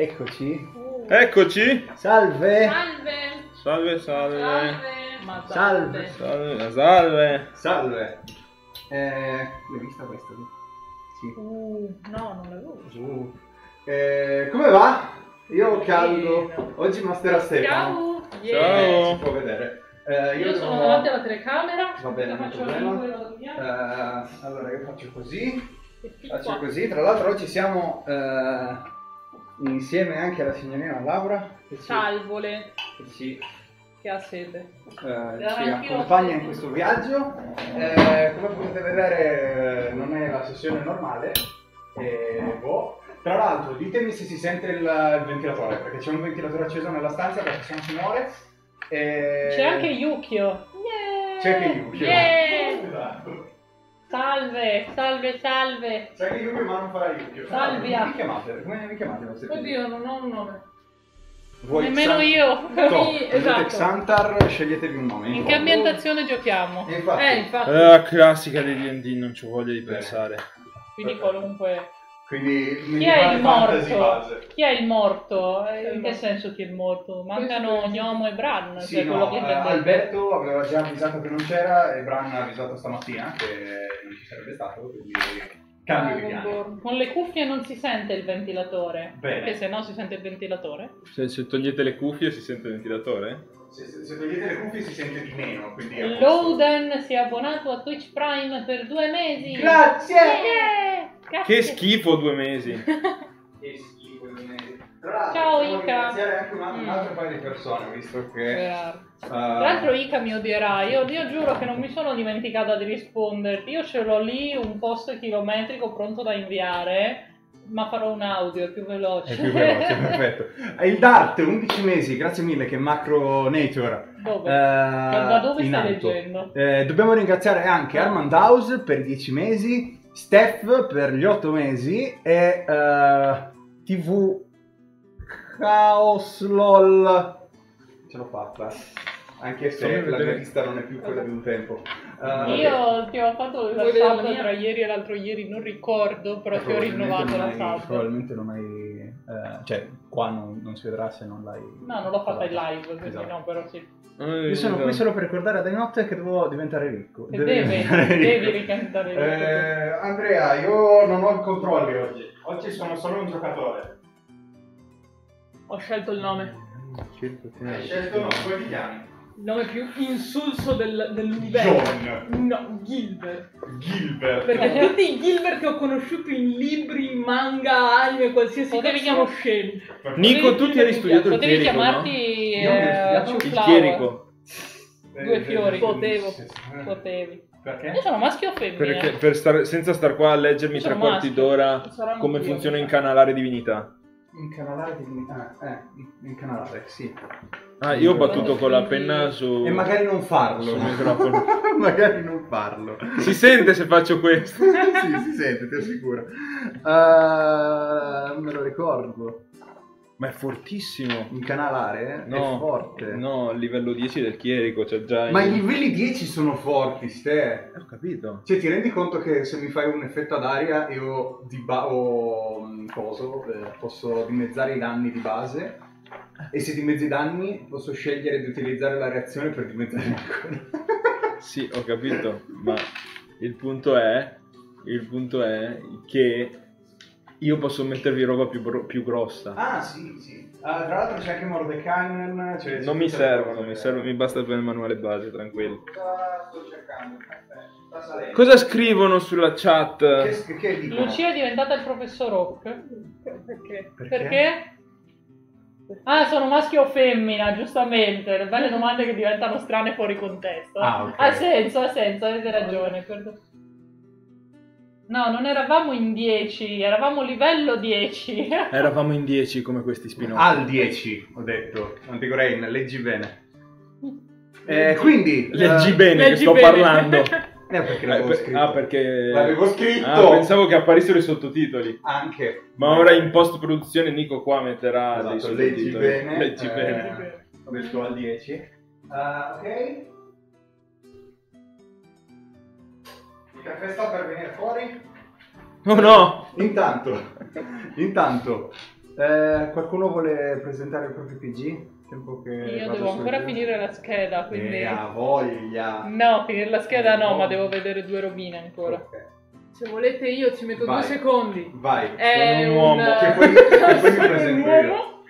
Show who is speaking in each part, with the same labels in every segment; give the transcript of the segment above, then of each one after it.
Speaker 1: Eccoci.
Speaker 2: Eccoci.
Speaker 1: Salve.
Speaker 3: Salve!
Speaker 2: Salve, salve.
Speaker 3: Ma
Speaker 1: Salve.
Speaker 2: Salve, salve.
Speaker 1: Salve. Eh, l'hai vista questa tu? Sì.
Speaker 3: Uh, no, non l'avevo.
Speaker 1: Uh. Eh, come va? Io ho caldo. Oggi Master Stefano.
Speaker 3: Ciao!
Speaker 2: Ciao.
Speaker 1: Si può vedere. Eh,
Speaker 3: Io sono
Speaker 1: devo-
Speaker 3: davanti alla telecamera.
Speaker 1: Va bene, non
Speaker 3: faccio
Speaker 1: problema. Eh, allora io faccio così. Faccio
Speaker 3: qua.
Speaker 1: così. Tra l'altro oggi siamo eh, insieme anche alla signorina Laura che ci,
Speaker 3: Salvole,
Speaker 1: che ci
Speaker 3: che ha sede.
Speaker 1: eh, ci
Speaker 3: anch'io
Speaker 1: accompagna in questo viaggio. Eh, come potete vedere eh, non è la sessione normale. Eh, boh. Tra l'altro ditemi se si sente il, il ventilatore, perché c'è un ventilatore acceso nella stanza perché no si muore. Eh,
Speaker 3: C'è anche Yukio. Yeah!
Speaker 1: C'è anche Yukio.
Speaker 3: Yeah! Salve, salve, salve.
Speaker 1: C'è anche Yukio ma non farà Yukio.
Speaker 3: Salvia.
Speaker 1: Come vi chiamate? Come vi chiamate? figli?
Speaker 3: Oddio, non ho un nome.
Speaker 1: Voi
Speaker 3: Nemmeno io.
Speaker 1: Top,
Speaker 3: esatto.
Speaker 1: Xantar, sceglietevi un nome.
Speaker 3: In che ambientazione giochiamo?
Speaker 1: E infatti.
Speaker 3: Eh, infatti.
Speaker 2: La classica dei D&D, non ci voglia di pensare.
Speaker 3: Quindi qualunque.
Speaker 1: Quindi
Speaker 3: Chi è il morto?
Speaker 1: base.
Speaker 3: Chi è il morto? Eh, In che senso chi è il morto? Mancano
Speaker 4: Questo-
Speaker 3: Gnomo e Bran,
Speaker 1: Sì,
Speaker 3: cioè quello
Speaker 1: no,
Speaker 3: che
Speaker 1: eh. Alberto aveva già avvisato che non c'era e Bran ha avvisato stamattina che non ci sarebbe stato, quindi cambio di piano.
Speaker 3: Con le cuffie non si sente il ventilatore.
Speaker 1: Bene.
Speaker 3: Perché se no si sente il ventilatore.
Speaker 2: Se, se togliete le cuffie si sente il ventilatore?
Speaker 1: Se, se- se togliete le cuffie si sente di meno.
Speaker 3: Loden si è abbonato a Twitch Prime per due mesi.
Speaker 1: Grazie!
Speaker 3: Yeah! Grazie.
Speaker 2: Che schifo due mesi.
Speaker 1: Che schifo di mesi. Tra l'altro,
Speaker 3: Ciao, Ica.
Speaker 1: ringraziare anche un, un
Speaker 3: Mm.
Speaker 1: altro paio di persone, visto che... Eh,
Speaker 3: Tra l'altro Ica mi odierà, io, io giuro che non mi sono dimenticata di risponderti, io ce l'ho lì un post chilometrico pronto da inviare, ma farò un audio, è più veloce.
Speaker 1: È più veloce, perfetto. Il Dart, 11 mesi, grazie mille, che macro nature.
Speaker 3: Dove?
Speaker 1: Eh,
Speaker 3: da dove stai
Speaker 1: alto.
Speaker 3: leggendo?
Speaker 1: Eh, dobbiamo ringraziare anche Armand House per i 10 mesi, Steph per gli 8 mesi e eh, TV Chaos LOL. Ce l'ho fatta. Anche se la mia lista non è più quella di un tempo. Eh,
Speaker 3: Io ti ho fatto la sub
Speaker 4: mia?
Speaker 3: tra ieri e l'altro ieri, non ricordo, però ti ho rinnovato la sub.
Speaker 1: Probabilmente non hai... eh, cioè, qua non, non si vedrà se non l'hai...
Speaker 3: No, non l'ho fatta in live, quindi
Speaker 1: Esatto.
Speaker 3: no, però sì.
Speaker 1: Io sono qui solo per ricordare a Danotte che devo diventare ricco.
Speaker 3: E
Speaker 1: Devo
Speaker 3: deve,
Speaker 1: diventare
Speaker 3: devi
Speaker 1: ricco.
Speaker 3: ricantare.
Speaker 1: Eh, Andrea, io non ho i controlli oggi. Oggi sono solo un giocatore.
Speaker 3: Ho scelto il nome.
Speaker 1: Hai scelto no, come ti chiami?
Speaker 4: Il nome più insulso del, dell'universo.
Speaker 1: John.
Speaker 4: No, Gilbert.
Speaker 1: Gilbert.
Speaker 4: Perché tutti i Gilbert che ho conosciuto in libri, manga, anime, qualsiasi
Speaker 3: Potevi
Speaker 4: cosa sono scemi.
Speaker 2: Nico, tu ti eri studiato il
Speaker 3: Potevi
Speaker 2: chierico,
Speaker 3: chiamarti
Speaker 1: Io mi
Speaker 3: eh,
Speaker 2: no? Il chierico.
Speaker 3: Due fiori.
Speaker 4: Potevo.
Speaker 3: Potevi.
Speaker 1: Perché?
Speaker 3: Io sono maschio o femmina?
Speaker 2: Perché, per star- senza star qua a leggermi
Speaker 3: Io
Speaker 2: tre
Speaker 3: sono
Speaker 2: quarti
Speaker 3: maschio.
Speaker 2: d'ora come
Speaker 3: due.
Speaker 2: funziona incanalare divinità.
Speaker 1: Incanalare di... Ah, eh, incanalare, sì.
Speaker 2: Ah, io ho battuto con la penna su...
Speaker 1: E magari non farlo.
Speaker 2: sul microfono.
Speaker 1: magari non farlo.
Speaker 2: Si sente se faccio questo.
Speaker 1: sì, si sente, ti assicuro. Eh, non me lo ricordo.
Speaker 2: Ma è fortissimo.
Speaker 1: Incanalare eh?
Speaker 2: No,
Speaker 1: è forte.
Speaker 2: No, livello 10 del chierico, cioè già...
Speaker 1: Ma i
Speaker 2: in-
Speaker 1: livelli 10 sono forti, ste.
Speaker 2: Ho capito.
Speaker 1: Cioè, ti rendi conto che se mi fai un effetto ad aria io di ba- o mm, coso, eh, posso dimezzare i danni di base e se dimezzo i danni posso scegliere di utilizzare la reazione per dimezzare ancora.
Speaker 2: Sì, ho capito, ma il punto è, il punto è che io posso mettervi roba più, bro- più grossa.
Speaker 1: ah, sì, sì. Ah, tra l'altro c'è anche Mordekainen. Cioè,
Speaker 2: non mi servono, mi, serve- mi basta per il manuale base, tranquillo.
Speaker 1: Sto cercando. Aspetta.
Speaker 2: Cosa scrivono sulla chat?
Speaker 1: Che, che?
Speaker 3: Lucia è diventata il professor Oak.
Speaker 4: Perché?
Speaker 3: Perché? Ah, sono maschio o femmina, giustamente. Le belle domande che diventano strane fuori contesto.
Speaker 1: Ah, ok.
Speaker 3: Ha senso, ha senso, avete ragione. perdo- No, non eravamo in 10, eravamo livello 10.
Speaker 2: Eravamo in 10 come questi spin-off.
Speaker 1: Al 10, ho detto. Antico Rain, leggi bene. Eh, quindi...
Speaker 2: Leggi
Speaker 1: eh,
Speaker 2: bene che
Speaker 3: leggi
Speaker 2: sto
Speaker 3: bene.
Speaker 2: parlando.
Speaker 1: Eh, perché
Speaker 2: Eh,
Speaker 1: l'avevo
Speaker 2: per-
Speaker 1: scritto.
Speaker 2: ah, perché...
Speaker 1: L'avevo scritto!
Speaker 2: Ah, pensavo che apparissero i sottotitoli.
Speaker 1: Anche.
Speaker 2: Ma ora in post-produzione Nico qua metterà dei
Speaker 1: Esatto, leggi
Speaker 2: sottotitoli.
Speaker 1: bene.
Speaker 2: Leggi
Speaker 1: eh,
Speaker 2: bene.
Speaker 1: Ho detto al 10. Ah, ok. Il caffè sta per venire fuori.
Speaker 2: Oh no!
Speaker 1: Intanto, intanto Eh, qualcuno vuole presentare il proprio PG? Tempo che
Speaker 3: Io devo ancora
Speaker 1: giù.
Speaker 3: finire la scheda, quindi...
Speaker 1: Eh, ha voglia.
Speaker 3: No, finire la scheda no, ma devo vedere due robine ancora.
Speaker 1: Ok.
Speaker 4: Se volete io ci metto
Speaker 1: Vai.
Speaker 4: due secondi.
Speaker 1: Vai.
Speaker 4: È
Speaker 2: Sono un uomo.
Speaker 1: Che poi- che poi mi
Speaker 4: Sono un
Speaker 1: presento
Speaker 4: uomo.
Speaker 1: io.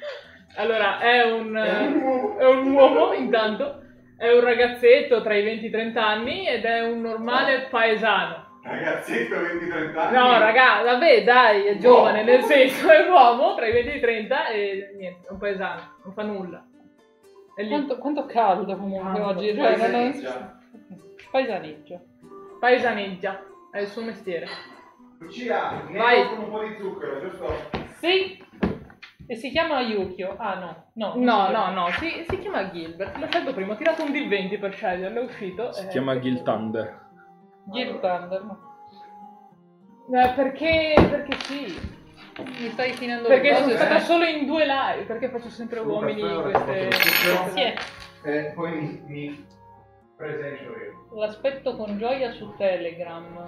Speaker 4: Allora, è un,
Speaker 1: È un uomo.
Speaker 4: è un uomo, intanto. È un ragazzetto tra i 20 e i 30 anni ed è un normale paesano.
Speaker 1: Ragazzetto 20-30 anni.
Speaker 4: No, raga, vabbè, dai, è giovane, nel senso è un uomo tra i 20 e i 30 e niente, è un paesano, non fa nulla. È lì.
Speaker 3: Quanto, quanto caldo comunque
Speaker 4: Caldo.
Speaker 3: oggi. Cioè,
Speaker 1: Paesaneggia.
Speaker 3: Paesaneggia.
Speaker 4: Paesaneggia, è il suo mestiere.
Speaker 1: Lucia, ne
Speaker 4: Vai.
Speaker 1: con un po' di zucchero, giusto?
Speaker 3: Sì. E si chiama Yukio. Ah no, no.
Speaker 4: No,
Speaker 3: si
Speaker 4: no,
Speaker 3: chiama.
Speaker 4: no, si, si chiama Gilbert, l'ho scelto prima, ho tirato un D20 per sceglierlo, è uscito.
Speaker 2: Si
Speaker 4: eh,
Speaker 2: chiama Gil Thunder.
Speaker 3: Gil Thunder. no.
Speaker 4: eh, perché, perché sì,
Speaker 3: Mi stai finendo
Speaker 4: perché
Speaker 3: le
Speaker 4: sono stata
Speaker 3: sai?
Speaker 4: solo in due live, perché faccio sempre
Speaker 1: Un
Speaker 4: uomini
Speaker 1: ora
Speaker 4: queste...
Speaker 1: faccio lo zucchero.
Speaker 3: Sì, è.
Speaker 1: E poi mi, mi presento io.
Speaker 3: L'aspetto con gioia su Telegram.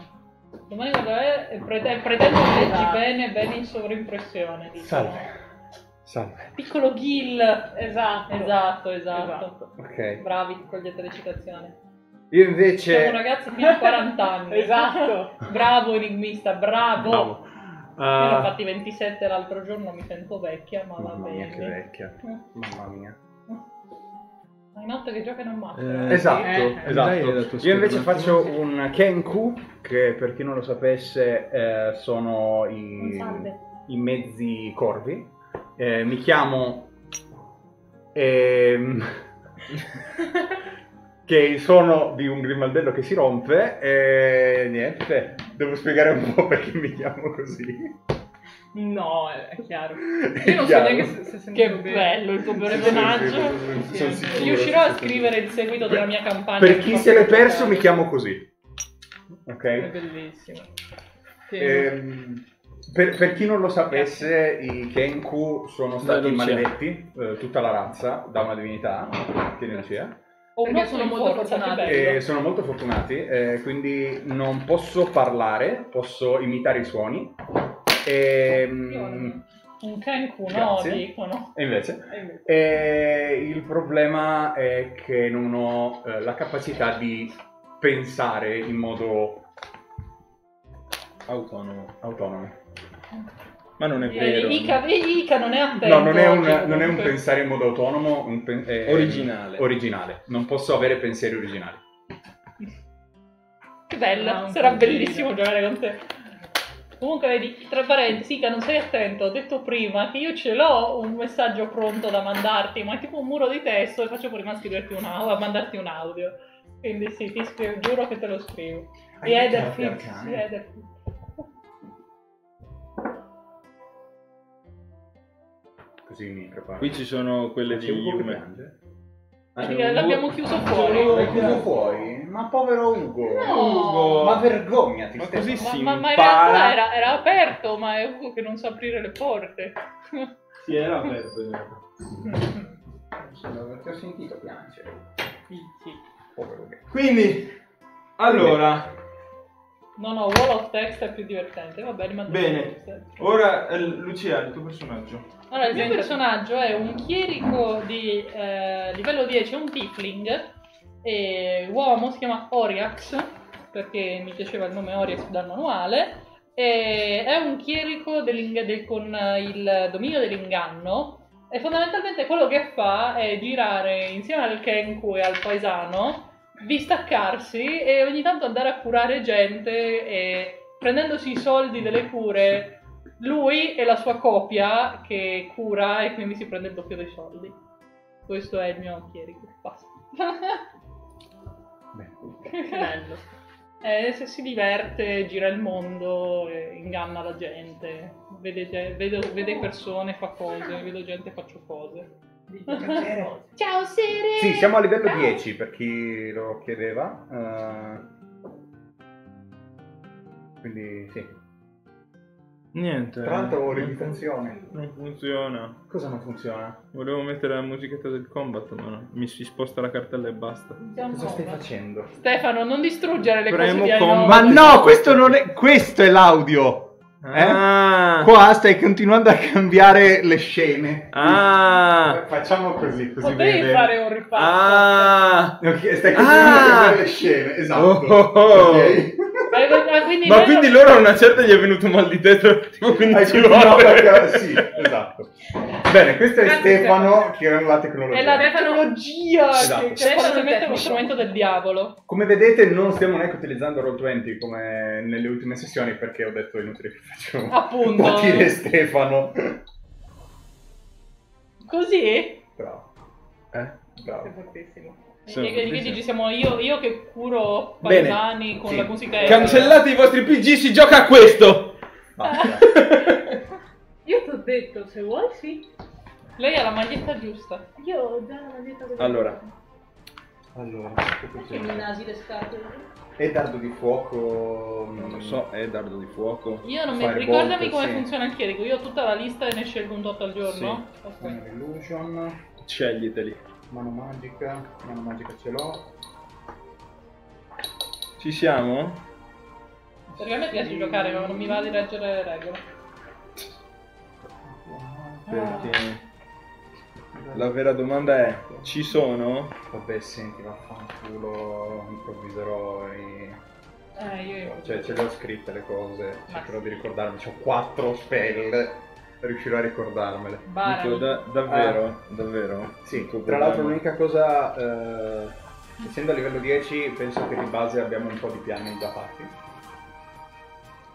Speaker 3: Domani quando è, e prete- pretendo che leggi bene, bene in sovrimpressione. dicono.
Speaker 1: Salve. Salve.
Speaker 3: Piccolo Gil.
Speaker 4: Esatto.
Speaker 3: Esatto, esatto.
Speaker 4: Esatto.
Speaker 1: Ok.
Speaker 3: Bravi, cogliete le citazioni.
Speaker 1: Io
Speaker 3: Siamo
Speaker 1: invece...
Speaker 3: ragazzi fino a 40 anni.
Speaker 4: Esatto.
Speaker 3: Bravo enigmista, bravo.
Speaker 1: Bravo.
Speaker 3: Io ne ho
Speaker 1: Ah,
Speaker 3: fatti 27 l'altro giorno, mi sento vecchia, ma va
Speaker 1: mamma mia, che
Speaker 3: bene.
Speaker 1: vecchia. Mamma mia.
Speaker 3: Hai notte che giocano in macchina.
Speaker 2: Eh,
Speaker 1: Esatto,
Speaker 4: Eh,
Speaker 1: esatto.
Speaker 2: hai dato
Speaker 1: Io invece faccio un Kenku, che per chi non lo sapesse eh, sono i, i mezzi corvi. Eh, mi chiamo... ehm, che il suono di un grimaldello che si rompe e niente, devo spiegare un po' perché mi chiamo così.
Speaker 4: No, è chiaro. Io non so neanche se, se
Speaker 3: Che
Speaker 4: sentivo bene.
Speaker 3: bello il tuo
Speaker 1: Sì,
Speaker 3: personaggio.
Speaker 1: sì, sì, sono sicuro,
Speaker 3: Riuscirò a
Speaker 1: sì, sì, sì.
Speaker 3: scrivere il seguito della mia campagna.
Speaker 1: Per chi se l'è perso mi chiamo così. Ok?
Speaker 4: È bellissimo. Che-
Speaker 1: Ehm, per, per chi non lo sapesse, i Kenku sono stati maledetti, eh, tutta la razza, da una divinità, che non
Speaker 4: Perché
Speaker 3: otto
Speaker 4: sono molto
Speaker 3: forza,
Speaker 4: fortunati.
Speaker 1: e sono molto fortunati, eh, quindi non posso parlare, posso imitare i suoni. Ehm,
Speaker 3: Un Kenku, no,
Speaker 1: Grazie.
Speaker 3: dicono.
Speaker 1: e invece?
Speaker 4: e invece-
Speaker 1: E il problema è che non ho eh, la capacità di pensare in modo
Speaker 2: Autonomo.
Speaker 1: autonomo.
Speaker 2: Ma non è
Speaker 3: Eh,
Speaker 2: vero.
Speaker 3: Ica, Ica non è attento.
Speaker 1: No, non è un,
Speaker 3: oggi,
Speaker 1: non è un pensare in modo autonomo, un pen- è-
Speaker 2: Originale.
Speaker 1: originale. Non posso avere pensieri originali.
Speaker 3: Che bello,
Speaker 4: Ah, un
Speaker 3: sarà
Speaker 4: pochino.
Speaker 3: bellissimo giocare con te. Comunque vedi, tra parentesi, Ica non sei attento, ho detto prima che io ce l'ho un messaggio pronto da mandarti, ma è tipo un muro di testo e faccio prima a scriverti un audio, a mandarti un audio. Quindi sì, ti scrivo, giuro che te lo scrivo.
Speaker 1: Hai le
Speaker 3: Ederfield,
Speaker 1: carte Così mi preparo.
Speaker 2: Qui ci sono quelle di
Speaker 1: Ugo
Speaker 2: Yume. un
Speaker 3: l'abbiamo
Speaker 2: Ugo-
Speaker 3: chiuso
Speaker 2: c'è
Speaker 3: fuori.
Speaker 1: L'hai chiuso
Speaker 2: Ugo-
Speaker 1: fuori? Ma povero Ugo.
Speaker 3: No.
Speaker 1: Ma vergognati.
Speaker 2: Ma così si
Speaker 3: Ma, ma- ma in realtà era, era aperto, ma è Ugo che non sa aprire le porte.
Speaker 2: Sì, era aperto.
Speaker 1: Ti ho sentito piangere.
Speaker 3: Sì, sì.
Speaker 1: Povero Ugo.
Speaker 2: Quindi, allora,
Speaker 3: No, no, Wall of Text è più divertente. Va bene, ma
Speaker 2: Bene. ora eh, Lucia, il tuo personaggio.
Speaker 3: Allora, il mio personaggio è un chierico di eh, livello 10, un tiefling, e uomo, si chiama Oriax, perché mi piaceva il nome Oriax dal manuale, e è un chierico del- con il dominio dell'inganno, e fondamentalmente quello che fa è girare insieme al Kenku e al paesano, distaccarsi e ogni tanto andare a curare gente e prendendosi i soldi delle cure lui e la sua copia che cura e quindi si prende il doppio dei soldi. Questo è il mio chierico. Basta. Bello. Eh, se si diverte, gira il mondo, e inganna la gente, vede, vedo- vede persone, fa cose, vedo gente, faccio cose. Ciao Sere!
Speaker 1: Sì, siamo a livello 10 per chi lo chiedeva. eh, quindi sì.
Speaker 2: Niente.
Speaker 1: Tra l'altro ho
Speaker 2: non-
Speaker 1: limitazione.
Speaker 2: Non funziona.
Speaker 1: Cosa non funziona?
Speaker 2: Volevo mettere la musichetta del combat, ma no. mi si sposta la cartella e basta.
Speaker 1: Cosa stai facendo?
Speaker 3: Stefano, non distruggere le
Speaker 2: Premo
Speaker 3: cose di
Speaker 2: combat.
Speaker 1: Ma no, questo non è. Questo è l'audio! Eh?
Speaker 2: Ah.
Speaker 1: Qua stai continuando a cambiare le scene.
Speaker 2: Ah.
Speaker 1: Facciamo così, così
Speaker 4: Potrei
Speaker 1: vede.
Speaker 4: fare un rifatto.
Speaker 2: Ah.
Speaker 1: Ok, stai continuando
Speaker 2: Ah.
Speaker 1: a cambiare le scene, esatto.
Speaker 2: Oh, oh.
Speaker 3: Ma quindi
Speaker 2: Ma quindi loro a una certa gli è venuto mal di testa tipo
Speaker 1: Hai
Speaker 2: 15
Speaker 1: continuato a
Speaker 2: volte.
Speaker 1: Sì, esatto. Bene, questo è
Speaker 4: Grazie,
Speaker 1: Stefano che è la tecnologia.
Speaker 3: È la tecnologia
Speaker 1: Esatto.
Speaker 3: che, è uno strumento del diavolo.
Speaker 1: Come vedete non stiamo neanche utilizzando Roll20 come nelle ultime sessioni perché ho detto inutile che facciamo
Speaker 3: Appunto.
Speaker 1: partire Stefano.
Speaker 3: Così?
Speaker 1: Bravo.
Speaker 2: Eh?
Speaker 1: Bravo.
Speaker 4: È fortissimo.
Speaker 3: E che, che dici, siamo io, io che curo
Speaker 2: Bene.
Speaker 3: paesani con
Speaker 1: Sì.
Speaker 3: la musica
Speaker 2: Cancellate i vostri PG, si gioca a questo.
Speaker 1: Basta.
Speaker 4: Io ti ho detto, se vuoi sì.
Speaker 3: Lei ha la maglietta giusta.
Speaker 4: Io ho già la maglietta della
Speaker 2: Allora.
Speaker 1: allora,
Speaker 3: Perché mi nasi le scatole?
Speaker 1: è dardo di fuoco.
Speaker 2: Non lo so, è dardo di fuoco.
Speaker 3: Io non mi ricordami come
Speaker 1: sì.
Speaker 3: funziona il chierico. Io ho tutta la lista e ne scelgo un tot al giorno. Ok.
Speaker 1: Fire Illusion,
Speaker 2: Scegliteli.
Speaker 1: Mano magica, mano magica ce l'ho.
Speaker 2: Ci siamo?
Speaker 3: Perché a me piace giocare, ma non mi va di leggere le regole.
Speaker 2: Perché la vera domanda è, ci sono?
Speaker 1: Vabbè, senti, vaffanculo, improvviserò i...
Speaker 3: Eh, io, io.
Speaker 1: Cioè, ce le ho scritte le cose, cercherò di ricordarmi. Ho quattro spell, riuscirò a ricordarmele.
Speaker 2: Dico,
Speaker 3: Barani.
Speaker 2: da- davvero? Davvero?
Speaker 1: Sì,
Speaker 2: tuo
Speaker 1: tra l'altro l'unica cosa, eh, essendo a livello 10, penso che di base abbiamo un po' di piani già fatti.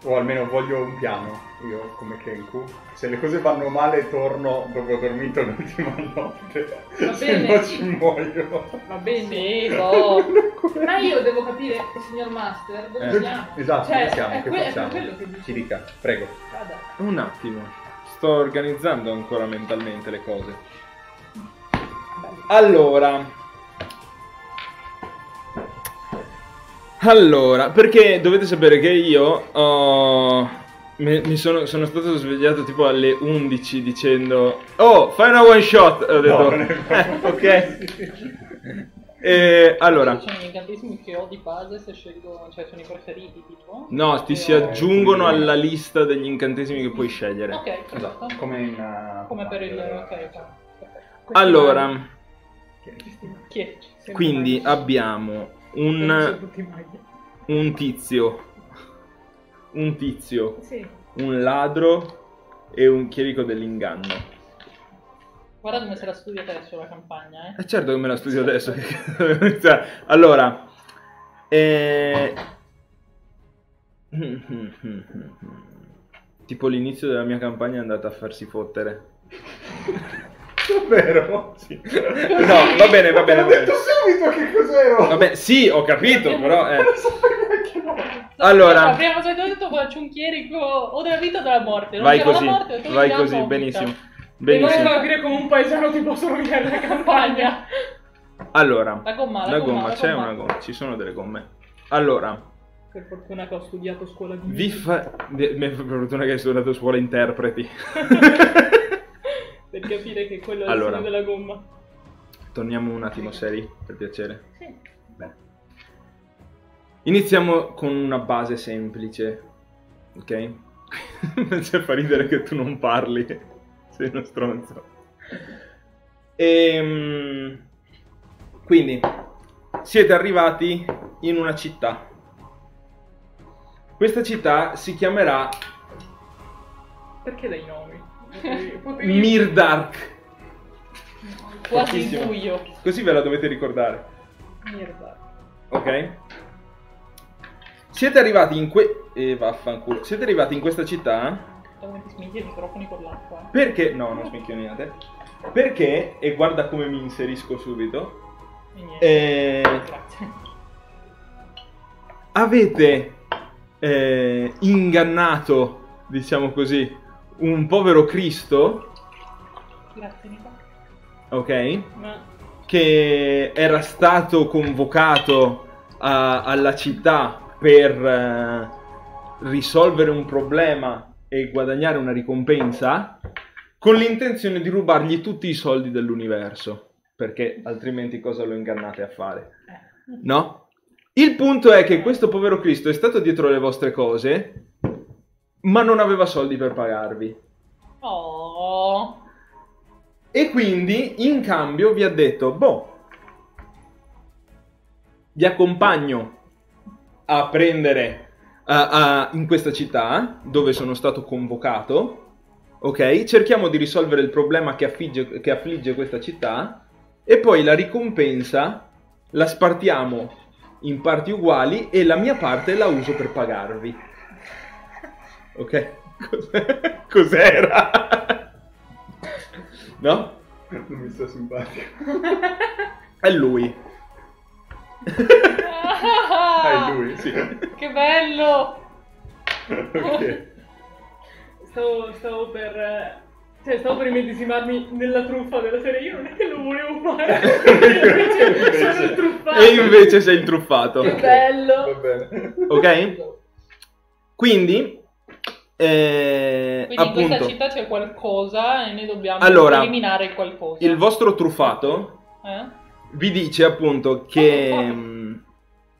Speaker 1: O almeno voglio un piano, io come Kenku. Se le cose vanno male torno dove ho dormito l'ultima notte.
Speaker 4: Va
Speaker 1: Se
Speaker 4: bene.
Speaker 1: no ci muoio.
Speaker 4: Va bene.
Speaker 3: Boh.
Speaker 4: Ma io devo capire, signor Master, dove
Speaker 2: Eh.
Speaker 4: siamo?
Speaker 1: Esatto,
Speaker 4: Cioè,
Speaker 1: dove siamo?
Speaker 4: è
Speaker 1: che
Speaker 4: que- è
Speaker 1: facciamo?
Speaker 4: quello che dici.
Speaker 1: Ci dica, prego.
Speaker 4: Vada.
Speaker 2: Un attimo. Sto organizzando ancora mentalmente le cose. Allora. Allora, perché dovete sapere che io ho... mi, mi sono, sono stato svegliato tipo alle 11 dicendo Oh, fai una one shot! Ho detto,
Speaker 1: No,
Speaker 2: eh, ok. E allora,
Speaker 3: sono gli incantesimi che ho di base se scelgo, cioè sono i preferiti, tipo.
Speaker 2: no, ti
Speaker 3: E
Speaker 2: si
Speaker 3: ho-
Speaker 2: aggiungono alla lista degli incantesimi che puoi scegliere.
Speaker 3: Ok, perfetto.
Speaker 1: Esatto, come in... uh,
Speaker 3: Come per il...
Speaker 1: eh,
Speaker 3: Ok.
Speaker 2: Allora,
Speaker 3: Chi è?
Speaker 2: quindi abbiamo un, un tizio, un tizio,
Speaker 4: Sì.
Speaker 2: un ladro e un chierico dell'inganno.
Speaker 3: Guarda come se la studia adesso la campagna, eh.
Speaker 2: E certo che me la studio adesso. allora, eh... tipo l'inizio della mia campagna è andata a farsi fottere.
Speaker 1: Davvero?
Speaker 2: Sì. No, va bene, va bene.
Speaker 1: Ho
Speaker 2: Va bene.
Speaker 1: detto subito che cos'ero!
Speaker 2: Vabbè, sì, ho capito, però... eh.
Speaker 1: Non sapevo neanche no.
Speaker 2: Allora.
Speaker 3: La prima cosa che ho detto faccio un chierico o della vita o della morte. Non
Speaker 2: Vai così,
Speaker 3: la morte,
Speaker 2: vai così,
Speaker 3: vita.
Speaker 2: Benissimo.
Speaker 4: E non capire come un paesano ti posso rovinare la campagna.
Speaker 2: Allora,
Speaker 3: La gomma, la
Speaker 2: la
Speaker 3: gomma,
Speaker 2: gomma,
Speaker 3: la
Speaker 2: c'è
Speaker 3: gomma.
Speaker 2: una gomma, ci sono delle gomme. Allora,
Speaker 4: Per fortuna che ho studiato scuola di
Speaker 2: vi fa... per fortuna che hai studiato scuola interpreti.
Speaker 4: per capire che quello è
Speaker 2: Allora.
Speaker 4: il della gomma.
Speaker 2: Torniamo un attimo seri, per piacere.
Speaker 4: Sì.
Speaker 2: Bene. Iniziamo con una base semplice, ok? Invece fa ridere che tu non parli, sei uno stronzo. Ehm, quindi, siete arrivati in una città. Questa città si chiamerà
Speaker 4: Perché dai nomi? Potevi- potevi-
Speaker 2: Mirdark.
Speaker 3: Quasi
Speaker 2: Fortissimo.
Speaker 3: buio.
Speaker 2: Così ve la dovete ricordare.
Speaker 4: Merda.
Speaker 2: Ok? Siete arrivati in que... Eh, vaffanculo. Siete arrivati in questa città
Speaker 3: Come ti smigli i microfoni con l'acqua.
Speaker 2: perché... No, non smicchioniate. Perché, e guarda come mi inserisco subito,
Speaker 3: E niente.
Speaker 2: eh,
Speaker 3: Grazie.
Speaker 2: avete eh, ingannato, diciamo così, un povero Cristo,
Speaker 3: Grazie Nico.
Speaker 2: ok?
Speaker 4: Ma
Speaker 2: Che era stato convocato a- alla città per eh, risolvere un problema e guadagnare una ricompensa con l'intenzione di rubargli tutti i soldi dell'universo. Perché altrimenti cosa lo ingannate a fare? No? Il punto è che questo povero Cristo è stato dietro le vostre cose, ma non aveva soldi per pagarvi.
Speaker 3: Oh.
Speaker 2: E quindi in cambio vi ha detto, boh, vi accompagno a prendere a- in questa città dove sono stato convocato, ok? Cerchiamo di risolvere il problema che affligge, che affligge questa città e poi la ricompensa la spartiamo in parti uguali e la mia parte la uso per pagarvi. Ok? Cos'era? no?
Speaker 5: Non mi sta simpatico.
Speaker 2: È lui.
Speaker 5: Ah, è lui, sì.
Speaker 3: Che bello!
Speaker 5: ok.
Speaker 4: Stavo, stavo per... Cioè, stavo per immedesimarmi nella truffa della serie. Io non è che lo volevo fare. Invece sono il truffato.
Speaker 2: E invece sei il truffato.
Speaker 4: Che
Speaker 5: Va
Speaker 4: bello.
Speaker 5: bene.
Speaker 2: Ok? Quindi, eh,
Speaker 3: Quindi in questa
Speaker 2: appunto,
Speaker 3: città c'è qualcosa e noi dobbiamo
Speaker 2: Allora,
Speaker 3: eliminare qualcosa.
Speaker 2: il vostro truffato
Speaker 3: Eh?
Speaker 2: Vi dice appunto che mh,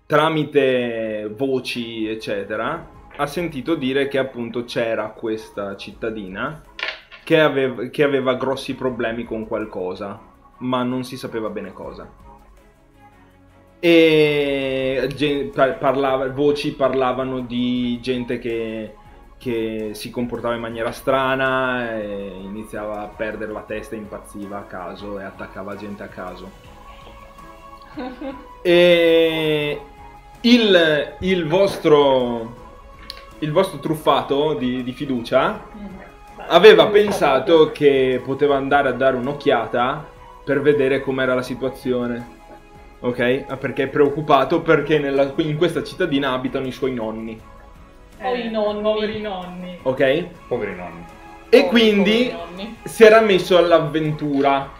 Speaker 2: tramite voci, eccetera, ha sentito dire che appunto c'era questa cittadina che aveva, che aveva grossi problemi con qualcosa, ma non si sapeva bene cosa. E parlava- voci parlavano di gente che, che si comportava in maniera strana, iniziava a perdere la testa, impazziva a caso e attaccava gente a caso. E il, il vostro il vostro truffato di, di fiducia aveva pensato che poteva andare a dare un'occhiata per vedere com'era la situazione. Ok? Ah, Perché è preoccupato perché nella- in questa cittadina abitano i suoi nonni.
Speaker 3: Poi i nonni.
Speaker 4: Poveri nonni.
Speaker 2: Ok?
Speaker 5: Poveri nonni.
Speaker 2: E
Speaker 3: Oh,
Speaker 2: quindi
Speaker 3: poveri nonni.
Speaker 2: si era messo all'avventura.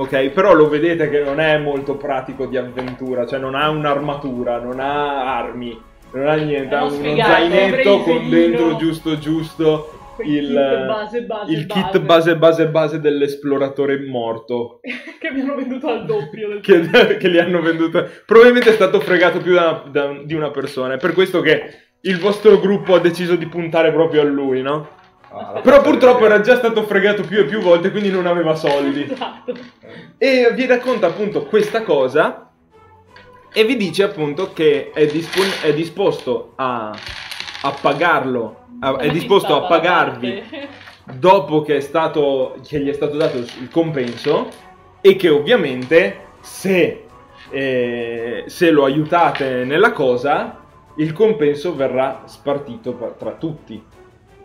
Speaker 2: Ok? Però lo vedete che non è molto pratico di avventura, cioè non ha un'armatura, non ha armi, non ha niente,
Speaker 3: È
Speaker 2: ha
Speaker 3: uno sfigato,
Speaker 2: zainetto con dentro giusto giusto il,
Speaker 4: kit base, base,
Speaker 2: il kit base base base dell'esploratore morto
Speaker 4: che mi hanno venduto al doppio del
Speaker 2: che, che gli hanno venduto. Probabilmente è stato fregato più da, da- di una persona. È per questo che il vostro gruppo ha deciso di puntare proprio a lui, no?
Speaker 5: Ah,
Speaker 2: Però purtroppo era già stato fregato più e più volte, quindi non aveva soldi.
Speaker 4: Esatto.
Speaker 2: E vi racconta appunto questa cosa e vi dice appunto che è, dispon- è disposto a, a pagarlo, a- è disposto a pagarvi dopo che, è stato, che gli è stato dato il compenso e che ovviamente se, eh, se lo aiutate nella cosa il compenso verrà spartito pa- tra tutti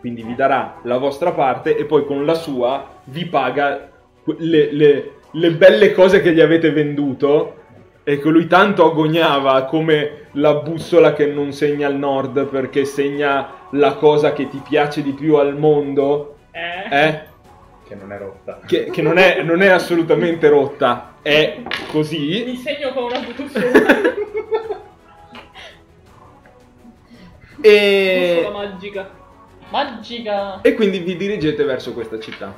Speaker 2: quindi vi darà la vostra parte e poi con la sua vi paga le, le- le belle cose che gli avete venduto e che lui tanto agognava come la bussola che non segna il nord perché segna la cosa che ti piace di più al mondo
Speaker 4: Eh.
Speaker 2: eh?
Speaker 5: Che non è rotta.
Speaker 2: che, che non, è, non è assolutamente rotta, è così.
Speaker 4: Mi segno con una bussola.
Speaker 2: E,
Speaker 4: bussola magica.
Speaker 3: Magica.
Speaker 2: e quindi vi dirigete verso questa città.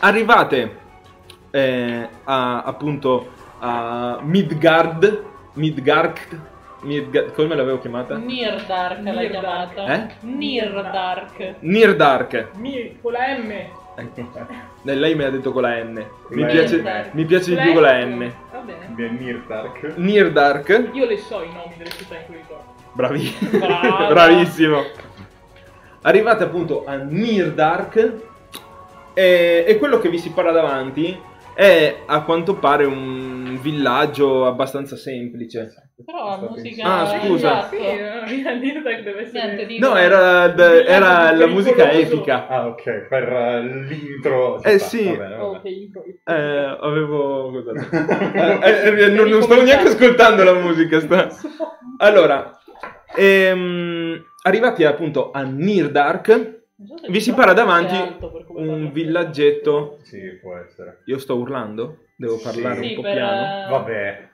Speaker 2: Arrivate eh, a, appunto a Midgard. Midgard. Midgard come l'avevo chiamata?
Speaker 3: Nirdark l'hai
Speaker 4: Nirdark.
Speaker 3: chiamata.
Speaker 2: Eh?
Speaker 3: Nirdark.
Speaker 2: Nirdark.
Speaker 4: Mi con la M.
Speaker 2: Eh, Lei mi ha detto con la N. Mi piace, mi piace di più con la. N.
Speaker 4: Va bene.
Speaker 5: Del Nirtark.
Speaker 2: Nirdark.
Speaker 4: Io le so i nomi delle città in cui ricordo.
Speaker 2: Bravi-. Bravissimo. Arrivate appunto a Nirdark e, e quello che vi si parla davanti è a quanto pare un villaggio abbastanza semplice.
Speaker 3: Però la musica...
Speaker 2: Ah, scusa.
Speaker 3: esatto.
Speaker 4: Sì, eh,
Speaker 2: No, era, era la musica epica.
Speaker 5: Ah, ok, per eh, l'intro.
Speaker 2: Eh, sì.
Speaker 5: Va bene, va
Speaker 4: Oh.
Speaker 2: Eh, avevo... Eh, eh, non, non stavo neanche ascoltando la musica. sta- Allora, ehm, arrivati appunto a Nirdark, vi si para davanti un villaggetto.
Speaker 5: Sì, può essere.
Speaker 2: Io sto urlando? Devo parlare
Speaker 3: Sì,
Speaker 2: un po'
Speaker 3: per...
Speaker 2: piano?
Speaker 3: eh,
Speaker 5: Vabbè.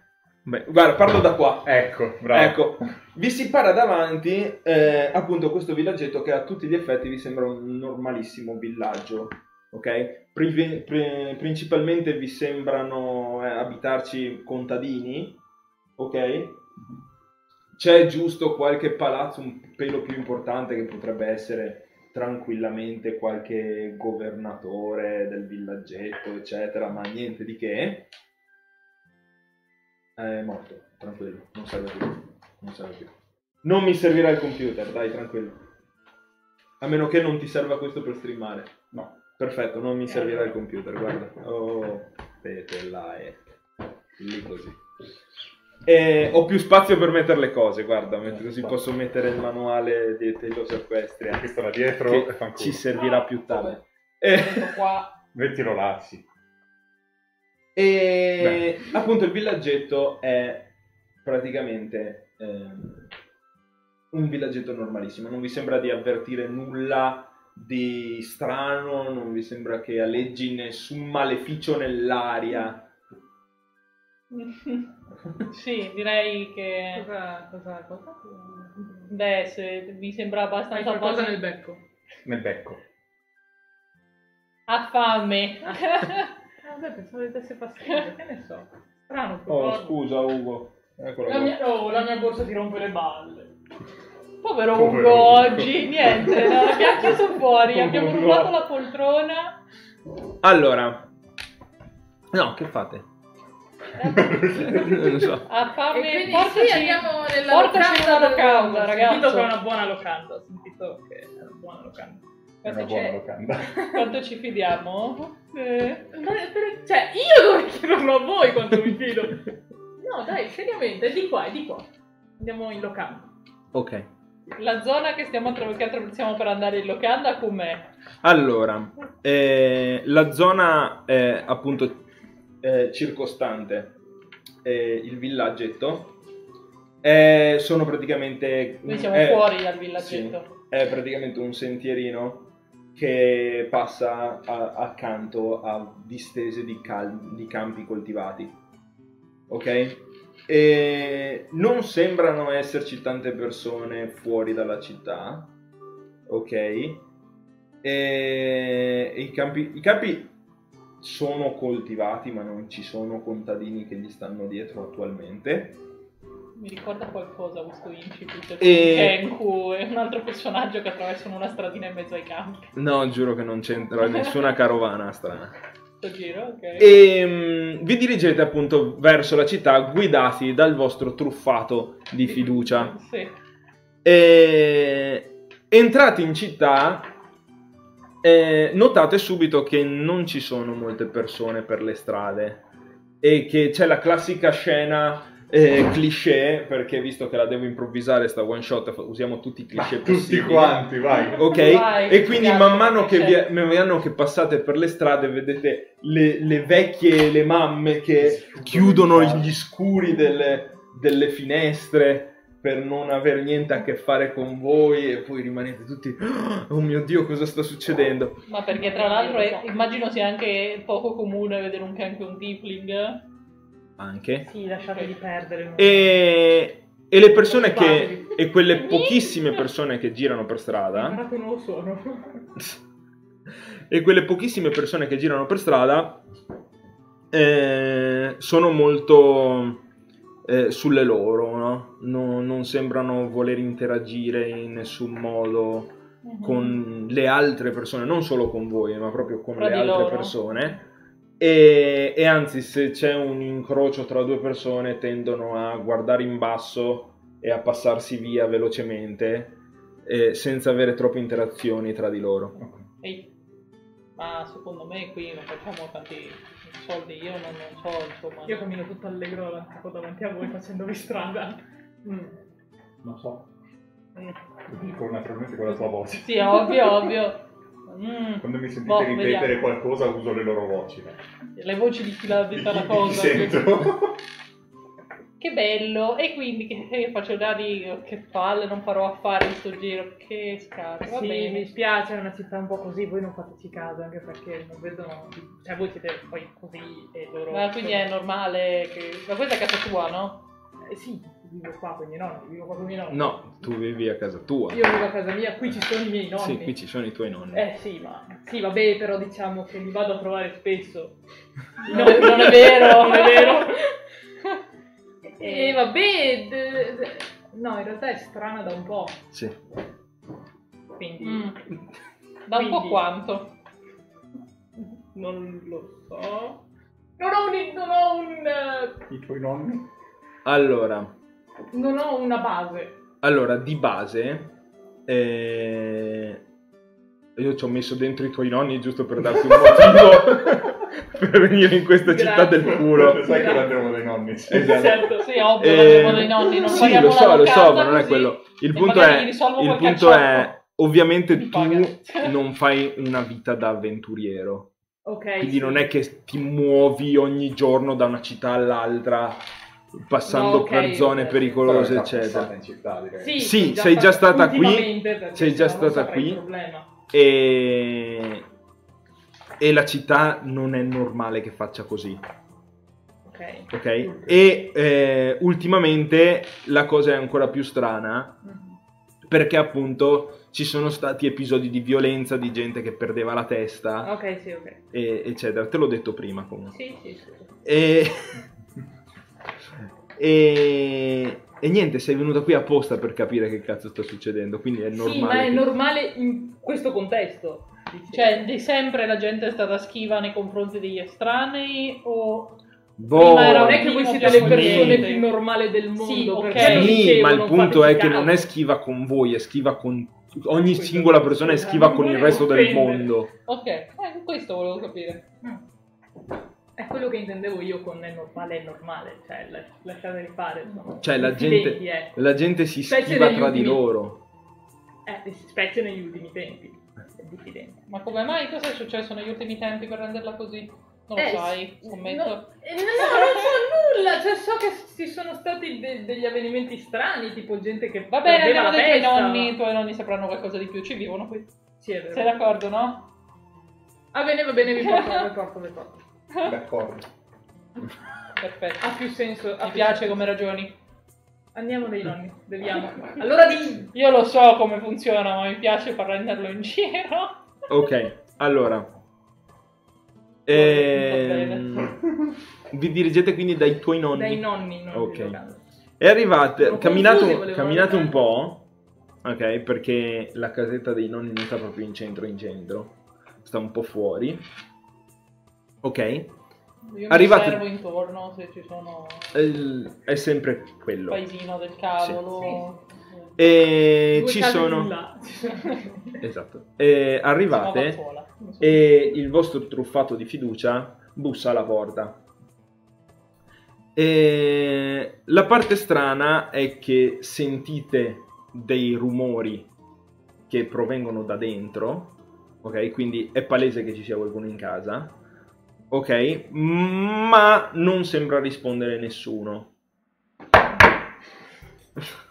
Speaker 2: Beh, guarda, parlo da qua.
Speaker 5: Ecco, bravo.
Speaker 2: Ecco, vi si para davanti eh, appunto questo villaggetto che a tutti gli effetti vi sembra un normalissimo villaggio, ok? Pri- pri- principalmente vi sembrano eh, abitarci contadini, ok? C'è giusto qualche palazzo un pelo più importante che potrebbe essere tranquillamente qualche governatore del villaggetto, eccetera, ma niente di che. È morto, tranquillo, non serve più. Non serve più. Non mi servirà il computer, dai, tranquillo. A meno che non ti serva questo per streamare.
Speaker 5: No.
Speaker 2: Perfetto, non mi servirà il computer, guarda. Oh, vete là e lì così. E ho più spazio per mettere le cose, guarda, mentre così posso mettere il manuale di Talos Equestria
Speaker 1: Questo là dietro
Speaker 2: che ci servirà più tardi. E,
Speaker 3: Ecco qua.
Speaker 1: Mettilo là, sì.
Speaker 2: e appunto il villaggetto è praticamente ehm, un villaggetto normalissimo, non vi sembra di avvertire nulla di strano, non vi sembra che aleggi nessun maleficio nell'aria.
Speaker 3: sì, direi che...
Speaker 4: Cosa, cosa, cosa?
Speaker 3: Beh, se vi sembra
Speaker 4: Hai
Speaker 3: abbastanza
Speaker 4: qualcosa
Speaker 3: basi-
Speaker 4: nel becco.
Speaker 1: Nel becco.
Speaker 3: Ha fame.
Speaker 4: Ah, beh, pensavo che desse fastidio, che ne so. Strano,
Speaker 2: Oh,
Speaker 4: però.
Speaker 2: scusa Ugo. Eccolo
Speaker 4: La mia, oh, la mia borsa ti rompe le balle.
Speaker 3: Povero
Speaker 1: Povero
Speaker 3: Ugo
Speaker 1: Ugo.
Speaker 3: oggi, niente, no, l'abbiamo chiuso fuori,
Speaker 2: Povero
Speaker 3: abbiamo
Speaker 2: Ugo.
Speaker 3: rubato la poltrona.
Speaker 2: Allora, no, che fate? Non lo so.
Speaker 4: E quindi
Speaker 3: portaci,
Speaker 4: sì, andiamo nella
Speaker 3: portaci
Speaker 4: locanda
Speaker 3: una locanda,
Speaker 4: Ho
Speaker 3: ragazzo.
Speaker 4: sentito che è una buona locanda, ho sentito che è una buona locanda.
Speaker 1: È una
Speaker 3: Quanto,
Speaker 1: buona
Speaker 3: c'è-
Speaker 1: locanda.
Speaker 3: quanto ci fidiamo? Eh.
Speaker 4: Cioè, io dovrei chiederlo a voi quanto mi fido. No, dai, seriamente, è di qua, è di qua. Andiamo in locanda.
Speaker 2: Ok.
Speaker 3: La zona che, stiamo attra- che attraversiamo per andare in locanda com'è?
Speaker 2: Allora, eh, la zona eh, appunto eh, circostante eh, il villaggetto. Eh, sono praticamente
Speaker 3: Noi siamo
Speaker 2: eh,
Speaker 3: fuori dal villaggetto.
Speaker 2: sì, è praticamente un sentierino che passa a- accanto a distese di, cal- di campi coltivati ok? E non sembrano esserci tante persone fuori dalla città ok? E i campi, i campi sono coltivati ma non ci sono contadini che gli stanno dietro attualmente
Speaker 3: Mi ricorda qualcosa questo incipit
Speaker 2: E-
Speaker 3: Kenku e un altro personaggio che attraversano una stradina in mezzo ai campi.
Speaker 2: no giuro che non c'entra nessuna carovana strana
Speaker 3: giro, ok.
Speaker 2: e mm, vi dirigete appunto verso la città guidati dal vostro truffato di fiducia
Speaker 3: Sì.
Speaker 2: E entrati in città, eh, notate subito che non ci sono molte persone per le strade e che c'è la classica scena eh, cliché, perché visto che la devo improvvisare sta one shot, usiamo tutti i
Speaker 1: Ma
Speaker 2: cliché
Speaker 1: tutti
Speaker 2: possibili.
Speaker 1: quanti, vai.
Speaker 2: Ok,
Speaker 3: Vai,
Speaker 2: e quindi man mano che, vi, man mano che passate per le strade vedete le, le vecchie, le mamme che chiudono gli scuri delle, delle finestre per non avere niente a che fare con voi e poi rimanete tutti oh mio dio cosa sta succedendo
Speaker 3: Ma perché tra l'altro è- immagino sia anche poco comune vedere un Kenku e un Tiefling.
Speaker 2: anche
Speaker 4: Sì, lasciate di perdere.
Speaker 2: e, e le persone che e quelle pochissime persone che girano per strada
Speaker 4: imparato un nuovo suono.
Speaker 2: e quelle pochissime persone che girano per strada eh, sono molto eh, sulle loro, no? No- non sembrano voler interagire in nessun modo
Speaker 3: Mhm.
Speaker 2: con le altre persone, non solo con voi, ma proprio con
Speaker 3: Tra
Speaker 2: le altre
Speaker 3: loro.
Speaker 2: persone. E, e anzi, se c'è un incrocio tra due persone, tendono a guardare in basso e a passarsi via velocemente eh, senza avere troppe interazioni tra di loro.
Speaker 3: Ehi, ma secondo me qui non facciamo tanti soldi, io non, non so, insomma.
Speaker 4: Io cammino tutto allegro avanti- davanti a voi facendovi strada. Mm.
Speaker 1: Non so.
Speaker 3: Mm.
Speaker 1: Lo dico naturalmente con la tua voce.
Speaker 3: Sì, ovvio, ovvio. Mm,
Speaker 1: Quando mi sentite
Speaker 3: Boh,
Speaker 1: ripetere
Speaker 3: vediamo.
Speaker 1: qualcosa uso le loro voci.
Speaker 3: Le voci di chi l'ha detta la
Speaker 1: Ti
Speaker 3: cosa.
Speaker 1: sento.
Speaker 3: Che bello! E quindi che, che faccio da di che palle, non farò affare in sto giro. Che scarto, va
Speaker 4: sì, mi
Speaker 3: bene.
Speaker 4: dispiace, è una città un po' così, voi non fateci caso, anche perché non vedono... Cioè, voi siete poi così e loro...
Speaker 3: Ma quindi è normale che. Ma questa è casa tua, no?
Speaker 4: Eh, sì, vivo qua con i miei nonni, vivo qua con i miei nonni.
Speaker 2: No, tu vivi a casa tua.
Speaker 4: Io vivo a casa mia, qui ci sono i miei nonni.
Speaker 2: Sì, qui ci sono i tuoi nonni.
Speaker 4: Eh sì, ma... Sì, vabbè, però diciamo che li vado a trovare spesso.
Speaker 3: Non è, non è vero!
Speaker 4: Non è vero?
Speaker 3: Eh.
Speaker 4: E vabbè, d- d- No, in realtà è strana da un po'.
Speaker 2: Sì.
Speaker 4: Quindi
Speaker 3: Mm. Da un po' quanto?
Speaker 4: non lo so. Non ho un. Non ho un. eh,
Speaker 1: I tuoi nonni?
Speaker 2: Allora,
Speaker 4: Non ho una base.
Speaker 2: allora di base, eh, io ci ho messo dentro i tuoi nonni giusto per darti un motivo per venire in questa città
Speaker 4: Grazie.
Speaker 2: del culo.
Speaker 1: Sai che l'abbiamo dei nonni. sì.
Speaker 2: Esatto.
Speaker 4: Certo.
Speaker 3: Sì, ovvio,
Speaker 2: Eh,
Speaker 3: l'abbiamo dei nonni, non
Speaker 2: sì, lo so, lo so, ma non è quello. Il punto è, il punto è, ovviamente
Speaker 3: Mi
Speaker 2: tu
Speaker 3: paga.
Speaker 2: non fai una vita da avventuriero.
Speaker 4: Ok.
Speaker 2: Quindi
Speaker 4: sì.
Speaker 2: non è che ti muovi ogni giorno da una città all'altra passando
Speaker 4: No, ok,
Speaker 2: per zone
Speaker 4: ok.
Speaker 2: pericolose, eccetera.
Speaker 1: città, direi.
Speaker 4: Sì,
Speaker 2: Sì, sei già stata qui, sei già stata qui. E... e la città non è normale che faccia così,
Speaker 4: Ok.
Speaker 2: ok? E eh, ultimamente la cosa è ancora più strana
Speaker 4: Mhm.
Speaker 2: perché appunto ci sono stati episodi di violenza, di gente che perdeva la testa,
Speaker 4: Ok, sì, ok.
Speaker 2: e- eccetera. Te l'ho detto prima comunque.
Speaker 4: Sì, sì, sì.
Speaker 2: E... e... e niente, sei venuta qui apposta per capire che cazzo sta succedendo, quindi è normale.
Speaker 4: Sì, ma è
Speaker 2: che-
Speaker 4: normale in questo contesto.
Speaker 3: Cioè, di sempre la gente è stata schiva nei confronti degli estranei o...
Speaker 2: Boh,
Speaker 4: non è che voi siete le persone più normali del mondo.
Speaker 3: Sì, ok.
Speaker 4: perché lo
Speaker 2: Sì, ma il punto è che non è schiva con voi, è schiva con ogni
Speaker 4: Questo
Speaker 2: singola persona è schiva con il resto del mondo.
Speaker 3: Ok, eh, questo volevo capire.
Speaker 4: È quello che intendevo io con è normale, è normale. Cioè, la- lasciateli fare. insomma.
Speaker 2: Cioè la gente,
Speaker 4: ecco.
Speaker 2: la gente si
Speaker 4: Specie
Speaker 2: schiva tra di
Speaker 4: ultimi-
Speaker 2: loro.
Speaker 4: Eh, specie negli ultimi tempi. È diffidente.
Speaker 3: Ma come mai? Cosa è successo negli ultimi tempi per renderla così? Non lo
Speaker 4: Eh,
Speaker 3: sai, scommetto.
Speaker 4: No, eh, no, non so nulla. Cioè, so che ci sono stati de- degli avvenimenti strani, tipo gente che
Speaker 3: Va bene, dai tuoi
Speaker 4: testa.
Speaker 3: nonni, i tuoi nonni sapranno qualcosa di più, ci vivono qui.
Speaker 4: Sì, è vero.
Speaker 3: Sei d'accordo, no?
Speaker 4: Va bene, va bene, vi porto, vi porto, vi porto.
Speaker 1: D'accordo.
Speaker 3: Perfetto.
Speaker 4: Ha più senso. ha
Speaker 3: Mi
Speaker 4: più
Speaker 3: piace
Speaker 4: senso.
Speaker 3: come ragioni.
Speaker 4: Andiamo dai nonni, beviamo. Allora di...
Speaker 3: Io lo so come funziona, ma mi piace far renderlo in giro.
Speaker 2: Ok, allora. Ehm, vi dirigete quindi dai tuoi nonni.
Speaker 4: Dai nonni, non
Speaker 2: Ok. E arrivate, camminate, camminate un po', ok, perché la casetta dei nonni non sta proprio in centro in centro, sta un po' fuori, ok,
Speaker 3: Io
Speaker 2: Arrivati-
Speaker 3: mi intorno se ci sono
Speaker 2: Eh, è sempre quello.
Speaker 3: paesino del cavolo.
Speaker 2: E
Speaker 4: Due
Speaker 2: ci sono, esatto, e arrivate e il vostro truffato di fiducia bussa alla porta. E la parte strana è che sentite dei rumori che provengono da dentro, ok? Quindi è palese che ci sia qualcuno in casa, ok? Ma non sembra rispondere nessuno.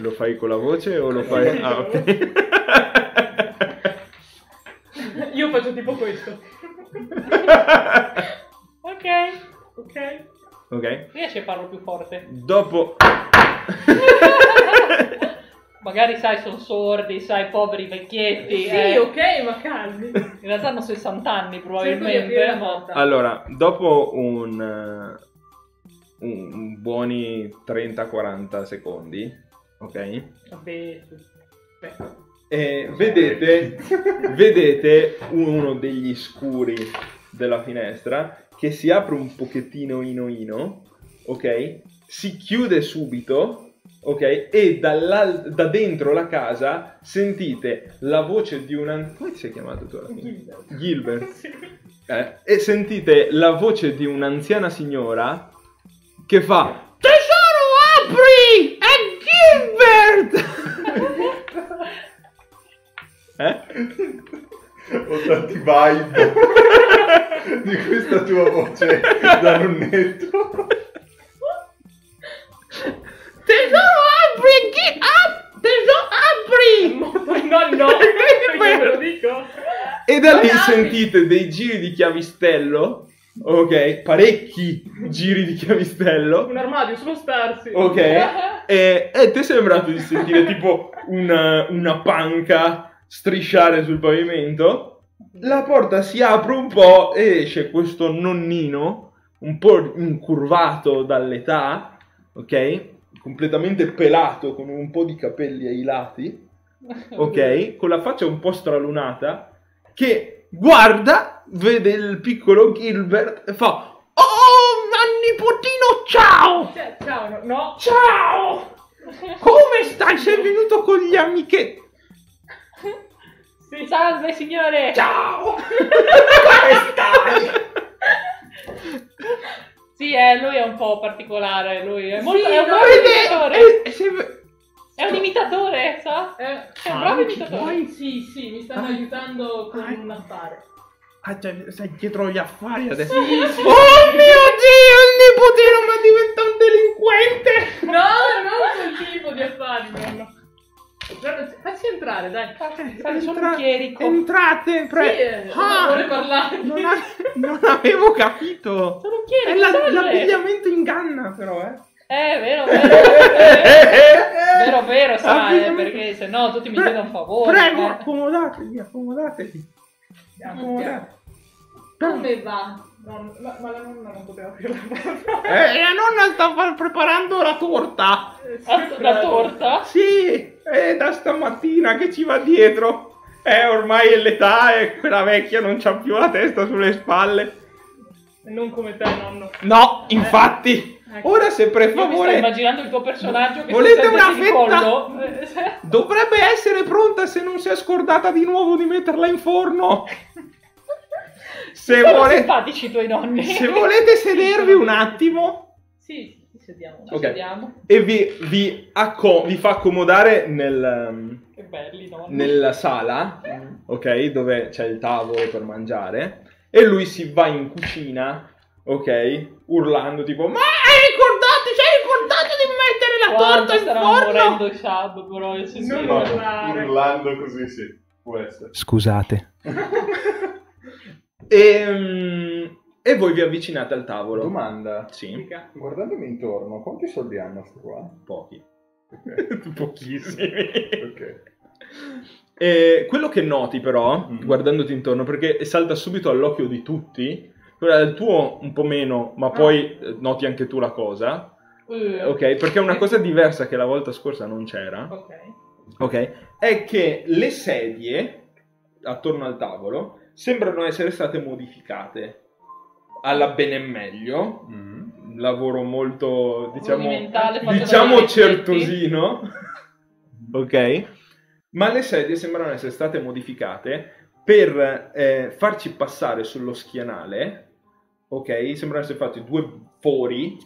Speaker 2: Lo fai con la voce o lo fai... Ah, ok.
Speaker 4: Io faccio tipo questo.
Speaker 3: Ok.
Speaker 4: Ok.
Speaker 2: ok?
Speaker 3: Riesci a farlo più forte?
Speaker 2: Dopo...
Speaker 3: Magari sai, sono sordi, sai, poveri vecchietti.
Speaker 4: Sì,
Speaker 3: eh.
Speaker 4: ok, ma calmi.
Speaker 3: In realtà hanno 60 anni probabilmente. ma-
Speaker 2: allora, dopo un, eh, un- un buoni 30-40 secondi, ok?
Speaker 4: Vabbè, su. Beh.
Speaker 2: E vedete, vedete uno degli scuri della finestra che si apre un pochettino ino ino, ok? Si chiude subito, ok? E da dentro la casa sentite la voce di un... Come ti sei chiamato tu alla fine? Gilbert. Eh, e sentite la voce di un'anziana signora che fa
Speaker 1: Ho tanti vibe di questa tua voce da nonnetto.
Speaker 2: Tesoro apri! Chi ap- Tesoro apri!
Speaker 4: No, no, io lo dico.
Speaker 2: E da lì sentite dei giri di chiavistello, ok? Parecchi giri di chiavistello.
Speaker 4: Un armadio sullo starsi.
Speaker 2: Ok, e, e ti è sembrato di sentire tipo una, una panca strisciare sul pavimento. La porta si apre un po' e esce questo nonnino, un po' incurvato dall'età, ok? Completamente pelato con un po' di capelli ai lati, ok? Con la faccia un po' stralunata, che guarda, vede il piccolo Gilbert e fa Oh, nipotino, ciao!
Speaker 4: Cioè, ciao, no, no.
Speaker 2: Ciao! Come stai? Sei venuto con gli amichetti?
Speaker 4: Sì.
Speaker 3: Salve signore!
Speaker 2: Ciao! Come stai?
Speaker 3: Sì, eh, lui è un po' particolare, lui è molto...
Speaker 4: Sì,
Speaker 3: è un
Speaker 4: no,
Speaker 3: imitatore!
Speaker 2: Eh, se-
Speaker 3: È un imitatore, sa?
Speaker 4: Eh,
Speaker 3: È un
Speaker 2: Ah,
Speaker 3: bravo imitatore.
Speaker 4: sì, sì, mi stanno
Speaker 2: Ah.
Speaker 4: aiutando con
Speaker 2: Ah.
Speaker 4: un affare.
Speaker 2: Ah, cioè, sei dietro gli affari adesso.
Speaker 4: Sì, sì.
Speaker 2: Oh mio dio, il nipotino ma diventa un delinquente!
Speaker 4: No, non quel tipo di affari, nonno. Facci entrare, dai.
Speaker 2: Entra-
Speaker 3: un chierico.
Speaker 2: Entrate,
Speaker 4: Sì,
Speaker 2: pre-
Speaker 4: eh,
Speaker 2: Ah,
Speaker 4: parlare.
Speaker 2: non, a- non avevo capito.
Speaker 3: Solo un chierico,
Speaker 2: la-
Speaker 3: salve.
Speaker 2: l'abbigliamento inganna però, eh.
Speaker 3: Eh, vero, vero, vero, vero, vero, sa, eh,
Speaker 2: Abbigliamento-
Speaker 3: perché se no tutti mi chiedono un favore.
Speaker 2: Prego,
Speaker 3: eh.
Speaker 2: accomodatevi, accomodatevi. Accomodatevi.
Speaker 4: Come va? No, ma, ma la nonna non poteva aprire la porta.
Speaker 2: Eh, la nonna sta preparando la torta.
Speaker 4: Eh, sì,
Speaker 3: Ah, La torta?
Speaker 2: Sì, è da stamattina che ci va dietro. Eh, ormai è l'età e quella vecchia non c'ha più la testa sulle spalle.
Speaker 4: Non come te, nonno.
Speaker 2: No, infatti.
Speaker 4: ecco.
Speaker 2: Ora se per
Speaker 3: Io mi sto
Speaker 2: favore
Speaker 3: immaginando il tuo personaggio che
Speaker 2: Volete una fetta?
Speaker 3: Eh,
Speaker 2: dovrebbe essere pronta se non si è scordata di nuovo di metterla in forno. Se,
Speaker 3: Sono
Speaker 2: vuole-
Speaker 3: simpatici i tuoi nonni.
Speaker 2: se volete sedervi un attimo
Speaker 4: Sì, sì, sediamo.
Speaker 3: Ci
Speaker 2: Ok.
Speaker 3: sediamo.
Speaker 2: e vi, vi, acco- vi fa accomodare nel,
Speaker 3: Che belli nonni.
Speaker 2: nella sala, ok, dove c'è il tavolo per mangiare, e lui si va in cucina, ok, urlando tipo, ma hai ricordato, ci hai ricordato di mettere la
Speaker 3: Quanto
Speaker 2: torta in forno?
Speaker 3: morendo sub, però.
Speaker 4: Non
Speaker 1: urlando così sì, può essere.
Speaker 2: Scusate. e, mm, e voi vi avvicinate al tavolo.
Speaker 1: Domanda,
Speaker 2: Sì,
Speaker 1: guardandomi intorno, quanti soldi hanno sto qua?
Speaker 2: pochi.
Speaker 1: Ok,
Speaker 2: Pochissimi.
Speaker 1: ok.
Speaker 2: E quello che noti però,
Speaker 1: Mhm.
Speaker 2: guardandoti intorno, perché salta subito all'occhio di tutti, del tuo un po' meno, ma poi eh, noti anche tu la cosa,
Speaker 3: Eh,
Speaker 2: ok? Perché è una cosa diversa che la volta scorsa non c'era,
Speaker 4: Ok.
Speaker 2: ok? È che le sedie attorno al tavolo sembrano essere state modificate alla bene meglio,
Speaker 1: Mm.
Speaker 2: un lavoro molto, diciamo, diciamo certosino, ok? Ma le sedie sembrano essere state modificate per eh, farci passare sullo schienale, ok? Sembrano essere fatti due fori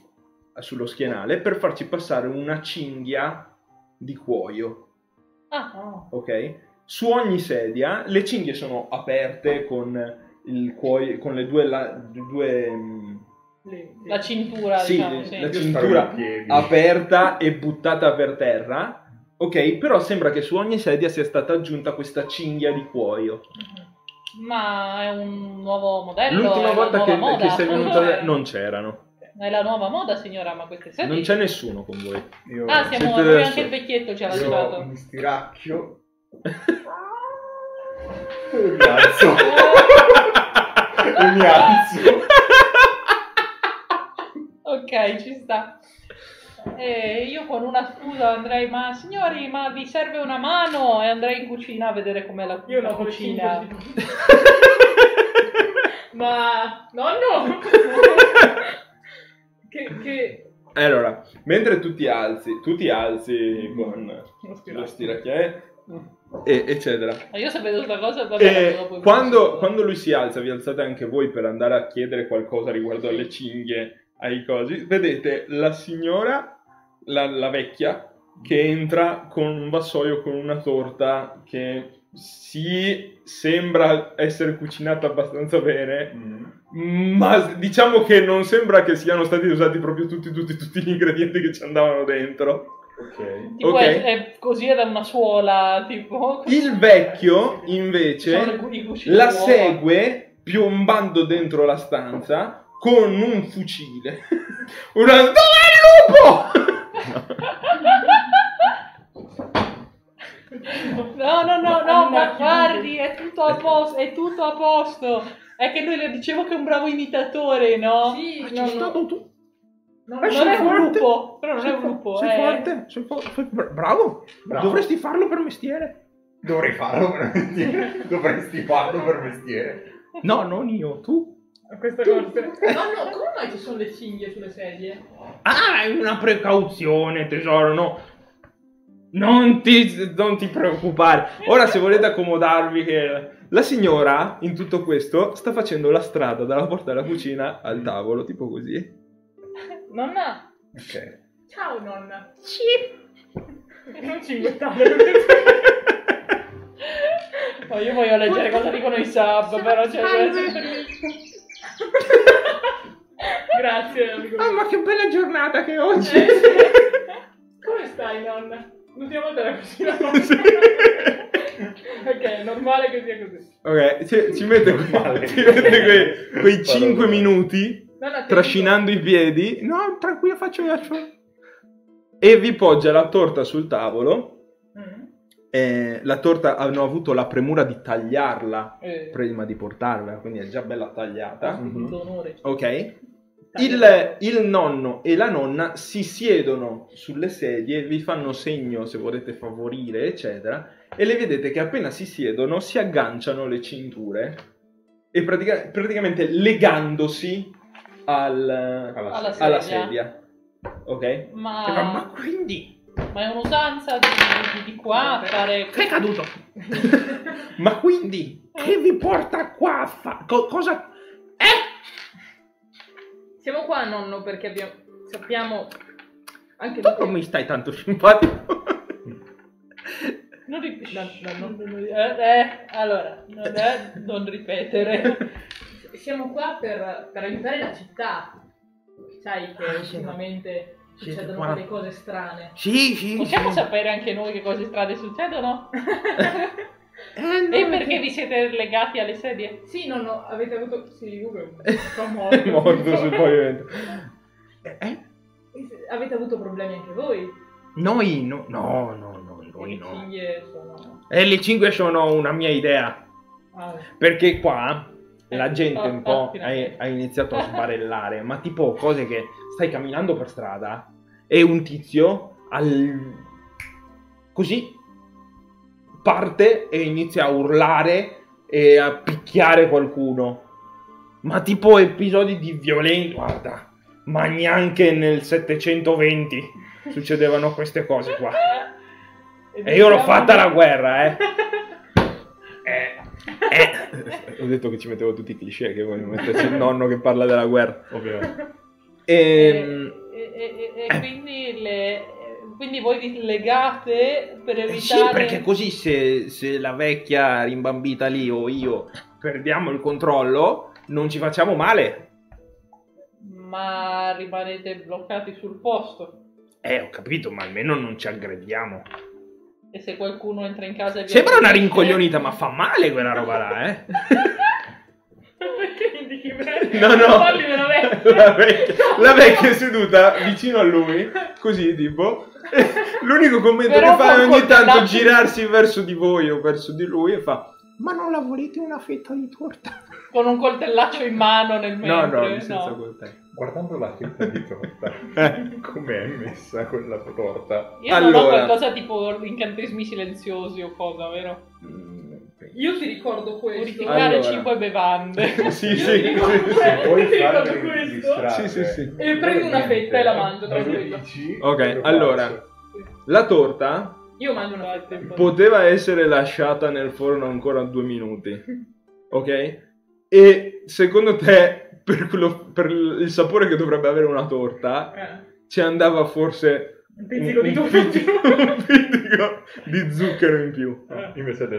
Speaker 2: sullo schienale per farci passare una cinghia di cuoio,
Speaker 3: Ah, oh.
Speaker 2: ok? Su ogni sedia le cinghie sono aperte con il cuoio, con le due, la- due mm,
Speaker 4: Le-
Speaker 3: la cintura,
Speaker 2: Sì,
Speaker 3: diciamo, sì.
Speaker 2: la
Speaker 1: Io
Speaker 2: cintura aperta e buttata per terra. Ok, però sembra che su ogni sedia sia stata aggiunta questa cinghia di cuoio.
Speaker 3: Ma è un nuovo modello?
Speaker 2: L'ultima volta che, che sei venuta non c'erano.
Speaker 3: È la nuova moda, signora, ma queste sedie...
Speaker 2: Non c'è nessuno con voi.
Speaker 1: Io,
Speaker 3: Ah, siamo noi anche il vecchietto ci ha
Speaker 1: io
Speaker 3: lasciato.
Speaker 1: mi stiracchio e mi alzo. e mi alzo.
Speaker 3: ok, ci sta. E io con una scusa andrei, ma signori, ma vi serve una mano? E andrei in cucina a vedere com'è la,
Speaker 4: Io
Speaker 3: la cucina.
Speaker 4: Ma nonno! che, che...
Speaker 2: Allora, mentre tu ti alzi, tu ti alzi con
Speaker 4: Lo
Speaker 2: stiracchiere, e, eccetera.
Speaker 3: Ma io se vedo questa cosa, va bene, dopo
Speaker 2: quando, quando lui si alza, vi alzate anche voi per andare a chiedere qualcosa riguardo alle cinghie, ai cosi. Vedete la signora, la, la vecchia, che entra con un vassoio con una torta che si sembra essere cucinata abbastanza bene,
Speaker 1: Mm.
Speaker 2: ma diciamo che non sembra che siano stati usati proprio tutti, tutti, tutti gli ingredienti che ci andavano dentro.
Speaker 1: Ok.
Speaker 3: Tipo
Speaker 2: ok.
Speaker 3: è, è così è da una suola, tipo...
Speaker 2: Il vecchio, invece, la segue piombando dentro la stanza con un fucile. Una... Dov'è il lupo?
Speaker 3: No, no, no, no, ma guardi, è tutto a posto, è tutto a posto. È che lui le dicevo che è un bravo imitatore, no?
Speaker 4: Sì,
Speaker 2: C'è
Speaker 4: no,
Speaker 2: stato
Speaker 4: no.
Speaker 2: tu. Eh,
Speaker 3: non
Speaker 2: sei
Speaker 3: è un
Speaker 2: forte.
Speaker 3: lupo, però non
Speaker 2: Sei
Speaker 3: è un lupo.
Speaker 2: Sei
Speaker 3: è-
Speaker 2: forte, sei fo- sei bra- bravo.
Speaker 1: Bravo.
Speaker 2: Dovresti farlo per mestiere.
Speaker 1: Dovrei farlo per mestiere. Dovresti farlo per mestiere.
Speaker 2: No, non io, tu.
Speaker 4: Questa cosa.
Speaker 3: No, no, come mai ci sono le cinghie sulle sedie?
Speaker 2: Ah, è una precauzione, tesoro, no. Non ti, non ti preoccupare. Ora, se volete accomodarvi, che la signora in tutto questo sta facendo la strada dalla porta della cucina al tavolo, tipo così.
Speaker 3: Nonna,
Speaker 1: Ok.
Speaker 3: ciao nonna.
Speaker 4: Non cinguettare.
Speaker 3: Oh, io voglio leggere cosa dicono i sub, però c'è...
Speaker 4: Grazie, amico.
Speaker 2: Ah, ma che bella giornata che oggi!
Speaker 4: Eh, sì. Come stai, nonna? L'ultima volta era così la cosa.
Speaker 2: Sì.
Speaker 4: ok, è normale che sia così.
Speaker 2: Ok, ci, ci mette,
Speaker 1: Male.
Speaker 2: ci mette quei, quei
Speaker 1: Parole.
Speaker 2: 5 minuti
Speaker 4: Nonna, ti
Speaker 2: trascinando i piedi. No, tranquillo, faccio io. E vi poggia la torta sul tavolo.
Speaker 4: dico- Mm.
Speaker 2: Eh, la torta hanno avuto la premura di tagliarla
Speaker 3: Eh,
Speaker 2: prima di portarvela, quindi è già bella tagliata.
Speaker 1: Mhm.
Speaker 3: d'onore.
Speaker 2: Ok. Il, il nonno e la nonna si siedono sulle sedie, vi fanno segno se volete favorire, eccetera, e le vedete che appena si siedono si agganciano le cinture e pratica- praticamente legandosi al-
Speaker 1: Alla
Speaker 3: Alla
Speaker 1: sedia.
Speaker 2: alla
Speaker 3: sedia.
Speaker 2: Ok? E fa, ma
Speaker 3: Ma,
Speaker 2: quindi
Speaker 3: ma è un'usanza di, di, di qua fare...
Speaker 2: Che è caduto? Ma quindi, che vi porta qua a fa- co- cosa... Eh?
Speaker 4: Siamo qua, nonno, perché abbiamo... sappiamo... Anche
Speaker 2: Tu non mi stai tanto simpatico.
Speaker 3: Non ri-
Speaker 4: No, no, no.
Speaker 3: non- eh, eh, allora, non, eh, non ripetere.
Speaker 4: Siamo qua per, per aiutare la città. Sai che
Speaker 2: Ah,
Speaker 4: ultimamente
Speaker 2: Siete
Speaker 4: succedono
Speaker 2: qua.
Speaker 4: delle cose strane.
Speaker 2: Sì, sì,
Speaker 3: Possiamo
Speaker 2: sì.
Speaker 3: sapere anche noi che cose strane succedono?
Speaker 2: Eh, no,
Speaker 3: E perché vi siete legati alle sedie?
Speaker 4: Sì, nonno, avete avuto... Sì, Ugo è
Speaker 2: È morto sul pavimento. Eh, eh?
Speaker 4: Avete avuto problemi anche voi?
Speaker 2: Noi no, no, no, no, noi
Speaker 4: Le
Speaker 2: no.
Speaker 4: cinghie sono...
Speaker 2: E le 5 sono una mia idea.
Speaker 4: Ah,
Speaker 2: Perché qua la
Speaker 3: Eh,
Speaker 2: gente un po' ha, iniziato a sbarellare, ma tipo cose che stai camminando per strada e un tizio al... così parte e inizia a urlare e a picchiare qualcuno. Ma tipo episodi di violenza, guarda, ma neanche nel 720 succedevano queste cose qua. E io l'ho fatta la guerra, eh. Eh, eh. Ho detto che ci mettevo tutti i cliché che voglio metterci il nonno che parla della guerra.
Speaker 1: Ovviamente.
Speaker 2: Ehm,
Speaker 3: E, e- e- e quindi, le- quindi voi vi legate per
Speaker 2: eh
Speaker 3: evitare...
Speaker 2: sì, perché così se, se la vecchia rimbambita lì o io perdiamo il controllo, non ci facciamo male.
Speaker 3: Ma rimanete bloccati sul posto.
Speaker 2: Eh, ho capito, ma almeno non ci aggrediamo.
Speaker 3: E se qualcuno entra in casa e vi
Speaker 2: Sembra una rincoglionita, ma fa male quella roba là, eh.
Speaker 4: Perché indichi me?
Speaker 2: No, no.
Speaker 4: Della vecchia.
Speaker 2: La vecchia, la vecchia è seduta vicino a lui, così tipo. L'unico commento
Speaker 3: Però
Speaker 2: che fa è ogni tanto girarsi verso di voi o verso di lui e fa: Ma non la volete una fetta di torta?
Speaker 3: Con un coltellaccio in mano nel
Speaker 2: No,
Speaker 3: mentre.
Speaker 2: no, senza
Speaker 3: no.
Speaker 2: coltello.
Speaker 1: Guardando la fetta di torta,
Speaker 2: Eh.
Speaker 1: com'è messa quella torta?
Speaker 3: Io non ho
Speaker 2: Allora.
Speaker 3: qualcosa tipo incantesimi silenziosi o cosa, vero?
Speaker 4: Io ti ricordo questo.
Speaker 3: Purificare
Speaker 2: Allora.
Speaker 3: cibo e bevande.
Speaker 2: Sì,
Speaker 4: Io
Speaker 2: sì,
Speaker 4: ti ricordo
Speaker 2: sì,
Speaker 4: questo.
Speaker 2: sì.
Speaker 1: Puoi
Speaker 4: Ti ricordo questo?
Speaker 2: Sì, sì, sì.
Speaker 4: E prendi una fetta e la mangio, tranquillo.
Speaker 2: Ok,
Speaker 1: lo
Speaker 2: allora. La torta
Speaker 4: Io mangio una fetta.
Speaker 2: poteva essere lasciata nel forno ancora due minuti, ok? E secondo te, per, quello- per il sapore che dovrebbe avere una torta,
Speaker 4: Eh,
Speaker 2: ci andava forse
Speaker 4: un pizzico di
Speaker 2: un pizzico, un pizzico di zucchero in più.
Speaker 4: Eh.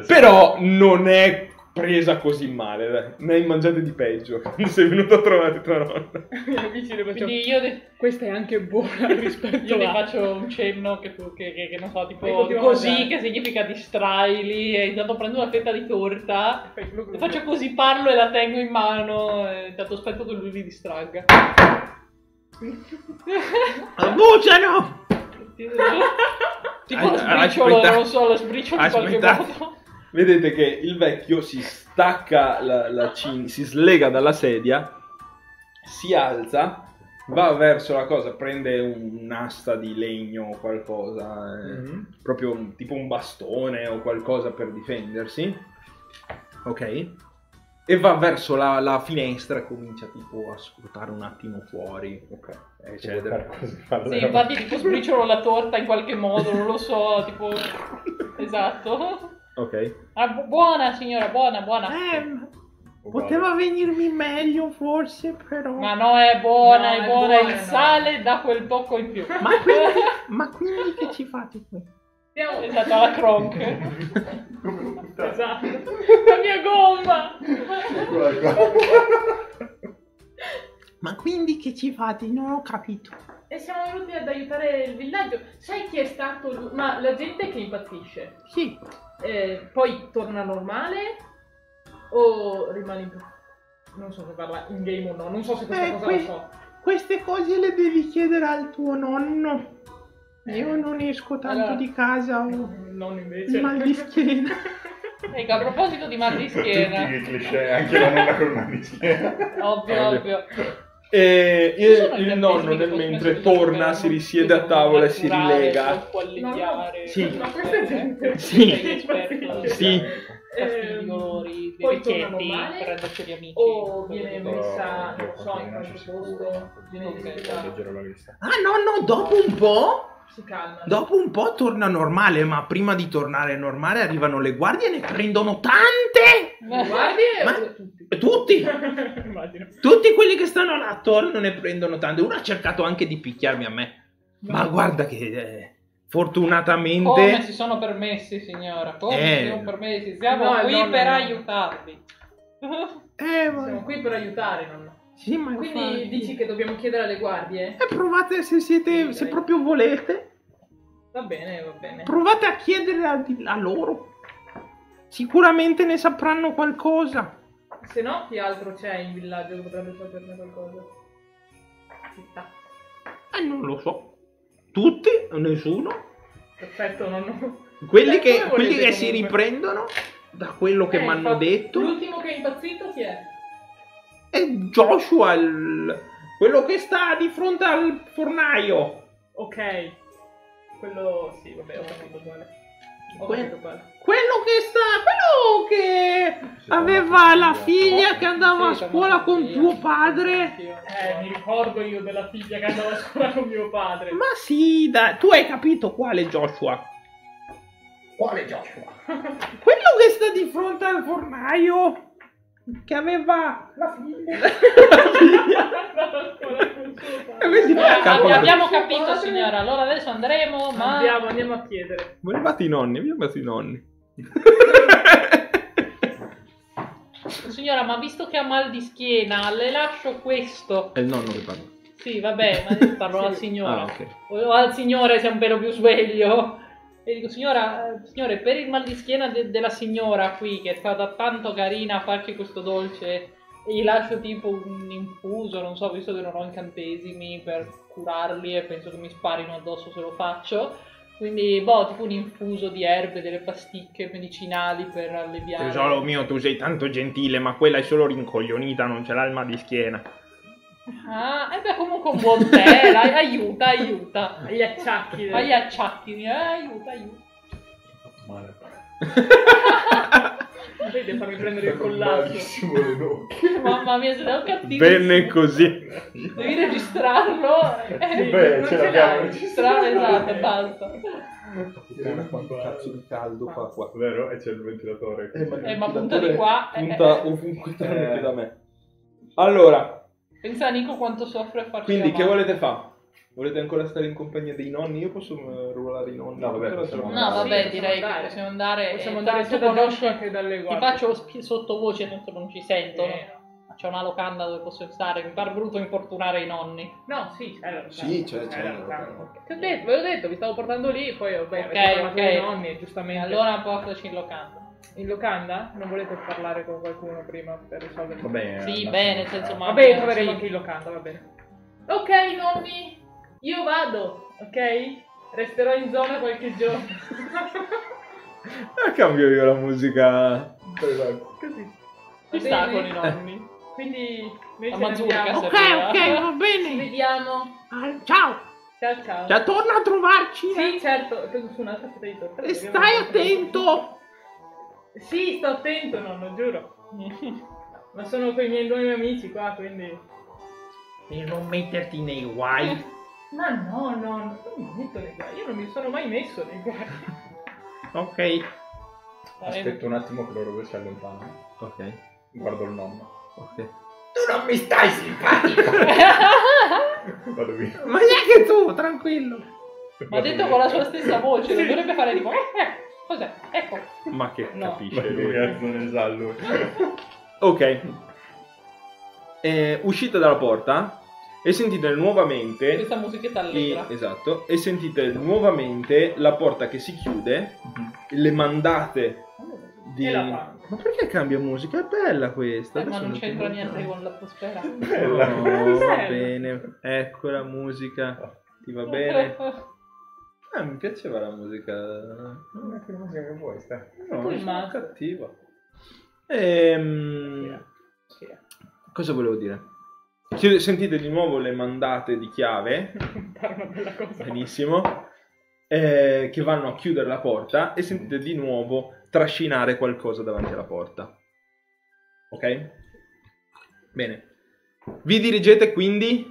Speaker 2: Però non è presa così male, ne hai mangiate di peggio. Sei venuto a trovare tua nonna.
Speaker 4: I miei amici le faccio-
Speaker 3: Quindi io, de-
Speaker 4: Questa è anche buona rispetto
Speaker 3: io ne
Speaker 4: a...
Speaker 3: faccio un cenno che, tu- che, che- che non so, tipo così, che significa distraili. E intanto prendo una fetta di torta. E faccio così, parlo e la tengo in mano. E intanto aspetto che lui mi distragga.
Speaker 2: Abbuciano!
Speaker 3: tipo lo sbriciolo, non so, lo sbriciolo in qualche modo.
Speaker 2: Vedete che il vecchio si stacca la, la cin- si slega dalla sedia, si alza, va verso la cosa, prende un'asta di legno o qualcosa, eh,
Speaker 5: Mhm.
Speaker 2: proprio un- tipo un bastone o qualcosa per difendersi. Ok. E va verso la, la finestra e comincia tipo a scrutare un attimo fuori. Ok. Eccetera.
Speaker 3: Sì, infatti tipo sbriciolo la torta in qualche modo, non lo so, tipo... Esatto.
Speaker 2: Ok.
Speaker 3: Ah, bu- buona signora, buona, buona.
Speaker 2: Eh, poteva venirmi meglio forse, però.
Speaker 3: Ma no, è buona,
Speaker 4: No,
Speaker 3: è
Speaker 4: è
Speaker 3: buona,
Speaker 4: buona,
Speaker 3: il
Speaker 4: no.
Speaker 3: sale dà quel tocco in più.
Speaker 2: Ma quindi, ma quindi che ci fate qui?
Speaker 4: Stiamo...
Speaker 3: Esatto, alla cronk.
Speaker 4: Esatto. La mia gomma!
Speaker 2: Ma quindi che ci fate? Non ho capito.
Speaker 4: E siamo venuti ad aiutare il villaggio. Sai chi è stato lui? Ma la gente che impazzisce,
Speaker 2: Sì,
Speaker 4: eh, poi torna normale? O rimane in... Non so se parla in game o no, non so se questa
Speaker 2: Eh,
Speaker 4: cosa
Speaker 2: que-
Speaker 4: la so.
Speaker 2: queste cose le devi chiedere al tuo nonno. Io non esco tanto
Speaker 4: Allora-
Speaker 2: di casa, ho
Speaker 4: Non
Speaker 2: il
Speaker 4: invece.
Speaker 2: mal di schiena.
Speaker 3: Ecco, a proposito di mal di
Speaker 1: Tutti
Speaker 3: schiena,
Speaker 1: che cliché, anche la nonna con una di schiena.
Speaker 3: ovvio, ovvio.
Speaker 2: E il,
Speaker 3: gli
Speaker 2: nonno nel mentre torna si risiede a tavola e si rilega. Sì.
Speaker 4: Ma questa è gente.
Speaker 2: Sì. Sì.
Speaker 3: Fastidi,
Speaker 4: Ehm,
Speaker 3: dolori,
Speaker 4: poi torna
Speaker 3: vecchietti,
Speaker 4: normale?
Speaker 3: per renderci gli amici.
Speaker 4: O viene messa,
Speaker 1: Oh,
Speaker 4: non so, in qualche posto, viene
Speaker 3: Ok,
Speaker 4: visitata,
Speaker 1: Leggero la lista.
Speaker 2: Ah no, no, dopo un po'.
Speaker 4: Si calma.
Speaker 2: Dopo un po' torna normale, ma prima di tornare normale arrivano le guardie e ne prendono tante!
Speaker 4: Guardi
Speaker 2: Ma-
Speaker 4: o tutti?
Speaker 2: Tutti! Tutti quelli che stanno là attorno ne prendono tante. Uno ha cercato anche di picchiarmi a me. Ma guarda che eh, fortunatamente.
Speaker 3: Come si sono permessi, signora? Come
Speaker 2: Eh.
Speaker 3: si sono permessi? Siamo
Speaker 4: No,
Speaker 3: qui
Speaker 4: no, no,
Speaker 3: per
Speaker 4: no.
Speaker 3: aiutarvi.
Speaker 2: Eh, ma-
Speaker 4: Siamo qui per aiutare, nonno.
Speaker 2: Sì, ma
Speaker 4: Quindi
Speaker 2: infatti-
Speaker 4: dici che dobbiamo chiedere alle guardie?
Speaker 2: Eh, provate se siete. Se proprio volete.
Speaker 4: Va bene, va bene.
Speaker 2: Provate a chiedere a, a loro. Sicuramente ne sapranno qualcosa.
Speaker 4: Se no, chi altro c'è in villaggio che potrebbe saperne qualcosa? Città.
Speaker 2: Eh, non lo so. Tutti? Nessuno?
Speaker 4: Perfetto, nonno.
Speaker 2: Quelli
Speaker 4: Beh,
Speaker 2: che,
Speaker 4: come
Speaker 2: quelli che si riprendono da quello che
Speaker 4: Eh,
Speaker 2: mi hanno detto
Speaker 4: L'ultimo che è impazzito chi è?
Speaker 2: È Joshua, il- quello che sta di fronte al fornaio.
Speaker 4: Ok. Quello... sì, vabbè, ho capito quale. Ho
Speaker 2: Que-
Speaker 4: capito quale.
Speaker 2: Quello che sta. Quello che aveva la figlia che andava a scuola con tuo padre.
Speaker 4: Eh, mi ricordo io della figlia che andava a scuola con mio padre.
Speaker 2: Ma sì, dai, tu hai capito quale Joshua?
Speaker 1: Quale Joshua?
Speaker 2: Quello che sta di fronte al fornaio. Che aveva la figlia.
Speaker 4: Andava a scuola con suo padre.
Speaker 2: Questi qua capo-
Speaker 3: abbi- abbiamo capito,
Speaker 4: padre-
Speaker 3: signora. Allora adesso andremo, ma...
Speaker 4: Andiamo, andiamo a chiedere.
Speaker 2: Volevate i nonni, abbiamo messo i nonni.
Speaker 3: Signora, ma visto che ha mal di schiena, le lascio questo.
Speaker 2: È il nonno che parla.
Speaker 3: Sì, vabbè, ma parlo
Speaker 4: Sì.
Speaker 3: al signore.
Speaker 2: Ah, ok.
Speaker 3: O al signore se è un pelo più sveglio. E dico, signora, signore, per il mal di schiena de- della signora qui, che è stata tanto carina a farci questo dolce, e gli lascio tipo un infuso, non so, visto che non ho incantesimi per curarli e penso che mi sparino addosso se lo faccio. Quindi, boh, tipo un infuso di erbe, delle pasticche medicinali per alleviare.
Speaker 2: Tesoro mio, tu sei tanto gentile, ma quella è solo rincoglionita, non ce l'ha il mal di schiena.
Speaker 3: Ah, e beh, comunque un buon tè, dai, aiuta, aiuta.
Speaker 4: Agli acciacchi. del-
Speaker 3: Agli acciacchi, eh, aiuta, aiuta.
Speaker 1: Male.
Speaker 4: Vedi a farmi prendere il collasso.
Speaker 1: Malissimo le nocche.
Speaker 3: Mamma mia, se un cattivo.
Speaker 2: Bene così.
Speaker 3: Devi registrarlo. Eh,
Speaker 1: Beh,
Speaker 4: non
Speaker 1: ce l'abbiamo registrato.
Speaker 3: Esatto, basta.
Speaker 1: Puttana, quanto cazzo
Speaker 2: di caldo
Speaker 1: fa qua. Vero? E c'è il ventilatore.
Speaker 3: Eh, ma punta di qua. eh,
Speaker 2: Punta
Speaker 3: eh.
Speaker 2: ovunque
Speaker 1: tranne che da
Speaker 2: me. Allora,
Speaker 3: Pensa a Nico quanto soffre a farci
Speaker 2: quindi che volete fare? Volete ancora stare in compagnia dei nonni? Io posso eh, ruolare i nonni.
Speaker 1: No, vabbè, possiamo.
Speaker 3: No,
Speaker 4: Sì,
Speaker 3: vabbè,
Speaker 4: possiamo
Speaker 3: direi
Speaker 4: andare.
Speaker 3: che possiamo andare.
Speaker 4: Possiamo
Speaker 3: eh,
Speaker 4: andare sia da
Speaker 3: conosci-
Speaker 4: Joshua che dalle
Speaker 3: Ti
Speaker 4: guardie.
Speaker 3: faccio spi- sottovoce, tanto non ci sentono.
Speaker 4: Eh.
Speaker 3: Ma C'è una locanda dove posso stare. Mi pare brutto importunare i nonni.
Speaker 4: No, sì, c'era la
Speaker 1: Sì,
Speaker 4: locanda.
Speaker 1: c'è- c'è
Speaker 4: C'era
Speaker 1: la locanda.
Speaker 4: Ti ho detto, ve l'ho detto, vi stavo portando lì, poi vabbè,
Speaker 3: Ok,
Speaker 4: avete
Speaker 3: ok.
Speaker 4: dei nonni, E giustamente.
Speaker 3: allora portaci in locanda.
Speaker 4: In locanda? Non volete parlare con qualcuno prima per risolvere
Speaker 1: Vabbè.
Speaker 3: Sì,
Speaker 1: fine.
Speaker 3: nel senso, ma.
Speaker 4: Vabbè,
Speaker 3: eh,
Speaker 4: troveremo
Speaker 3: sì.
Speaker 4: anche in locanda, va bene. Ok, nonni, io vado, ok? Resterò in zona qualche giorno.
Speaker 2: Ah, cambio io la musica.
Speaker 1: Esatto.
Speaker 4: Così.
Speaker 3: Ci sta con i nonni.
Speaker 4: Quindi noi
Speaker 3: La
Speaker 4: andiamo.
Speaker 3: serve.
Speaker 6: Ok, ok, va
Speaker 4: Ci
Speaker 6: bene.
Speaker 4: vediamo.
Speaker 6: Ah, ciao.
Speaker 4: Ciao ciao.
Speaker 6: Già torna a trovarci. eh.
Speaker 4: Sì, certo, preso su un'altra fetta di torta.
Speaker 6: E stai attento.
Speaker 4: Sì, sto attento, nonno, giuro. Ma sono con i miei due amici qua, quindi...
Speaker 6: E non metterti nei guai.
Speaker 4: Ma no, no, non mi metto nei guai. Io non mi sono mai messo nei guai.
Speaker 6: Ok.
Speaker 1: Aspetta un attimo che loro due si allontanano.
Speaker 2: Ok,
Speaker 1: Guardo il nonno.
Speaker 2: ok.
Speaker 1: Tu non mi stai simpatico! Vado via.
Speaker 6: Ma neanche tu, tranquillo.
Speaker 3: Ma ha detto con la sua stessa voce, non dovrebbe fare tipo, eh, cos'è? Ecco.
Speaker 2: Ma che
Speaker 3: No.
Speaker 1: Ma
Speaker 2: capisce
Speaker 1: che
Speaker 2: lui.
Speaker 1: cazzo ne sa lui?
Speaker 2: Ok. Eh, uscite dalla porta e sentite nuovamente...
Speaker 3: Questa musichetta allegra.
Speaker 2: esatto. E sentite nuovamente la porta che si chiude, le mandate di...
Speaker 4: E.
Speaker 2: Ma perché cambia musica? È bella questa.
Speaker 3: Eh, ma non c'entra niente con l'atmosfera.
Speaker 1: Bella.
Speaker 2: No, va bene. Ecco la musica. Ti va bene? Ah, mi piaceva la musica.
Speaker 1: Ma che musica che vuoi, sta?
Speaker 2: No, non
Speaker 3: il
Speaker 2: sono
Speaker 3: master.
Speaker 2: cattiva. Ehm, cosa volevo dire? Sentite di nuovo le mandate di chiave, benissimo, eh, che vanno a chiudere la porta e sentite di nuovo trascinare qualcosa davanti alla porta. Ok? Bene. Vi dirigete quindi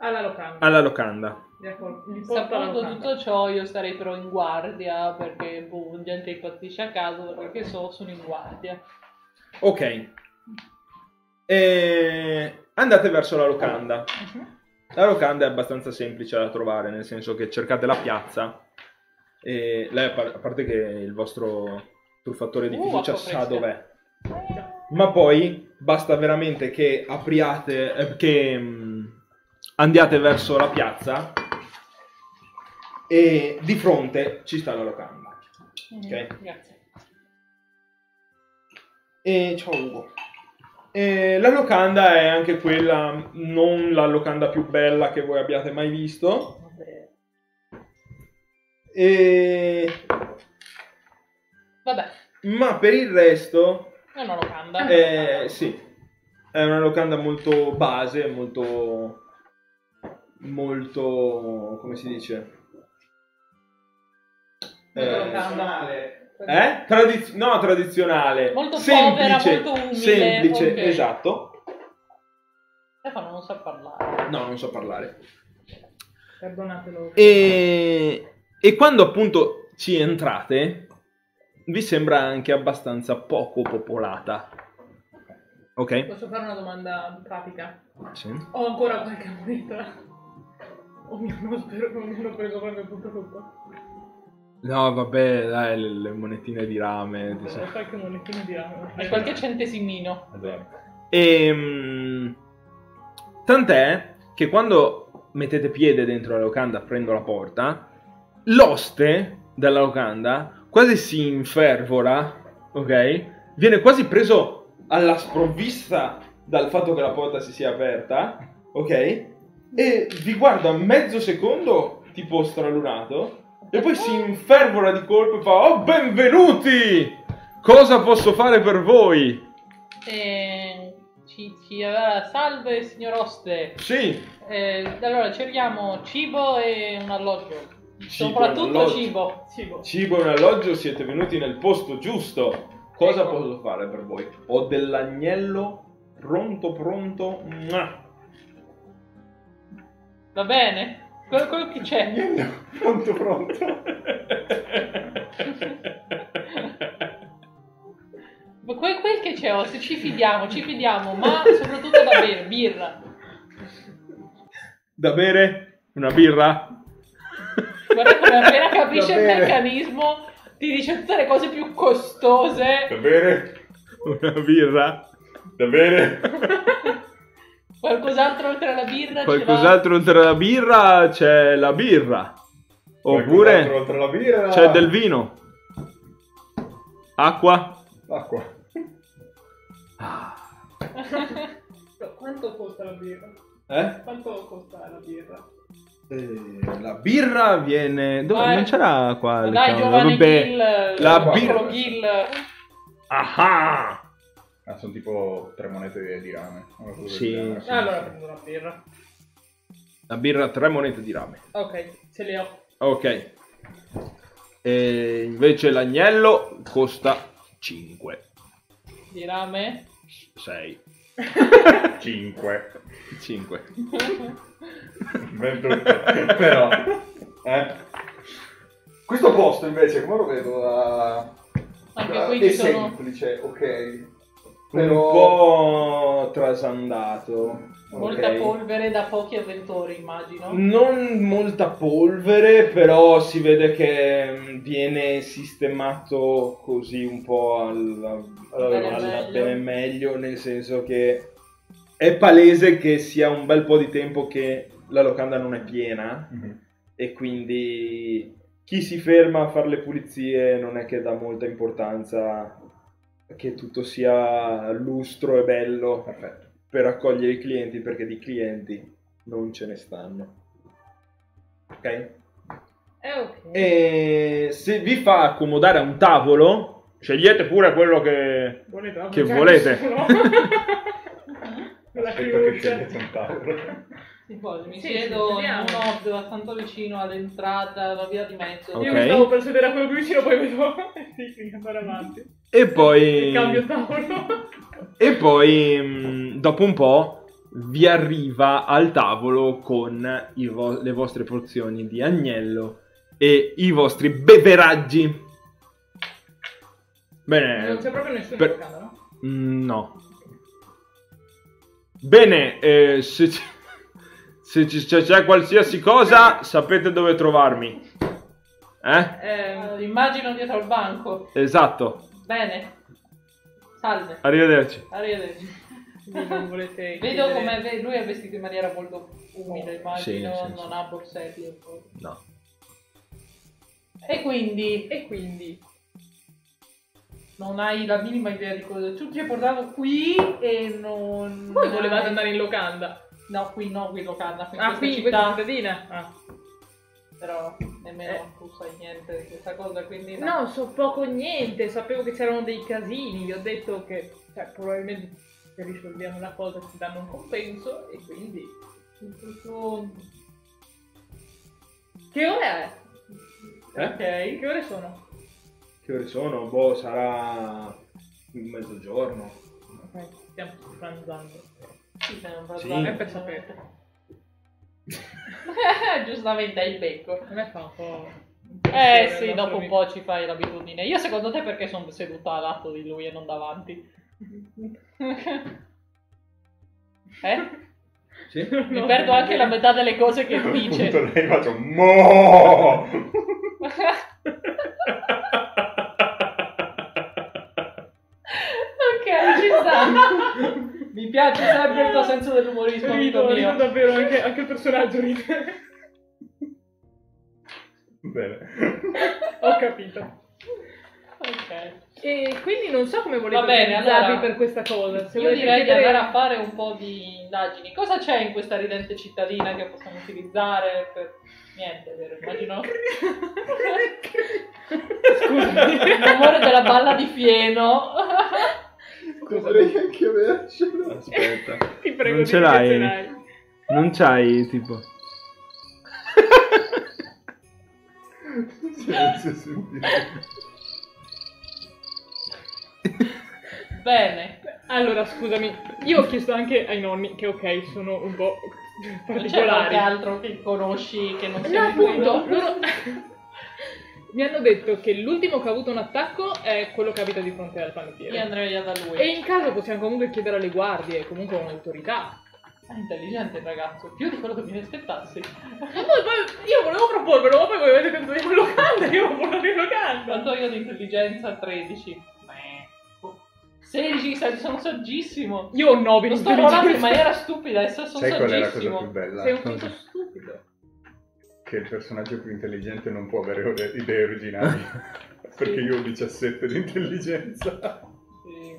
Speaker 4: Alla locanda.
Speaker 2: alla locanda.
Speaker 4: Locanda.
Speaker 3: tutto ciò, io starei però in guardia perché boh, gente impazzisce a caso, perché so, sono in guardia.
Speaker 2: Ok. E andate verso la locanda. La locanda è abbastanza semplice da trovare, nel senso che cercate la piazza e lei, a par- a parte che il vostro truffatore di
Speaker 3: Uh,
Speaker 2: fiducia
Speaker 3: acqua
Speaker 2: sa dov'è, ma poi basta veramente che apriate, eh, che mm, andiate verso la piazza e di fronte ci sta la locanda. Ok.
Speaker 3: Grazie.
Speaker 2: E ciao Ugo. E la locanda è anche quella, non la locanda più bella che voi abbiate mai visto.
Speaker 3: Vabbè.
Speaker 2: E...
Speaker 3: Vabbè,
Speaker 2: Ma per il resto,
Speaker 3: è una locanda.
Speaker 2: eh, sì, è una locanda molto base, molto... molto... come si dice? Eh,
Speaker 3: locanda.
Speaker 2: Eh? Tradiz- no, tradizionale.
Speaker 3: Molto
Speaker 2: semplice,
Speaker 3: povera, molto umile,
Speaker 2: Semplice,
Speaker 3: ok.
Speaker 2: esatto.
Speaker 3: Stefano non sa parlare.
Speaker 2: No, non so parlare.
Speaker 4: Perdonatelo.
Speaker 2: E, e quando appunto ci entrate, vi sembra anche abbastanza poco popolata. Ok?
Speaker 4: Posso fare una domanda pratica?
Speaker 2: Sì.
Speaker 4: Ho ancora qualche moneta? Oh mio no, spero che non mi hanno preso proprio tutto tutto.
Speaker 2: No, vabbè, dai, le, le monetine di rame. sa-
Speaker 4: qualche monetina di rame.
Speaker 3: Hai qualche centesimino.
Speaker 2: Ehm, tant'è che quando mettete piede dentro la locanda aprendo la porta, l'oste della locanda quasi si infervora, ok? Viene quasi preso alla sprovvista dal fatto che la porta si sia aperta, ok? E vi guarda mezzo secondo, tipo stralunato, e poi si infervora di colpo e fa: Oh, benvenuti! Cosa posso fare per voi?
Speaker 3: E ci, ci aveva- salve signor Oste.
Speaker 2: Sì,
Speaker 3: Eh, allora cerchiamo cibo e un alloggio.
Speaker 2: Cibo
Speaker 3: Soprattutto
Speaker 2: alloggio.
Speaker 3: cibo.
Speaker 4: Cibo.
Speaker 2: cibo e un alloggio, siete venuti nel posto giusto. Cosa posso fare per voi? Ho dell'agnello pronto, pronto. Mua.
Speaker 3: Va bene? Quello, quello che c'è.
Speaker 1: Pronto, pronto.
Speaker 3: Ma Quel, quel che c'è, Oste, ci fidiamo, ci fidiamo, ma soprattutto da bere, birra.
Speaker 2: da bere? Una birra?
Speaker 3: Guarda come appena capisce
Speaker 1: Da
Speaker 3: il
Speaker 1: bere.
Speaker 3: meccanismo ti dice tutte le cose più costose.
Speaker 1: Da bere?
Speaker 2: Una birra?
Speaker 1: Da bere?
Speaker 3: Qualcos'altro oltre alla birra?
Speaker 2: Qualcos'altro oltre alla birra? C'è la birra. Oppure
Speaker 1: Oltre la birra?
Speaker 2: c'è del vino. Acqua?
Speaker 1: Acqua.
Speaker 4: Quanto costa la birra?
Speaker 2: Eh?
Speaker 4: Quanto costa la birra?
Speaker 2: Eh, la birra viene. Dove?
Speaker 3: Eh.
Speaker 2: Non c'era qua.
Speaker 3: Dai, giovane
Speaker 2: Vabbè.
Speaker 3: Gil,
Speaker 2: la birra-
Speaker 3: Gil.
Speaker 2: Ah!
Speaker 5: Ah, sono tipo tre monete di rame.
Speaker 2: Sì,
Speaker 5: genere.
Speaker 2: sì.
Speaker 4: Allora prendo una birra.
Speaker 2: La birra tre monete di rame.
Speaker 4: Ok, ce le ho.
Speaker 2: Ok. E invece l'agnello costa 5.
Speaker 3: Di rame?
Speaker 2: 6.
Speaker 5: 5.
Speaker 2: 5.
Speaker 5: Ben tutte. Però. Eh. Questo posto invece, come lo vedo? da-
Speaker 3: Anche
Speaker 5: da-
Speaker 3: qui
Speaker 5: è
Speaker 3: ci sono...
Speaker 5: semplice, ok.
Speaker 2: Un
Speaker 5: Però...
Speaker 2: po' trasandato.
Speaker 3: Molta
Speaker 2: ok?
Speaker 3: polvere da pochi avventori, immagino.
Speaker 2: Non molta polvere, però si vede che mm, viene sistemato così un po' alla,
Speaker 3: Bene
Speaker 2: alla-
Speaker 3: meglio.
Speaker 2: bene meglio, nel senso che è palese che sia un bel po' di tempo che la locanda non è piena
Speaker 5: Mhm.
Speaker 2: e quindi chi si ferma a fare le pulizie non è che dà molta importanza che tutto sia lustro e bello
Speaker 5: Perfetto.
Speaker 2: per accogliere i clienti perché di clienti non ce ne stanno. Ok?
Speaker 4: Eh ok.
Speaker 2: E se vi fa accomodare a un tavolo, scegliete pure quello che... Che
Speaker 4: c'è
Speaker 2: volete.
Speaker 4: La
Speaker 5: Aspetta che scegliete un tavolo.
Speaker 3: Poi mi
Speaker 4: Sì,
Speaker 3: siedo
Speaker 4: sì,
Speaker 3: in
Speaker 4: vediamo.
Speaker 3: uno abbastanza vicino all'entrata, alla via di mezzo.
Speaker 2: Ok.
Speaker 4: Io mi stavo per sedere a quello più vicino, poi vedo sì, andare avanti.
Speaker 2: E poi...
Speaker 4: E cambio tavolo.
Speaker 2: E poi, mh, dopo un po', vi arriva al tavolo con i vo- le vostre porzioni di agnello e i vostri beveraggi. Bene.
Speaker 4: Non c'è proprio nessuno
Speaker 2: per-
Speaker 4: in locanda, no?
Speaker 2: Mm, No. Bene, eh, se, c- se c'è qualsiasi cosa, sapete dove trovarmi. Eh?
Speaker 4: Eh,
Speaker 3: immagino dietro al banco.
Speaker 2: Esatto.
Speaker 3: Bene. Salve.
Speaker 2: Arrivederci.
Speaker 3: Arrivederci.
Speaker 4: voi non volete
Speaker 3: Vedo come lui è vestito in maniera molto umile, immagino,
Speaker 2: Sì, sì,
Speaker 3: non
Speaker 2: sì.
Speaker 3: ha borsetti. poi-
Speaker 2: No.
Speaker 3: E quindi
Speaker 4: E quindi...
Speaker 3: non hai la minima idea di cosa. Tu ti hai portato qui e non.
Speaker 4: Voi volevate andare in locanda?
Speaker 3: No, qui no, qui locanda. qui
Speaker 4: Ah,
Speaker 3: questa
Speaker 4: quindi
Speaker 3: città.
Speaker 4: questa cittadina? Ah.
Speaker 3: Però nemmeno
Speaker 4: Eh.
Speaker 3: tu sai niente di questa cosa, quindi no.
Speaker 4: No, so poco niente, sapevo che c'erano dei casini, vi ho detto che cioè, probabilmente se risolviamo una cosa ci danno un compenso e quindi... Che ore è?
Speaker 2: Eh?
Speaker 3: Ok.
Speaker 4: Che ore sono?
Speaker 2: Che ore sono? Boh, sarà il mezzogiorno.
Speaker 4: Ok, stiamo pranzando.
Speaker 3: Sì, stiamo
Speaker 2: Sì.
Speaker 3: parlando.
Speaker 4: È per sapere.
Speaker 3: Giustamente hai il becco.
Speaker 4: A me fa un po'...
Speaker 3: Eh sì, dopo un po' ci fai l'abitudine. Io secondo te perché sono seduta a lato di lui e non davanti? eh?
Speaker 2: Sì?
Speaker 3: Mi perdo anche la metà delle cose che dice.
Speaker 5: Appunto lei faccio mo.
Speaker 3: ok, ci sta. Mi piace sempre il tuo senso dell'umorismo, amico
Speaker 4: Rido, rido
Speaker 3: mio.
Speaker 4: davvero, anche, anche il personaggio ride.
Speaker 5: Bene.
Speaker 4: Ho capito.
Speaker 3: Ok.
Speaker 4: E quindi non so come volete
Speaker 3: Va bene,
Speaker 4: organizzarvi
Speaker 3: allora,
Speaker 4: per questa cosa. Se
Speaker 3: Io direi di
Speaker 4: chiedere-
Speaker 3: andare a fare un po' di indagini. Cosa c'è in questa ridente cittadina che possiamo utilizzare per... Niente, vero? Immagino... Scusami, il rumore della balla di fieno.
Speaker 5: Potrei anche avercelo.
Speaker 2: Aspetta.
Speaker 4: Ti prego,
Speaker 2: Non ce l'hai?
Speaker 4: che ce l'hai.
Speaker 2: Non c'hai tipo...
Speaker 5: Silenzio sentito.
Speaker 3: Bene.
Speaker 4: Allora, scusami, io ho chiesto anche ai nonni che ok, sono un po'
Speaker 3: Non c'è qualche
Speaker 4: particolari.
Speaker 3: altro che conosci che non
Speaker 4: No,
Speaker 3: sia
Speaker 4: appunto,
Speaker 3: lui?
Speaker 4: loro mi hanno detto che l'ultimo che ha avuto un attacco è quello che abita di fronte al panettiere.
Speaker 3: Io andrei via da lui.
Speaker 4: E in caso possiamo comunque chiedere alle guardie, comunque a un'autorità.
Speaker 3: È intelligente il ragazzo, più di quello che mi aspettassi.
Speaker 4: Ma poi, io volevo proporvelo, ma poi voi avete pensato di locanda, io ho voluto in locanda.
Speaker 3: Quanto io di intelligenza? 13. Beh. 16, sai, sono saggissimo.
Speaker 4: Io ho 9
Speaker 3: Non
Speaker 4: in
Speaker 3: sto rollando in maniera stupida, adesso sono
Speaker 5: Sai qual è la cosa
Speaker 3: saggissimo.
Speaker 5: più bella?
Speaker 4: Sei un figlio stupido.
Speaker 5: Che il personaggio più intelligente non può avere idee originali. Perché io ho 17 di intelligenza.
Speaker 3: Sì.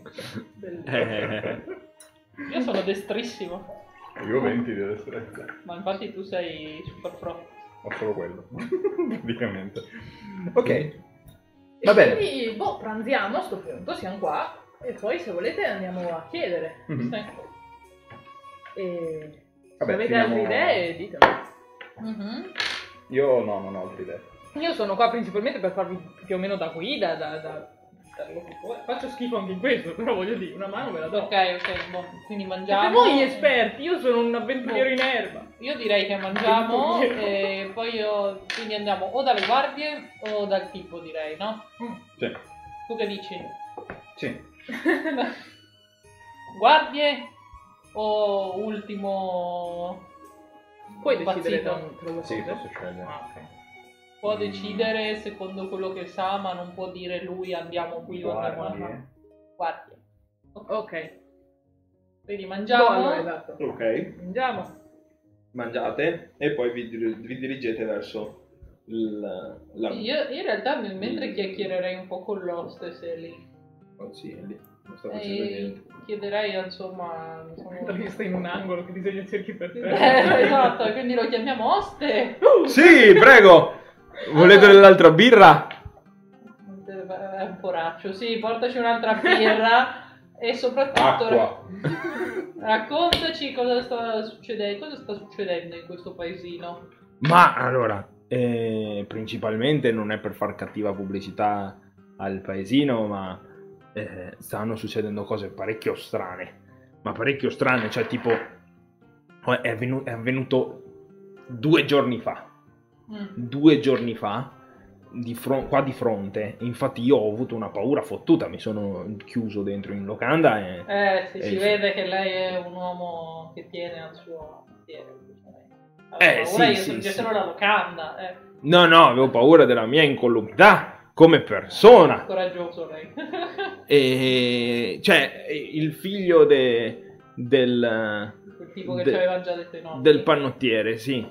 Speaker 2: Eh,
Speaker 3: Io sono destrissimo.
Speaker 5: Io ho 20 di destrezza.
Speaker 3: Ma infatti tu sei super pro.
Speaker 5: Ho solo quello. Praticamente. Ok.
Speaker 4: E
Speaker 5: Va bene.
Speaker 4: Quindi, boh, pranziamo a sto punto, siamo qua. E poi se volete andiamo a chiedere.
Speaker 5: Mhm.
Speaker 3: Sì.
Speaker 4: E se
Speaker 5: Vabbè,
Speaker 4: avete
Speaker 5: finiamo-
Speaker 4: altre idee, ditemi.
Speaker 3: Mhm.
Speaker 5: Io no, non ho altre idee.
Speaker 4: Io sono qua principalmente per farvi più o meno da guida, da, da, da. Faccio schifo anche in questo, però voglio dire, una mano ve la do.
Speaker 3: Ok, ok, boh. quindi
Speaker 4: Siete
Speaker 3: mangiamo.
Speaker 4: voi esperti, io sono un avventuriero in erba.
Speaker 3: Io direi che mangiamo e poi io, quindi andiamo o dalle guardie o dal tipo direi, no?
Speaker 5: Sì.
Speaker 3: Tu che dici?
Speaker 5: Sì.
Speaker 3: Guardie o ultimo
Speaker 4: Puoi decidere da
Speaker 5: Sì, posso scegliere.
Speaker 4: Ah, ok.
Speaker 3: Può decidere secondo quello che sa, ma non può dire lui andiamo qui o andiamo là.
Speaker 5: Guardie.
Speaker 4: Ok.
Speaker 3: Quindi mangiamo.
Speaker 4: allora, esatto.
Speaker 2: Ok,
Speaker 4: Mangiamo.
Speaker 2: mangiate e poi vi, vi dirigete verso il, la...
Speaker 3: Io in realtà mentre chiacchiererei un po' con l'hostess lì.
Speaker 2: Oh, sì, è lì. Non sta facendo
Speaker 3: E
Speaker 2: niente.
Speaker 3: Chiederei insomma. insomma-
Speaker 4: Perché stai in un angolo che disegna cerchi per te.
Speaker 3: Eh, esatto, quindi lo chiamiamo oste.
Speaker 2: Sì, prego! Volete dell'altra birra?
Speaker 3: È un poraccio, sì, portaci un'altra birra e soprattutto
Speaker 2: Acqua.
Speaker 3: raccontaci cosa sta succedendo, cosa sta succedendo in questo paesino.
Speaker 2: Ma allora, eh, principalmente non è per far cattiva pubblicità al paesino, ma eh, stanno succedendo cose parecchio strane. Ma parecchio strane, cioè tipo è, avvenu- è avvenuto due giorni fa.
Speaker 3: Mm.
Speaker 2: Due giorni fa, di fron- qua di fronte. Infatti io ho avuto una paura fottuta, mi sono chiuso dentro in locanda e...
Speaker 3: Eh sì,
Speaker 2: Eh,
Speaker 3: si vede che lei è un uomo che tiene al suo mestiere.
Speaker 2: Eh,
Speaker 3: Ora
Speaker 2: sì,
Speaker 3: io
Speaker 2: sì,
Speaker 3: sono
Speaker 2: sì.
Speaker 3: la locanda, eh.
Speaker 2: No, no, avevo paura della mia incolumità come persona.
Speaker 3: coraggioso lei.
Speaker 2: E cioè il figlio de- del,
Speaker 3: tipo che
Speaker 2: De-
Speaker 3: ci avevano già detto nonni.
Speaker 2: del panottiere, sì.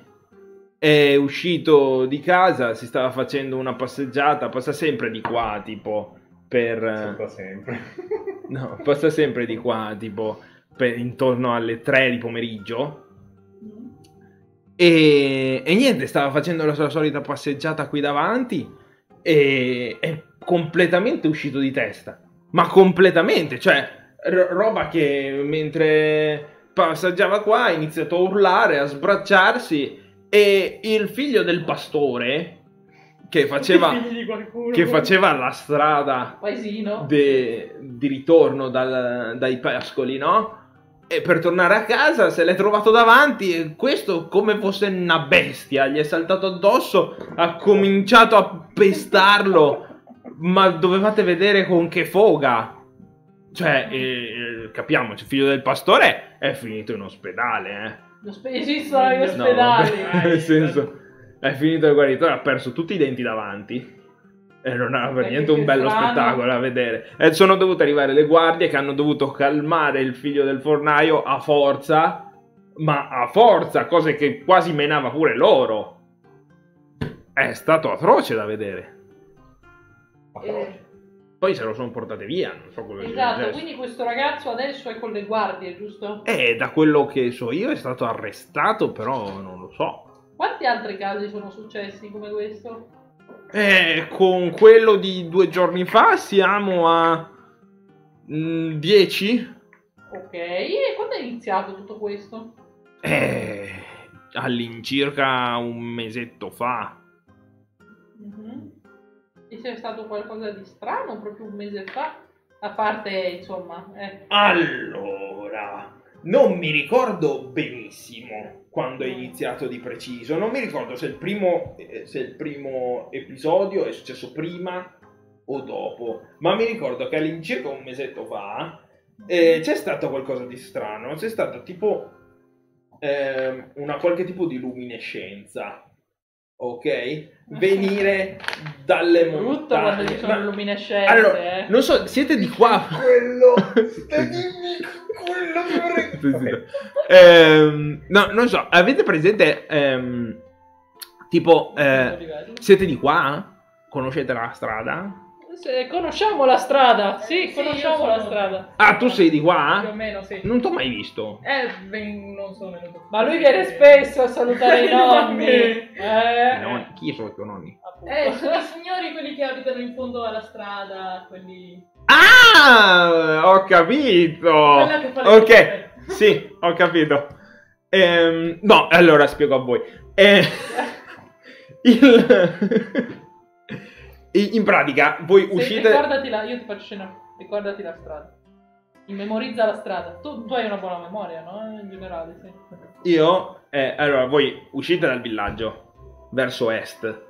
Speaker 2: È uscito di casa, si stava facendo una passeggiata, passa sempre di qua, tipo per
Speaker 5: Salta sempre.
Speaker 2: no, passa sempre di qua, tipo per- intorno alle 3 di pomeriggio.
Speaker 3: Mm.
Speaker 2: E, e niente, stava facendo la sua solita passeggiata qui davanti e è completamente uscito di testa. Ma completamente, cioè, ro- roba che mentre passeggiava qua ha iniziato a urlare, a sbracciarsi e il figlio del pastore che faceva, che faceva la strada
Speaker 3: Paesino.
Speaker 2: de- di ritorno dal- dai pascoli, no? E per tornare a casa se l'è trovato davanti e questo come fosse una bestia, gli è saltato addosso, ha cominciato a pestarlo, ma dovevate vedere con che foga. Cioè, eh, capiamoci, figlio del pastore è finito in ospedale, eh.
Speaker 3: Esistono gli
Speaker 2: No,
Speaker 3: ospedali.
Speaker 2: vabbè, nel senso, è finito il guaritore, ha perso tutti i denti davanti. E non era per niente un bello
Speaker 3: strano.
Speaker 2: spettacolo da vedere. E sono dovute arrivare le guardie che hanno dovuto calmare il figlio del fornaio a forza, ma a forza, cose che quasi menava pure loro. È stato atroce da vedere.
Speaker 3: Eh,
Speaker 2: Poi se lo sono portate via, non so quello
Speaker 3: esatto, quindi questo ragazzo adesso è con le guardie, giusto?
Speaker 2: E da quello che so io è stato arrestato, però non lo so.
Speaker 3: Quanti altri casi sono successi come questo?
Speaker 2: Eh, con quello di due giorni fa siamo a 10.
Speaker 3: Ok, e quando è iniziato tutto questo?
Speaker 2: Eh, all'incirca un mesetto fa.
Speaker 3: Mhm. E c'è stato qualcosa di strano proprio un mese fa? A parte, insomma, eh.
Speaker 2: Allora, non mi ricordo benissimo quando è iniziato di preciso. Non mi ricordo se il primo, eh, se il primo episodio è successo prima o dopo. Ma mi ricordo che all'incirca un mesetto fa eh, c'è stato qualcosa di strano. C'è stato tipo ehm, una qualche tipo di luminescenza. Ok? Venire dalle
Speaker 3: brutto quando ci
Speaker 2: montagne.
Speaker 3: luminescenze,
Speaker 2: allora,
Speaker 3: eh.
Speaker 2: non so, siete di qua.
Speaker 5: Quello. Dimmi quello che vorrei.
Speaker 2: Ehm, no, non so, avete presente ehm, tipo eh, siete di qua? Conoscete la strada?
Speaker 3: Se- conosciamo la strada, sì,
Speaker 4: Sì,
Speaker 3: conosciamo la strada.
Speaker 2: Ah, tu sei di
Speaker 4: Più o
Speaker 2: qua?
Speaker 4: meno, sì.
Speaker 2: Non t'ho mai visto.
Speaker 4: Eh, ben- non sono venuto.
Speaker 3: Ma lui viene spesso a salutare i nonni.
Speaker 4: Eh.
Speaker 3: Eh,
Speaker 2: No, chi sono i tuoi nonni?
Speaker 3: appunto.
Speaker 4: Eh, sono i signori quelli che abitano in fondo alla strada, quelli...
Speaker 2: Ah, ho capito.
Speaker 4: Quella che fa le
Speaker 2: Ok,
Speaker 4: cose.
Speaker 2: sì, ho capito. Ehm, no, allora spiego a voi. Eh, il- in pratica, voi
Speaker 3: Se-
Speaker 2: uscite.
Speaker 3: Ricordati la, io ti faccio scena, ricordati la strada. Memorizza la strada. Tu, tu hai una buona memoria, no? In generale, sì.
Speaker 2: Io, eh, allora, voi uscite dal villaggio verso est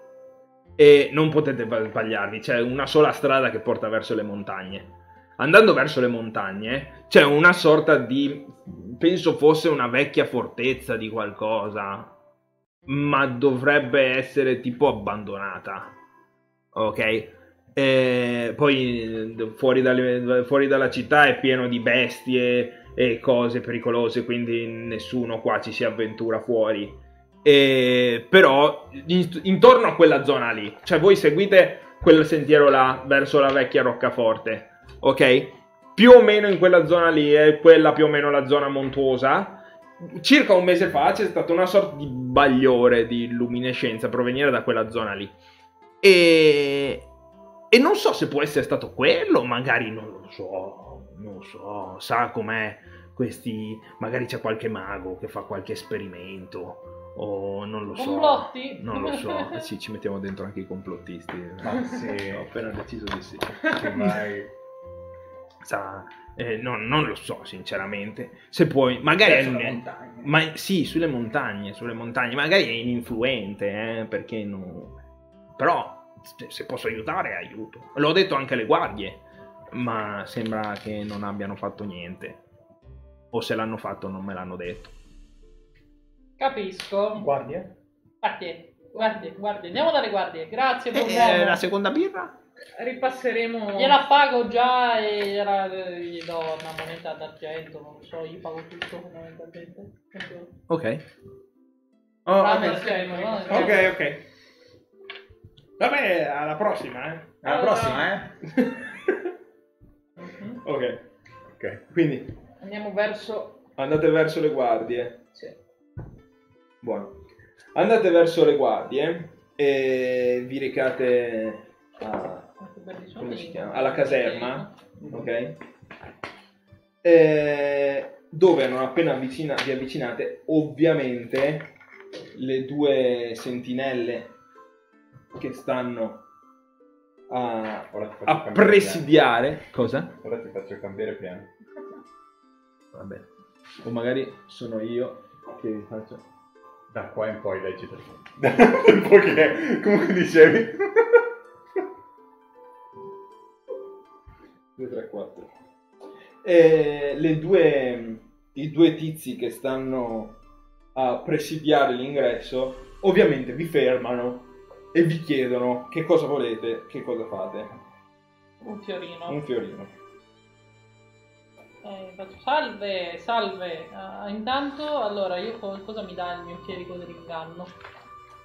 Speaker 2: e non potete ba- sbagliarvi, c'è una sola strada che porta verso le montagne. Andando verso le montagne c'è una sorta di, penso fosse una vecchia fortezza di qualcosa, ma dovrebbe essere tipo abbandonata. Ok? E poi fuori, dalle- fuori dalla città è pieno di bestie e cose pericolose, quindi nessuno qua ci si avventura fuori. E, però in- intorno a quella zona lì, cioè voi seguite quel sentiero là verso la vecchia roccaforte, ok? Più o meno in quella zona lì è quella più o meno la zona montuosa. Circa un mese fa c'è stata una sorta di bagliore di luminescenza provenire da quella zona lì. E, e non so se può essere stato quello, magari non lo so, non lo so, sa com'è questi, magari c'è qualche mago che fa qualche esperimento o non lo so.
Speaker 3: Complotti?
Speaker 2: Non lo so, Eh sì, ci mettiamo dentro anche i complottisti.
Speaker 5: Ma sì.
Speaker 2: Ho appena deciso di sì.
Speaker 5: Che vai-
Speaker 2: Sa, eh, no, non lo so, sinceramente. Se puoi, magari è un-
Speaker 5: montagna.
Speaker 2: ma sì, sulle montagne, sulle montagne, magari è ininfluente, eh, perché no. Però se- posso aiutare, aiuto. L'ho detto anche alle guardie, ma sembra che non abbiano fatto niente. O se l'hanno fatto non me l'hanno detto.
Speaker 3: Capisco.
Speaker 5: Guardia?
Speaker 3: Guardie, guardie, guardie. Andiamo dalle guardie. Grazie, buon
Speaker 2: Eh, la seconda birra?
Speaker 4: Ripasseremo.
Speaker 3: Gliela pago già e gliela, gli do una moneta d'argento, non lo so, io pago tutto fondamentalmente.
Speaker 2: Ok. Oh,
Speaker 3: Tranne
Speaker 2: ok.
Speaker 3: il tempo, no?
Speaker 2: ok, ok. Vabbè, alla prossima, eh.
Speaker 5: Alla prossima, eh?
Speaker 3: Mhm.
Speaker 2: Ok.
Speaker 5: Ok.
Speaker 2: Quindi
Speaker 3: Andiamo verso...
Speaker 2: andate verso le guardie.
Speaker 3: Sì.
Speaker 2: Buono. Andate verso le guardie e vi recate a,
Speaker 3: Quanto belli sono
Speaker 2: come
Speaker 3: i-
Speaker 2: si chiama? alla caserma, ok? Eh, dove non appena avvicina- vi avvicinate, ovviamente le due sentinelle che stanno a, a presidiare. Cosa?
Speaker 5: Ora ti faccio cambiare piano.
Speaker 2: Va bene. O magari sono io che vi faccio.
Speaker 5: Da qua in poi leggi tempo che comunque dicevi.
Speaker 2: 2, 3, 4. E le due, i due tizi che stanno a presidiare l'ingresso, ovviamente vi fermano e vi chiedono che cosa volete, che cosa fate.
Speaker 3: Un fiorino.
Speaker 2: Un fiorino.
Speaker 3: Eh, salve, salve. Ah, intanto, allora, io co- cosa mi dà il mio chierico dell'inganno?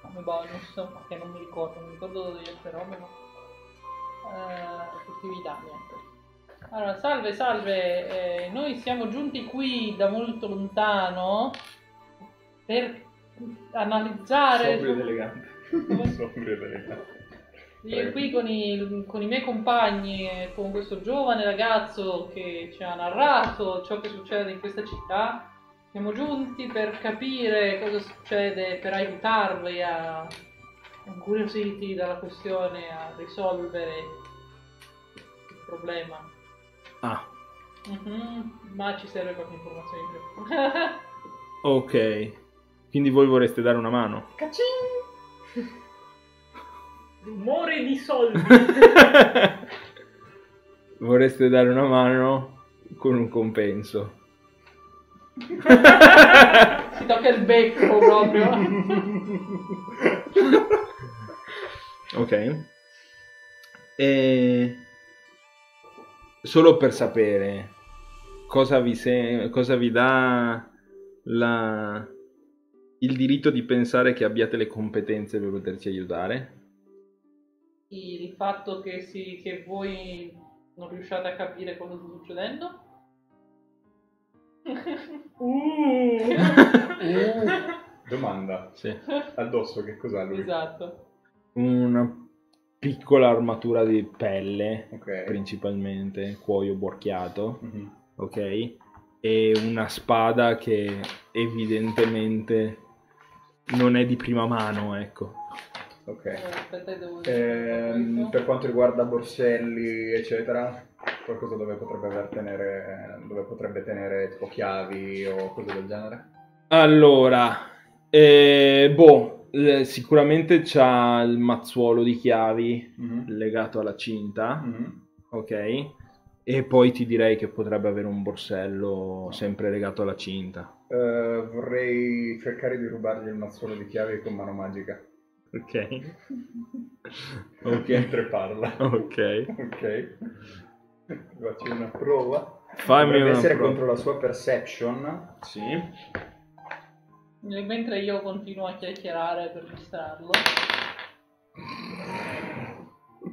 Speaker 3: Come bonus, che non mi ricordo, non mi ricordo dove queste robe, ma... Eh, effettività, niente. Allora, salve, salve. eh, noi siamo giunti qui da molto lontano per analizzare...
Speaker 2: Sobrio ed elegante.
Speaker 3: Io qui con i, con i miei compagni e con questo giovane ragazzo che ci ha narrato ciò che succede in questa città, siamo giunti per capire cosa succede, per aiutarvi a, incuriositi dalla questione, a risolvere il problema.
Speaker 2: Ah,
Speaker 3: Mhm, Ma ci serve qualche informazione in più.
Speaker 2: ok. Quindi voi vorreste dare una mano?
Speaker 4: Rumore di soldi.
Speaker 2: vorreste dare una mano con un compenso.
Speaker 3: si tocca il becco proprio.
Speaker 2: Ok. E... Solo per sapere cosa vi, se- cosa vi dà la- il diritto di pensare che abbiate le competenze per poterci aiutare.
Speaker 3: il fatto che, si, che voi non riusciate a capire cosa sta succedendo?
Speaker 4: Uh.
Speaker 5: Domanda.
Speaker 2: Sì.
Speaker 5: Addosso che cos'ha lui?
Speaker 3: esatto.
Speaker 2: Una piccola armatura di pelle,
Speaker 1: Ok.
Speaker 2: principalmente, cuoio borchiato,
Speaker 1: Mhm.
Speaker 2: ok? E una spada che evidentemente non è di prima mano, ecco.
Speaker 1: Ok.
Speaker 3: Eh,
Speaker 1: Ehm, per quanto riguarda borselli, eccetera, qualcosa dove potrebbe aver tenere, dove potrebbe tenere tipo chiavi o cose del genere?
Speaker 2: Allora, eh, boh, eh, sicuramente c'ha il mazzuolo di chiavi
Speaker 1: Mhm.
Speaker 2: legato alla cinta,
Speaker 1: Mhm.
Speaker 2: ok? E poi ti direi che potrebbe avere un borsello sempre legato alla cinta.
Speaker 1: Eh, vorrei cercare di rubargli il mazzuolo di chiavi con mano magica.
Speaker 2: Ok. Ok.
Speaker 1: Mentre parla.
Speaker 2: Ok.
Speaker 1: Ok. Faccio una prova.
Speaker 2: Fammi
Speaker 1: Dovrebbe
Speaker 2: una
Speaker 1: essere
Speaker 2: prova.
Speaker 1: contro la sua perception.
Speaker 2: Sì.
Speaker 3: Mentre io continuo a chiacchierare per distrarlo.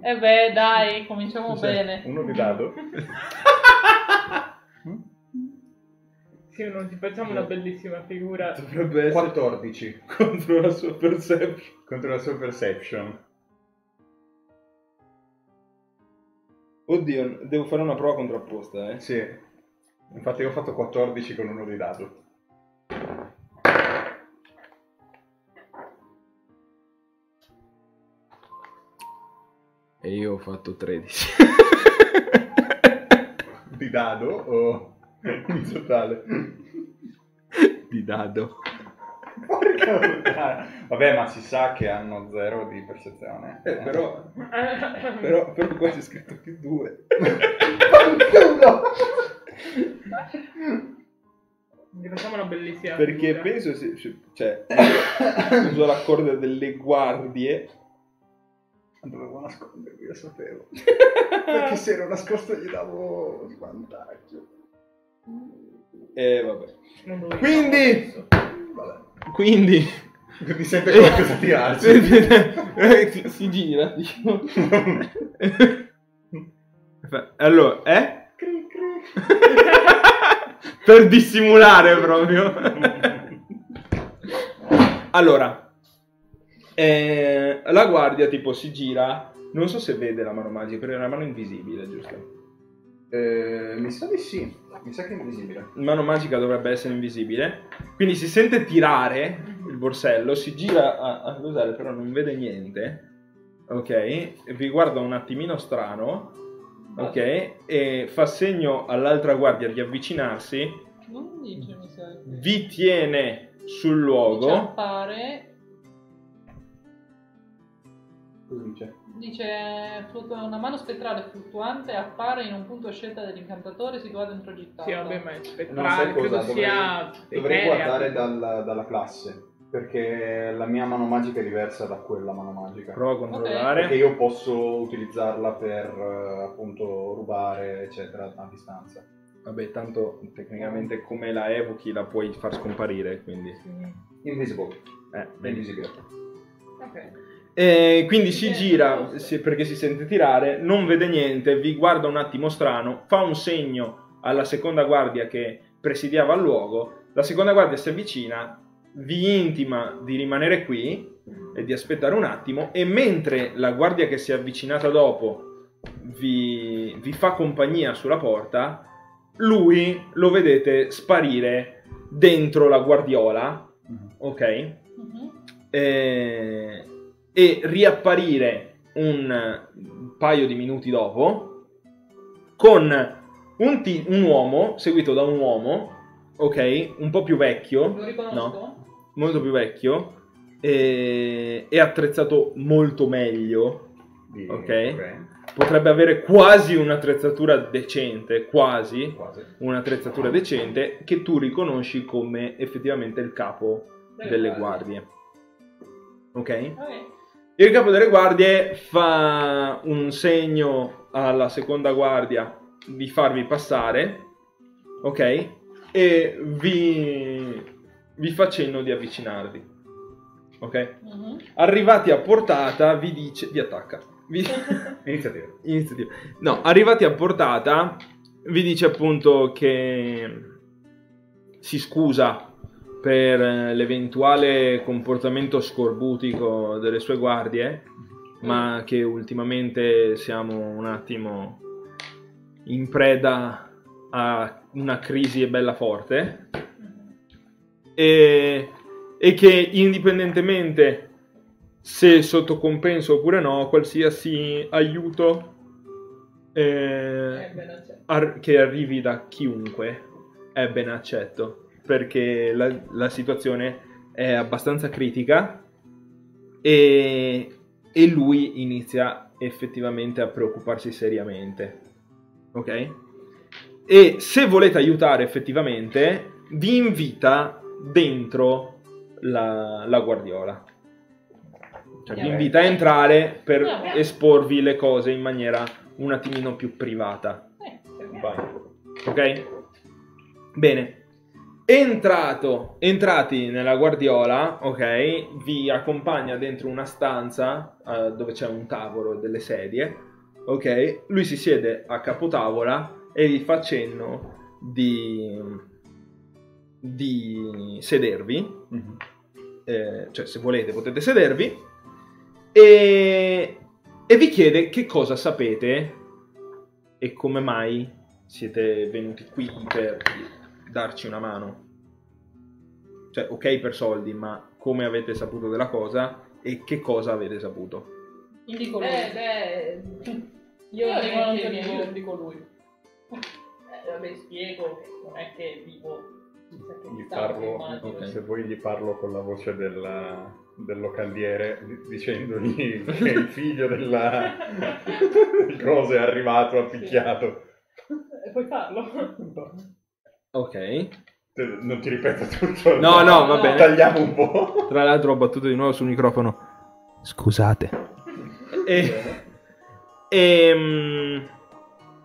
Speaker 3: E beh, dai, cominciamo
Speaker 1: Cos'è?
Speaker 3: bene.
Speaker 1: Uno di dado.
Speaker 4: Sì, non ti facciamo una bellissima figura.
Speaker 2: Dovrebbe
Speaker 1: 14
Speaker 2: contro la sua perception.
Speaker 1: contro la sua perception.
Speaker 2: Oddio, devo fare una prova contrapposta, eh.
Speaker 1: Sì. Infatti io ho fatto 14 con uno di dado.
Speaker 2: E io ho fatto 13.
Speaker 1: Di dado o in totale?
Speaker 2: di dado.
Speaker 1: Porca puttana. Vabbè, ma si sa che hanno zero di percezione.
Speaker 2: Eh, però, però, però qua c'è scritto più 2.
Speaker 1: Fanculo!
Speaker 4: Facciamo una bellissima
Speaker 2: Perché
Speaker 4: figura.
Speaker 2: penso, se, se- cioè, uso la corda delle guardie.
Speaker 1: Dovevo nascondermi, lo sapevo. Perché se ero nascosto gli davo svantaggio.
Speaker 2: E vabbè.
Speaker 4: Non dovevi
Speaker 2: Quindi-
Speaker 1: Vabbè.
Speaker 2: Quindi...
Speaker 1: Mi sente qualcosa tirarsi.
Speaker 2: Eh, si, gira, diciamo. Allora, eh? Per dissimulare proprio. allora, eh, la guardia tipo si gira, non so se vede la mano magica, perché è una mano invisibile, giusto?
Speaker 1: Eh, mi sa di sì. Mi sa che è invisibile.
Speaker 2: Mano magica dovrebbe essere invisibile, quindi si sente tirare il borsello, si gira a, a usare, però non vede niente. Ok, vi guarda un attimino strano. Ok, e fa segno all'altra guardia di avvicinarsi,
Speaker 3: Non dice, mi sa. che-
Speaker 2: vi tiene sul luogo.
Speaker 3: appare,
Speaker 1: Cosa dice?
Speaker 3: Dice una mano spettrale fluttuante appare in un punto a scelta dell'incantatore situato entro gittata.
Speaker 4: Sì, vabbè, ma è
Speaker 1: Non
Speaker 4: spettrale,
Speaker 1: sai cosa,
Speaker 4: credo
Speaker 1: dovrei,
Speaker 4: sia...
Speaker 1: dovrei
Speaker 4: eterea,
Speaker 1: guardare
Speaker 4: tipo.
Speaker 1: dal- dalla classe. Perché la mia mano magica è diversa da quella mano magica.
Speaker 2: Prova a controllare.
Speaker 1: Perché io posso utilizzarla per appunto rubare, eccetera, a distanza.
Speaker 2: Vabbè, tanto tecnicamente come la evochi la puoi far scomparire, quindi...
Speaker 1: Invisible.
Speaker 2: Eh,
Speaker 1: invisibile.
Speaker 4: Ok.
Speaker 2: E quindi si gira perché si sente tirare, non vede niente, vi guarda un attimo strano, fa un segno alla seconda guardia che presidiava il luogo, la seconda guardia si avvicina, vi intima di rimanere qui e di aspettare un attimo e mentre la guardia che si è avvicinata dopo vi, vi fa compagnia sulla porta, lui lo vedete sparire dentro la guardiola, ok?
Speaker 3: Mhm.
Speaker 2: eh, e riapparire un paio di minuti dopo con un, ti- un uomo seguito da un uomo, ok, un po' più vecchio,
Speaker 3: Lo riconosco?
Speaker 2: molto più vecchio e, e attrezzato molto meglio.
Speaker 1: Di-
Speaker 2: Ok. Potrebbe avere quasi un'attrezzatura decente, quasi
Speaker 1: Quasi.
Speaker 2: un'attrezzatura decente che tu riconosci come effettivamente il capo delle guardie. Ok?
Speaker 3: Ok.
Speaker 2: Il capo delle guardie fa un segno alla seconda guardia di farvi passare, ok? E vi, vi fa cenno di avvicinarvi, ok?
Speaker 3: Mhm.
Speaker 2: Arrivati a portata, vi dice, vi attacca. Vi,
Speaker 1: Iniziativa.
Speaker 2: iniziativa. No, arrivati a portata, vi dice appunto che si scusa per eh, l'eventuale comportamento scorbutico delle sue guardie ma che ultimamente siamo un attimo in preda a una crisi bella forte. E, e che indipendentemente se sotto compenso oppure no, qualsiasi aiuto eh, ar- che arrivi da chiunque è ben accetto perché la, la situazione è abbastanza critica e, e lui inizia effettivamente a preoccuparsi seriamente ok e se volete aiutare effettivamente vi invita dentro la, la guardiola cioè vi invita a entrare per esporvi le cose in maniera un attimino più privata
Speaker 3: Eh.
Speaker 1: Vai.
Speaker 2: Ok? Bene. Entrato, entrati nella guardiola, ok? Vi accompagna dentro una stanza eh, dove c'è un tavolo e delle sedie, ok? Lui si siede a capotavola e vi fa cenno di, di sedervi,
Speaker 1: Mhm.
Speaker 2: eh, cioè se volete potete sedervi, e, e vi chiede che cosa sapete e come mai siete venuti qui per darci una mano. Cioè, ok per soldi, ma come avete saputo della cosa e che cosa avete saputo.
Speaker 3: Indico lui.
Speaker 4: Eh, beh, io
Speaker 3: Io
Speaker 4: non
Speaker 3: dico, non
Speaker 4: vivo-
Speaker 3: io dico lui.
Speaker 4: Eh, vabbè, spiego non è che vivo
Speaker 1: Gli parlo,
Speaker 4: immagino.
Speaker 2: ok.
Speaker 1: se vuoi gli parlo con la voce del, del locandiere di- dicendogli che il figlio della di cose è arrivato, ha picchiato.
Speaker 4: Eh, puoi farlo?
Speaker 2: Ok.
Speaker 1: Non ti ripeto tutto.
Speaker 2: No, no, va bene.
Speaker 1: Tagliamo un po'.
Speaker 2: Tra l'altro ho battuto di nuovo sul microfono. Scusate. E, ehm,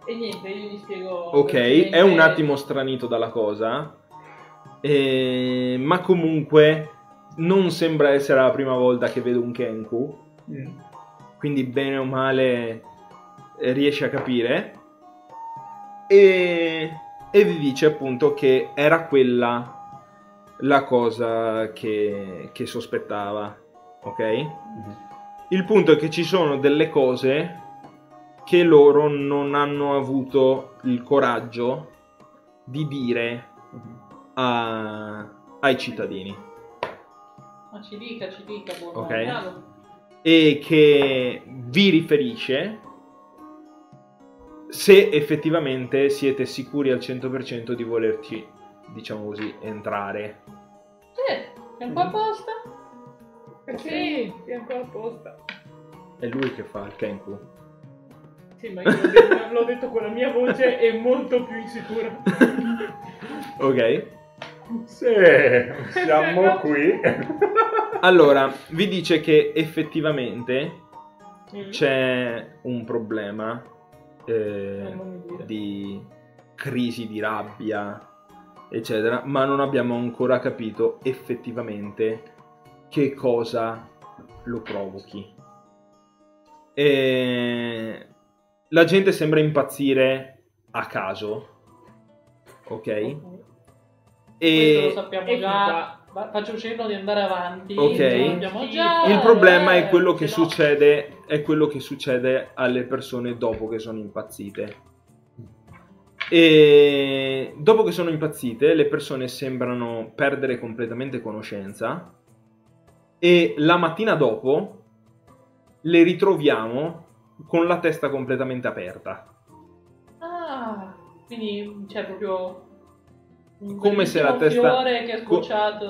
Speaker 4: E niente, io gli spiego.
Speaker 2: Ok, è un attimo stranito dalla cosa, eh, ma comunque non sembra essere la prima volta che vedo un Kenku, quindi bene o male eh, riesce a capire. E, e vi dice appunto che era quella la cosa che, che sospettava, ok? Il punto è che ci sono delle cose che loro non hanno avuto il coraggio di dire a- ai cittadini
Speaker 3: Ma ci dica, ci dica, buon
Speaker 2: Ok.
Speaker 3: bravo.
Speaker 2: e che vi riferisce se effettivamente siete sicuri al 100% di volerci, diciamo così, entrare.
Speaker 3: Sì, siamo qua apposta.
Speaker 4: Sì, siamo qua apposta.
Speaker 2: È lui che fa il Kenku.
Speaker 4: Sì, ma io l'ho detto, l'ho detto con la mia voce e molto più insicura.
Speaker 2: ok.
Speaker 1: Sì, siamo qui.
Speaker 2: Allora, vi dice che effettivamente
Speaker 4: Mm.
Speaker 2: c'è un problema eh,
Speaker 4: Eh, dire.
Speaker 2: di crisi di rabbia, eccetera, ma non abbiamo ancora capito effettivamente che cosa lo provochi. E la gente sembra impazzire a caso, ok?
Speaker 3: Questo lo
Speaker 2: E
Speaker 3: sappiamo
Speaker 4: e
Speaker 3: già. Faccio cenno di andare avanti.
Speaker 2: Ok.
Speaker 3: Già.
Speaker 2: il problema è quello
Speaker 3: no-
Speaker 2: succede è quello che succede alle persone dopo che sono impazzite. E dopo che sono impazzite, le persone sembrano perdere completamente conoscenza e la mattina dopo le ritroviamo con la testa completamente aperta.
Speaker 3: Ah, quindi c'è proprio.
Speaker 2: Come se la testa co-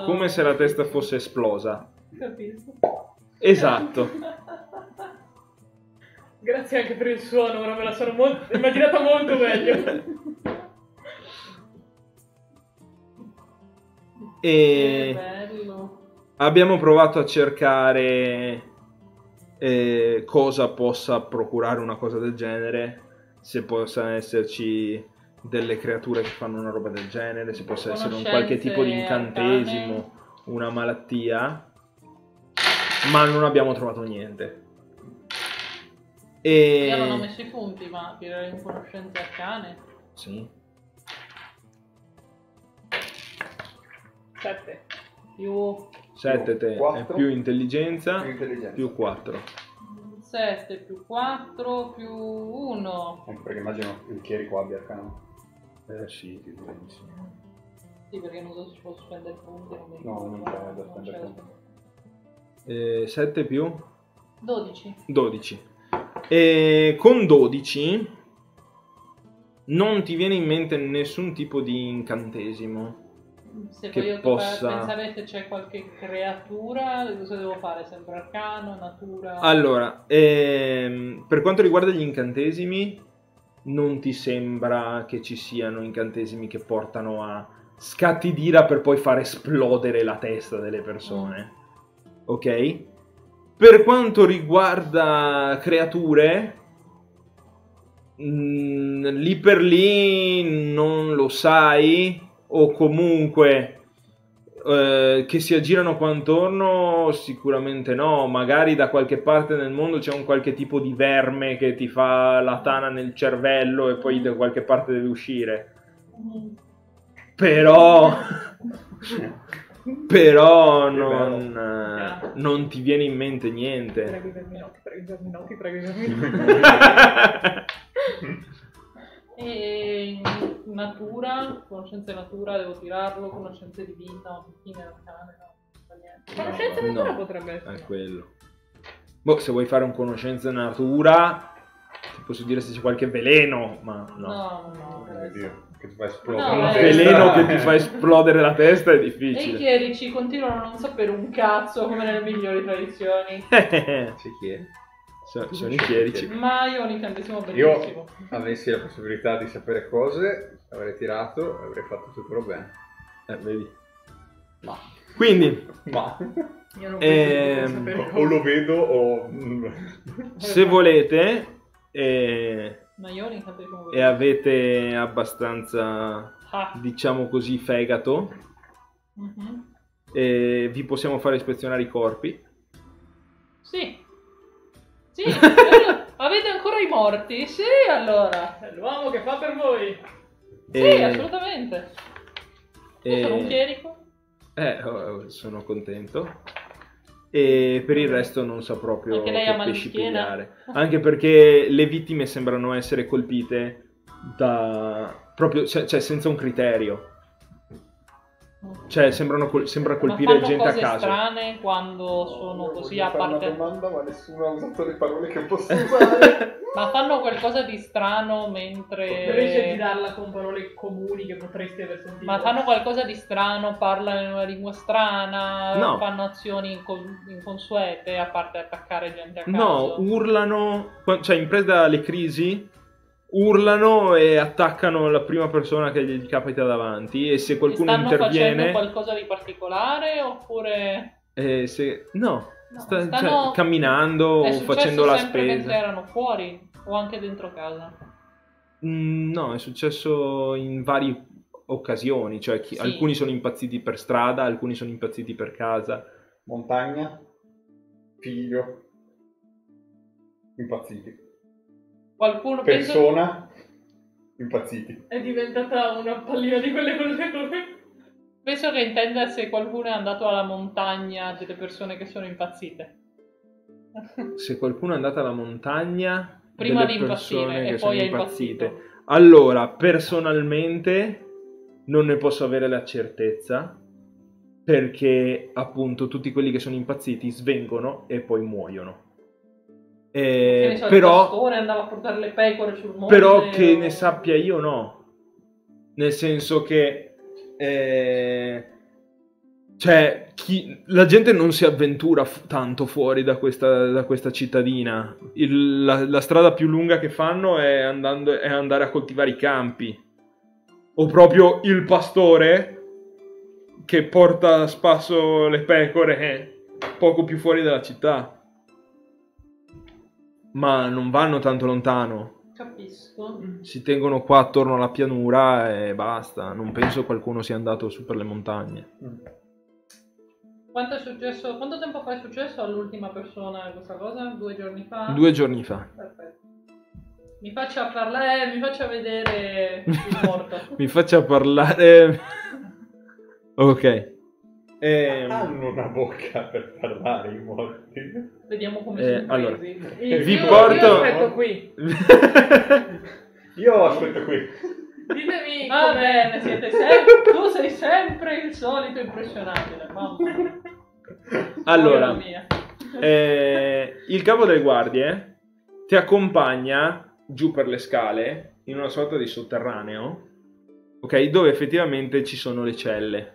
Speaker 2: come se la testa fosse esplosa.
Speaker 3: Capisco.
Speaker 2: Esatto.
Speaker 4: Grazie anche per il suono, ora me la sono molto, immaginata molto meglio.
Speaker 2: E
Speaker 3: Che bello.
Speaker 2: Abbiamo provato a cercare eh, cosa possa procurare una cosa del genere, se possano esserci delle creature che fanno una roba del genere, se possa essere un qualche tipo di incantesimo, una malattia, ma non abbiamo trovato niente. E...
Speaker 3: Io non ho messo i punti, ma tirare in conoscenze arcane.
Speaker 2: Sì.
Speaker 4: Sette.
Speaker 3: Più
Speaker 2: 7 te è più intelligenza
Speaker 1: Più intelligenza.
Speaker 2: più 4.
Speaker 3: 7 più 4 più 1.
Speaker 1: Anche perché immagino il chierico abbia arcano.
Speaker 2: Eh sì, che benissimo.
Speaker 3: Sì, perché non so se posso spendere punti. Non
Speaker 1: No, non c'è da spendere punti.
Speaker 3: spendere.
Speaker 2: 7 più
Speaker 3: 12.
Speaker 2: 12. E con 12 non ti viene in mente nessun tipo di incantesimo.
Speaker 3: Se
Speaker 2: Che
Speaker 3: voglio
Speaker 2: possa-
Speaker 3: pensare se c'è qualche creatura, cosa devo fare? Sempre arcano, natura?
Speaker 2: Allora, ehm, per quanto riguarda gli incantesimi, non ti sembra che ci siano incantesimi che portano a scatti d'ira per poi far esplodere la testa delle persone. Ok? Per quanto riguarda creature, mm, lì per lì non lo sai, o comunque eh, che si aggirano qua intorno, sicuramente no. Magari da qualche parte nel mondo c'è un qualche tipo di verme che ti fa la tana nel cervello e poi da qualche parte deve uscire. Però. Però non, eh, non ti viene in mente niente.
Speaker 4: Prego i verminotti, prego i verminotti, prego i verminotti.
Speaker 3: E natura, conoscenze natura, devo tirarlo, conoscenze di vita, macchine, arcane, no, non fa niente.
Speaker 4: Conoscenza
Speaker 2: No.
Speaker 4: natura potrebbe essere.
Speaker 2: È quello. Boh, se vuoi fare un conoscenza natura, ti posso dire se c'è qualche veleno, ma no.
Speaker 3: No, no, no.
Speaker 1: Dio, che ti fa esplodere
Speaker 3: No,
Speaker 1: la
Speaker 3: eh.
Speaker 1: testa.
Speaker 2: veleno che ti fa esplodere la testa è
Speaker 3: E i
Speaker 2: difficile.
Speaker 3: chierici continuano a non sapere un cazzo come nelle migliori tradizioni.
Speaker 2: C'è
Speaker 7: chi è?
Speaker 2: So- sono i chierici.
Speaker 3: Ma io ho un incantesimo
Speaker 1: Io
Speaker 3: bellissimo.
Speaker 1: avessi la possibilità di sapere cose, avrei tirato e avrei fatto tutto bene.
Speaker 2: Eh, vedi.
Speaker 1: Ma,
Speaker 2: Quindi,
Speaker 1: ma
Speaker 4: Io non
Speaker 2: Ehm,
Speaker 4: sapere
Speaker 1: o lo vedo o...
Speaker 2: se volete eh,
Speaker 3: Ma io ho un incantesimo
Speaker 2: e
Speaker 3: bellissimo.
Speaker 2: avete abbastanza,
Speaker 3: Ah.
Speaker 2: diciamo così, fegato,
Speaker 3: Mhm.
Speaker 2: eh, vi possiamo fare ispezionare i corpi.
Speaker 3: Sì. Sì, eh, avete ancora i morti? Sì, allora.
Speaker 4: È l'uomo che fa per voi.
Speaker 3: Sì,
Speaker 2: E-
Speaker 3: assolutamente. Io sono un
Speaker 2: e-
Speaker 3: chierico.
Speaker 2: Eh, oh, sono contento. E per il resto non sa proprio
Speaker 3: Anche lei
Speaker 2: che pesci pigliare. Anche perché le vittime sembrano essere colpite da proprio cioè, cioè senza un criterio. Cioè sembrano col- sembra colpire
Speaker 3: Ma fanno
Speaker 2: gente a
Speaker 3: cose
Speaker 2: caso.
Speaker 3: strane quando sono così a parte.
Speaker 1: domanda, ma nessuno ha usato le parole che posso usare.
Speaker 3: Ma fanno qualcosa di strano
Speaker 4: Non riesci a
Speaker 3: mentre.
Speaker 4: girarla con parole comuni che potresti aver sentito.
Speaker 3: Ma fanno qualcosa di strano, parlano in una lingua strana,
Speaker 2: No.
Speaker 3: fanno azioni incon- inconsuete, a parte attaccare gente a caso.
Speaker 2: No, urlano, cioè in preda alle crisi, urlano e attaccano la prima persona che gli capita davanti e se qualcuno
Speaker 3: stanno facendo
Speaker 2: interviene...
Speaker 3: qualcosa di particolare oppure
Speaker 2: eh, se- no,
Speaker 3: No,
Speaker 2: sta-
Speaker 3: stanno-
Speaker 2: cioè, camminando
Speaker 3: è
Speaker 2: o
Speaker 3: successo
Speaker 2: facendo la
Speaker 3: sempre mentre
Speaker 2: spesa.
Speaker 3: erano fuori o anche dentro casa?
Speaker 2: Mm, no, è successo in varie occasioni, cioè chi-
Speaker 3: Sì.
Speaker 2: alcuni sono impazziti per strada, alcuni sono impazziti per casa.
Speaker 1: Montagna, figlio, impazziti.
Speaker 3: Qualcuno penso
Speaker 1: Persona, impazziti.
Speaker 4: È diventata una pallina di quelle cose.
Speaker 3: penso che intenda se qualcuno è andato alla montagna delle persone che sono impazzite.
Speaker 2: Se qualcuno è andato alla montagna,
Speaker 3: Prima
Speaker 2: delle
Speaker 3: di impazzire
Speaker 2: persone
Speaker 3: e
Speaker 2: che
Speaker 3: poi
Speaker 2: sono
Speaker 3: è
Speaker 2: impazzite.
Speaker 3: impazzito.
Speaker 2: Allora, personalmente non ne posso avere la certezza perché appunto tutti quelli che sono impazziti svengono e poi muoiono.
Speaker 3: Che
Speaker 2: Eh,
Speaker 3: so, il
Speaker 2: però,
Speaker 3: pastore andava a portare le pecore sul monte.
Speaker 2: però che
Speaker 3: o-
Speaker 2: ne sappia io no. Nel senso che eh, cioè chi- la gente non si avventura f- tanto fuori da questa, da questa cittadina. Il- la, la strada più lunga che fanno è, andando- è andare a coltivare i campi. O proprio il pastore che porta a spasso le pecore eh, poco più fuori dalla città. Ma non vanno tanto lontano
Speaker 3: Capisco.
Speaker 2: si tengono qua attorno alla pianura e basta. Non penso qualcuno sia andato su per le montagne.
Speaker 3: Quanto è successo? Quanto tempo fa è successo all'ultima persona questa cosa? Due giorni fa?
Speaker 2: Due giorni fa.
Speaker 3: Perfetto. Mi faccia parlare, mi faccia vedere il morto.
Speaker 2: Mi faccia parlare. ok. Ehm,
Speaker 1: Hanno una bocca per parlare i morti.
Speaker 3: Vediamo come
Speaker 2: Eh,
Speaker 3: sono
Speaker 2: allora,
Speaker 3: presi.
Speaker 2: Vi
Speaker 4: io-
Speaker 2: porto-
Speaker 4: Io aspetto qui.
Speaker 1: Io aspetto qui.
Speaker 4: Ditemi
Speaker 3: Va
Speaker 4: com'è.
Speaker 3: bene, siete sempre, tu sei sempre il solito impressionabile, mamma.
Speaker 2: allora, eh, il capo delle guardie ti accompagna giù per le scale in una sorta di sotterraneo, ok, dove effettivamente ci sono le celle.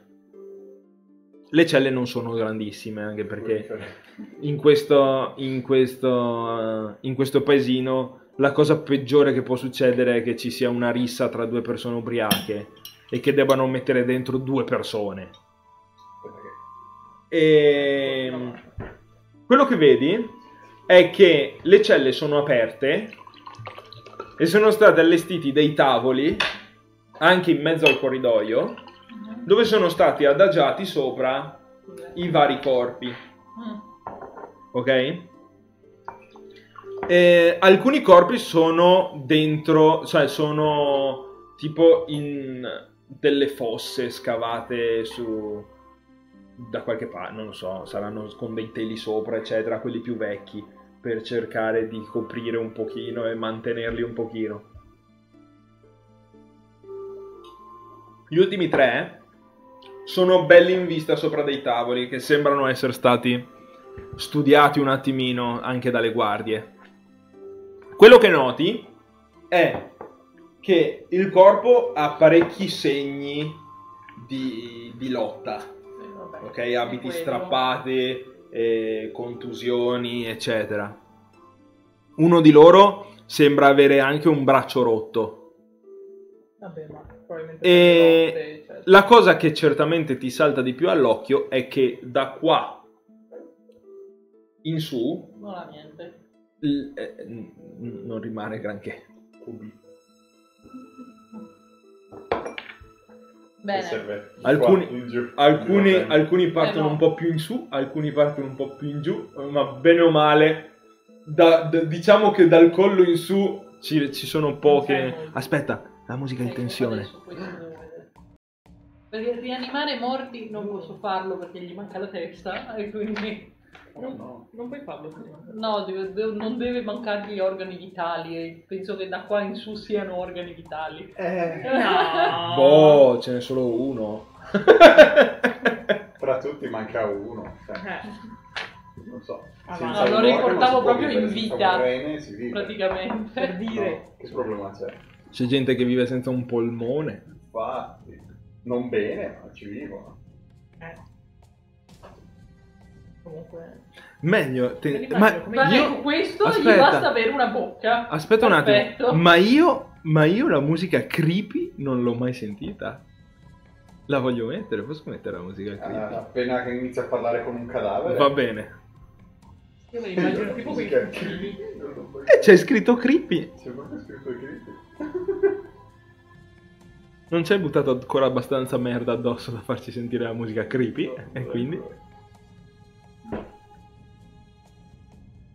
Speaker 2: Le celle non sono grandissime, anche perché in questo, in questo, eh, in questo paesino la cosa peggiore che può succedere è che ci sia una rissa tra due persone ubriache e che debbano mettere dentro due persone. E quello che vedi è che le celle sono aperte e sono stati allestiti dei tavoli anche in mezzo al corridoio dove sono stati adagiati sopra i vari corpi. Ok? Eh, alcuni corpi sono dentro, cioè sono tipo in delle fosse scavate su da qualche parte, non lo so, saranno con dei teli sopra, eccetera, quelli più vecchi per cercare di coprire un pochino e mantenerli un pochino. Gli ultimi tre sono belli in vista sopra dei tavoli che sembrano essere stati studiati un attimino anche dalle guardie. Quello che noti è che il corpo ha parecchi segni di, di lotta, ok? Abiti strappati, eh, contusioni, eccetera. Uno di loro sembra avere anche un braccio rotto.
Speaker 3: Vabbè, ma
Speaker 2: E
Speaker 3: volte, cioè,
Speaker 2: la cosa che certamente ti salta di più all'occhio è che da qua in su
Speaker 3: non
Speaker 2: l- eh, n- non rimane granché.
Speaker 3: Bene.
Speaker 2: Alcuni-. Alcuni, alcuni partono
Speaker 3: Eh no.
Speaker 2: un po' più in su, alcuni partono un po' più in giù, ma bene o male, da- da- diciamo che dal collo in su ci, ci sono poche... Aspetta, la musica in
Speaker 3: Ecco,
Speaker 2: tensione.
Speaker 3: vedere. Perché rianimare morti non posso farlo perché gli manca la testa e quindi
Speaker 1: Oh, no.
Speaker 4: Non puoi farlo.
Speaker 3: no, deve- de- non deve mancargli organi vitali e penso che da qua in su siano organi vitali.
Speaker 1: Eh,
Speaker 4: No.
Speaker 2: Boh, ce n'è solo uno.
Speaker 1: tra tutti manca uno. cioè,
Speaker 4: Eh,
Speaker 1: non so.
Speaker 4: Ah,
Speaker 3: lo
Speaker 1: organo
Speaker 3: riportavo proprio in vita. Praticamente.
Speaker 4: per dire.
Speaker 1: No, che problema c'è?
Speaker 2: C'è gente che vive senza un polmone.
Speaker 1: Infatti, non bene, ma ci vivono.
Speaker 4: Eh. Comunque.
Speaker 2: Meglio, te- ma io-
Speaker 3: ecco, questo gli
Speaker 2: aspetta.
Speaker 3: basta avere una bocca.
Speaker 2: Aspetta un
Speaker 3: Perfetto.
Speaker 2: attimo, ma io, ma io la musica creepy non l'ho mai sentita. La voglio mettere, posso mettere la musica
Speaker 1: Ah,
Speaker 2: creepy?
Speaker 1: appena che inizia a parlare con un cadavere.
Speaker 2: Va bene.
Speaker 4: Io immagino tipo quei
Speaker 1: puoi-
Speaker 2: E c'è scritto creepy.
Speaker 1: C'è proprio scritto creepy.
Speaker 2: Non ci hai buttato ancora abbastanza merda addosso da farci sentire la musica creepy. E quindi.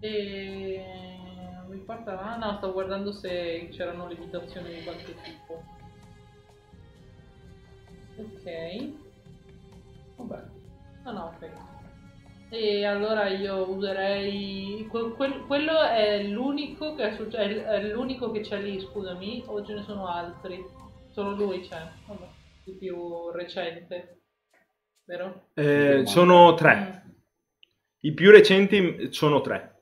Speaker 3: E mi porta ah, no, stavo guardando se c'erano limitazioni di qualche tipo. Ok.
Speaker 1: Vabbè.
Speaker 3: No, no, ok. E allora io userei. que- quel- quello è l'unico che è, succe- è l'unico che c'è lì, scusami, o ce ne sono altri? Solo lui c'è. Vabbè, il più recente. Vero?
Speaker 2: Eh, sono tre.
Speaker 3: Mm.
Speaker 2: I più recenti sono tre.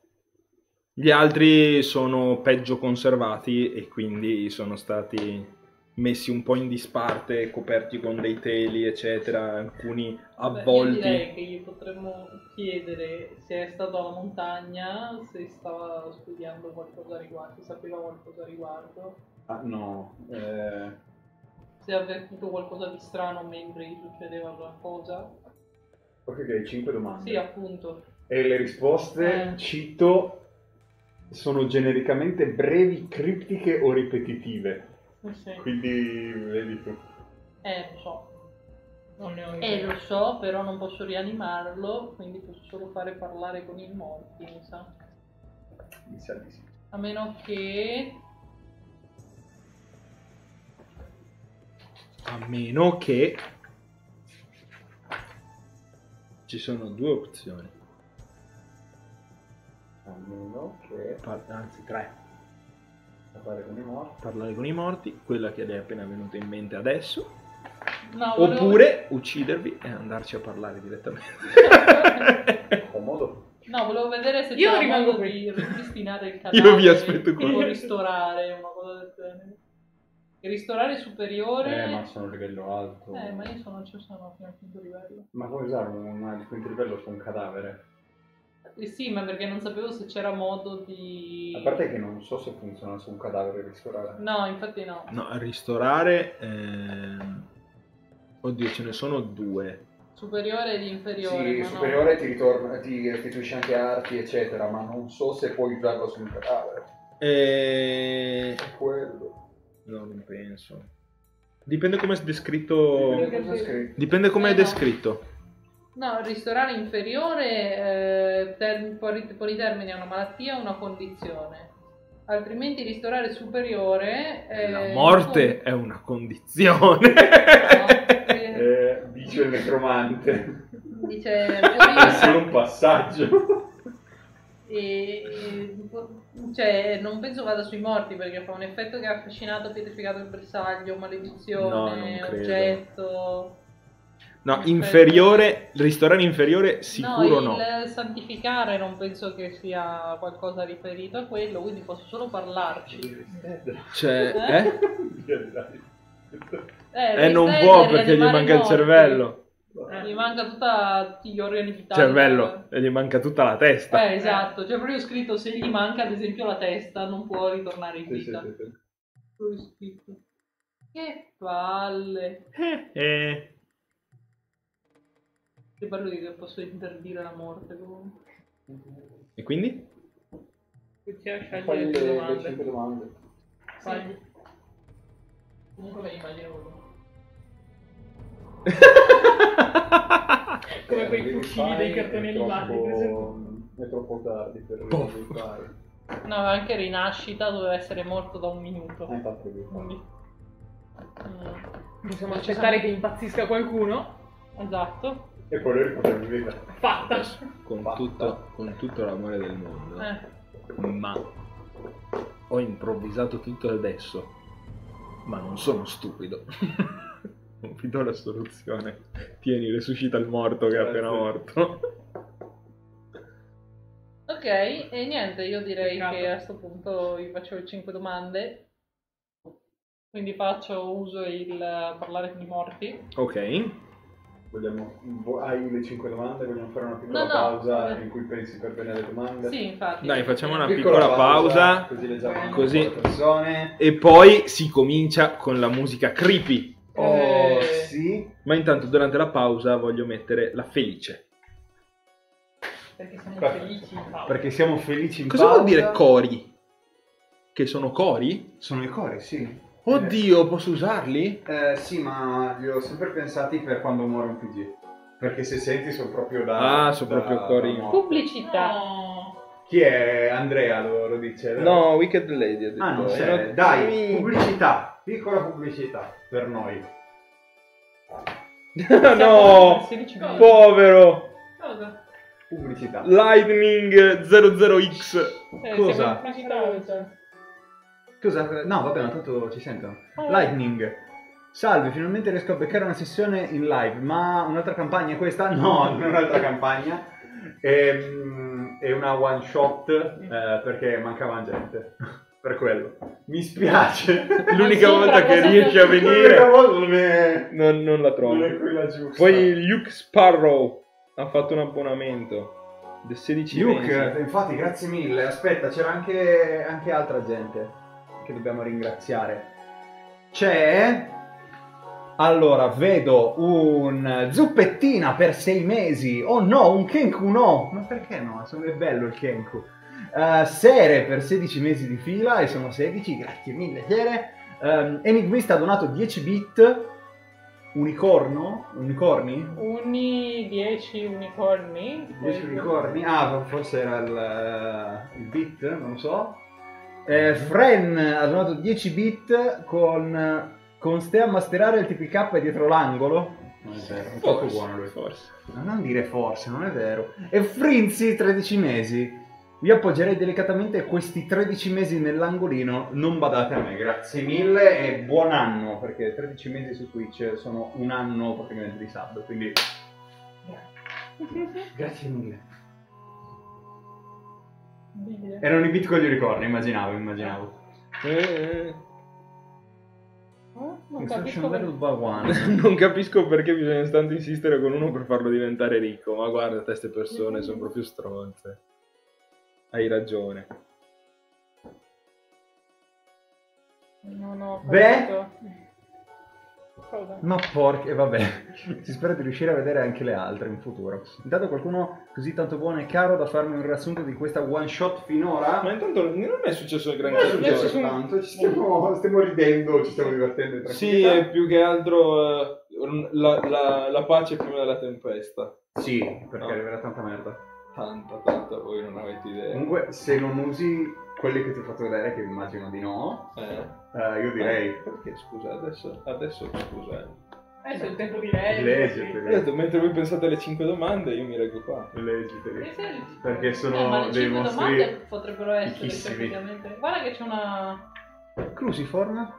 Speaker 2: Gli altri sono peggio conservati e quindi sono stati messi un po' in disparte, coperti con dei teli, eccetera, alcuni
Speaker 3: Vabbè, Io
Speaker 2: avvolti.
Speaker 3: direi che gli potremmo chiedere se è stato alla montagna, se stava studiando qualcosa a riguardo, se sapeva qualcosa a riguardo,
Speaker 1: Ah, no. Eh,
Speaker 3: se ha avvertito qualcosa di strano mentre gli succedeva qualcosa.
Speaker 1: ok, hai 5 domande.
Speaker 3: Sì, appunto.
Speaker 1: E le risposte,
Speaker 3: Eh.
Speaker 1: cito, sono genericamente brevi, criptiche o ripetitive.
Speaker 3: Sì, sì.
Speaker 1: Quindi vedi tu.
Speaker 3: Eh, lo so.
Speaker 4: Non ne ho
Speaker 3: Eh,
Speaker 4: idea.
Speaker 3: lo so, però non posso rianimarlo, quindi posso solo fare parlare con i morti, mi sa.
Speaker 1: Mi sa di sì.
Speaker 3: A meno che...
Speaker 2: A meno che Ci sono due opzioni,
Speaker 8: A meno che
Speaker 2: Par- anzi tre.
Speaker 8: parlare con i morti.
Speaker 2: Parlare con i morti, quella che le è appena venuta in mente adesso,
Speaker 3: No, volevo-
Speaker 2: oppure uccidervi e andarci a parlare direttamente.
Speaker 8: Comodo.
Speaker 3: No, volevo vedere se
Speaker 4: Io
Speaker 3: c'era
Speaker 4: rimango
Speaker 3: modo
Speaker 4: qui.
Speaker 3: di ripristinare il
Speaker 2: Io
Speaker 3: cadavere.
Speaker 2: vi aspetto
Speaker 3: tipo
Speaker 2: qui.
Speaker 3: ristorare, una cosa del genere. Il ristorare superiore...
Speaker 8: Eh, ma sono a livello alto.
Speaker 3: Eh, ma io sono, ci sono fino al quinto livello.
Speaker 8: Ma come usare un, quinto livello su un cadavere?
Speaker 3: Eh sì, ma perché non sapevo se c'era modo di...
Speaker 8: A parte che non so se funziona su un cadavere ristorare.
Speaker 3: No, infatti no.
Speaker 2: No, ristorare... ehm, Oddio, ce ne sono due.
Speaker 3: Superiore ed inferiore.
Speaker 1: Sì,
Speaker 3: ma no.
Speaker 1: superiore ti, ritorna, ti restituisce anche arti, eccetera, ma non so se puoi usarlo su un cadavere.
Speaker 2: E...
Speaker 1: Quello.
Speaker 2: No, non penso. Dipende come è descritto...
Speaker 1: Dipende è
Speaker 2: come
Speaker 3: Eh,
Speaker 2: è
Speaker 3: no.
Speaker 2: descritto.
Speaker 3: No, ristorare inferiore, eh, ter- fuori, termine, è una malattia o una condizione. Altrimenti ristorare superiore... è
Speaker 2: La morte è una condizione.
Speaker 3: No, eh,
Speaker 8: Eh, dice il necromante.
Speaker 3: dice...
Speaker 8: È solo un passaggio.
Speaker 3: E, e- cioè, non penso vada sui morti perché fa un effetto che ha affascinato, pietrificato il bersaglio, maledizione,
Speaker 2: No,
Speaker 3: oggetto.
Speaker 2: No, inferiore, ristorare inferiore sicuro no.
Speaker 3: il santificare non penso che sia qualcosa riferito a quello, quindi posso solo parlarci.
Speaker 2: Cioè,
Speaker 3: Eh?
Speaker 2: eh?
Speaker 3: Eh,
Speaker 2: Eh, non può perché gli manca il
Speaker 3: morti. Gli manca tutta, tutti gli organi vitali.
Speaker 2: Cervello, e gli manca tutta la testa.
Speaker 3: Eh, esatto. C'è proprio scritto se gli manca ad esempio la testa non può ritornare in
Speaker 8: Sì, sì,
Speaker 3: vita.
Speaker 8: sì, sì.
Speaker 3: Proprio scritto. Che palle.
Speaker 2: Eh, eh.
Speaker 3: Che bello che posso interdire la morte comunque.
Speaker 2: E quindi?
Speaker 8: Fai
Speaker 4: scegliere
Speaker 8: le,
Speaker 4: le
Speaker 8: le
Speaker 4: domande.
Speaker 8: 5 domande.
Speaker 3: Fagli. Comunque me immagino.
Speaker 4: Come quei
Speaker 8: Eh,
Speaker 4: fucili dei cartoni
Speaker 8: è
Speaker 4: animati,
Speaker 8: troppo-
Speaker 4: per esempio.
Speaker 8: È troppo tardi per rifare.
Speaker 3: No, anche Rinascita doveva essere morto da un minuto.
Speaker 8: Ah, infatti.
Speaker 3: Quindi... Mm,
Speaker 4: Possiamo aspettare che impazzisca qualcuno.
Speaker 3: esatto.
Speaker 8: E poi lui riporta in vita.
Speaker 4: Fatta.
Speaker 2: Con
Speaker 8: Fatta.
Speaker 2: tutto, con tutto l'amore del mondo.
Speaker 3: Eh.
Speaker 2: Ma ho improvvisato tutto adesso. Ma non sono stupido. Non vi do la soluzione. Tieni, resuscita il morto che è appena morto.
Speaker 3: Ok, e niente, io direi
Speaker 4: Peccato.
Speaker 3: che a questo punto vi faccio le 5 domande. Quindi faccio uso il parlare con i morti.
Speaker 2: Ok.
Speaker 8: Vogliamo, vo- hai le 5 domande? Vogliamo fare una piccola
Speaker 3: No, no.
Speaker 8: pausa
Speaker 3: Eh.
Speaker 8: in cui pensi per bene alle domande?
Speaker 3: Sì, infatti.
Speaker 2: Dai, facciamo una
Speaker 8: Piccola
Speaker 2: piccola pausa.
Speaker 8: Così leggiamo un po'
Speaker 2: Così.
Speaker 8: le persone.
Speaker 2: E poi si comincia con la musica creepy.
Speaker 1: Oh,
Speaker 3: Eh.
Speaker 1: sì.
Speaker 2: Ma intanto durante la pausa voglio mettere la felice.
Speaker 3: Perché siamo felici in pausa.
Speaker 1: Perché siamo felici in
Speaker 2: Cosa
Speaker 1: pausa.
Speaker 2: vuol dire cori? Che sono cori?
Speaker 1: Sono i cori, sì.
Speaker 2: Oddio, posso usarli?
Speaker 1: Eh, sì, ma li ho sempre pensati per quando muore un PG. Perché se senti sono proprio da...
Speaker 2: Ah, sono
Speaker 1: da-
Speaker 2: proprio cori.
Speaker 3: Pubblicità.
Speaker 4: No.
Speaker 1: Chi è Andrea lo, lo dice? vero?
Speaker 2: No, Wicked Lady ha detto.
Speaker 1: Ah, non c'è.
Speaker 2: no-
Speaker 1: Dai, pubblicità. Piccola pubblicità per noi.
Speaker 2: no,
Speaker 3: 16 minuti.
Speaker 2: povero.
Speaker 4: Cosa?
Speaker 1: Pubblicità.
Speaker 2: Lightning 00X.
Speaker 3: Eh,
Speaker 1: Cosa? Cosa? No, vabbè, ma tanto ci sentono.
Speaker 3: Oh.
Speaker 1: Lightning. Salve, finalmente riesco a beccare una sessione in live, ma un'altra campagna è questa? No, non è un'altra campagna. Ehm, È, una one shot eh, perché mancava gente. Per quello. Mi spiace.
Speaker 2: L'unica volta che riesce a venire
Speaker 1: volta non è,
Speaker 2: non, non la trovo.
Speaker 1: non è quella giusta.
Speaker 2: Poi Luke Sparrow ha fatto un abbonamento. Da 16
Speaker 1: Luke,
Speaker 2: mesi.
Speaker 1: infatti, grazie mille. Aspetta, c'era anche, anche altra gente che dobbiamo ringraziare. C'è. Allora, vedo un zuppettina per sei mesi. Oh no, un Kenku no. Ma perché no? È bello il Kenku. Eh, Sere per 16 mesi di fila e sono 16. Grazie mille, Sere. Ehm, Enigmista ha donato 10 bit. Unicorno? Unicorni?
Speaker 3: Uni 10 unicorni.
Speaker 1: 10 unicorni? Ah, forse era il, il bit, non lo so. Eh, Fren ha donato 10 bit con, con Ste a masterare il TPK dietro l'angolo. Non è vero, è troppo buono lui.
Speaker 2: Forse.
Speaker 1: Ma non dire forse, non è vero. E Frinzi, 13 mesi. Vi appoggerei delicatamente questi 13 mesi nell'angolino. Non badate a me, grazie mille e buon anno, perché 13 mesi su Twitch sono un anno praticamente di sub, quindi grazie mille. Erano i beat con gli unicorni, immaginavo, immaginavo.
Speaker 2: Eh,
Speaker 3: Non capisco perché
Speaker 2: bisogna tanto insistere con uno per farlo diventare ricco, ma guarda, queste persone sono proprio stronze. Hai ragione.
Speaker 3: Non ho
Speaker 1: Beh.
Speaker 3: Cosa?
Speaker 1: Ma porca, e vabbè, si spera di riuscire a vedere anche le altre in futuro. Intanto qualcuno così tanto buono e caro da farmi un riassunto di questa one shot finora?
Speaker 2: Ma intanto non è successo
Speaker 1: Non
Speaker 2: granché.
Speaker 1: è successo
Speaker 2: Sono-
Speaker 1: tanto, ci stiamo, stiamo ridendo, ci stiamo divertendo in
Speaker 2: Sì, è più che altro eh, la, la- la pace prima della tempesta.
Speaker 1: Sì, perché
Speaker 2: No.
Speaker 1: arriverà tanta merda.
Speaker 2: Tanta, tanta, voi non avete idea.
Speaker 1: Comunque, se non usi quelli che ti ho fatto vedere, che immagino di no,
Speaker 2: Eh.
Speaker 1: eh, io direi...
Speaker 2: Perché scusa, adesso, adesso scusa. eh.
Speaker 3: Adesso
Speaker 4: Adesso è il tempo di leggere.
Speaker 2: Detto, mentre voi pensate alle 5 domande, io mi leggo qua.
Speaker 1: Leggeteli.
Speaker 3: Eh.
Speaker 1: Perché sono
Speaker 3: Eh, ma le
Speaker 1: dei
Speaker 3: cinque
Speaker 1: mostri
Speaker 3: domande potrebbero essere effettivamente. Guarda che c'è una.
Speaker 1: Cruciform?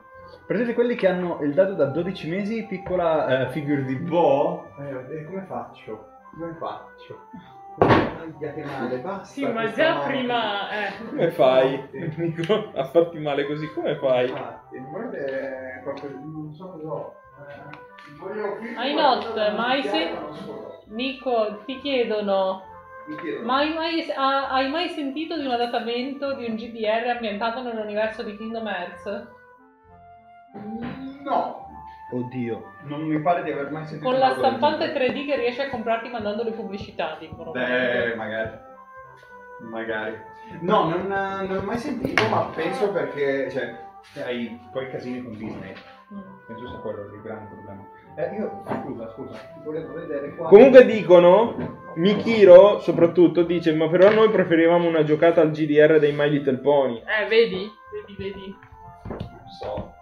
Speaker 1: Prendete quelli che hanno il dato da 12 mesi, piccola eh, figure di Bo. Eh, come faccio? Come faccio? Che male, basta.
Speaker 4: Sì, ma già
Speaker 1: mano.
Speaker 4: prima... Eh.
Speaker 2: Come fai? Nico, a farti male così, come fai?
Speaker 1: Infatti, guardate, proprio, non so cosa ho. Eh,
Speaker 3: Hai not,
Speaker 1: qualcosa da
Speaker 3: ma hai se-. Nico, ti chiedono. Ma hai mai, ha- hai mai sentito di un adattamento di un GDR ambientato nell'universo di Kingdom Hearts?
Speaker 1: No,
Speaker 2: Oddio.
Speaker 1: non mi pare di aver mai sentito
Speaker 3: Con la stampante
Speaker 1: genere.
Speaker 3: 3D che riesci a comprarti mandando le pubblicità, dicono.
Speaker 1: Beh, magari. Magari. No, non, non ho mai sentito, ma penso perché, cioè, hai poi casini con Disney.
Speaker 3: Mm.
Speaker 1: Penso sia quello il grande problema. Eh, io, scusa, scusa, ti volevo vedere qua.
Speaker 2: Comunque dicono, Mikiro soprattutto dice, ma però noi preferivamo una giocata al GDR dei My Little Pony.
Speaker 3: Eh, vedi? Vedi, vedi.
Speaker 1: Non so.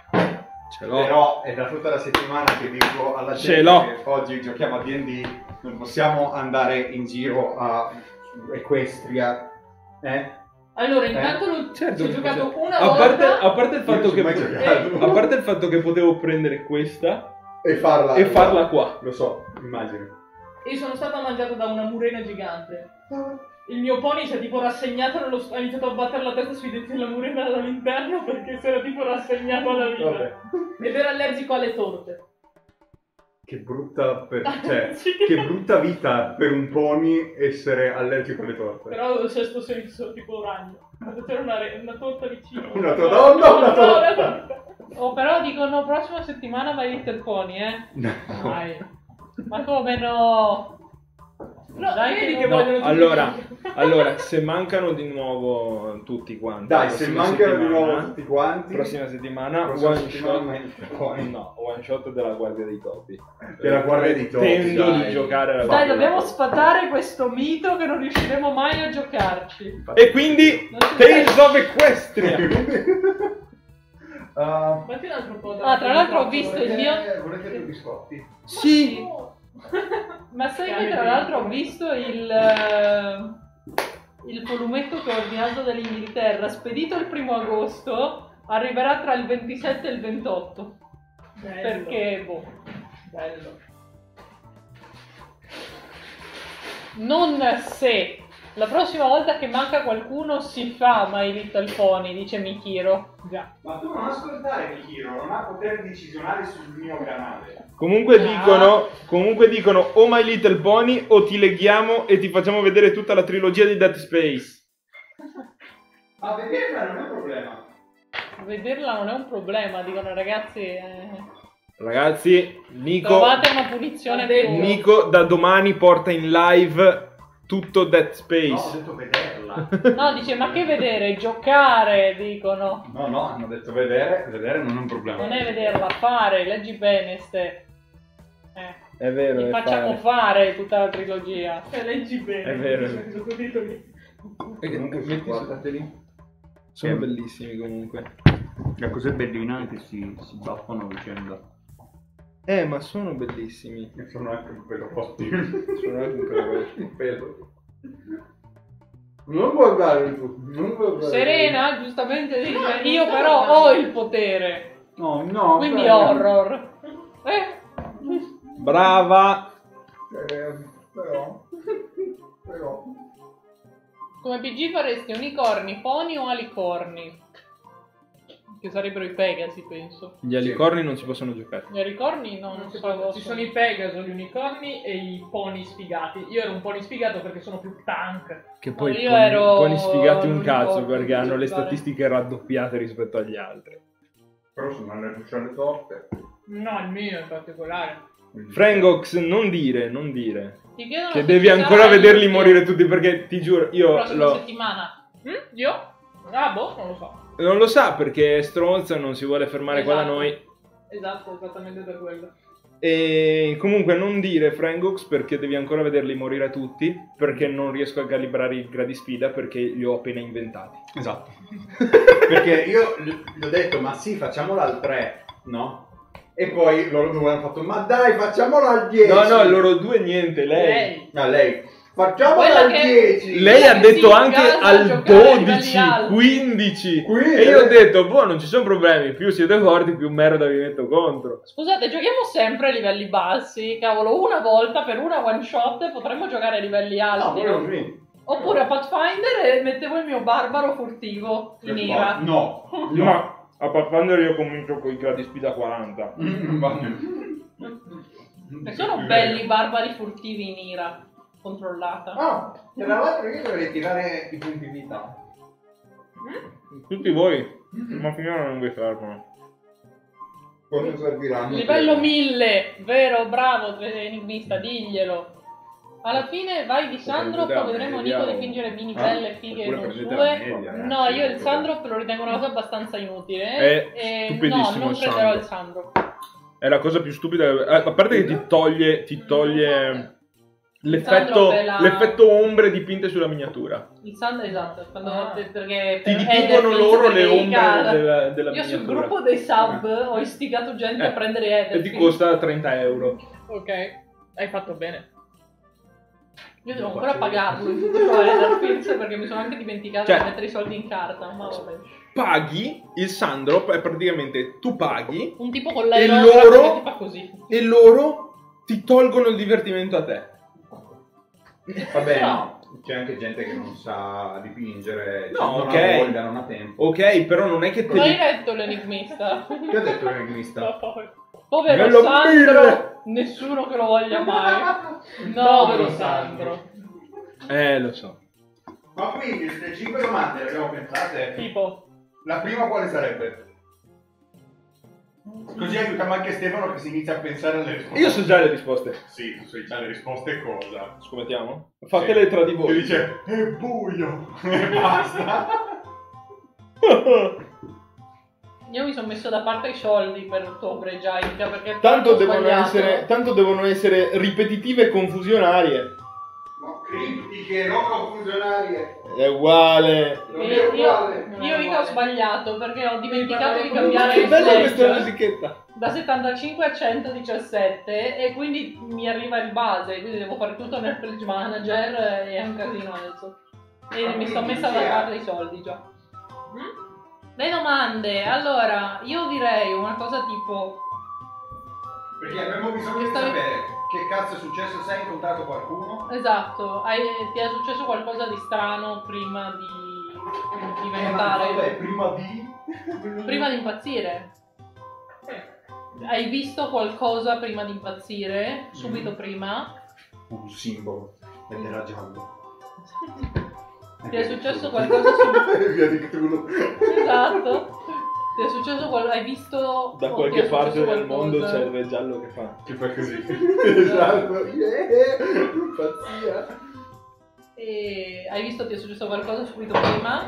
Speaker 2: Ce l'ho.
Speaker 1: Però è da tutta la settimana che dico alla
Speaker 2: Ce
Speaker 1: gente
Speaker 2: l'ho.
Speaker 1: che oggi giochiamo a D&D, non possiamo andare in giro a Equestria. Eh?
Speaker 3: Allora,
Speaker 1: Eh?
Speaker 3: intanto lo-
Speaker 2: Certo,
Speaker 3: ci ho giocato
Speaker 2: cioè,
Speaker 3: una
Speaker 2: a
Speaker 3: volta.
Speaker 2: parte, a parte il fatto
Speaker 1: Io
Speaker 2: che a parte il fatto che potevo prendere questa
Speaker 1: E farla.
Speaker 2: e farla qua.
Speaker 1: Lo so, immagino.
Speaker 4: E sono stata mangiata da una murena gigante. Il mio pony si è tipo rassegnato, nello, ha iniziato a battere la testa sui denti della murena dall'interno perché si era tipo rassegnato alla vita.
Speaker 1: Vabbè.
Speaker 4: Ed era allergico alle torte.
Speaker 1: Che brutta, per- cioè,
Speaker 4: Sì.
Speaker 1: che brutta vita per un pony essere allergico alle torte.
Speaker 4: Però avevo il sesto senso, tipo ragno. C'era una, re- una torta vicino.
Speaker 1: Una torta- oh, no, una torta!
Speaker 3: Oh, però dicono prossima settimana Little Pony, eh?
Speaker 1: No.
Speaker 3: Dai. Ma come no?
Speaker 4: No,
Speaker 3: Dai
Speaker 4: vedi
Speaker 3: che
Speaker 2: No,
Speaker 4: vogliono
Speaker 2: allora, allora, se mancano di nuovo tutti quanti.
Speaker 1: Dai, se
Speaker 2: prossima
Speaker 1: mancano di
Speaker 2: settimana-
Speaker 1: nuovo tutti quanti,
Speaker 2: Prossima settimana,
Speaker 1: prossima
Speaker 2: one
Speaker 1: settimana
Speaker 2: shot. No, one shot della Guardia dei Topi.
Speaker 1: Della Guardia dei Topi,
Speaker 2: Tendo
Speaker 1: dai.
Speaker 2: di giocare alla
Speaker 3: Dai, dobbiamo sfatare questo mito che non riusciremo mai a giocarci.
Speaker 2: E quindi, Tales of Equestria.
Speaker 1: Uh,
Speaker 4: Fatti un altro po'.
Speaker 3: Ah, tra l'altro ho visto il
Speaker 1: volete,
Speaker 3: mio-
Speaker 1: volete due biscotti?
Speaker 2: sì.
Speaker 3: Ma sai che tra l'altro ho visto il, il volumetto che ho ordinato dall'Inghilterra, spedito il primo agosto, arriverà tra il 27 e il 28.
Speaker 4: Bello.
Speaker 3: Perché, boh,
Speaker 4: Bello.
Speaker 3: non se. La prossima volta che manca qualcuno si fa My Little Pony, dice Mikiro. Già.
Speaker 1: Ma tu non ascoltare Mikiro, non ha poteri decisionali sul mio canale.
Speaker 2: Comunque
Speaker 3: Ah.
Speaker 2: dicono, comunque dicono o My Little Pony o ti leghiamo e ti facciamo vedere tutta la trilogia di Dead Space.
Speaker 1: Ma vederla non è un problema.
Speaker 3: Vederla non è un problema, dicono ragazzi. eh,
Speaker 2: Ragazzi, Nico,
Speaker 3: trovate una punizione più.
Speaker 2: Nico da domani porta in live tutto Dead
Speaker 1: No, ho
Speaker 2: Space.
Speaker 1: detto vederla.
Speaker 3: No, dice, ma che vedere? Giocare, dicono.
Speaker 1: No, no, hanno detto vedere, vedere non è un problema.
Speaker 3: Non è vederla, fare, leggi bene, ste. Eh,
Speaker 2: È vero, è
Speaker 3: facciamo
Speaker 2: fare.
Speaker 3: fare tutta la trilogia.
Speaker 4: Cioè, leggi bene.
Speaker 2: È vero. E che- metti
Speaker 1: guarda.
Speaker 2: sottotitoli. Sono
Speaker 1: Che-
Speaker 2: bellissimi comunque.
Speaker 1: La cosa bellina è che si, si baffano a vicenda.
Speaker 2: Eh, ma sono bellissimi.
Speaker 1: Sono anche un pelo posti.
Speaker 2: Sono anche un pelo
Speaker 1: un pelo.
Speaker 5: Non guardare tu, non guardare.
Speaker 3: Serena giustamente dice io però ho il potere.
Speaker 5: No, no.
Speaker 3: Quindi
Speaker 5: aspetta.
Speaker 3: horror. Eh,
Speaker 2: Brava!
Speaker 5: Eh, però... Però...
Speaker 3: come PG faresti unicorni, pony o alicorni? Che sarebbero i Pegasi, penso.
Speaker 2: Gli alicorni non si possono giocare.
Speaker 3: Gli alicorni no, non
Speaker 4: Ci
Speaker 3: so.
Speaker 4: sono, ci sono i Pegaso, gli unicorni e i pony sfigati. Io ero un pony sfigato perché sono più tank.
Speaker 2: Che poi
Speaker 3: io
Speaker 2: poni,
Speaker 3: ero
Speaker 2: poni sfigati un cazzo perché hanno le statistiche raddoppiate rispetto agli altri.
Speaker 1: Però sono alle cucciole torte.
Speaker 4: No, il mio in particolare.
Speaker 2: Frangox, non dire, non dire. Che devi ancora vederli morire tutti perché ti giuro,
Speaker 3: La
Speaker 2: io
Speaker 3: prossima
Speaker 2: lo-
Speaker 3: settimana.
Speaker 4: Mm? Io? Ah, boh, non lo so.
Speaker 2: Non lo sa perché è stronzo non si vuole fermare qua da
Speaker 3: Esatto.
Speaker 2: noi.
Speaker 4: Esatto, esattamente per quello.
Speaker 2: E comunque non dire Frangox perché devi ancora vederli morire tutti perché non riesco a calibrare i gradi sfida perché li ho appena inventati.
Speaker 5: Esatto. Perché io gli ho detto, ma sì, facciamola al 3, no? E poi loro due hanno fatto, ma dai, facciamola al 10.
Speaker 2: No, no, loro due niente, lei.
Speaker 4: Lei.
Speaker 5: Ah, lei. Facciamola al
Speaker 3: che-
Speaker 5: 10.
Speaker 2: Lei ha detto anche al
Speaker 3: giocare a livelli
Speaker 2: 12,
Speaker 3: alti.
Speaker 2: 15
Speaker 5: Qui,
Speaker 2: e io ho detto, boh, non ci sono problemi, più siete forti, più merda vi metto contro.
Speaker 3: Scusate, giochiamo sempre a livelli bassi. Cavolo, una volta per una one shot potremmo giocare a livelli
Speaker 5: No,
Speaker 3: alti. no? Oppure a Pathfinder e mettevo il mio barbaro furtivo in ira.
Speaker 5: No.
Speaker 2: No, a Pathfinder io comincio con i gradi sfida 40.
Speaker 5: Mm,
Speaker 3: sono belli i barbari furtivi in ira. Controllata.
Speaker 5: Ah, tra l'altro io dovrei tirare i punti vita.
Speaker 2: Tutti voi, ma finora non vi fermano.
Speaker 5: Cosa serviranno?
Speaker 3: Livello 1000, vero, bravo, enigmista, diglielo. Alla fine vai di Sandrop,
Speaker 2: Vediamo,
Speaker 3: vedremo. Nico dipingere mini
Speaker 2: Ah,
Speaker 3: belle fighe
Speaker 1: oppure
Speaker 3: non
Speaker 1: prendete
Speaker 3: sue.
Speaker 1: la media, eh.
Speaker 3: No, io il
Speaker 1: Sì,
Speaker 3: Sandrop lo ritengo una cosa abbastanza inutile.
Speaker 2: È
Speaker 3: e
Speaker 2: stupidissimo
Speaker 3: no, non
Speaker 2: il
Speaker 3: prenderò il Sandrop.
Speaker 2: È la cosa più stupida. eh, A parte che ti toglie, ti toglie l'effetto,
Speaker 3: la-
Speaker 2: l'effetto ombre dipinte sulla miniatura.
Speaker 3: Il Sandrop, esatto, quando,
Speaker 4: Ah.
Speaker 3: perché
Speaker 2: Ti dipingono loro le ombre della, della
Speaker 3: Io sul
Speaker 2: miniatura.
Speaker 3: gruppo dei sub ho istigato gente
Speaker 2: Eh,
Speaker 3: a prendere
Speaker 2: E
Speaker 3: Eder
Speaker 2: ti
Speaker 3: Pills.
Speaker 2: costa 30 euro.
Speaker 4: Ok, hai fatto bene.
Speaker 3: Io devo ancora pagarlo in tutto ciò Eder Pills perché mi sono anche dimenticato
Speaker 2: Cioè-
Speaker 3: di mettere i soldi in carta. Ma vabbè.
Speaker 2: Paghi il Sandrop, è praticamente tu paghi
Speaker 3: Un tipo con
Speaker 2: E
Speaker 3: l'aerodraft
Speaker 2: loro-
Speaker 3: che ti fa così.
Speaker 2: e loro ti tolgono il divertimento a te.
Speaker 5: Va bene.
Speaker 3: No.
Speaker 5: C'è anche gente che non sa dipingere,
Speaker 2: No,
Speaker 5: non
Speaker 2: ok.
Speaker 5: ha voglia, non ha tempo.
Speaker 2: Ok, però non è che te
Speaker 3: Ma hai letto l'enigmista?
Speaker 5: Che ha detto l'enigmista?
Speaker 3: Povero
Speaker 2: Nello
Speaker 3: Sandro,
Speaker 2: mille.
Speaker 3: nessuno che lo voglia mai. No,
Speaker 4: Povero
Speaker 3: Sandro.
Speaker 2: Eh, lo so.
Speaker 5: Ma quindi le 5 domande le abbiamo pensate?
Speaker 3: Tipo,
Speaker 5: La prima quale sarebbe? Così aiutiamo anche Stefano che si inizia a pensare alle risposte.
Speaker 2: Io so già le risposte.
Speaker 1: Sì, tu sai già le risposte cosa.
Speaker 2: Scommettiamo? Fatele tra di voi.
Speaker 1: dice, è buio. E basta.
Speaker 3: io mi sono messo da parte i soldi per ottobre già, Inca, perché
Speaker 2: Tanto devono,
Speaker 3: sbagliato.
Speaker 2: essere, tanto devono essere ripetitive e confusionarie.
Speaker 5: Criptiche, no confusionarie.
Speaker 2: È uguale.
Speaker 5: Non è
Speaker 3: io,
Speaker 5: uguale.
Speaker 3: io,
Speaker 4: Non
Speaker 3: Inca, ho sbagliato perché ho dimenticato di cambiare
Speaker 2: Che
Speaker 3: il
Speaker 2: bella questa musichetta.
Speaker 3: da 75 a 117 e quindi mi arriva il base, quindi devo fare tutto nel pledge manager e è un casino adesso. E mi sono messa da parte i soldi già. Mm? Le domande, allora, io direi una cosa tipo
Speaker 5: Perché abbiamo bisogno di sapere che cazzo è successo se hai incontrato qualcuno.
Speaker 3: Esatto, hai- ti è successo qualcosa di strano prima di diventare.
Speaker 5: Eh, Vabbè, prima di...
Speaker 3: prima di impazzire. Hai visto qualcosa prima di impazzire? Subito prima?
Speaker 5: Un simbolo. Ed era giallo.
Speaker 3: Ti è successo qualcosa subito?
Speaker 5: Via di Cthulhu.
Speaker 3: Esatto. Ti è successo qualcosa? Hai visto?
Speaker 2: Da
Speaker 3: o ti
Speaker 2: qualche parte del mondo c'è il re giallo che fa.
Speaker 1: Ti fa così.
Speaker 5: esatto. Yeah. Pazzia.
Speaker 3: E hai visto ti è successo qualcosa subito prima?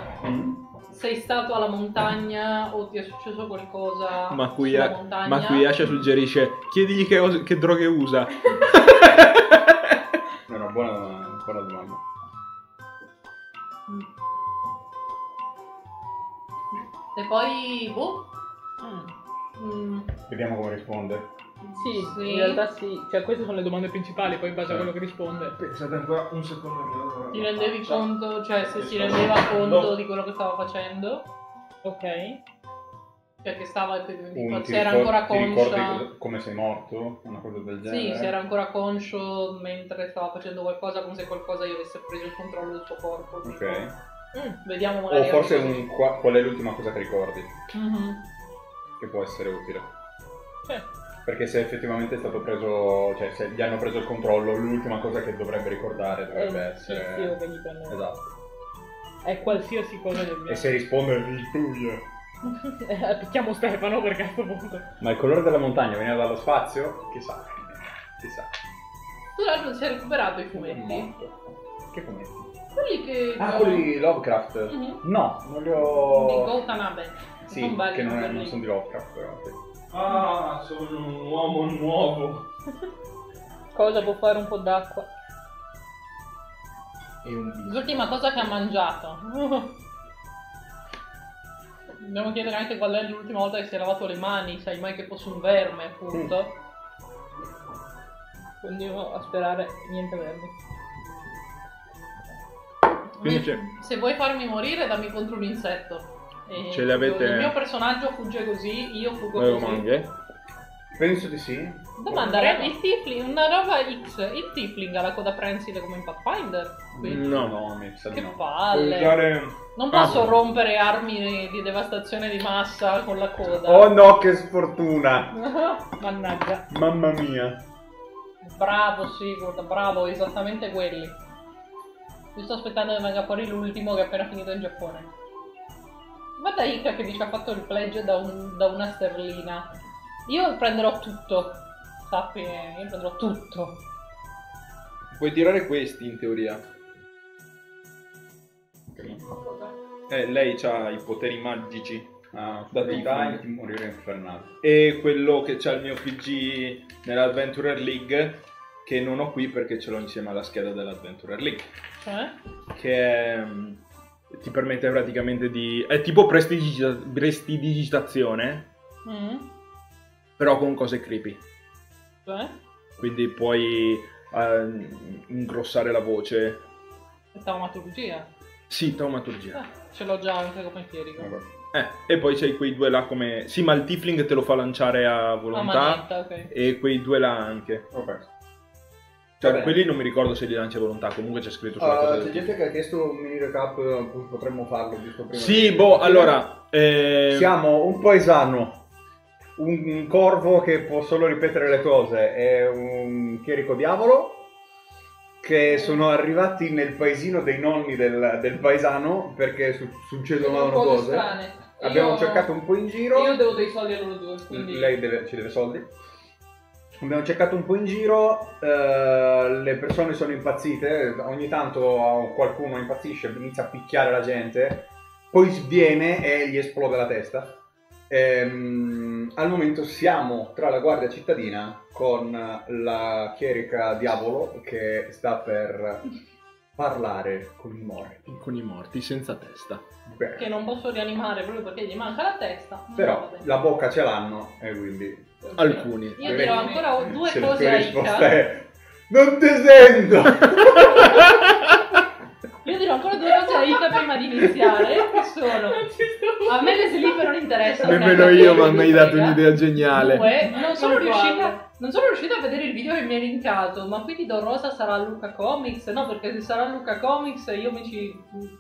Speaker 3: Sei stato alla montagna o ti è successo qualcosa
Speaker 2: Ma qui,
Speaker 3: sulla montagna?
Speaker 2: ma qui Asha suggerisce: chiedigli che, os- che droghe usa.
Speaker 1: No, no, buona, buona domanda.
Speaker 3: E poi, boh. Mm.
Speaker 1: Vediamo come risponde.
Speaker 3: Sì,
Speaker 4: Sì.
Speaker 3: in realtà sì. Cioè, queste sono le domande principali, poi in base a quello che risponde.
Speaker 2: Pensate ancora un secondo che
Speaker 3: Ti rendevi
Speaker 2: faccia.
Speaker 3: conto, cioè se si rendeva conto di quello che stava facendo?
Speaker 4: Ok.
Speaker 3: Cioè che stava se era ancora
Speaker 1: cosa- come sei morto? Una cosa del genere?
Speaker 3: Sì, se era ancora conscio mentre stava facendo qualcosa, come se qualcosa gli avesse preso il controllo del suo corpo. tipo. Mm, vediamo magari.
Speaker 1: O forse un, qua- qual è l'ultima cosa che ricordi?
Speaker 3: Mhm.
Speaker 1: Che può essere utile.
Speaker 3: Sì.
Speaker 1: Perché se effettivamente è stato preso, cioè se gli hanno preso il controllo, l'ultima cosa che dovrebbe ricordare dovrebbe
Speaker 3: il
Speaker 1: essere...
Speaker 3: tizio che gli prende.
Speaker 1: Esatto.
Speaker 4: È qualsiasi cosa del
Speaker 1: E
Speaker 4: mio.
Speaker 1: se risponde il tuyo.
Speaker 4: Eh, Picchiamo Stefano perché a questo punto.
Speaker 1: Ma il colore della montagna veniva dallo spazio? Chissà. Chissà.
Speaker 3: Tu l'altro si è recuperato i fumetti.
Speaker 1: Che fumetti?
Speaker 3: Quelli che.
Speaker 1: Ah, quelli di Lovecraft?
Speaker 3: Mhm.
Speaker 1: No, non li
Speaker 3: Di
Speaker 1: ho...
Speaker 3: Goutanabe.
Speaker 1: Sì,
Speaker 3: belli,
Speaker 1: che non, è-
Speaker 3: belli.
Speaker 1: non sono di Lovecraft però. sì.
Speaker 2: Ah, sono un uomo nuovo.
Speaker 3: Cosa può fare un po' d'acqua?
Speaker 2: E un viso.
Speaker 3: L'ultima cosa che ha mangiato. Dobbiamo chiedere anche qual è l'ultima volta che si è lavato le mani, sai mai che fosse un verme, appunto. Continuo a sperare niente vermi.
Speaker 2: Quindi c'è-
Speaker 3: Se vuoi farmi morire, dammi contro un insetto. E
Speaker 2: Ce le avete-
Speaker 3: Il mio personaggio fugge così, io fuggo così.
Speaker 2: manghe.
Speaker 1: Penso di sì.
Speaker 3: Domanda, Re, il Tifling, una roba X, il Tifling ha la coda prensile come in Pathfinder? Quindi-
Speaker 2: No.
Speaker 1: No, mi sa
Speaker 3: Che
Speaker 1: no.
Speaker 3: Palle.
Speaker 2: usare...
Speaker 3: Non posso
Speaker 2: Ah.
Speaker 3: rompere armi di devastazione di massa con la coda.
Speaker 1: Oh no, che sfortuna!
Speaker 3: Mannaggia.
Speaker 1: Mamma mia.
Speaker 3: Bravo Sigurd, bravo, esattamente quelli. Io sto aspettando che venga fuori l'ultimo che è appena finito in Giappone. Guarda Ika che dice ha fatto il pledge da, un- da una sterlina. Io prenderò tutto. Sappi, che io prenderò tutto.
Speaker 2: Puoi tirare questi in teoria. Eh, lei ha i poteri magici.
Speaker 1: Ah,
Speaker 2: Da
Speaker 1: di morire infernato.
Speaker 2: E quello che c'ha il mio PG nell'Adventurer League, che non ho qui perché ce l'ho insieme alla scheda dell'Adventurer League.
Speaker 3: Cioè?
Speaker 2: Che è, mm, ti permette praticamente di... È tipo prestigita- prestidigitazione,
Speaker 3: Mm?
Speaker 2: però con cose creepy.
Speaker 3: Cioè?
Speaker 2: Quindi puoi eh, ingrossare la voce.
Speaker 3: È taumaturgia.
Speaker 2: Sì, taumaturgia.
Speaker 3: Ah, ce l'ho già anche come chierico.
Speaker 1: Vabbè.
Speaker 2: Eh, e poi c'hai quei due là come... Sì, ma il Tifling te lo fa lanciare a volontà.
Speaker 3: manetta, ok.
Speaker 2: e quei due là anche.
Speaker 1: Ok.
Speaker 2: Cioè,
Speaker 1: Vabbè.
Speaker 2: quelli non mi ricordo se li lancia a volontà, comunque c'è scritto sulla cosa
Speaker 1: Uh,
Speaker 2: del
Speaker 1: c'è gente che ha chiesto un mini recap, eh, potremmo farlo giusto prima.
Speaker 2: Sì,
Speaker 1: di-
Speaker 2: boh, allora... eh,
Speaker 5: Siamo un paesano, un, un corvo che può solo ripetere le cose e un chierico diavolo che sono arrivati nel paesino dei nonni del, del paesano perché su- succedono
Speaker 3: Sono
Speaker 5: cose.
Speaker 3: strane.
Speaker 5: Abbiamo
Speaker 3: Io-
Speaker 5: cercato un po' in giro.
Speaker 3: Io devo dei soldi a loro due, quindi...
Speaker 5: Lei deve- ci deve soldi. Abbiamo cercato un po' in giro, eh, le persone sono impazzite, ogni tanto qualcuno impazzisce, inizia a picchiare la gente, poi sviene e gli esplode la testa. Ehm, al momento siamo tra la guardia cittadina con la chierica diavolo che sta per parlare con i morti.
Speaker 2: Con i morti senza testa.
Speaker 5: Beh,
Speaker 3: Che non posso rianimare proprio perché gli manca la testa.
Speaker 5: Però
Speaker 3: vabbè.
Speaker 5: la bocca ce l'hanno e quindi
Speaker 2: Alcuni.
Speaker 3: Io dirò ancora due
Speaker 5: Se
Speaker 3: cose a Ika.
Speaker 5: è non ti sento
Speaker 3: Io dirò ancora due cose a Ika prima di iniziare. Che sono. A me le slip non interessano.
Speaker 2: Nemmeno io, ma mi hai dato un'idea geniale.
Speaker 3: Due, non sono,
Speaker 4: Non
Speaker 3: riuscita, non sono riuscita a vedere il video che mi hai linkato, ma quindi Don Rosa sarà Luca Comics? No, perché se sarà Luca Comics io mi ci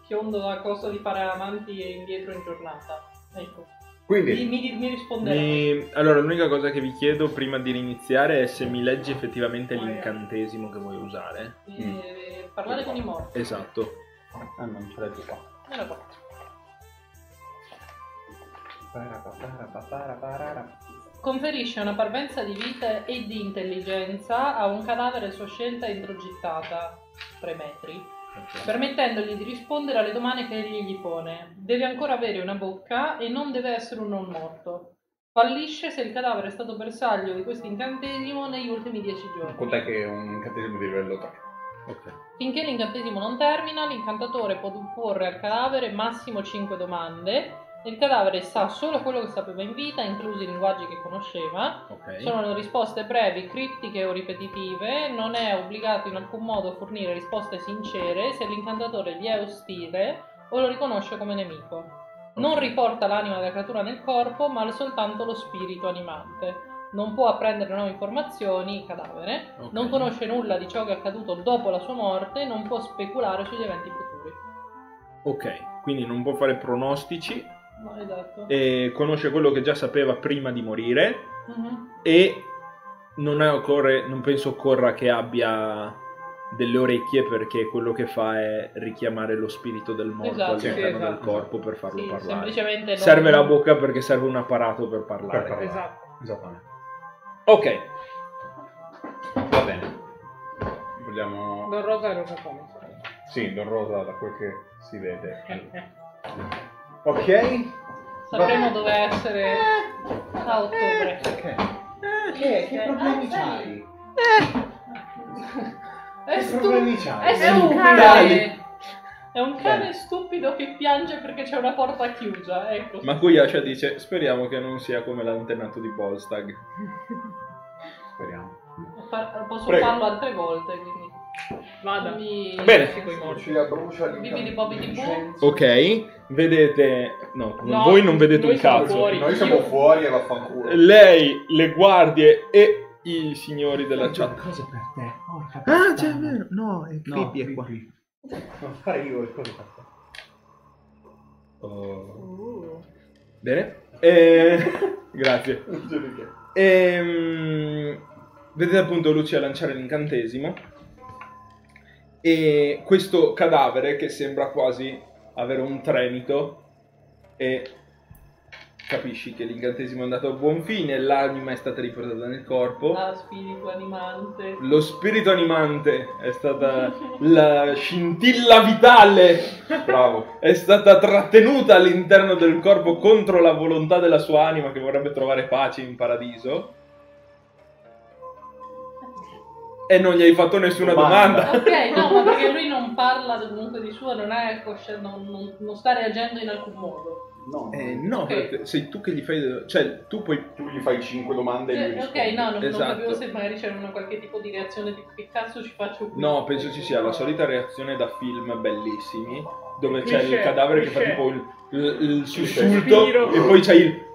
Speaker 3: chiondo a costo di fare avanti e indietro in giornata. Ecco. Mi,
Speaker 5: quindi
Speaker 3: mi, mi risponderà.
Speaker 2: Mi- Allora, l'unica cosa che vi chiedo prima di iniziare è se mi leggi effettivamente l'incantesimo che vuoi usare.
Speaker 3: Eh, parlare con i morti.
Speaker 2: Esatto.
Speaker 1: Ah, non ce l'hai più qua.
Speaker 3: Meno qua. Conferisce una parvenza di vita e di intelligenza a un cadavere sua scelta introgittata 3 metri, permettendogli di rispondere alle domande che egli gli pone. Deve ancora avere una bocca e non deve essere un non morto. Fallisce se il cadavere è stato bersaglio di questo incantesimo negli ultimi 10 giorni.
Speaker 5: cont'è che è un incantesimo di livello 3
Speaker 2: Ok.
Speaker 3: Finché l'incantesimo non termina, l'incantatore può porre al cadavere massimo 5 domande Il cadavere sa solo quello che sapeva in vita, inclusi i linguaggi che conosceva.
Speaker 2: Ok.
Speaker 3: Sono risposte brevi, criptiche o ripetitive. Non è obbligato in alcun modo a fornire risposte sincere se l'incantatore gli è ostile o lo riconosce come nemico. Non riporta l'anima della creatura nel corpo, ma soltanto lo spirito animante. Non può apprendere nuove informazioni, cadavere.
Speaker 2: Ok.
Speaker 3: Non conosce nulla di ciò che è accaduto dopo la sua morte. Non può speculare sugli eventi futuri.
Speaker 2: Ok, quindi non può fare pronostici,
Speaker 3: No, esatto.
Speaker 2: e conosce quello che già sapeva prima di morire
Speaker 3: Mhm.
Speaker 2: e non, è- occorre- non penso occorra che abbia delle orecchie perché quello che fa è richiamare lo spirito del morto
Speaker 3: Esatto,
Speaker 2: all'interno
Speaker 3: sì,
Speaker 2: del
Speaker 3: esatto.
Speaker 2: corpo per farlo
Speaker 3: Sì,
Speaker 2: parlare.
Speaker 3: semplicemente non-
Speaker 2: Serve la bocca perché serve un apparato per parlare.
Speaker 1: Per parlare.
Speaker 3: Esatto.
Speaker 1: Esattamente.
Speaker 2: Ok,
Speaker 1: Va bene. Vogliamo...
Speaker 3: Don Rosa era una comica.
Speaker 1: Sì, Don Rosa da quel che si vede.
Speaker 5: Ok?
Speaker 3: Sapremo dove essere a ottobre.
Speaker 5: Ok. Che, che problemi c'hai?
Speaker 3: È,
Speaker 5: Che
Speaker 3: stu-
Speaker 5: problemi c'hai?
Speaker 3: è stupido.
Speaker 5: Dai.
Speaker 3: È un cane stupido che piange perché c'è una porta chiusa. Ecco.
Speaker 2: ma Kuyasha dice speriamo che non sia come l'antenato di Bolstag.
Speaker 1: Speriamo.
Speaker 3: Fa- Posso
Speaker 1: Prego.
Speaker 3: farlo altre volte, quindi.
Speaker 4: Vada.
Speaker 3: Quindi-
Speaker 2: Bene.
Speaker 5: brucia
Speaker 3: Bibidi bobidi.
Speaker 2: Ok, vedete... No,
Speaker 4: No,
Speaker 2: voi non vedete
Speaker 4: noi
Speaker 2: un
Speaker 4: siamo
Speaker 2: cazzo.
Speaker 4: fuori.
Speaker 5: Noi siamo
Speaker 4: Io-
Speaker 5: fuori e vaffanculo.
Speaker 2: Lei, le guardie e i signori della chat.
Speaker 5: Cose per te. Porca
Speaker 2: Ah,
Speaker 5: puttana.
Speaker 2: c'è vero. No, è
Speaker 5: No,
Speaker 2: creepy è qua.
Speaker 1: Non fare io le cose per te. Oh.
Speaker 3: Uh.
Speaker 2: Bene. Eh, grazie.
Speaker 1: Non c'è di che.
Speaker 2: Ehm, vedete appunto Lucia lanciare l'incantesimo. E questo cadavere che sembra quasi avere un tremito. E capisci che l'incantesimo è andato a buon fine. L'anima è stata riportata nel corpo.
Speaker 3: Ah, spirito animante.
Speaker 2: Lo spirito animante è stata la scintilla vitale.
Speaker 1: Bravo.
Speaker 2: È stata trattenuta all'interno del corpo contro la volontà della sua anima che vorrebbe trovare pace in paradiso. E non gli hai fatto nessuna
Speaker 5: Domanda.
Speaker 2: domanda.
Speaker 3: Ok, no, ma perché lui non parla comunque di suo, non è cosci- non, non- non sta reagendo in alcun modo.
Speaker 5: No.
Speaker 2: Eh, no,
Speaker 3: Ok.
Speaker 2: perché sei tu che gli fai. Cioè, tu puoi.
Speaker 1: Tu gli fai 5 domande e lui
Speaker 3: Eh, ok,
Speaker 1: risponde.
Speaker 3: no, non,
Speaker 2: Esatto.
Speaker 3: non capivo se magari c'era una qualche tipo di reazione tipo che cazzo ci faccio qui.
Speaker 2: No, penso ci sia la solita reazione da film bellissimi. Dove c'è il
Speaker 4: Cliché,
Speaker 2: cadavere che fa tipo il, il- il sussulto e poi c'è il.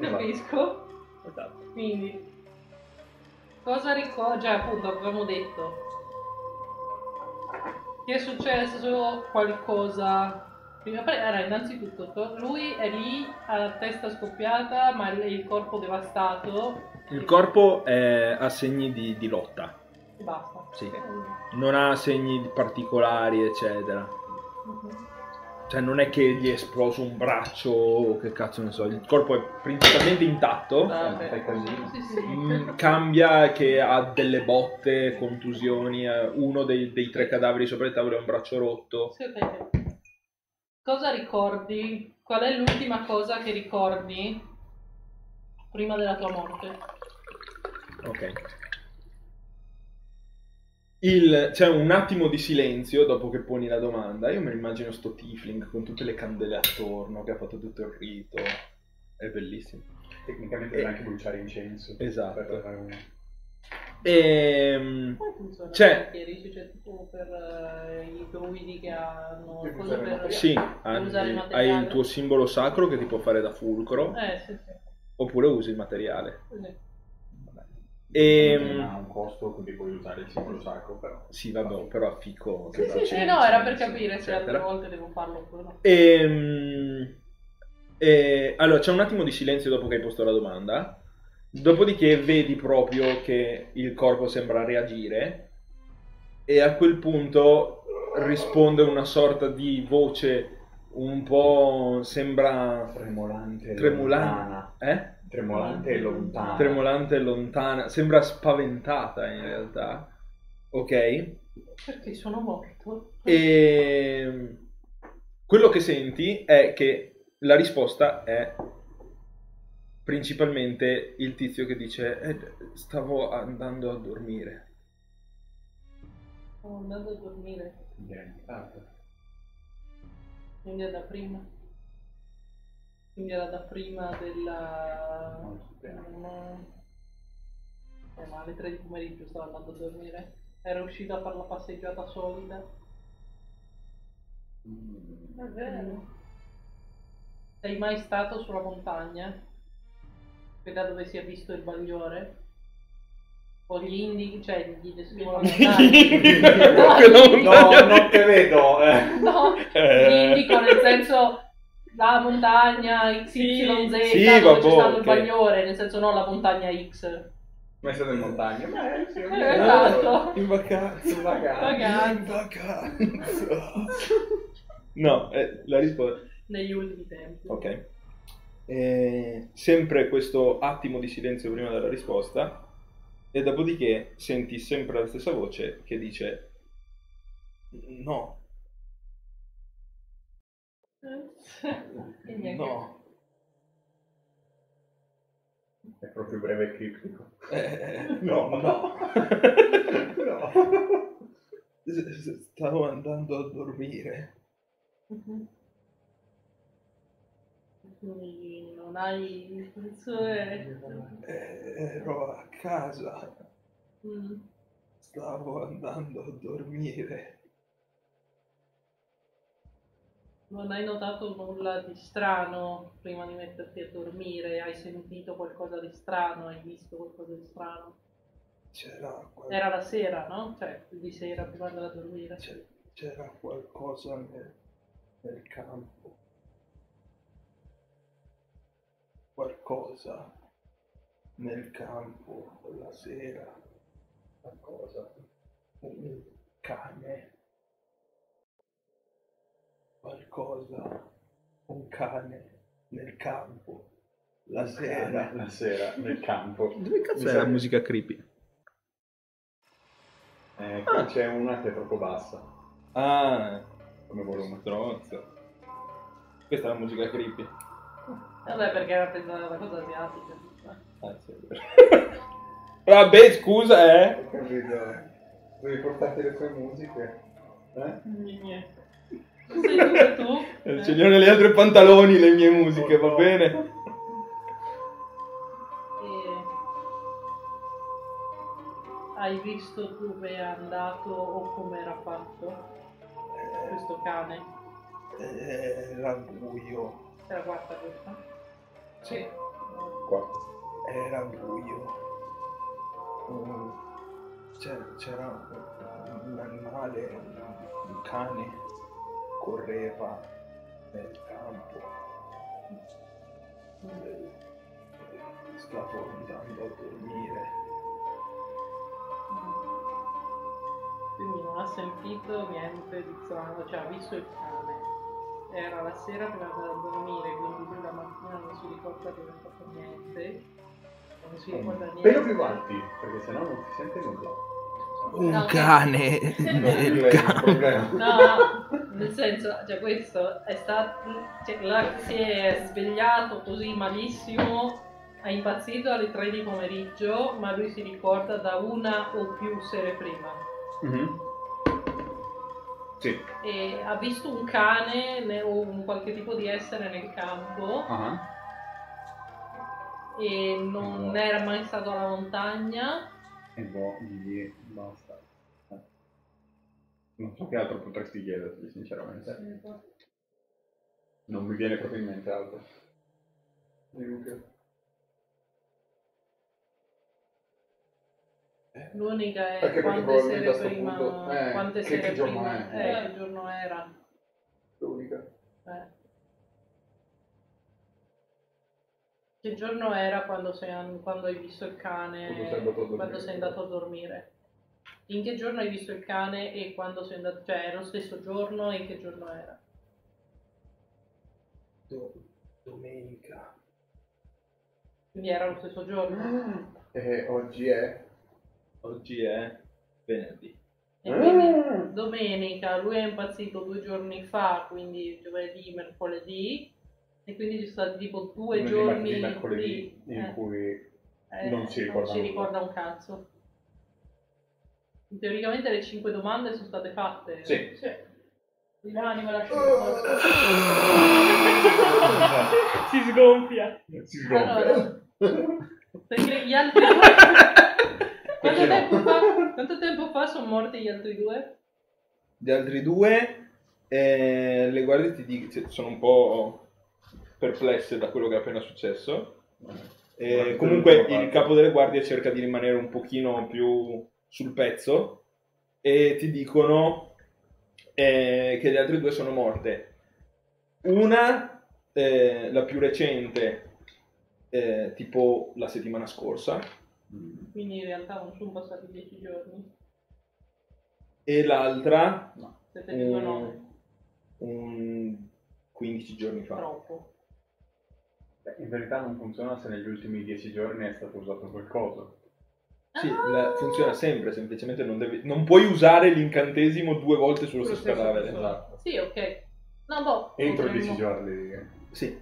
Speaker 3: Capisco.
Speaker 4: Esatto.
Speaker 3: Quindi, cosa ricordo? Già, appunto, avevamo detto. Che è successo qualcosa. Prima, allora, innanzitutto, to- lui è lì a testa scoppiata, ma il, corpo devastato.
Speaker 2: Il corpo è a segni di, di lotta.
Speaker 3: E basta.
Speaker 2: Sì. Non ha segni particolari, eccetera.
Speaker 3: Mhm.
Speaker 2: Cioè, non è che gli è esploso un braccio o che cazzo ne so. Il corpo è principalmente intatto.
Speaker 3: Ah. Sì, sì.
Speaker 2: Mm, cambia che ha delle botte, contusioni. eh, Uno dei, dei tre cadaveri sopra il tavolo ha un braccio rotto.
Speaker 3: Sì, ok. Cosa ricordi? Qual è l'ultima cosa che ricordi prima della tua morte?
Speaker 2: Ok. Il- c'è un attimo di silenzio dopo che poni la domanda. Io me lo immagino sto Tifling con tutte le candele attorno che ha fatto tutto il rito. È bellissimo.
Speaker 1: Tecnicamente deve anche bruciare incenso.
Speaker 2: Esatto.
Speaker 1: Per fare un-
Speaker 2: Ehm,
Speaker 3: Come funziona?
Speaker 2: C'è-
Speaker 3: Cioè, tipo per eh, i druidi che hanno
Speaker 1: Devi
Speaker 3: cosa per...
Speaker 2: sì,
Speaker 3: per
Speaker 2: hai,
Speaker 3: il
Speaker 2: hai
Speaker 3: materiale.
Speaker 2: il tuo simbolo sacro che ti può fare da fulcro,
Speaker 3: Eh, sì, sì.
Speaker 2: oppure usi il materiale.
Speaker 3: Così.
Speaker 2: Ehm,
Speaker 1: Non ha un costo, quindi puoi usare il simbolo sacro, però.
Speaker 2: Sì, vabbè, però a fico.
Speaker 3: Sì, sì, sì, no, era per capire se altre volte devo farlo oppure no.
Speaker 2: Ehm, eh, allora, c'è un attimo di silenzio dopo che hai posto la domanda. Dopodiché vedi proprio che il corpo sembra reagire. E a quel punto risponde una sorta di voce un po'. sembra.
Speaker 1: Tremolante e
Speaker 2: tremolante.
Speaker 1: lontana.
Speaker 2: Eh?
Speaker 1: Tremolante e lontana.
Speaker 2: Tremolante e lontana. Sembra spaventata in realtà. Ok?
Speaker 3: Perché sono morto?
Speaker 2: E quello che senti è che la risposta è principalmente il tizio che dice "Eh, stavo andando a dormire.
Speaker 3: Stavo andando a dormire.
Speaker 1: Niente, ah,
Speaker 3: Quindi è da prima. Quindi era da prima della... No. Eh, ma alle 3 di pomeriggio stava andando a dormire. Era uscita a fare la passeggiata solida.
Speaker 1: Mm.
Speaker 4: È vero.
Speaker 3: Sei mai stato sulla montagna? Che da dove si è visto il bagliore? O gli indi, cioè gli descrivo la montagna.
Speaker 1: No, non te vedo. eh.
Speaker 3: No,
Speaker 2: Eh.
Speaker 3: gli indico nel senso la montagna XYZ
Speaker 2: Sì,
Speaker 3: dove
Speaker 2: vabbè,
Speaker 3: c'è stato il bagliore, nel senso non la montagna X.
Speaker 1: Ma è stato in montagna? Ma eh, sì,
Speaker 3: Eh, esatto.
Speaker 2: In vacanza.
Speaker 1: In vacanza.
Speaker 2: In vacanza. No, eh, la risposta...
Speaker 3: Negli ultimi tempi.
Speaker 2: Ok. Eh, sempre questo attimo di silenzio prima della risposta e dopodiché senti sempre la stessa voce che dice no,
Speaker 3: E niente.
Speaker 2: No.
Speaker 1: È proprio breve e criptico.
Speaker 2: Eh,
Speaker 1: No,
Speaker 2: no.
Speaker 1: no.
Speaker 2: S- s- Stavo andando a dormire.
Speaker 3: Quindi non hai funzione.
Speaker 2: Eh, Ero a casa.
Speaker 3: Mm.
Speaker 2: Stavo andando a dormire.
Speaker 3: Non hai notato nulla di strano prima di metterti a dormire? Hai sentito qualcosa di strano? Hai visto qualcosa di strano?
Speaker 2: C'era, qual-
Speaker 3: Era la sera, no? Cioè, di sera prima di andare a dormire.
Speaker 2: c'era qualcosa nel, nel campo. Qualcosa nel campo la sera.
Speaker 1: Qualcosa.
Speaker 2: Un cane. Qualcosa. Un cane nel campo la sera.
Speaker 1: La sera nel campo.
Speaker 2: Dove
Speaker 1: cazzo è la
Speaker 2: musica creepy?
Speaker 1: Eh, qui c'è una che è troppo bassa
Speaker 2: Ah,
Speaker 1: come volume.
Speaker 2: stronzo. Questa è la musica creepy.
Speaker 3: Vabbè, perché era pensata una cosa asiatica.
Speaker 2: Ah, sì, è vero. Vabbè, scusa, eh.
Speaker 1: Ho capito. Devi portarti le tue musiche. Eh?
Speaker 3: Niente. Sei dove tu?
Speaker 2: Eh, Ce li ho nelle altre pantaloni le mie musiche, va bene?
Speaker 3: E hai visto dove è andato o come era fatto questo cane?
Speaker 2: Era buio.
Speaker 3: La quarta questa?
Speaker 2: Sì.
Speaker 1: Qua.
Speaker 2: Era buio. C'era, c'era un animale, un cane, correva nel campo. Stavo andando a dormire.
Speaker 3: Quindi non ha sentito niente di strano, cioè ha visto il cane. Era la sera di andare a dormire, quindi lui la mattina non si ricorda di aver fatto niente. Non si ricorda niente.
Speaker 1: Pelo più alti, perché sennò non si sente nulla.
Speaker 2: Un
Speaker 3: No,
Speaker 2: cane
Speaker 1: Non
Speaker 2: nel
Speaker 1: è il
Speaker 2: campo.
Speaker 3: No, nel senso, cioè questo è stato, cioè, la- si è svegliato così malissimo, è impazzito alle 3 di pomeriggio, ma lui si ricorda da una o più sere prima.
Speaker 1: Mhm. Sì.
Speaker 3: E ha visto un cane ne- o un qualche tipo di essere nel campo
Speaker 1: Ah.
Speaker 3: e non era mai stato alla montagna.
Speaker 1: E boh, gli basta. Eh. Non so che altro potresti chiederti, sinceramente. Non mi viene proprio in mente altro.
Speaker 3: L'unica è
Speaker 1: Perché
Speaker 3: quante sere prima,
Speaker 1: punto- eh,
Speaker 3: quante
Speaker 1: che-
Speaker 3: sere
Speaker 1: che giorno
Speaker 3: prima,
Speaker 1: è?
Speaker 3: eh, che giorno era.
Speaker 1: L'unica.
Speaker 3: Eh. Che giorno era quando, sei an- quando hai visto il cane?
Speaker 1: Quando sei andato a dormire.
Speaker 3: In che giorno hai visto il cane e quando sei andato? Cioè, è lo stesso giorno e in che giorno era?
Speaker 2: Do- domenica.
Speaker 3: Quindi era lo stesso giorno.
Speaker 1: E oggi è...
Speaker 2: Oggi è venerdì.
Speaker 3: E quindi domenica, lui è impazzito due giorni fa, quindi giovedì, mercoledì, e quindi ci sono stati tipo due
Speaker 1: lunedì,
Speaker 3: giorni
Speaker 1: martedì, mercoledì,
Speaker 3: di-
Speaker 1: in
Speaker 3: eh.
Speaker 1: cui...
Speaker 3: Eh,
Speaker 1: Non si ricorda
Speaker 3: si
Speaker 1: nulla.
Speaker 3: ricorda un cazzo. Teoricamente le cinque domande sono state fatte.
Speaker 1: Sì.
Speaker 3: Sì.
Speaker 4: L'anima lascia il corpo. si sgonfia.
Speaker 1: Si sgonfia.
Speaker 3: Allora, perché gli altri due... Quanto tempo, fa, quanto tempo fa sono morti gli altri due?
Speaker 2: Gli altri due, eh, le guardie ti dicono, sono un po' perplesse da quello che è appena successo. Eh, comunque il capo delle guardie cerca di rimanere un pochino più sul pezzo e ti dicono eh, che le altre due sono morte. Una, eh, la più recente, eh, tipo la settimana scorsa,
Speaker 3: Quindi in realtà non sono passati 10 giorni.
Speaker 2: e l'altra
Speaker 3: 7 più 2
Speaker 2: un,
Speaker 3: 9.
Speaker 2: un 15 giorni fa.
Speaker 3: Troppo.
Speaker 1: Beh, In verità non funziona se negli ultimi dieci giorni è stato usato qualcosa.
Speaker 2: Sì, la- funziona sempre, semplicemente non, devi, non puoi usare l'incantesimo due volte sullo stesso cadavere.
Speaker 1: Esatto.
Speaker 3: Sì, ok. No, boh.
Speaker 1: Entro
Speaker 3: potremmo-
Speaker 1: dieci giorni.
Speaker 2: Sì.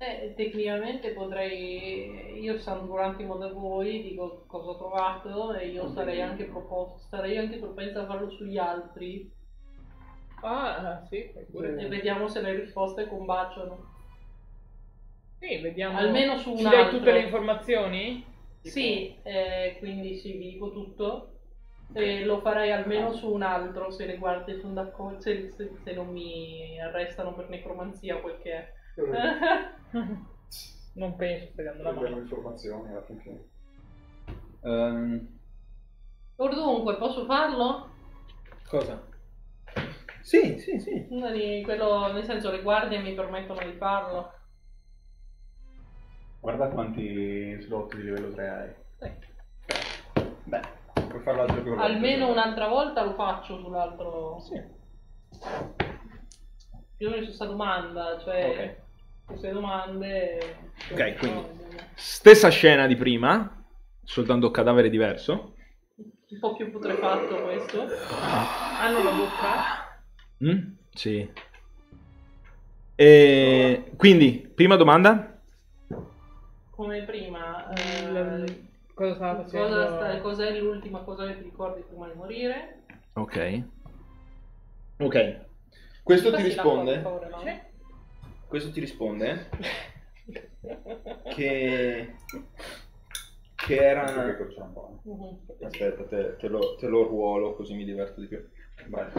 Speaker 3: Eh, tecnicamente potrei, io stando un attimo da voi, dico cosa ho trovato e io sarei anche proposto, sarei anche propensa a farlo sugli altri
Speaker 4: Ah, sì, pure.
Speaker 3: e vediamo se le risposte combaciano.
Speaker 4: Sì, vediamo.
Speaker 3: Almeno su un
Speaker 4: Ci dai tutte le informazioni?
Speaker 3: Sì, eh, quindi sì, vi dico tutto. E lo farei almeno su un altro se le guardie sono d'accordo, se, se- se non mi arrestano per necromanzia o quel che è.
Speaker 4: Non penso, dando la
Speaker 1: Abbiamo
Speaker 4: mano.
Speaker 1: informazioni alla fin fine.
Speaker 2: Ehm,
Speaker 3: Or dunque, posso farlo?
Speaker 2: cosa? Sì, sì, sì.
Speaker 3: Quello, nel senso, le guardie mi permettono di farlo.
Speaker 1: Guarda quanti slot di livello 3 hai.
Speaker 3: Sì.
Speaker 1: Beh, puoi farlo altro che
Speaker 3: Almeno un'altra volta lo faccio sull'altro.
Speaker 2: Sì.
Speaker 3: Più o meno su questa domanda, cioè queste domande.
Speaker 2: Ok, quindi. Stessa scena di prima, soltanto cadavere diverso.
Speaker 3: Un po' più putrefatto questo.
Speaker 4: Hanno la bocca?
Speaker 2: Mm? Sì. E quindi, prima domanda?
Speaker 3: Come prima. eh,
Speaker 4: Cosa stava facendo?
Speaker 3: cosa sta- cos'è l'ultima cosa che ti ricordi prima di morire?
Speaker 2: Ok. Ok. Questo ti risponde?
Speaker 3: favore, no?
Speaker 2: Questo ti risponde che che era.
Speaker 3: Mhm.
Speaker 2: Aspetta, te, te lo, te lo ruolo così mi diverto di più.
Speaker 1: Vai.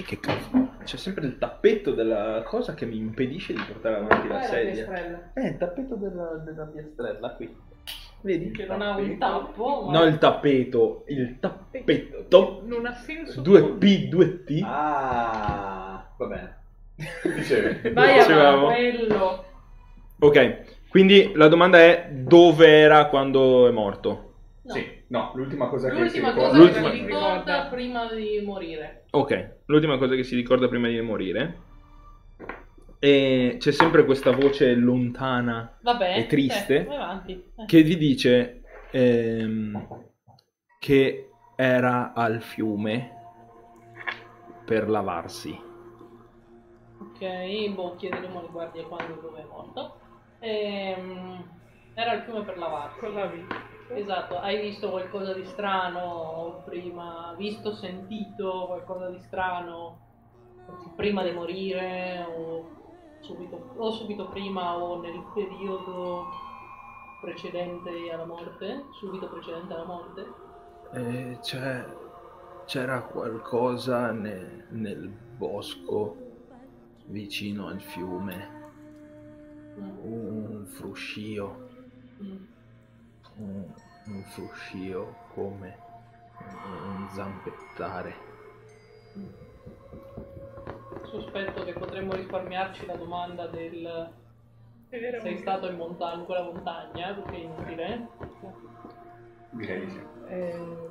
Speaker 2: E che cazzo? C'è sempre il tappetto della cosa che mi impedisce di portare avanti la
Speaker 3: Ah,
Speaker 2: sedia.
Speaker 3: piastrella.
Speaker 2: Eh, il tappetto della, della piastrella qui. Vedi?
Speaker 3: Che non ha un tappo. ma-
Speaker 2: No, il tappeto, il tappetto.
Speaker 4: Non ha senso.
Speaker 2: 2P, 2T.
Speaker 1: Ah, va bene. Dicevi.
Speaker 3: Vai
Speaker 2: Dicevamo.
Speaker 3: avanti, quello.
Speaker 2: Ok, quindi la domanda è dove era quando è morto?
Speaker 3: No.
Speaker 1: Sì, no, l'ultima cosa che si
Speaker 3: L'ultima
Speaker 1: ricorda...
Speaker 3: cosa
Speaker 2: L'ultima-
Speaker 3: che ricorda prima di morire.
Speaker 2: Ok, l'ultima cosa che si ricorda prima di morire. E c'è sempre questa voce lontana
Speaker 3: Vabbè.
Speaker 2: È triste?
Speaker 3: avanti. Eh.
Speaker 2: che vi dice ehm, che era al fiume per lavarsi.
Speaker 3: Ok, boh, chiederemo alle guardie quando e dove è morto. Ehm, era al fiume per lavarsi.
Speaker 4: Cosa ha visto?
Speaker 3: Esatto, hai visto qualcosa di strano prima, visto, sentito qualcosa di strano prima di morire o subito, o subito prima o nel periodo precedente alla morte, subito precedente alla morte?
Speaker 2: Eh, c'è- c'era qualcosa ne- nel bosco vicino al fiume,
Speaker 3: Mm,
Speaker 2: un fruscio,
Speaker 3: mm.
Speaker 2: Un, un fruscio come un zampettare.
Speaker 3: Sospetto che potremmo risparmiarci la domanda del sei stato in, monta- in quella montagna, perché è inutile.
Speaker 1: Direi di sì.
Speaker 4: Eh,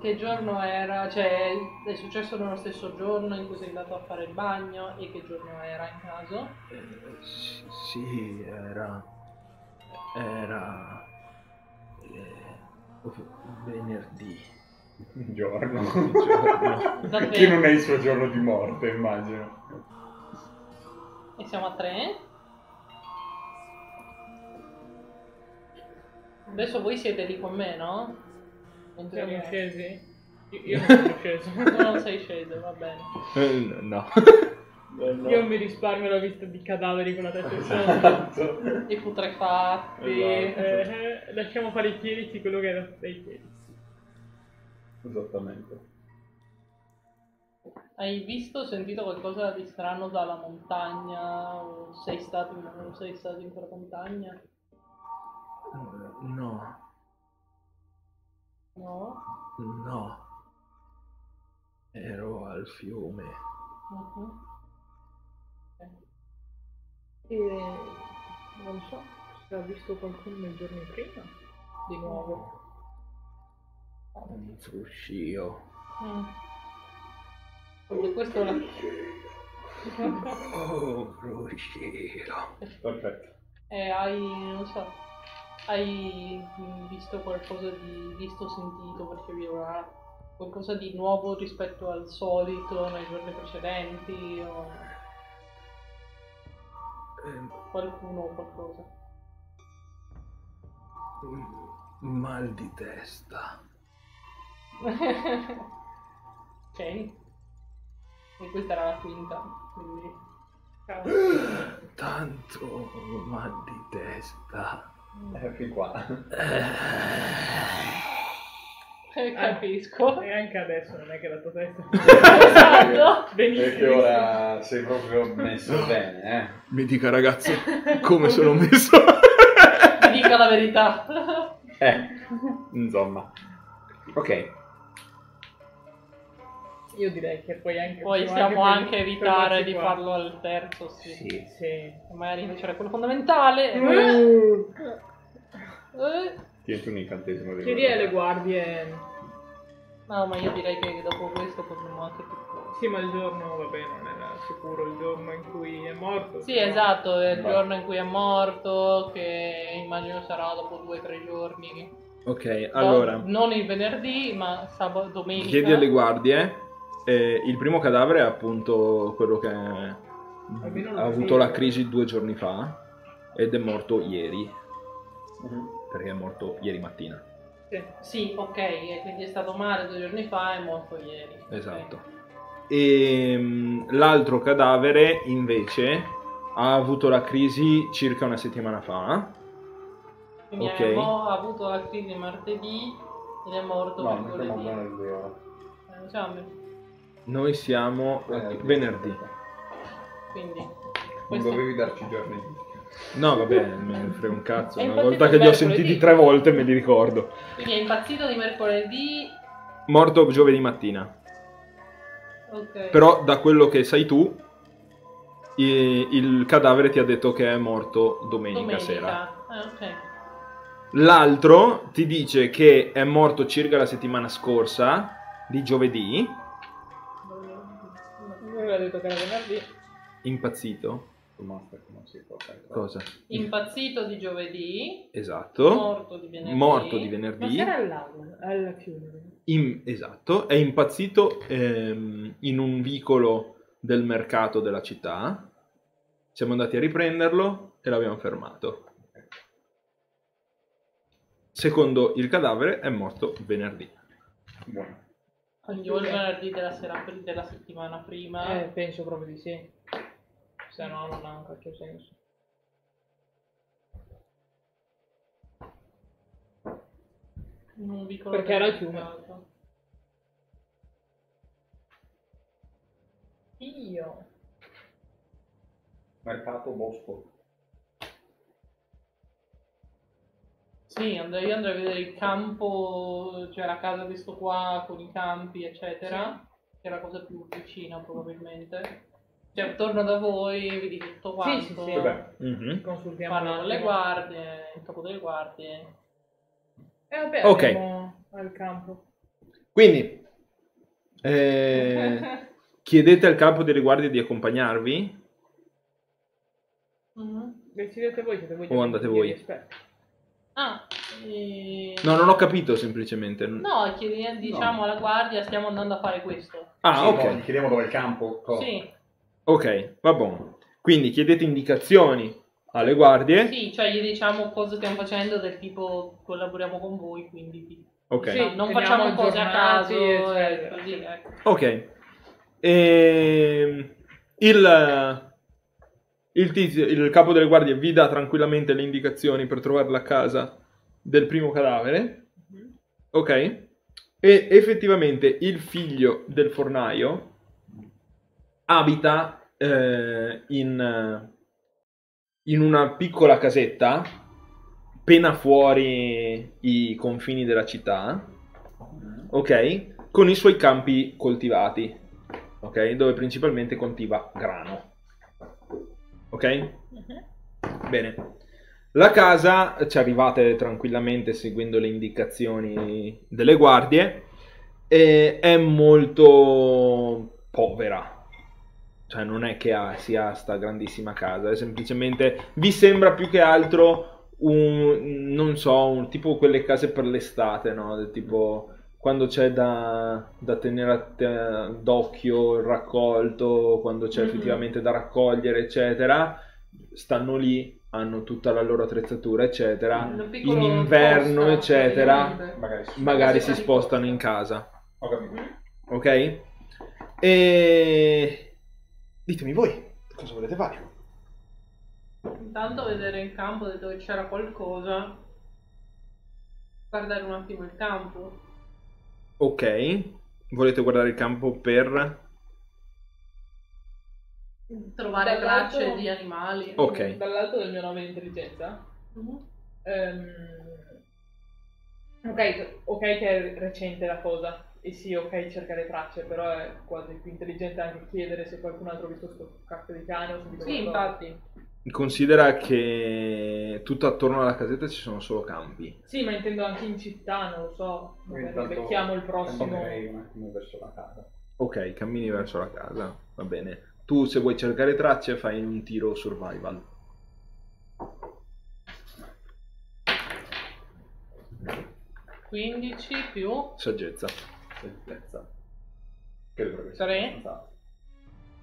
Speaker 3: Che giorno era? Cioè, è successo nello stesso giorno in cui sei andato a fare il bagno e che giorno era in caso?
Speaker 2: Eh, sì, era. era. Eh, venerdì.
Speaker 1: Un giorno.
Speaker 2: Un giorno.
Speaker 1: Chi non è il suo giorno di morte, immagino.
Speaker 3: E siamo a tre? Adesso voi siete lì con me, no?
Speaker 4: siamo scesi? Io, io non sono sceso.
Speaker 3: Tu non sei sceso, va bene.
Speaker 2: Eh, no.
Speaker 4: Io mi risparmio la vista di cadaveri con la testa in.
Speaker 1: Esatto.
Speaker 3: I putrefatti.
Speaker 1: Esatto.
Speaker 4: Eh, eh, lasciamo fare i chierici quello che era dei chierici.
Speaker 1: Esattamente.
Speaker 3: Hai visto o sentito qualcosa di strano dalla montagna? O sei stato in, non sei stato in quella montagna?
Speaker 2: No,
Speaker 3: No?
Speaker 2: no. Ero al fiume.
Speaker 3: Mhm.
Speaker 4: E non so se ha visto qualcuno nei giorni prima. Di nuovo.
Speaker 2: Un fruscio.
Speaker 3: Mm. Quindi questo è la...
Speaker 2: Oh, fruscio.
Speaker 1: Perfetto.
Speaker 3: E hai, non so, hai visto qualcosa di visto, sentito, perché vi ora qualcosa di nuovo rispetto al solito nei giorni precedenti o
Speaker 2: Eh,
Speaker 3: qualcuno o qualcosa?
Speaker 2: Mal di testa.
Speaker 3: ok. E questa era la quinta, quindi...
Speaker 2: Tanto mal di testa.
Speaker 1: Eh, fin qua.
Speaker 3: Eh, capisco.
Speaker 4: E anche adesso non è che la tua testa.
Speaker 3: esatto.
Speaker 1: Perché
Speaker 4: Benissimo.
Speaker 1: ora sei proprio messo bene, eh?
Speaker 2: Mi dica ragazzi come sono messo.
Speaker 3: Ti dica la verità.
Speaker 1: Eh, insomma. Ok.
Speaker 4: Io direi che puoi anche.
Speaker 3: Poi stiamo
Speaker 4: per-
Speaker 3: anche evitare di
Speaker 4: qua.
Speaker 3: farlo al terzo, sì.
Speaker 1: Sì.
Speaker 4: Sì.
Speaker 3: Magari invece era quello fondamentale.
Speaker 4: Mm.
Speaker 3: Eh,
Speaker 1: Tienti un incantesimo di
Speaker 4: Chiedi alle guardie.
Speaker 3: No, ma io direi che dopo questo potremmo anche più
Speaker 4: Sì, ma il giorno, vabbè, non era sicuro il giorno in cui è morto.
Speaker 3: Sì,
Speaker 4: però-
Speaker 3: esatto, è il
Speaker 1: Vai.
Speaker 3: giorno in cui è morto, che immagino sarà dopo due o tre giorni.
Speaker 2: Ok,
Speaker 3: No,
Speaker 2: allora.
Speaker 3: non il venerdì, ma sabato, domenica.
Speaker 2: Chiedi alle guardie. eh, il primo cadavere è appunto quello che ha
Speaker 4: Almeno lo
Speaker 2: avuto la crisi due giorni fa ed è morto ieri,
Speaker 1: Mhm.
Speaker 2: Perché è morto ieri mattina.
Speaker 4: Sì.
Speaker 3: Sì, ok, e quindi è stato male due giorni fa e è morto ieri.
Speaker 2: Esatto. E mm, l'altro cadavere invece ha avuto la crisi circa una settimana fa.
Speaker 3: Quindi
Speaker 2: Ok.
Speaker 3: è mo- ha avuto la crisi martedì ed è morto
Speaker 1: No,
Speaker 3: mercoledì.
Speaker 1: ore.
Speaker 3: Eh, diciamo,
Speaker 2: Noi siamo
Speaker 1: Venerdì.
Speaker 2: venerdì.
Speaker 3: quindi
Speaker 1: Non dovevi darci i giorni.
Speaker 2: No, vabbè, me ne frega un cazzo. Una volta che li ho
Speaker 3: mercoledì.
Speaker 2: sentiti tre volte me li ricordo.
Speaker 3: quindi è impazzito di mercoledì.
Speaker 2: Morto giovedì mattina.
Speaker 3: Ok.
Speaker 2: Però da quello che sai tu, i- il cadavere ti ha detto che è morto domenica, sera.
Speaker 3: Ah, ok.
Speaker 2: L'altro ti dice che è morto circa la settimana scorsa, di giovedì,
Speaker 4: Lui aveva detto che era venerdì.
Speaker 2: impazzito.
Speaker 1: Fare.
Speaker 2: Cosa?
Speaker 3: Impazzito di giovedì,
Speaker 2: Esatto.
Speaker 3: morto di venerdì.
Speaker 2: Morto di
Speaker 4: Ma
Speaker 2: venerdì.
Speaker 4: sarà all'aula, al fiume.
Speaker 2: In- esatto, è impazzito ehm, in un vicolo del mercato della città. Siamo andati a riprenderlo e l'abbiamo fermato. Secondo il cadavere è morto venerdì.
Speaker 1: Buono.
Speaker 3: Quindi o il venerdì della, sera, della settimana prima.
Speaker 4: Eh, penso proprio di sì. Se no non ha un cacchio senso.
Speaker 3: un vicolo
Speaker 4: Perché era il fiume.
Speaker 3: mercato.
Speaker 4: Io.
Speaker 1: Mercato Bosco.
Speaker 3: Sì, andrei, io andrei a vedere il campo, cioè la casa di sto qua con i campi, eccetera. Che è la cosa più vicina probabilmente. Cioè, torno da voi, vedi tutto quanto.
Speaker 4: sì, sì.
Speaker 1: Vabbè.
Speaker 2: Mhm.
Speaker 4: Consultiamo
Speaker 3: con le guardie, il capo delle guardie.
Speaker 4: E vabbè,
Speaker 2: Ok.
Speaker 4: al campo.
Speaker 2: Quindi, eh, chiedete al capo delle guardie di accompagnarvi?
Speaker 3: Mhm.
Speaker 4: Decidete voi, siete voi.
Speaker 2: O andate voi?
Speaker 4: esperti.
Speaker 3: Ah, e...
Speaker 2: No, non ho capito semplicemente.
Speaker 3: No, chiedi- diciamo alla guardia stiamo andando a fare questo.
Speaker 2: Ah,
Speaker 1: Sì,
Speaker 2: ok.
Speaker 1: no, chiediamo dove è il campo. cosa.
Speaker 3: Sì,
Speaker 2: Ok, va buono. Quindi chiedete indicazioni alle guardie.
Speaker 3: sì, cioè gli diciamo cosa stiamo facendo del tipo collaboriamo con voi, quindi ti-
Speaker 2: Ok.
Speaker 3: Sì, non facciamo cose a caso, eh, così, ecco.
Speaker 2: Ok. Ehm, il, il, tizio- il capo delle guardie vi dà tranquillamente le indicazioni per trovare la casa del primo cadavere. Ok. E effettivamente il figlio del fornaio abita eh, in, in una piccola casetta appena fuori i confini della città. Ok? Con i suoi campi coltivati. Ok? Dove principalmente coltiva grano. Ok? Bene. La casa ci arrivate tranquillamente seguendo le indicazioni delle guardie e è molto povera. Cioè non è che ha- sia sta grandissima casa, è semplicemente vi sembra più che altro un non so, un tipo quelle case per l'estate, no? Del tipo quando c'è da, da tenere a te- d'occhio il raccolto, quando c'è
Speaker 3: Mhm.
Speaker 2: effettivamente da raccogliere, eccetera, stanno lì, hanno tutta la loro attrezzatura, eccetera. In inverno,
Speaker 3: posto,
Speaker 2: eccetera.
Speaker 1: Magari
Speaker 2: magari si spostano
Speaker 3: posta.
Speaker 2: in casa,
Speaker 1: Ho capito.
Speaker 2: ok? E ditemi voi cosa volete fare.
Speaker 3: Intanto vedere il campo dove c'era qualcosa. Guardare un attimo il campo.
Speaker 2: Ok, volete guardare il campo per...
Speaker 3: Trovare tracce di animali.
Speaker 2: Ok.
Speaker 4: Dall'alto del mio 9 di intelligenza.
Speaker 3: Mhm.
Speaker 4: Ehm, ok, ok che è recente la cosa. E sì, ok cercare tracce, però è quasi più intelligente anche chiedere se qualcun altro ha visto sto cazzo di cane o sentito
Speaker 3: Sì,
Speaker 4: qualcosa.
Speaker 3: infatti.
Speaker 2: Considera che tutto attorno alla casetta ci sono solo campi.
Speaker 4: Sì, ma intendo anche in città, non lo so. Magari becchiamo il prossimo.
Speaker 1: un attimo verso la casa.
Speaker 2: Ok, cammini verso la casa, va bene. Tu se vuoi cercare tracce fai un tiro survival.
Speaker 3: Sì. 15 più
Speaker 2: Saggezza.
Speaker 1: Credo che
Speaker 3: Tre.
Speaker 1: abbastanza.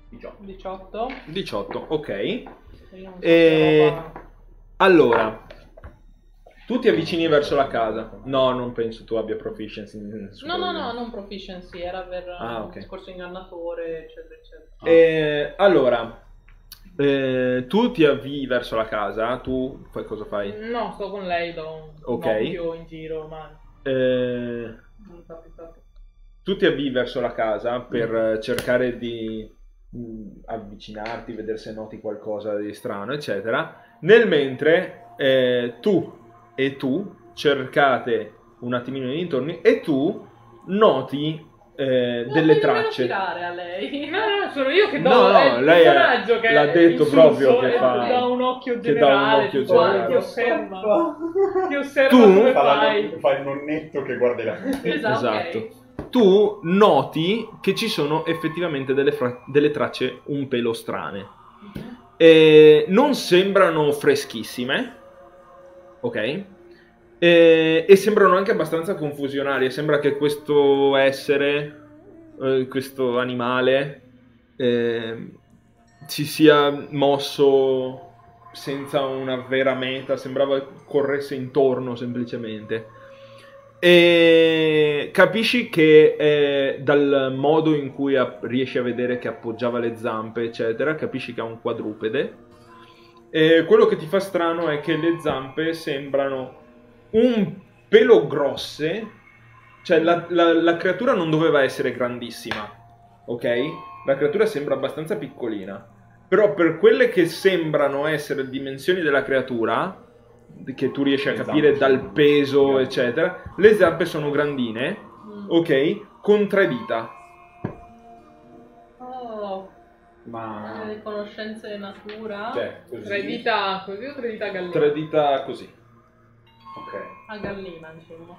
Speaker 1: 18.
Speaker 3: 18.
Speaker 2: 18, ok.
Speaker 3: So
Speaker 2: E-
Speaker 3: roba-
Speaker 2: Allora, tu ti avvicini verso la casa. No, non penso tu abbia proficiency. in- su
Speaker 3: No, no, no, non proficiency, era per
Speaker 2: Ah,
Speaker 3: un
Speaker 2: ok.
Speaker 3: discorso ingannatore, eccetera, eccetera.
Speaker 2: Eh, allora, eh, tu ti avvii verso la casa. Tu fai cosa fai?
Speaker 4: No, sto con lei, do un
Speaker 2: Ok.
Speaker 4: occhio in giro, ma...
Speaker 2: Eh,
Speaker 3: Non.
Speaker 2: Tu ti avvii verso la casa per eh, cercare di mh, avvicinarti, vedere se noti qualcosa di strano, eccetera. Nel mentre eh, tu e tu cercate un attimino nei dintorni e tu noti eh,
Speaker 3: No,
Speaker 2: delle tracce.
Speaker 3: tirare a lei.
Speaker 4: No, no, sono io che do
Speaker 2: No, no, lei è-
Speaker 4: personaggio che
Speaker 2: l'ha detto proprio che fa-
Speaker 4: dà un occhio
Speaker 2: che dà un
Speaker 4: generale,
Speaker 2: occhio
Speaker 4: tipo,
Speaker 2: generale.
Speaker 4: Ti osserva, ti osserva
Speaker 2: Tu?
Speaker 4: come
Speaker 1: Fa, la-
Speaker 4: fai.
Speaker 1: fa il nonnetto che guarda la
Speaker 3: Esatto.
Speaker 2: Esatto. Tu noti che ci sono effettivamente delle, fra- delle tracce un pelo strane. E non sembrano freschissime, ok? E, e sembrano anche abbastanza confusionarie. Sembra che questo essere, eh, questo animale, eh, si sia mosso senza una vera meta. Sembrava corresse intorno semplicemente. E capisci che eh, dal modo in cui app- riesci a vedere che appoggiava le zampe, eccetera, capisci che ha un quadrupede. E quello che ti fa strano è che le zampe sembrano un pelo grosse, cioè la, la- la creatura non doveva essere grandissima, ok? La creatura sembra abbastanza piccolina, però per quelle che sembrano essere le dimensioni della creatura, che tu riesci a
Speaker 1: Le
Speaker 2: capire dal peso,
Speaker 1: grandi.
Speaker 2: eccetera, le zampe sono grandine,
Speaker 3: Mm.
Speaker 2: ok? Con tre dita.
Speaker 3: Oh,
Speaker 1: Ma...
Speaker 3: le conoscenze natura.
Speaker 1: Cioè, così.
Speaker 4: Tre dita così o tre dita gallina?
Speaker 2: Tre dita così.
Speaker 1: Ok.
Speaker 3: A gallina, insomma.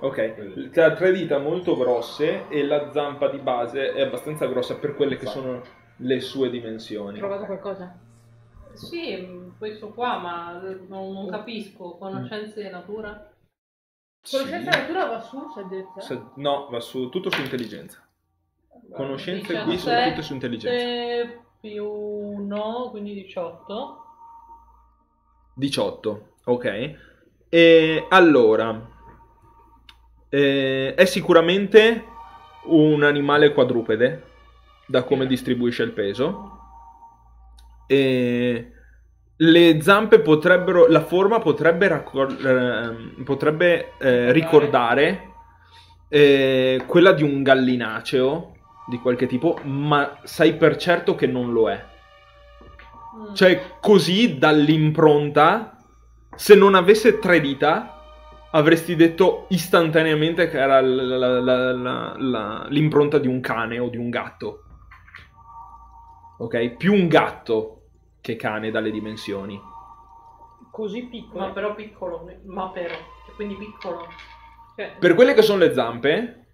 Speaker 2: Ok, ha tre dita molto grosse e la zampa di base è abbastanza grossa per quelle che
Speaker 1: Esatto.
Speaker 2: sono le sue dimensioni.
Speaker 4: trovato qualcosa?
Speaker 3: Sì, questo qua, ma non, non capisco. Conoscenze natura?
Speaker 4: Conoscenza
Speaker 2: Sì.
Speaker 4: natura va su, saggezza?
Speaker 2: Se- no, va su, tutto su intelligenza. Conoscenze qui sono
Speaker 3: 17
Speaker 2: tutte su intelligenza.
Speaker 3: più 1, quindi 18.
Speaker 2: 18, ok. E allora, Eh, è sicuramente un animale quadrupede, da come distribuisce il peso. E le zampe potrebbero, la forma potrebbe, raccol- ehm, potrebbe eh, ricordare eh, quella di un gallinaceo di qualche tipo, ma sai per certo che non lo è.
Speaker 3: Mm.
Speaker 2: Cioè, così dall'impronta, se non avesse tre dita, avresti detto istantaneamente che era la- la- la- l'impronta di un cane o di un gatto. Ok? Più un gatto che cane dalle dimensioni.
Speaker 3: Così piccolo.
Speaker 4: Ma però piccolo, ma però, quindi piccolo.
Speaker 3: Cioè,
Speaker 2: Per quelle che sono le zampe,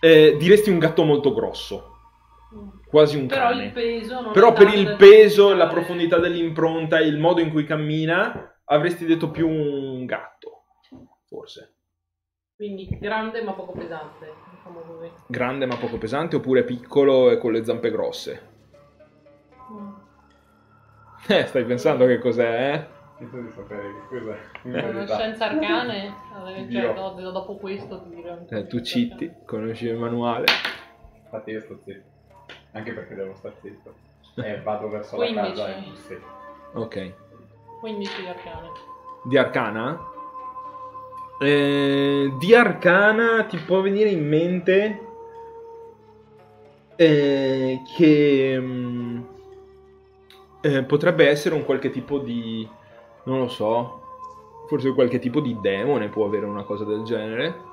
Speaker 2: eh, diresti un gatto molto grosso. Quasi un
Speaker 4: Però
Speaker 2: cane.
Speaker 4: il peso non
Speaker 2: Però per il peso, la profondità dell'impronta e il modo in cui cammina, avresti detto più un gatto. Forse.
Speaker 4: Quindi grande ma poco pesante, diciamo così.
Speaker 2: Grande ma poco pesante, oppure piccolo e con le zampe grosse. Eh, stai pensando che cos'è, eh?
Speaker 1: Penso di sapere che cos'è. In
Speaker 2: Eh.
Speaker 4: Conoscenze arcane, eh, cioè,
Speaker 1: Io.
Speaker 4: do- dopo questo ti dirò.
Speaker 2: Eh, tu citti, conosci il manuale.
Speaker 1: Infatti io sto zitto. Anche perché devo star zitto. E vado verso
Speaker 4: Quindici.
Speaker 1: la casa e sì.
Speaker 2: Ok.
Speaker 4: arcane. 15 di arcane.
Speaker 2: Di Arcana? Eh, di Arcana ti può venire in mente eh, che mm, eh, potrebbe essere un qualche tipo di, non lo so, forse qualche tipo di demone può avere una cosa del genere.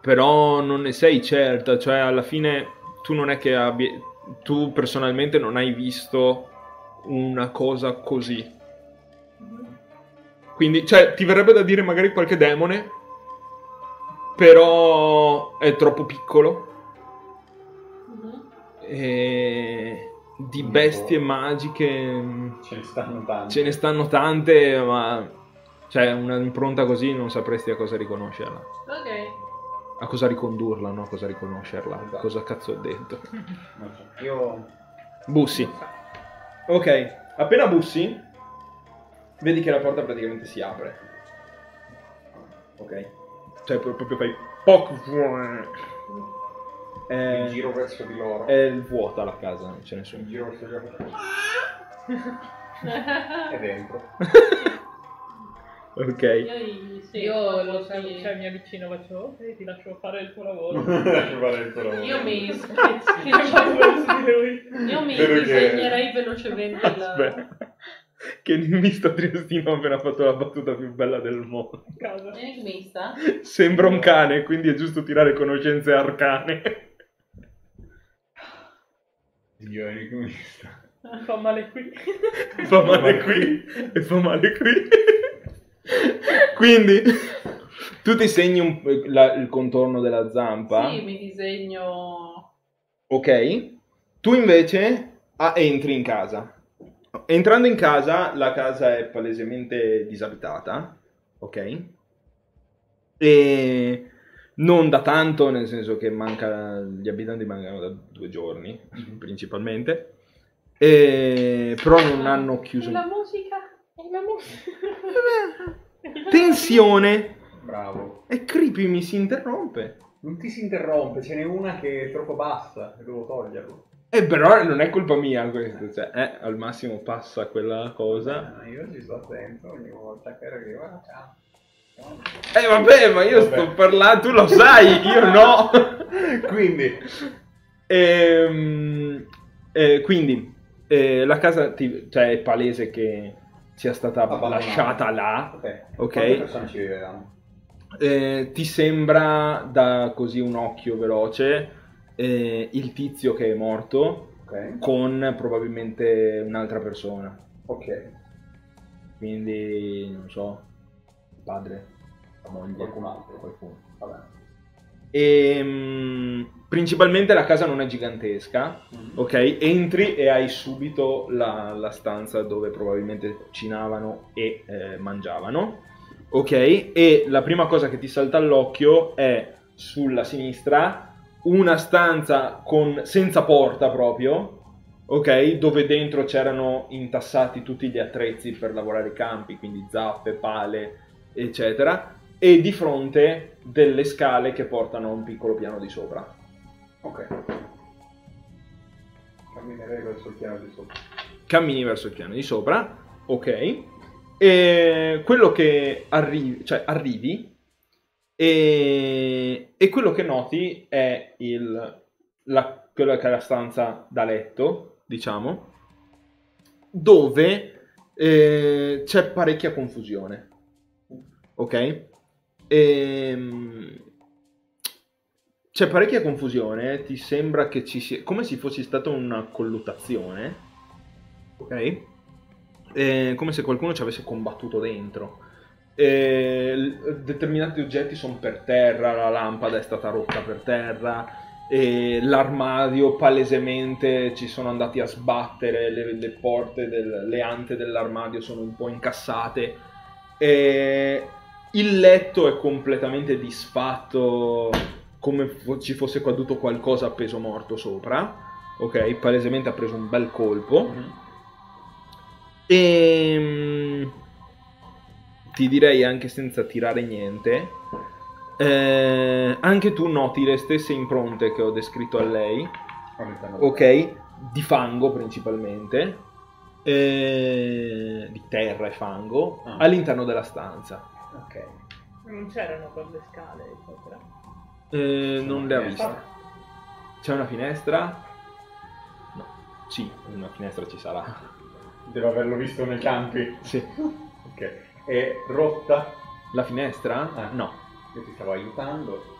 Speaker 2: Però non ne sei certa, cioè alla fine tu non è che abbia, tu personalmente non hai visto una cosa così. Quindi, cioè, ti verrebbe da dire magari qualche demone, però è troppo piccolo.
Speaker 4: Mhm.
Speaker 2: E di bestie magiche
Speaker 1: Ce ne stanno tanti.
Speaker 2: ce ne stanno tante, ma cioè una impronta così non sapresti a cosa riconoscerla.
Speaker 4: Ok.
Speaker 2: A cosa ricondurla, no? A cosa riconoscerla.
Speaker 1: Esatto.
Speaker 2: Cosa cazzo ho detto?
Speaker 1: Non so. Io...
Speaker 2: Bussi. Ok, appena bussi, vedi che la porta praticamente si apre. Ok? Cioè pro- proprio fai poc.
Speaker 1: Mi
Speaker 2: È,
Speaker 1: giro verso di loro.
Speaker 2: è vuota la casa, non c'è nessuno.
Speaker 1: giro verso di loro. E dentro.
Speaker 2: Ok.
Speaker 4: Io, sì,
Speaker 3: Io lo
Speaker 4: sì.
Speaker 3: sai, cioè, mi avvicino e faccio, ok, ti lascio fare il tuo lavoro.
Speaker 1: Lascio fare il tuo lavoro.
Speaker 4: Io mi,
Speaker 3: Io
Speaker 4: mi
Speaker 1: che-
Speaker 4: disegnerei velocemente la...
Speaker 2: Aspetta. Che misto Triestino ha appena fatto la battuta più bella del mondo.
Speaker 3: Casa.
Speaker 4: Enigmista?
Speaker 2: Sembra un cane, quindi è giusto tirare conoscenze arcane.
Speaker 1: Dio enigmista.
Speaker 3: Fa male qui.
Speaker 2: fa male qui e fa male qui. Quindi tu ti segni un- la- il contorno della zampa,
Speaker 4: Sì, mi disegno...
Speaker 2: ok? Tu invece ah, entri in casa. Entrando in casa, la casa è palesemente disabitata, ok? E non da tanto, nel senso che manca, gli abitanti mancano da due giorni, principalmente. E, però non hanno chiuso.
Speaker 3: La musica. È la musica.
Speaker 2: Tensione!
Speaker 1: Bravo.
Speaker 2: E Creepy mi si interrompe.
Speaker 1: Non ti si interrompe, ce n'è una che è troppo bassa e devo toglierlo.
Speaker 2: E però non è colpa mia questo, cioè, eh, al massimo passa quella cosa.
Speaker 1: Ah, io ci sto attento ogni volta che arriva. Ciao.
Speaker 2: Eh vabbè, ma io
Speaker 1: Vabbè.
Speaker 2: sto parlando, tu lo sai, io no.
Speaker 1: Quindi,
Speaker 2: Ehm, eh, quindi, eh, la casa, ti- cioè è palese che sia stata
Speaker 1: Abbandonata.
Speaker 2: lasciata là.
Speaker 1: ok.
Speaker 2: Ok.
Speaker 1: Quante persone ci vivevano?
Speaker 2: Eh, ti sembra da così un occhio veloce eh, il tizio che è morto
Speaker 1: Ok.
Speaker 2: con probabilmente un'altra persona.
Speaker 1: Ok.
Speaker 2: Quindi, non so, padre, la moglie,
Speaker 1: Qualcun altro.
Speaker 2: qualcuno.
Speaker 1: Vabbè.
Speaker 2: E, mm, principalmente la casa non è gigantesca, ok? Entri e hai subito la, la stanza dove probabilmente cucinavano e eh, mangiavano, ok? E la prima cosa che ti salta all'occhio è sulla sinistra una stanza con, senza porta proprio, ok? Dove dentro c'erano intassati tutti gli attrezzi per lavorare i campi, quindi zappe, pale, eccetera. e di fronte delle scale che portano a un piccolo piano di sopra.
Speaker 1: Ok. Camminerei verso il piano di sopra.
Speaker 2: Cammini verso il piano di sopra, ok. E quello che arrivi, cioè arrivi e, e quello che noti è il, la, quella che è la stanza da letto, diciamo, dove eh, c'è parecchia confusione. Ok? Ehm, c'è parecchia confusione, ti sembra che ci sia come se fosse stata una colluttazione, ok? Eh, come se qualcuno ci avesse combattuto dentro. Eh, l- determinati oggetti sono per terra, la lampada è stata rotta per terra, e l'armadio palesemente ci sono andati a sbattere, le, le porte, del- le ante dell'armadio sono un po' incassate. E il letto è completamente disfatto, come fo- ci fosse caduto qualcosa a peso morto sopra. Ok, palesemente ha preso un bel colpo. E ti direi anche senza tirare niente. eh, anche tu noti le stesse impronte che ho descritto a lei. Ok, di fango principalmente. eh, di terra e fango
Speaker 1: Ah.
Speaker 2: all'interno della stanza.
Speaker 1: Ok.
Speaker 4: Non c'erano per le scale, eccetera.
Speaker 2: Eh, non le ha viste. C'è una finestra? No. Sì, una finestra ci sarà.
Speaker 1: Devo averlo visto nei campi.
Speaker 2: Sì.
Speaker 1: Ok. È rotta.
Speaker 2: La finestra?
Speaker 1: Ah.
Speaker 2: No.
Speaker 1: Io ti stavo aiutando.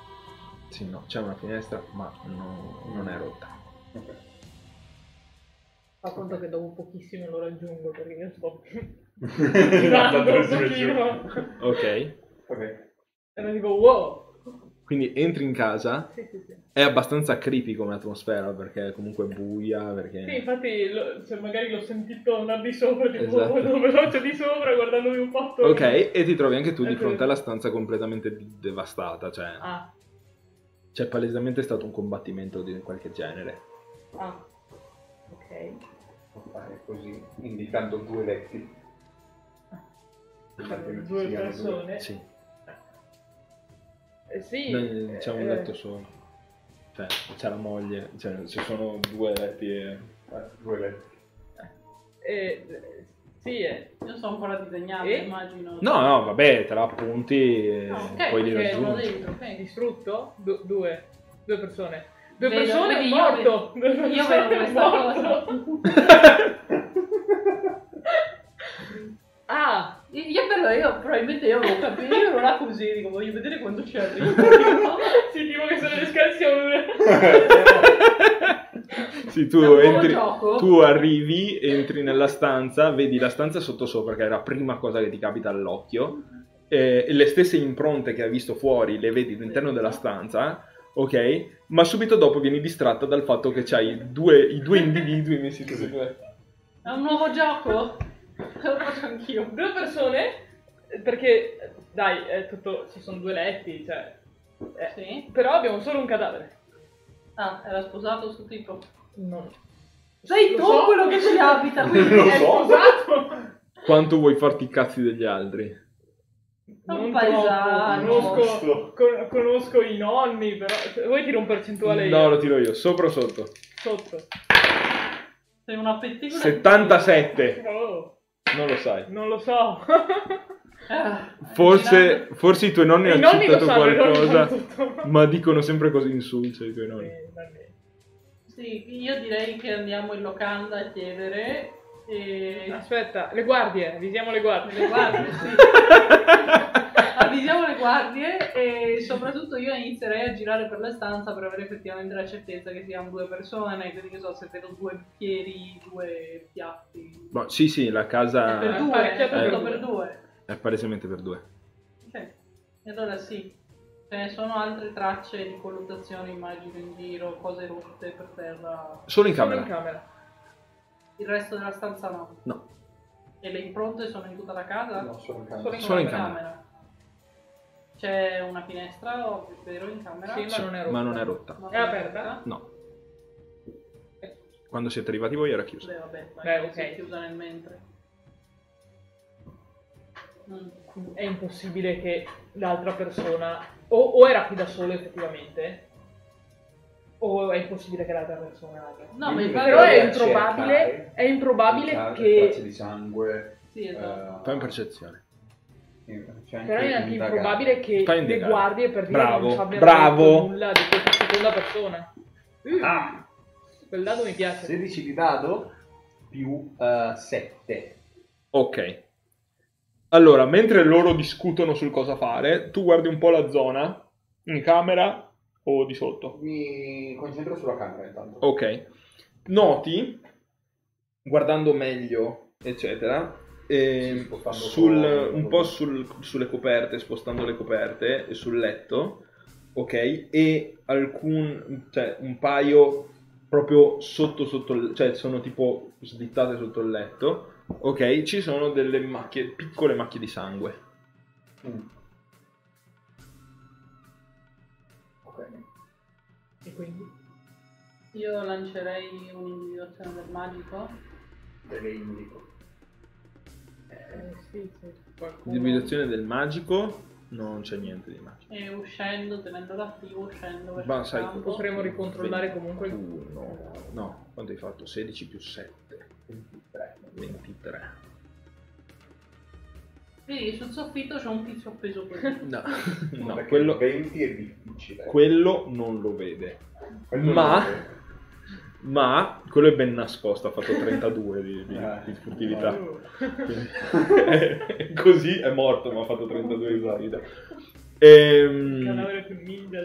Speaker 2: Sì, no, c'è una finestra, ma no- non è rotta.
Speaker 1: Ok.
Speaker 4: Fa conto che dopo pochissimo lo raggiungo perché io sto
Speaker 1: E
Speaker 4: pochino.
Speaker 2: Ok.
Speaker 1: Ok.
Speaker 4: E non dico wow.
Speaker 2: Quindi entri in casa,
Speaker 4: Sì, sì, sì.
Speaker 2: è abbastanza creepy come atmosfera perché comunque è buia, perché...
Speaker 4: Sì, infatti lo- cioè, magari l'ho sentito andare di sopra, tipo
Speaker 2: Esatto.
Speaker 4: vado veloce di sopra guardandomi un po' attorno.
Speaker 2: Ok, e ti trovi anche tu di
Speaker 4: Ecco.
Speaker 2: fronte alla stanza completamente devastata, cioè
Speaker 4: Ah,
Speaker 2: c'è palesemente stato un combattimento di qualche genere.
Speaker 4: ah. Ok.
Speaker 1: Può fare così, indicando due letti.
Speaker 4: Due persone.
Speaker 2: Sì,
Speaker 4: Eh, sì.
Speaker 2: Noi- c'è un
Speaker 4: eh,
Speaker 2: letto solo. Cioè, c'è la moglie, cioè ci sono due letti e...
Speaker 1: due. Eh, due letti.
Speaker 4: eh, eh, sì, eh.
Speaker 3: Io sono ancora disegnata,
Speaker 4: E?
Speaker 3: immagino.
Speaker 2: No, no, vabbè, te la appunti e
Speaker 3: Ah, ok,
Speaker 2: poi li raggiungi.
Speaker 3: dentro, ok.
Speaker 4: Distrutto? Du- due. Due persone. Due
Speaker 3: Vedo-
Speaker 4: persone
Speaker 3: vedi, io
Speaker 4: morto.
Speaker 3: vedo-
Speaker 4: Due
Speaker 3: io vedo questa
Speaker 4: morto. Ah,
Speaker 3: Io però, io probabilmente io avevo capito, io ero là così, dico voglio vedere quando ci arrivo.
Speaker 4: sì, tipo che sono le scalzioni.
Speaker 2: Sì, tu entri, tu arrivi, entri nella stanza, vedi la stanza sottosopra, che è la prima cosa che ti capita all'occhio, e e le stesse impronte che hai visto fuori le vedi all'interno della stanza, ok? Ma subito dopo vieni distratta dal fatto che c'hai due, i due individui messi tutti due.
Speaker 3: È un nuovo gioco? Lo faccio anch'io.
Speaker 4: Due persone, perché dai, è tutto, ci sono due letti, cioè. eh,
Speaker 3: Sì.
Speaker 4: Però abbiamo solo un cadavere.
Speaker 3: Ah, era sposato sto tipo.
Speaker 4: No.
Speaker 3: Sei
Speaker 4: Lo
Speaker 3: tu
Speaker 4: so.
Speaker 3: quello che ci abita, quindi
Speaker 1: Lo
Speaker 4: È
Speaker 1: so.
Speaker 4: sposato.
Speaker 2: Quanto vuoi farti i cazzi degli altri?
Speaker 3: Un
Speaker 4: Non
Speaker 3: paesano.
Speaker 4: troppo, Conosco, con- conosco i nonni, però. Vuoi dire un percentuale
Speaker 2: No,
Speaker 4: io?
Speaker 2: lo tiro io, sopra o sotto?
Speaker 4: Sotto.
Speaker 3: sei una petticola.
Speaker 2: 77,
Speaker 4: Oh,
Speaker 2: non lo sai.
Speaker 4: non lo so.
Speaker 3: Ah,
Speaker 2: Forse, forse i tuoi nonni
Speaker 4: I
Speaker 2: hanno
Speaker 4: nonni lo
Speaker 2: citato
Speaker 4: sanno, i nonni
Speaker 2: qualcosa,
Speaker 4: sanno tutto.
Speaker 2: ma dicono sempre cose insulse i tuoi nonni.
Speaker 4: Sì,
Speaker 3: io direi che andiamo in locanda a chiedere e...
Speaker 4: Aspetta, le guardie, avvisiamo le guardie.
Speaker 3: Le guardie, sì. Avvisiamo le guardie e soprattutto io inizierei a girare per la stanza per avere effettivamente la certezza che siano due persone, quindi che so, se vedo due bicchieri, due piatti.
Speaker 2: Boh, sì, sì, la
Speaker 3: È
Speaker 2: casa
Speaker 3: per due,
Speaker 4: parecchiato
Speaker 3: è
Speaker 2: per
Speaker 3: tutto
Speaker 4: due.
Speaker 3: per due.
Speaker 2: è palesemente per due.
Speaker 3: Ok, e allora sì. Ce ne sono altre tracce di colluttazione, immagino, in giro, cose rotte per terra.
Speaker 2: Solo in camera.
Speaker 4: in camera.
Speaker 3: Il resto della stanza no.
Speaker 2: No.
Speaker 3: E le impronte sono in tutta la casa?
Speaker 1: No, sono in
Speaker 3: Solo
Speaker 1: camera.
Speaker 3: in,
Speaker 2: Solo in
Speaker 3: camera. C'è una finestra, vero, in camera?
Speaker 4: Sì, ma non è rotta.
Speaker 2: ma non è rotta.
Speaker 3: Non
Speaker 4: È aperta?
Speaker 2: No. Quando siete arrivati voi era chiusa.
Speaker 3: Beh, vabbè,
Speaker 4: Beh, ok.
Speaker 3: si è chiusa nel mentre. Mm.
Speaker 4: È impossibile che l'altra persona o, o era qui da solo effettivamente o è impossibile che l'altra persona abbia.
Speaker 3: No, ma.
Speaker 4: Però è improbabile,
Speaker 1: cercare
Speaker 4: è improbabile
Speaker 1: tracce
Speaker 4: che
Speaker 1: di sangue.
Speaker 3: Sì, esatto.
Speaker 2: Fai un percezione.
Speaker 1: Eh,
Speaker 4: però è anche
Speaker 1: indagare.
Speaker 4: improbabile che le guardie per dire
Speaker 2: Bravo,
Speaker 4: non abbiano
Speaker 2: bravo.
Speaker 4: nulla di questa seconda persona. Uh,
Speaker 5: Ah,
Speaker 4: Quel dado mi piace.
Speaker 5: 16 di dado più 7.
Speaker 2: Ok. Allora, mentre loro discutono sul cosa fare, tu guardi un po' la zona in camera o di sotto.
Speaker 5: Mi concentro sulla camera intanto.
Speaker 2: Ok. Noti, guardando meglio, eccetera, ehm,
Speaker 1: spostando
Speaker 2: sul-
Speaker 1: un po'.
Speaker 2: un sul- sulle coperte, spostando le coperte e sul letto, ok? E alcun, cioè un paio proprio sotto, sotto, il- cioè sono tipo slittate sotto il letto, ok? Ci sono delle macchie, piccole macchie di sangue.
Speaker 5: Mm. Ok.
Speaker 4: E quindi?
Speaker 3: Io lancerei un'individuazione del magico.
Speaker 5: Te le indico.
Speaker 4: Eh, sì, sì. Qualcuno...
Speaker 2: Individuazione del magico, non c'è niente di magico.
Speaker 3: E uscendo, tenendo l'attivo, uscendo verso
Speaker 2: Ma
Speaker 3: il
Speaker 2: sai,
Speaker 3: campo.
Speaker 4: Potremmo ricontrollare comunque...
Speaker 2: 21, no, quanto hai fatto? 16 più 7, 23. 23.
Speaker 3: Vedi, sul soffitto c'è un tizio appeso così.
Speaker 2: No, no quello,
Speaker 1: 20 è difficile.
Speaker 2: quello non lo vede.
Speaker 1: Quello
Speaker 2: ma-
Speaker 1: non è-
Speaker 2: Ma quello è ben nascosto, ha fatto 32 di, di-
Speaker 1: Eh,
Speaker 2: di furtività. Così è morto, ma ha fatto 32 di vita. Ehm,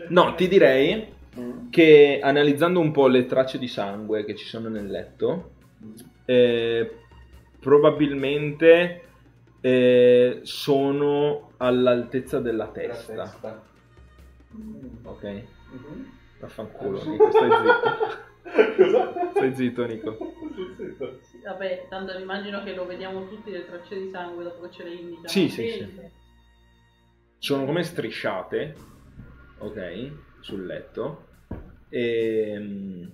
Speaker 2: no, ti direi
Speaker 5: Mm.
Speaker 2: che analizzando un po' le tracce di sangue che ci sono nel letto, eh, probabilmente eh, sono all'altezza della
Speaker 5: La
Speaker 2: testa. Ok?
Speaker 5: Mhm.
Speaker 2: Vaffanculo, Nico, stai zitto.
Speaker 1: Cosa?
Speaker 2: Stai zitto, Nico.
Speaker 1: Zitto.
Speaker 3: Sì, Vabbè, tanto immagino che lo vediamo tutti le tracce di sangue dopo che ce le indicano.
Speaker 2: Sì, sì, sì. Sono come strisciate, ok? Sul letto. E...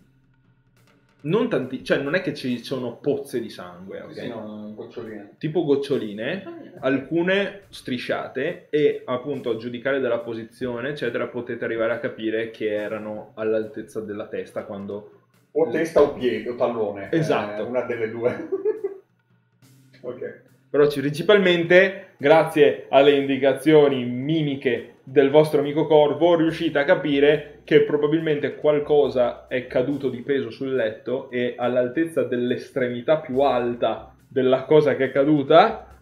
Speaker 2: Non tanti, cioè non è che ci sono pozze di sangue, ok?
Speaker 5: Sì, no, goccioline.
Speaker 2: Tipo goccioline, alcune strisciate e appunto a giudicare dalla posizione, eccetera, potete arrivare a capire che erano all'altezza della testa quando
Speaker 1: O testa o piede o tallone.
Speaker 2: Esatto.
Speaker 1: Eh, una delle due. ok.
Speaker 2: Però ci- principalmente, grazie alle indicazioni mimiche del vostro amico Corvo, riuscite a capire che probabilmente qualcosa è caduto di peso sul letto e all'altezza dell'estremità più alta della cosa che è caduta,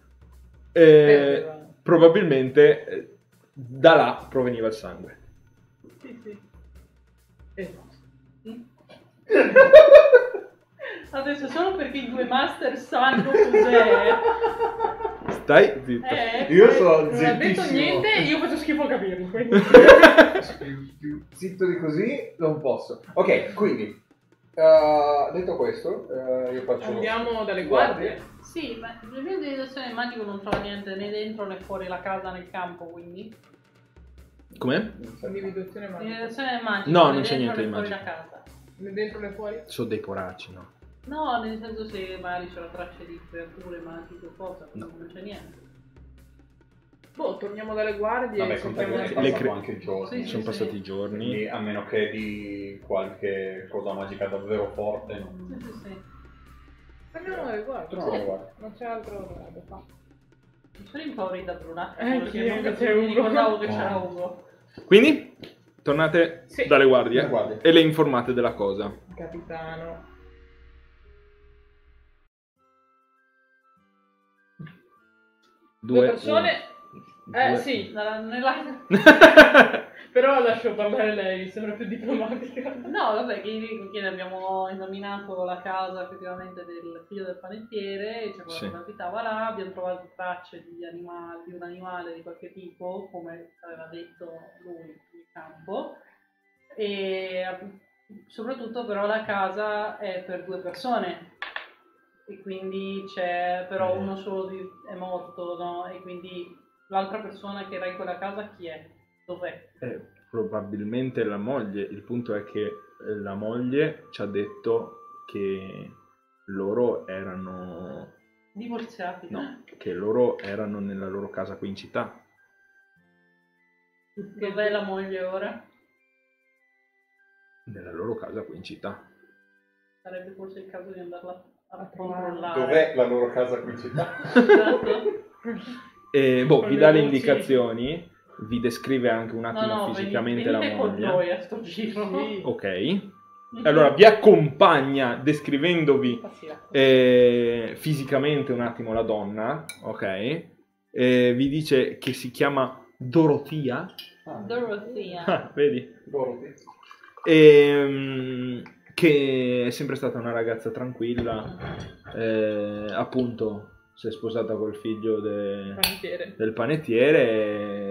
Speaker 2: eh, probabilmente eh, da là proveniva il sangue.
Speaker 4: Sì, sì.
Speaker 3: Adesso solo perché i due master sanno cos'è.
Speaker 2: Stai zitto.
Speaker 3: Eh,
Speaker 5: Io sono
Speaker 4: Non ha detto
Speaker 5: zittissimo.
Speaker 4: niente e io faccio schifo a capirlo. Quindi...
Speaker 5: zitto di così non posso. Ok, quindi eh, detto questo, eh, io faccio
Speaker 4: Andiamo dalle guardie.
Speaker 3: Sì, ma la mia individuazione del magico non trova niente né dentro né fuori la casa né il campo, quindi.
Speaker 2: Com'è?
Speaker 4: Individuazione magica.
Speaker 3: L'individuazione del magico
Speaker 2: No, non c'è niente di
Speaker 3: fuori
Speaker 2: magico.
Speaker 4: Né dentro né fuori?
Speaker 2: Sono dei poracci, no?
Speaker 3: No, nel senso se magari c'è la traccia di creature magiche o cosa,
Speaker 2: No.
Speaker 3: non c'è niente.
Speaker 4: Boh, torniamo dalle guardie
Speaker 1: Vabbè,
Speaker 4: e
Speaker 2: le
Speaker 1: passato
Speaker 2: cre-
Speaker 1: anche giorni.
Speaker 3: Sì,
Speaker 2: Sono
Speaker 3: sì,
Speaker 2: passati
Speaker 3: sì.
Speaker 2: i giorni.
Speaker 1: Quindi, a meno che di qualche cosa magica davvero forte, no.
Speaker 3: Sì, sì, sì.
Speaker 4: Torniamo dalle guardie.
Speaker 1: Torniamo dalle guardie.
Speaker 4: Non c'è altro da fare.
Speaker 3: Mi sono impaurita per un attimo
Speaker 4: Eh,
Speaker 3: perché
Speaker 4: sì,
Speaker 3: non ricordavo che c'era
Speaker 1: Oh.
Speaker 3: Ugo.
Speaker 2: Quindi tornate
Speaker 4: Sì.
Speaker 2: dalle guardie,
Speaker 1: guardie.
Speaker 2: e le informate della cosa.
Speaker 4: Capitano. Due persone... Eh
Speaker 2: due-
Speaker 4: sì,
Speaker 3: Nella-
Speaker 4: però lascio parlare lei, mi sembra più diplomatica.
Speaker 3: No, vabbè, che che abbiamo esaminato la casa effettivamente del figlio del panettiere, c'è quella
Speaker 2: Sì.
Speaker 3: che abitava là, abbiamo trovato tracce di, animali, di un animale di qualche tipo, come aveva detto lui campo, e soprattutto però la casa è per due persone, e quindi c'è però uno solo di- è morto, no? E quindi l'altra persona che era in quella casa chi è? Dov'è?
Speaker 2: Eh, probabilmente la moglie. Il punto è che eh, la moglie ci ha detto che loro erano
Speaker 3: Divorziati.
Speaker 2: No, che loro erano nella loro casa qui in città.
Speaker 3: Dov'è la moglie ora?
Speaker 2: Nella loro casa qui in città.
Speaker 3: Sarebbe forse il caso di andarla a controllare.
Speaker 1: Dov'è la loro casa qui in città?
Speaker 3: Esatto.
Speaker 2: E boh,
Speaker 4: Con
Speaker 2: vi
Speaker 4: le
Speaker 2: dà le
Speaker 4: luci.
Speaker 2: indicazioni, vi descrive anche un
Speaker 3: No,
Speaker 2: attimo
Speaker 3: no,
Speaker 2: fisicamente
Speaker 3: venite,
Speaker 2: la
Speaker 3: con
Speaker 2: moglie.
Speaker 3: noi a sto giro.
Speaker 4: Sì.
Speaker 2: Ok. Allora vi accompagna descrivendovi
Speaker 3: Passiva.
Speaker 2: eh, fisicamente un attimo la donna, ok? E vi dice che si chiama Dorotia.
Speaker 3: Dorothea.
Speaker 2: Ah, vedi?
Speaker 1: Dorothy.
Speaker 2: Ehm, che è sempre stata una ragazza tranquilla, eh, appunto si è sposata col figlio de-
Speaker 3: Panettiere.
Speaker 2: del panettiere,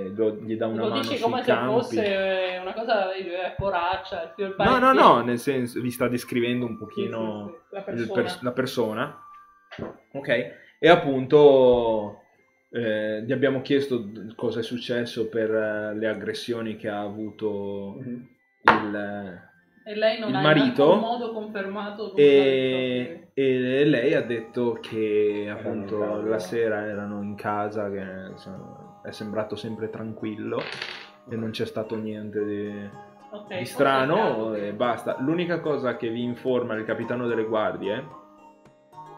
Speaker 2: e lo- gli dà una
Speaker 3: Lo
Speaker 2: mano
Speaker 3: dici come se
Speaker 2: campi.
Speaker 3: fosse una cosa eh, poraccia, il
Speaker 2: No, no, no, nel senso vi sta descrivendo un
Speaker 3: Sì,
Speaker 2: pochino
Speaker 3: sì, sì, La
Speaker 2: il
Speaker 3: persona.
Speaker 2: pers- la persona. Ok, e appunto eh, gli abbiamo chiesto cosa è successo per eh, le aggressioni che ha avuto il,
Speaker 3: e lei non
Speaker 2: il
Speaker 3: ha
Speaker 2: marito
Speaker 3: in modo confermato
Speaker 2: e, e lei ha detto che appunto
Speaker 1: casa.
Speaker 2: la sera erano in casa, che insomma, è sembrato sempre tranquillo e non c'è stato niente di,
Speaker 3: Ok,
Speaker 2: di strano e basta. L'unica cosa che vi informa il capitano delle guardie,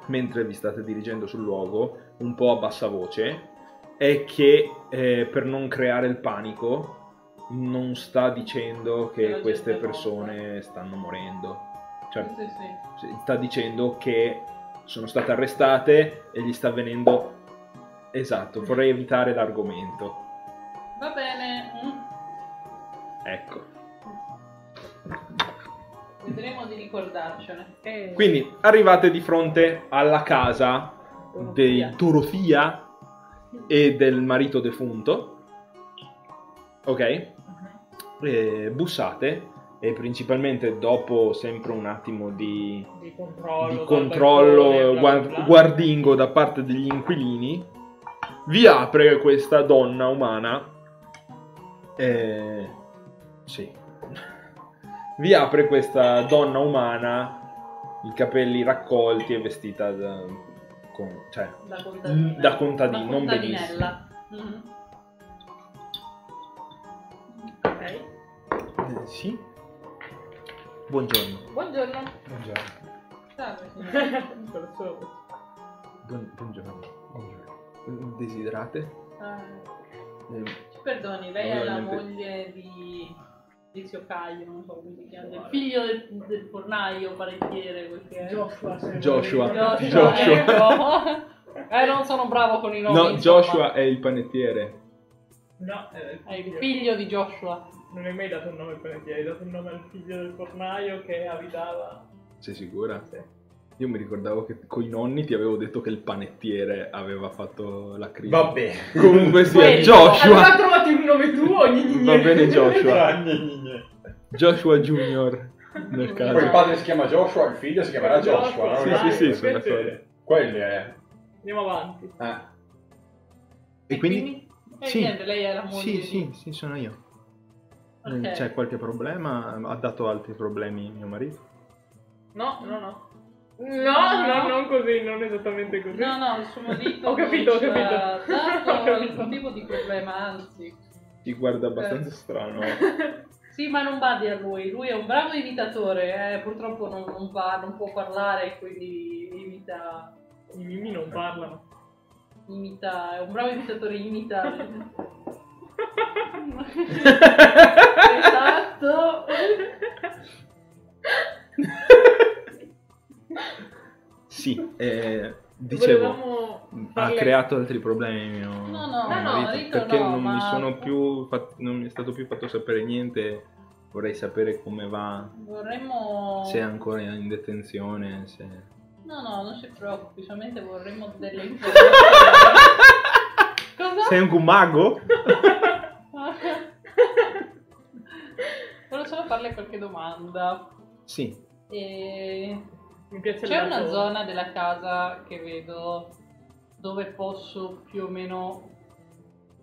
Speaker 2: mentre vi state dirigendo sul luogo, un po' a bassa voce, è che eh, per non creare il panico non sta dicendo
Speaker 3: Che
Speaker 2: queste persone stanno morendo. Cioè,
Speaker 3: Sì, sì, sì.
Speaker 2: sta dicendo che sono state arrestate e gli sta avvenendo... Esatto, vorrei evitare l'argomento.
Speaker 3: Va bene.
Speaker 2: Ecco.
Speaker 3: Vedremo di ricordarcene.
Speaker 4: Eh,
Speaker 2: Quindi arrivate di fronte alla casa di.
Speaker 3: Dorothea
Speaker 2: e del marito defunto. Ok? E bussate e principalmente dopo sempre un attimo di,
Speaker 4: di controllo,
Speaker 2: di controllo
Speaker 4: balcone,
Speaker 2: guard-
Speaker 4: bla.
Speaker 2: guardingo da parte degli inquilini, vi apre questa donna umana. eh, sì. Vi apre questa donna umana, i capelli raccolti e vestita da, con- cioè,
Speaker 3: Da contadina.
Speaker 2: da contadino,
Speaker 3: Da
Speaker 2: non
Speaker 3: contadinella. Mhm. Ok.
Speaker 2: eh, sì. Buongiorno.
Speaker 3: Buongiorno.
Speaker 1: Buongiorno.
Speaker 3: Salve.
Speaker 2: Buon- buongiorno. Desiderate?
Speaker 3: Ah,
Speaker 2: Eh,
Speaker 3: ci perdoni, lei è la moglie di Tizio Caio, non so come si chiama, del figlio del, del fornaio, panettiere, quel che è.
Speaker 4: Joshua.
Speaker 2: Joshua.
Speaker 3: Joshua.
Speaker 2: Joshua.
Speaker 3: ecco. Eh, non sono bravo con i nomi.
Speaker 2: no,
Speaker 3: insomma.
Speaker 2: Joshua è il panettiere.
Speaker 4: No, è il
Speaker 3: È il
Speaker 4: figlio.
Speaker 3: di Joshua.
Speaker 4: Non hai mai dato un nome al panettiere, hai dato un nome al figlio del fornaio che abitava.
Speaker 2: Sei sicura?
Speaker 4: Sì.
Speaker 2: Io mi ricordavo che con i nonni ti avevo detto che il panettiere aveva fatto la crisi.
Speaker 1: Va bene.
Speaker 2: Comunque sia,
Speaker 3: Quello.
Speaker 2: Joshua.
Speaker 4: Allora trovati un nome tuo, gni, gni, gni.
Speaker 2: Va bene Joshua. Joshua Junior nel
Speaker 1: Poi il
Speaker 2: caso.
Speaker 1: padre si chiama Joshua, il figlio si chiamerà Joshua. no?
Speaker 2: Sì,
Speaker 4: dai,
Speaker 2: sì, sì, sono d'accordo.
Speaker 1: Quelli è.
Speaker 4: Andiamo avanti.
Speaker 1: Eh.
Speaker 2: E quindi?
Speaker 3: Eh,
Speaker 2: Sì.
Speaker 3: niente, lei è la moglie
Speaker 2: Sì,
Speaker 3: di...
Speaker 2: sì, sì, sono io. Eh,
Speaker 3: Ok.
Speaker 2: C'è qualche problema? Ha dato altri problemi mio marito?
Speaker 4: No, no, no. No, no, non così, non esattamente così.
Speaker 3: No, no, il suo marito
Speaker 4: Ho capito, ho capito.
Speaker 3: ha dato
Speaker 4: Ho capito.
Speaker 3: alcun tipo di problema, anzi.
Speaker 2: Ti guarda abbastanza strano.
Speaker 3: Sì, ma non badi a lui, lui è un bravo imitatore, eh, purtroppo non, non, pa- non può parlare, quindi imita,
Speaker 4: I mimi non parlano.
Speaker 3: imita, è un bravo imitatore, imita. esatto.
Speaker 2: Sì, eh, dicevo,
Speaker 4: Volevamo
Speaker 2: ha
Speaker 4: farle-
Speaker 2: creato altri problemi mio,
Speaker 3: No, no,
Speaker 2: mio
Speaker 3: no,
Speaker 2: marito, perché
Speaker 3: no,
Speaker 2: non mi
Speaker 3: ma-
Speaker 2: sono più fat- non mi è stato più fatto sapere niente. Vorrei sapere come va,
Speaker 3: Vorremmo...
Speaker 2: se è ancora in detenzione, se...
Speaker 3: No, no, non si preoccupi, solamente vorremmo delle informazioni. Cosa?
Speaker 2: Sei un mago?
Speaker 3: Volevo solo farle qualche domanda.
Speaker 2: Sì,
Speaker 3: E...
Speaker 4: Mi piace
Speaker 3: C'è una
Speaker 4: lato-
Speaker 3: zona della casa che vedo dove posso più o meno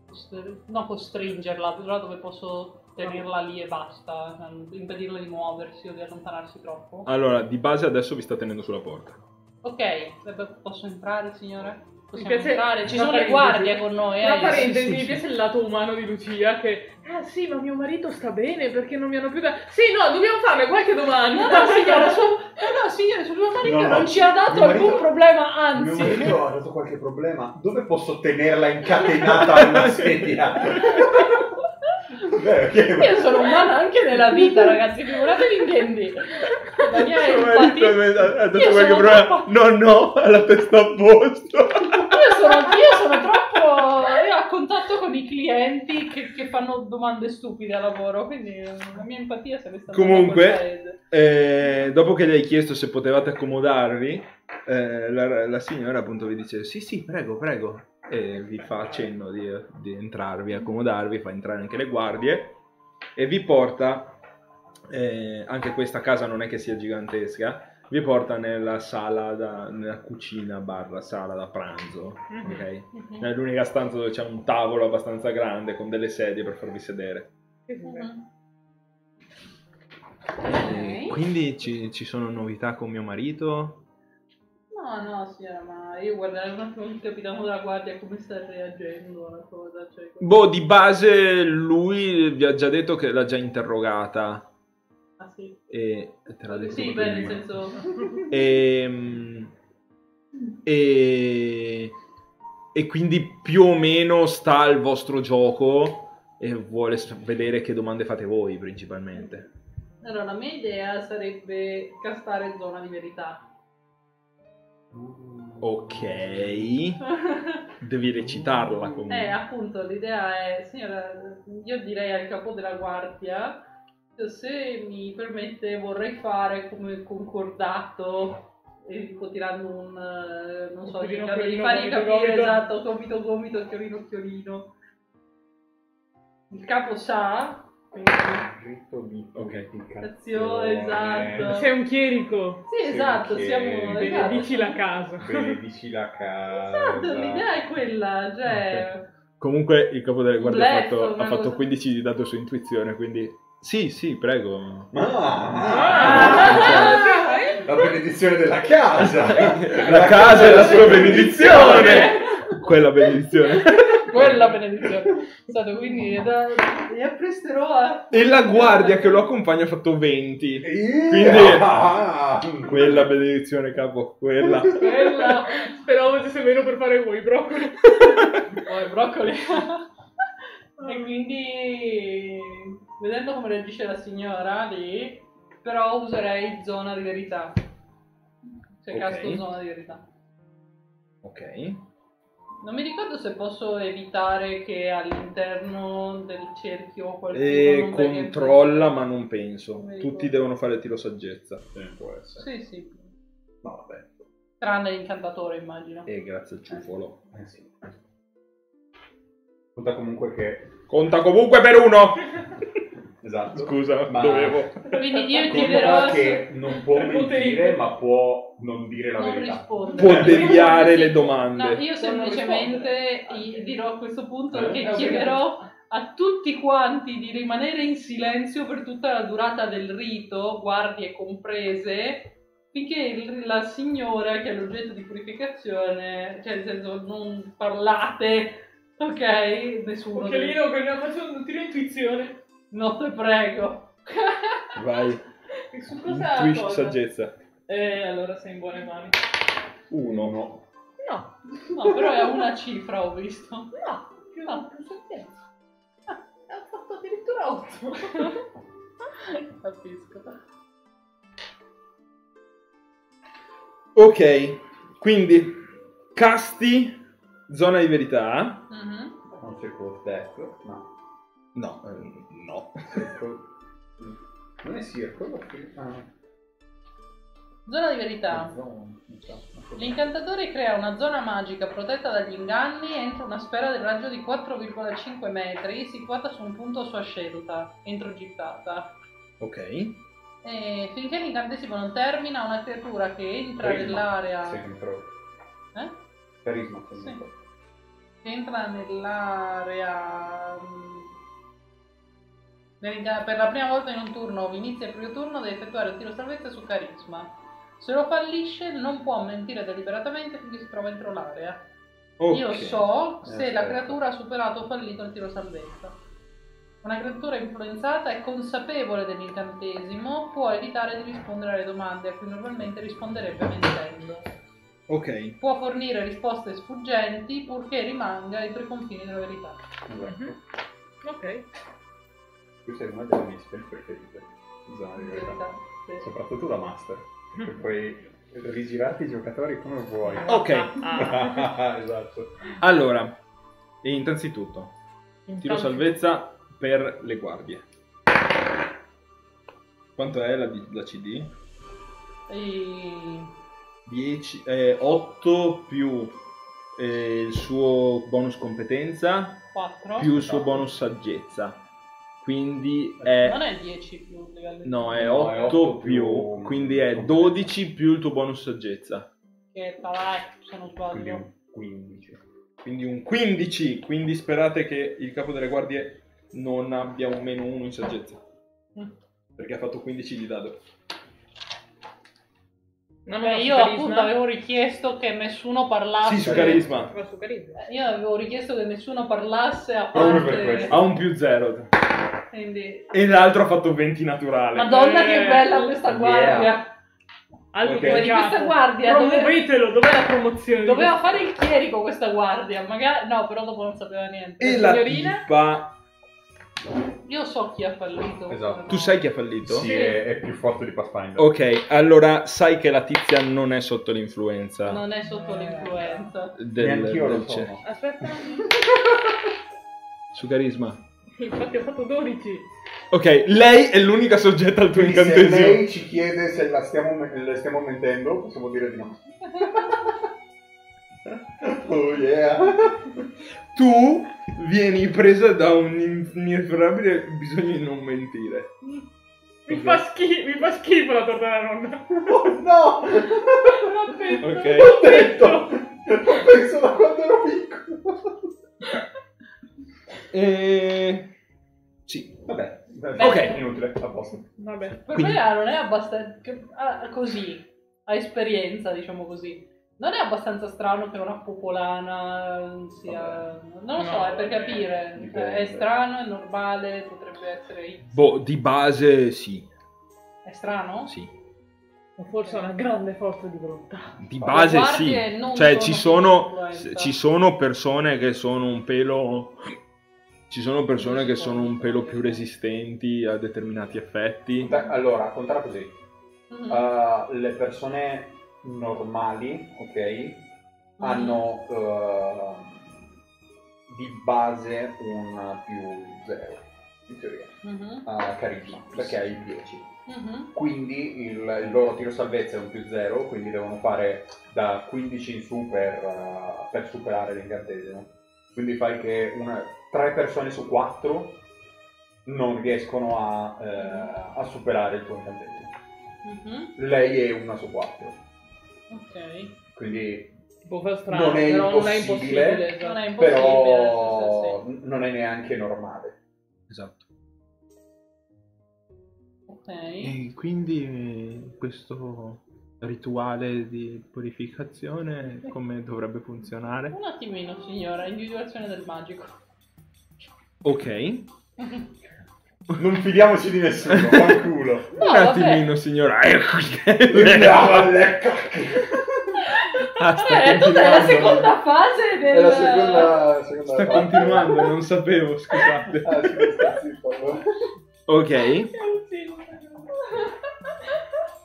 Speaker 3: costr- no costringerla, però dove posso tenerla lì e basta, non impedirle di muoversi o di allontanarsi troppo.
Speaker 2: allora di base adesso vi sta tenendo sulla porta.
Speaker 3: Ok, posso entrare, signore? Possiamo
Speaker 4: piace-
Speaker 3: entrare? Ci sono le guardie con noi, eh.
Speaker 4: Parentesi,
Speaker 5: sì,
Speaker 4: mi
Speaker 5: sì,
Speaker 4: piace il lato umano di Lucia che... Ah sì, ma mio marito sta bene perché non mi hanno più dato... Sì, no, dobbiamo farle qualche domanda.
Speaker 3: No, no, signore, suo, no, no, signore, suo marito
Speaker 1: No, no.
Speaker 3: non ci ha dato
Speaker 1: Mio marito-
Speaker 3: alcun problema,
Speaker 1: Mio
Speaker 3: anzi.
Speaker 1: marito ha dato qualche problema. Dove posso tenerla incatenata a una sedia? Beh, perché-
Speaker 3: Io sono umana anche nella vita, ragazzi, figuratevi intendi. La mia
Speaker 2: Suo marito
Speaker 3: empatia...
Speaker 2: ha dato qualche problema.
Speaker 3: troppo-
Speaker 2: No, no, ha la testa a posto.
Speaker 3: Io sono, io sono troppo io a contatto con i clienti che, che fanno domande stupide a lavoro, quindi la mia empatia se ne sta andando a
Speaker 2: Comunque-. Eh, dopo che gli hai chiesto se potevate accomodarvi, eh, la, la signora appunto vi dice sì sì prego prego e vi fa accenno di, di entrarvi, accomodarvi, fa entrare anche le guardie e vi porta, eh, anche questa casa non è che sia gigantesca, vi porta nella sala, da, nella cucina barra sala da pranzo, ok?
Speaker 3: Mhm.
Speaker 2: È l'unica stanza dove c'è un tavolo abbastanza grande con delle sedie per farvi sedere.
Speaker 3: Mhm.
Speaker 2: E quindi ci, ci sono novità con mio marito?
Speaker 3: No, no, signora, ma io guarderei un attimo il capitano della guardia come sta reagendo alla cosa. Cioè,
Speaker 2: Boh, di base lui vi ha già detto che l'ha già interrogata.
Speaker 3: Ah, sì.
Speaker 2: E te l'ha detto
Speaker 3: Sì, beh, nel senso...
Speaker 2: E, e, e quindi più o meno sta al vostro gioco e vuole vedere che domande fate voi principalmente.
Speaker 3: Allora, la mia idea sarebbe castare zona di verità.
Speaker 2: Ok, devi recitarla comunque.
Speaker 3: Eh, appunto, l'idea è, signora, io direi al capo della guardia, se mi permette vorrei fare come concordato, tipo tirando un, eh, non so, cercando di fargli
Speaker 4: gomito,
Speaker 3: capire,
Speaker 4: gomito.
Speaker 3: esatto, gomito, gomito, occhiolino, occhiolino. Il capo sa, quindi,
Speaker 1: Rito di
Speaker 2: Ok.
Speaker 3: Azione, esatto.
Speaker 4: Sei un chierico.
Speaker 3: sì, esatto, siamo... esatto.
Speaker 4: Benedici la casa.
Speaker 1: Benedici la casa.
Speaker 3: Esatto, l'idea è quella, cioè...
Speaker 2: Comunque il capo delle guardie ha fatto, ha fatto
Speaker 3: cosa-
Speaker 2: 15 di dato su intuizione, quindi sì, sì, prego.
Speaker 1: Ah, la benedizione della casa.
Speaker 2: La casa è la sua benedizione. Quella benedizione.
Speaker 3: Quella benedizione. Stato quindi da, mi appresterò a...
Speaker 2: E la guardia che lo accompagna ha fatto 20.
Speaker 1: Quindi...
Speaker 2: Quella benedizione, capo, quella.
Speaker 3: Quella...
Speaker 4: Speravo fosse meno per fare voi, broccoli.
Speaker 3: Oh, i broccoli. e quindi, vedendo come reagisce la signora lì, però userei zona di verità. Cioè,
Speaker 2: Ok.
Speaker 3: casto zona di verità.
Speaker 2: Ok.
Speaker 3: Non mi ricordo se posso evitare che all'interno del cerchio qualcuno
Speaker 2: E
Speaker 3: non venga
Speaker 2: controlla, ma non penso. Tutti devono fare tiro saggezza.
Speaker 1: può essere.
Speaker 3: Sì, sì.
Speaker 1: No, vabbè.
Speaker 3: Tranne l'incantatore, immagino.
Speaker 2: E grazie al ciuffolo.
Speaker 1: Eh sì. Conta comunque che...
Speaker 2: Conta comunque per uno.
Speaker 1: Esatto.
Speaker 2: Scusa,
Speaker 1: Ma-
Speaker 2: dovevo.
Speaker 3: Quindi io chiederò
Speaker 1: che non può mentire, ma può non dire la
Speaker 3: non
Speaker 1: verità.
Speaker 3: rispondere.
Speaker 2: Può deviare le
Speaker 3: No,
Speaker 2: domande.
Speaker 3: io semplicemente dirò a questo punto
Speaker 1: Eh,
Speaker 3: che chiederò a tutti quanti di rimanere in silenzio per tutta la durata del rito, guardie comprese, finché la signora che è l'oggetto di purificazione, cioè nel senso non parlate, ok? Nessuno.
Speaker 4: Occhiolino, che ne faccio un tiro intuizione.
Speaker 3: No, te prego.
Speaker 2: Vai.
Speaker 4: Su cosa
Speaker 2: Twitch
Speaker 4: cosa?
Speaker 2: saggezza.
Speaker 4: Eh, allora sei in buone mani.
Speaker 2: Uno.
Speaker 1: No.
Speaker 4: No,
Speaker 3: No, però è una cifra, ho visto.
Speaker 4: no, più,
Speaker 3: No.
Speaker 4: più saggezza. Ah, ho fatto addirittura 8.
Speaker 3: Capisco.
Speaker 2: Ok, quindi casti zona di verità.
Speaker 3: Mhm.
Speaker 1: Non c'è col death, no.
Speaker 2: No, eh, no.
Speaker 1: Circle. Non è circle? Ah.
Speaker 3: Zona di verità. L'incantatore crea una zona magica protetta dagli inganni entro una sfera del raggio di 4,5 metri situata su un punto a sua scelta, entro gittata.
Speaker 2: Ok.
Speaker 3: E finché l'incantesimo non termina, una creatura che entra
Speaker 1: Carisma.
Speaker 3: nell'area...
Speaker 1: Throw.
Speaker 3: Eh?
Speaker 1: Carisma, saving
Speaker 3: Sì. che entra nell'area... Per la prima volta in un turno o inizia il primo turno deve effettuare un tiro salvezza su carisma. Se lo fallisce non può mentire deliberatamente finché si trova entro l'area.
Speaker 2: Ok.
Speaker 3: Io so se
Speaker 5: Eh,
Speaker 3: la creatura ha superato o fallito il tiro salvezza. Una creatura influenzata è consapevole dell'incantesimo, può evitare di rispondere alle domande a cui normalmente risponderebbe mentendo.
Speaker 2: Ok.
Speaker 3: Può fornire risposte sfuggenti purché rimanga entro i confini della verità.
Speaker 1: Esatto.
Speaker 4: Ok.
Speaker 1: Tu sei una delle mie spell preferite. Realtà.
Speaker 3: Verità, sì.
Speaker 1: Soprattutto da master. Che puoi rigirarti i giocatori come vuoi.
Speaker 2: Ok.
Speaker 4: Ah,
Speaker 1: esatto.
Speaker 2: Allora, innanzitutto, tiro
Speaker 4: intanto-
Speaker 2: salvezza per le guardie. Quanto è la, la CD?
Speaker 3: E...
Speaker 2: 10, eh, 8 più eh, il suo bonus competenza
Speaker 3: 4.
Speaker 2: più il suo bonus saggezza. Quindi è...
Speaker 3: Non è 10 più il livello
Speaker 2: No, è
Speaker 1: No, è
Speaker 2: 8
Speaker 1: otto
Speaker 2: più,
Speaker 1: più-
Speaker 2: quindi è 12 più il tuo bonus saggezza.
Speaker 3: Che dai, se non
Speaker 1: Quindi
Speaker 3: sbaglio.
Speaker 1: un 15.
Speaker 2: Quindi un 15, quindi sperate che il capo delle guardie non abbia un meno 1 in saggezza.
Speaker 3: Mm.
Speaker 2: Perché ha fatto 15 di dado.
Speaker 4: Non
Speaker 3: Beh,
Speaker 4: ho
Speaker 3: io
Speaker 4: carisma.
Speaker 3: appunto avevo richiesto che nessuno parlasse.
Speaker 2: Sì, su carisma.
Speaker 4: Va su carisma.
Speaker 3: Eh, Io avevo richiesto che nessuno parlasse a
Speaker 1: Proprio per
Speaker 3: parte.
Speaker 1: questo.
Speaker 2: Ha un più 0.
Speaker 3: Quindi...
Speaker 2: E l'altro ha fatto 20 naturale.
Speaker 3: Madonna che
Speaker 4: Eh,
Speaker 3: bella questa
Speaker 1: yeah.
Speaker 3: guardia!
Speaker 4: Alto
Speaker 2: Ok.
Speaker 3: Ma di questa guardia
Speaker 4: Promuovetelo, dov'è la promozione?
Speaker 3: doveva fare il chierico questa guardia, magari no, però dopo non sapeva niente.
Speaker 2: E la
Speaker 3: signorina,
Speaker 2: tipa...
Speaker 3: io so chi ha fallito.
Speaker 1: Esatto.
Speaker 2: Tu sai chi ha fallito?
Speaker 1: Sì, è, è più forte di Pathfinder.
Speaker 2: Ok, allora sai che la tizia non è sotto l'influenza
Speaker 3: Non è sotto l'influenza.
Speaker 2: del,
Speaker 1: Neanch'io lo
Speaker 2: del
Speaker 1: sono.
Speaker 2: ce-
Speaker 4: Aspetta.
Speaker 2: Su carisma.
Speaker 4: Infatti ho fatto 12.
Speaker 2: Ok, lei è l'unica soggetta al tuo
Speaker 1: Quindi se
Speaker 2: incantesimo.
Speaker 1: lei ci chiede se la stiamo, le stiamo mentendo, possiamo dire di no. oh yeah!
Speaker 2: Tu vieni presa da un in- ineffabile bisogno di non mentire.
Speaker 4: Mi,
Speaker 2: Ok.
Speaker 4: fa schifo, mi fa schifo la torta della nonna.
Speaker 1: Oh no!
Speaker 2: Ok.
Speaker 1: Ho detto! L'ho penso da quando ero piccolo.
Speaker 2: E... Sì.
Speaker 1: Vabbè,
Speaker 2: Ok.
Speaker 1: inutile, a posto.
Speaker 4: Vabbè.
Speaker 3: Per
Speaker 2: Quindi-
Speaker 3: me ah, non è abbastanza che- ah, così, a esperienza, diciamo così. Non è abbastanza strano che una popolana sia. Non lo so,
Speaker 4: No,
Speaker 3: è per
Speaker 4: vabbè,
Speaker 3: capire.
Speaker 1: dipende.
Speaker 3: È strano, è normale, potrebbe essere.
Speaker 2: Boh, di base sì.
Speaker 3: È strano?
Speaker 2: Sì.
Speaker 4: O forse ha una grande forza di volontà.
Speaker 2: Di
Speaker 1: Le
Speaker 2: base sì.
Speaker 3: guardie non
Speaker 2: Cioè
Speaker 3: sono
Speaker 2: ci
Speaker 3: sotto
Speaker 2: sono,
Speaker 3: influenza.
Speaker 2: ci sono persone che sono un pelo... Ci sono persone che sono un pelo più resistenti a determinati effetti.
Speaker 1: Beh, allora, contarà così. Uh, le persone normali, ok, hanno uh, di base un più 0 in teoria
Speaker 3: Mhm.
Speaker 1: a carisma perché hai il 10
Speaker 3: Mhm.
Speaker 1: quindi il, il loro tiro salvezza è un più 0 quindi devono fare da 15 in su per, uh, per superare l'incantesimo quindi fai che una, 3 persone su 4 non riescono a, eh, a superare il tuo incantesimo
Speaker 3: Mhm.
Speaker 1: lei è una su 4
Speaker 3: Ok.
Speaker 1: quindi
Speaker 4: Può far strano,
Speaker 1: Non è
Speaker 4: però non è
Speaker 1: impossibile,
Speaker 4: impossibile. esatto.
Speaker 3: Non è impossibile.
Speaker 1: però
Speaker 3: sì, sì,
Speaker 1: non è neanche normale
Speaker 2: Esatto.
Speaker 3: Ok.
Speaker 2: E quindi eh, questo rituale di purificazione come dovrebbe funzionare?
Speaker 3: Un attimino, signora, individuazione del magico.
Speaker 2: Ok.
Speaker 1: non fidiamoci di nessuno fanculo
Speaker 3: No,
Speaker 2: Un
Speaker 3: vabbè.
Speaker 2: attimino, signora. Ah, sta
Speaker 3: Eh, tu sei la seconda fase del...
Speaker 1: è la seconda, seconda
Speaker 2: Sta continuando, non sapevo, scusate.
Speaker 1: ah, sta zitto.
Speaker 2: Ok.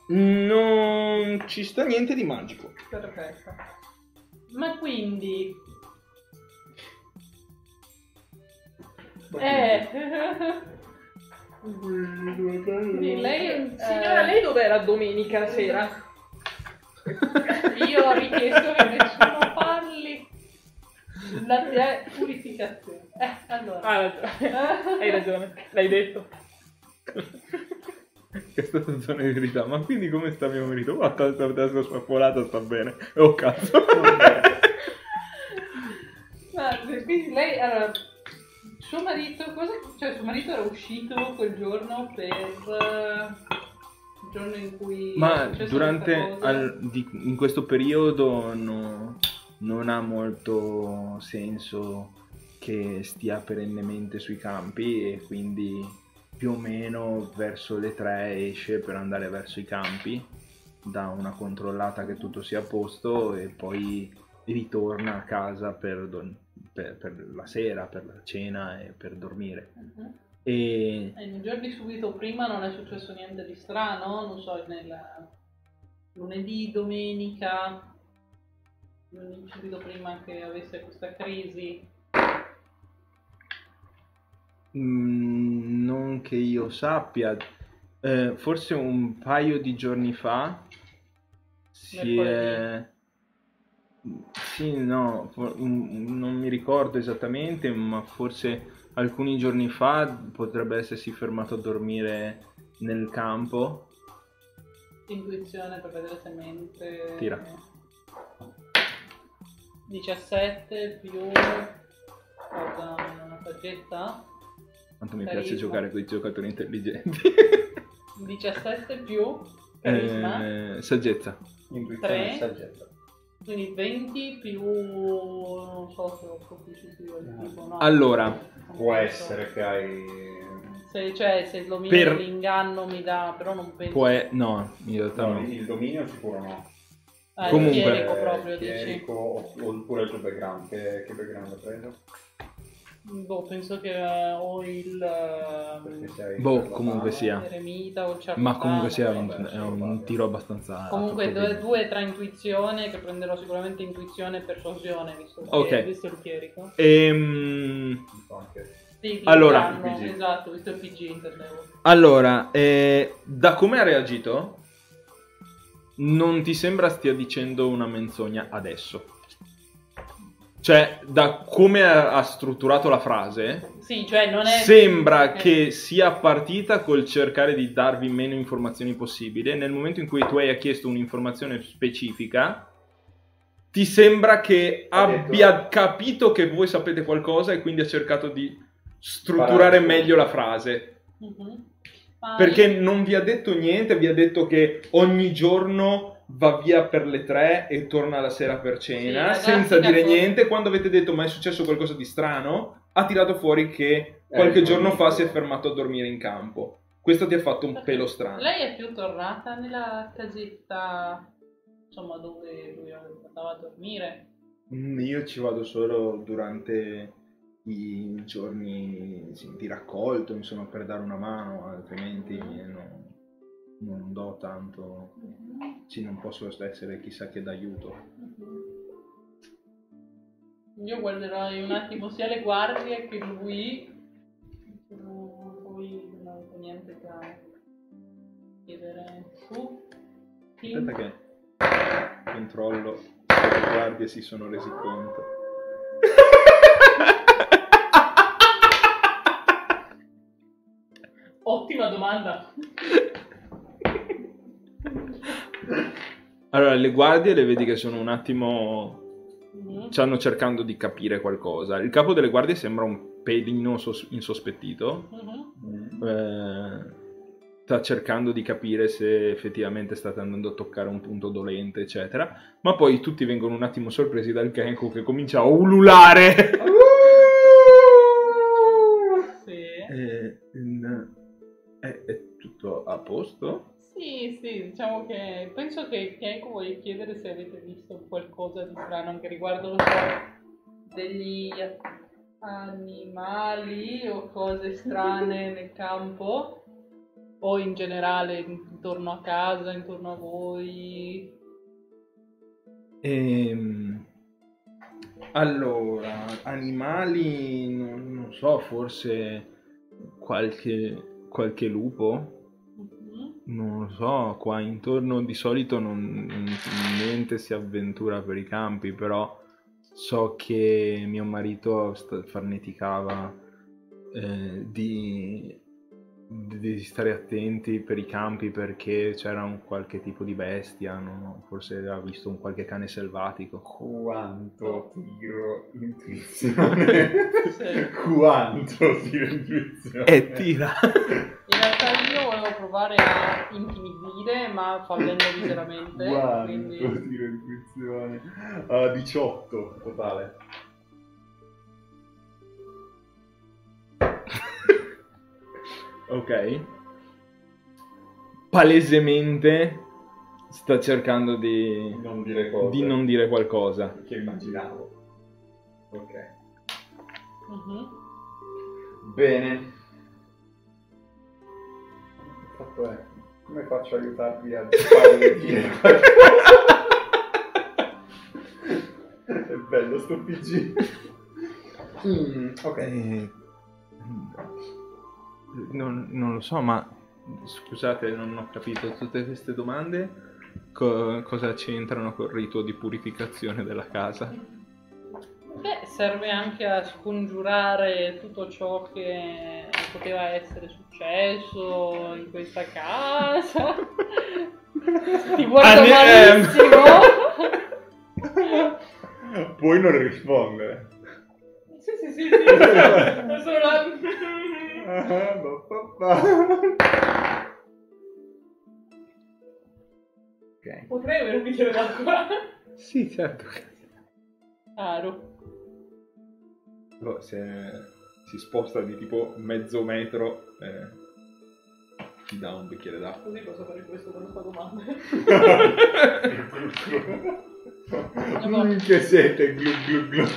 Speaker 2: Non ci sta niente di magico.
Speaker 3: Perfetto. Ma quindi... Eh... Quindi lei...
Speaker 4: Signora,
Speaker 3: eh,
Speaker 4: lei dov'era domenica sera?
Speaker 3: Io ho richiesto che nessuno parli la eh, purificazione. Eh, allora.
Speaker 4: Ah, ragione. Hai ragione, l'hai detto.
Speaker 2: Che è stata zona di verità. Ma quindi come sta mio marito? Guarda, questa testa spapolata sta bene. Oh cazzo.
Speaker 3: Ma, quindi lei, allora, suo marito, cosa, cioè suo marito era uscito quel giorno per... eh, Il giorno in cui...
Speaker 2: Ma durante al- di- in questo periodo no- non ha molto senso che stia perennemente sui campi e quindi più o meno verso le 3 esce per andare verso i campi, dà una controllata che tutto sia a posto e poi ritorna a casa per, per- per la sera, per la cena e per dormire.
Speaker 3: Mhm.
Speaker 2: E
Speaker 3: E nei giorni subito prima non è successo niente di strano, non so, nel lunedì, domenica, lunedì subito prima che avesse questa crisi.
Speaker 2: Mm, non che io sappia, eh, forse un paio di giorni fa si è... Sì, no, for- mm, non mi ricordo esattamente, ma forse alcuni giorni fa potrebbe essersi fermato a dormire nel campo.
Speaker 3: Intuizione per vedere se mente.
Speaker 2: Tira.
Speaker 3: 17 più cosa, una saggezza?
Speaker 2: Quanto mi
Speaker 3: Carisma.
Speaker 2: piace giocare con i giocatori intelligenti.
Speaker 3: 17 più carisma,
Speaker 2: Eh, saggezza.
Speaker 1: Intuizione
Speaker 3: Tre.
Speaker 1: e saggezza.
Speaker 3: Quindi 20 più non so se ho proficiency del tipo no.
Speaker 2: Allora,
Speaker 1: Può essere che hai...
Speaker 3: Se, cioè, se il dominio
Speaker 2: Per-
Speaker 3: dell'inganno mi dà, però non penso.
Speaker 2: può no, in realtà
Speaker 1: No,
Speaker 2: no.
Speaker 1: il dominio sicuro no.
Speaker 3: Ah, il
Speaker 2: Comunque-
Speaker 3: chierico proprio, dici.
Speaker 1: Chierico, oppure il tuo background. Che, che background hai preso?
Speaker 3: Boh, penso che eh, ho il eh,
Speaker 1: sei
Speaker 2: Boh, comunque
Speaker 1: fama.
Speaker 2: sia.
Speaker 3: o
Speaker 2: Ma comunque sia un,
Speaker 1: vabbè,
Speaker 2: è un
Speaker 1: vabbè.
Speaker 2: tiro abbastanza...
Speaker 3: Comunque due, due tra intuizione, che prenderò sicuramente intuizione e persuasione, visto, il
Speaker 2: Ok.
Speaker 3: chier- visto il chierico.
Speaker 2: Ehm.
Speaker 3: Sì,
Speaker 2: Allora.
Speaker 3: esatto, visto il PG intendevo.
Speaker 2: allora, eh, da come ha reagito, non ti sembra stia dicendo una menzogna adesso. Cioè, da come ha, ha strutturato la frase,
Speaker 3: Sì, cioè non è...
Speaker 2: sembra
Speaker 3: ok.
Speaker 2: che sia partita col cercare di darvi meno informazioni possibile. Nel momento in cui tu hai chiesto un'informazione specifica, ti sembra che
Speaker 1: Ha detto-
Speaker 2: abbia capito che voi sapete qualcosa e quindi ha cercato di strutturare
Speaker 1: Sparare.
Speaker 2: meglio la frase.
Speaker 3: Mhm. Ma
Speaker 2: Perché non vi ha detto niente, vi ha detto che ogni giorno va via per le tre e torna la sera per cena,
Speaker 3: Sì,
Speaker 2: senza dire
Speaker 3: capo-
Speaker 2: niente. Quando avete detto ma è successo qualcosa di strano, ha tirato fuori che qualche
Speaker 1: Eh,
Speaker 2: giorno fa si è fermato a dormire in campo. Questo ti ha fatto un pelo strano.
Speaker 3: Lei è più tornata nella casetta, insomma, dove lui andava a dormire.
Speaker 2: Mm, Io ci vado solo durante i giorni sì, di raccolto, insomma, per dare una mano, altrimenti non, non do tanto, sì, non posso essere chissà che d'aiuto.
Speaker 3: Io guarderò un attimo sia le guardie che lui. Poi non ho niente da chiedere su.
Speaker 2: Aspetta che controllo se le guardie si sono resi conto.
Speaker 4: Ottima domanda.
Speaker 2: Allora, le guardie le vedi che sono un attimo stanno cercando di capire qualcosa. Il capo delle guardie sembra un pelino sos- insospettito.
Speaker 3: Mhm.
Speaker 2: Eh, sta cercando di capire se effettivamente state andando a toccare un punto dolente, eccetera. Ma poi tutti vengono un attimo sorpresi dal Kenko che comincia a ululare.
Speaker 3: Sì.
Speaker 2: Eh, in- è, è tutto a posto?
Speaker 3: Sì, sì, diciamo che penso che Kenko voglia chiedere se avete visto qualcosa di strano anche riguardo lo so, degli animali o cose strane nel campo o in generale intorno a casa, intorno a voi.
Speaker 2: Ehm, allora, animali, non, non so, forse qualche, qualche lupo? Non lo so, qua intorno di solito non, niente si avventura per i campi, però so che mio marito farneticava eh, di, di stare attenti per i campi perché c'era un qualche tipo di bestia, ho- forse aveva visto un qualche cane selvatico.
Speaker 1: Quanto tiro intuizione? Quanto tiro intuizione?
Speaker 2: E tira!
Speaker 3: In realtà io volevo provare a intimidire, ma fallendo miseramente.
Speaker 1: Quanto
Speaker 3: Quindi...
Speaker 1: tiro di intuizione? Ah, 18 totale.
Speaker 2: Ok. Palesemente sta cercando di,
Speaker 1: Non dire cose.
Speaker 2: di non dire qualcosa.
Speaker 1: Che immaginavo. Ok.
Speaker 3: Mhm.
Speaker 1: Bene. Fatto è, come faccio a aiutarvi a dire qualcosa? è bello sto PG. Mm, ok.
Speaker 2: Eh, non, non lo so, ma scusate, non ho capito tutte queste domande. Co- cosa c'entrano col rito di purificazione della casa?
Speaker 3: Beh, serve anche a scongiurare tutto ciò che poteva essere successo in questa casa. Ti guardo
Speaker 2: ehm.
Speaker 3: malissimo.
Speaker 1: Puoi non rispondere.
Speaker 4: Sì, sì, sì, sì. Sono là.
Speaker 1: ok.
Speaker 4: Potrei avere un bicchiere d'acqua.
Speaker 2: Sì, certo.
Speaker 3: Caro.
Speaker 2: Boh, se si sposta di tipo mezzo metro, eh, ti dà un bicchiere d'acqua.
Speaker 4: Così posso fare questo quando fa domande.
Speaker 1: Mm, che siete glu glu glu.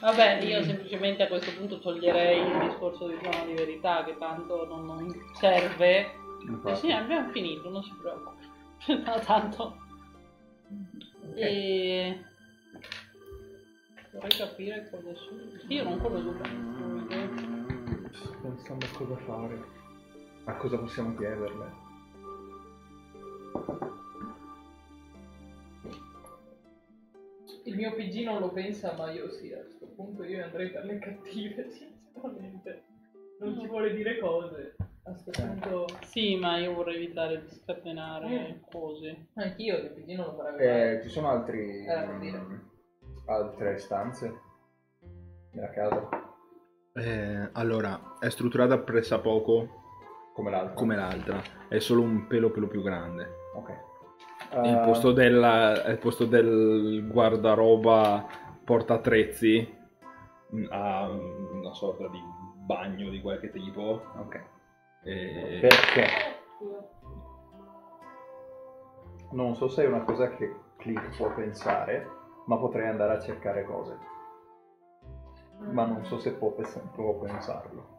Speaker 3: Vabbè, io semplicemente a questo punto toglierei il discorso di zona di verità, che tanto non, non serve. Eh sì, abbiamo finito, non si preoccupi. No, tanto. E... Vorrei capire cosa sono. Io non conosco
Speaker 1: pensando a cosa fare. A cosa possiamo chiederle?
Speaker 4: Il mio PG non lo pensa, ma io sì, a questo punto io andrei per le cattive, sinceramente. Non ci vuole dire cose. A questo punto...
Speaker 3: Sì, ma io vorrei evitare di scatenare cose.
Speaker 4: Anch'io il PG non lo mai.
Speaker 1: Eh, ci sono altri...
Speaker 4: Per dire.
Speaker 1: altre stanze nella casa
Speaker 2: Eh, allora, è strutturata pressappoco
Speaker 1: come l'altra.
Speaker 2: come l'altra, è solo un pelo pelo più grande.
Speaker 1: Ok.
Speaker 2: Il
Speaker 1: Eh,
Speaker 2: posto, della- il posto del guardaroba portattrezzi mm, ha una sorta di bagno di qualche tipo.
Speaker 1: Ok.
Speaker 2: E...
Speaker 1: Perché? Non so se è una cosa che Click può pensare, ma potrei andare a cercare cose. Ma non so se può, può pensarlo.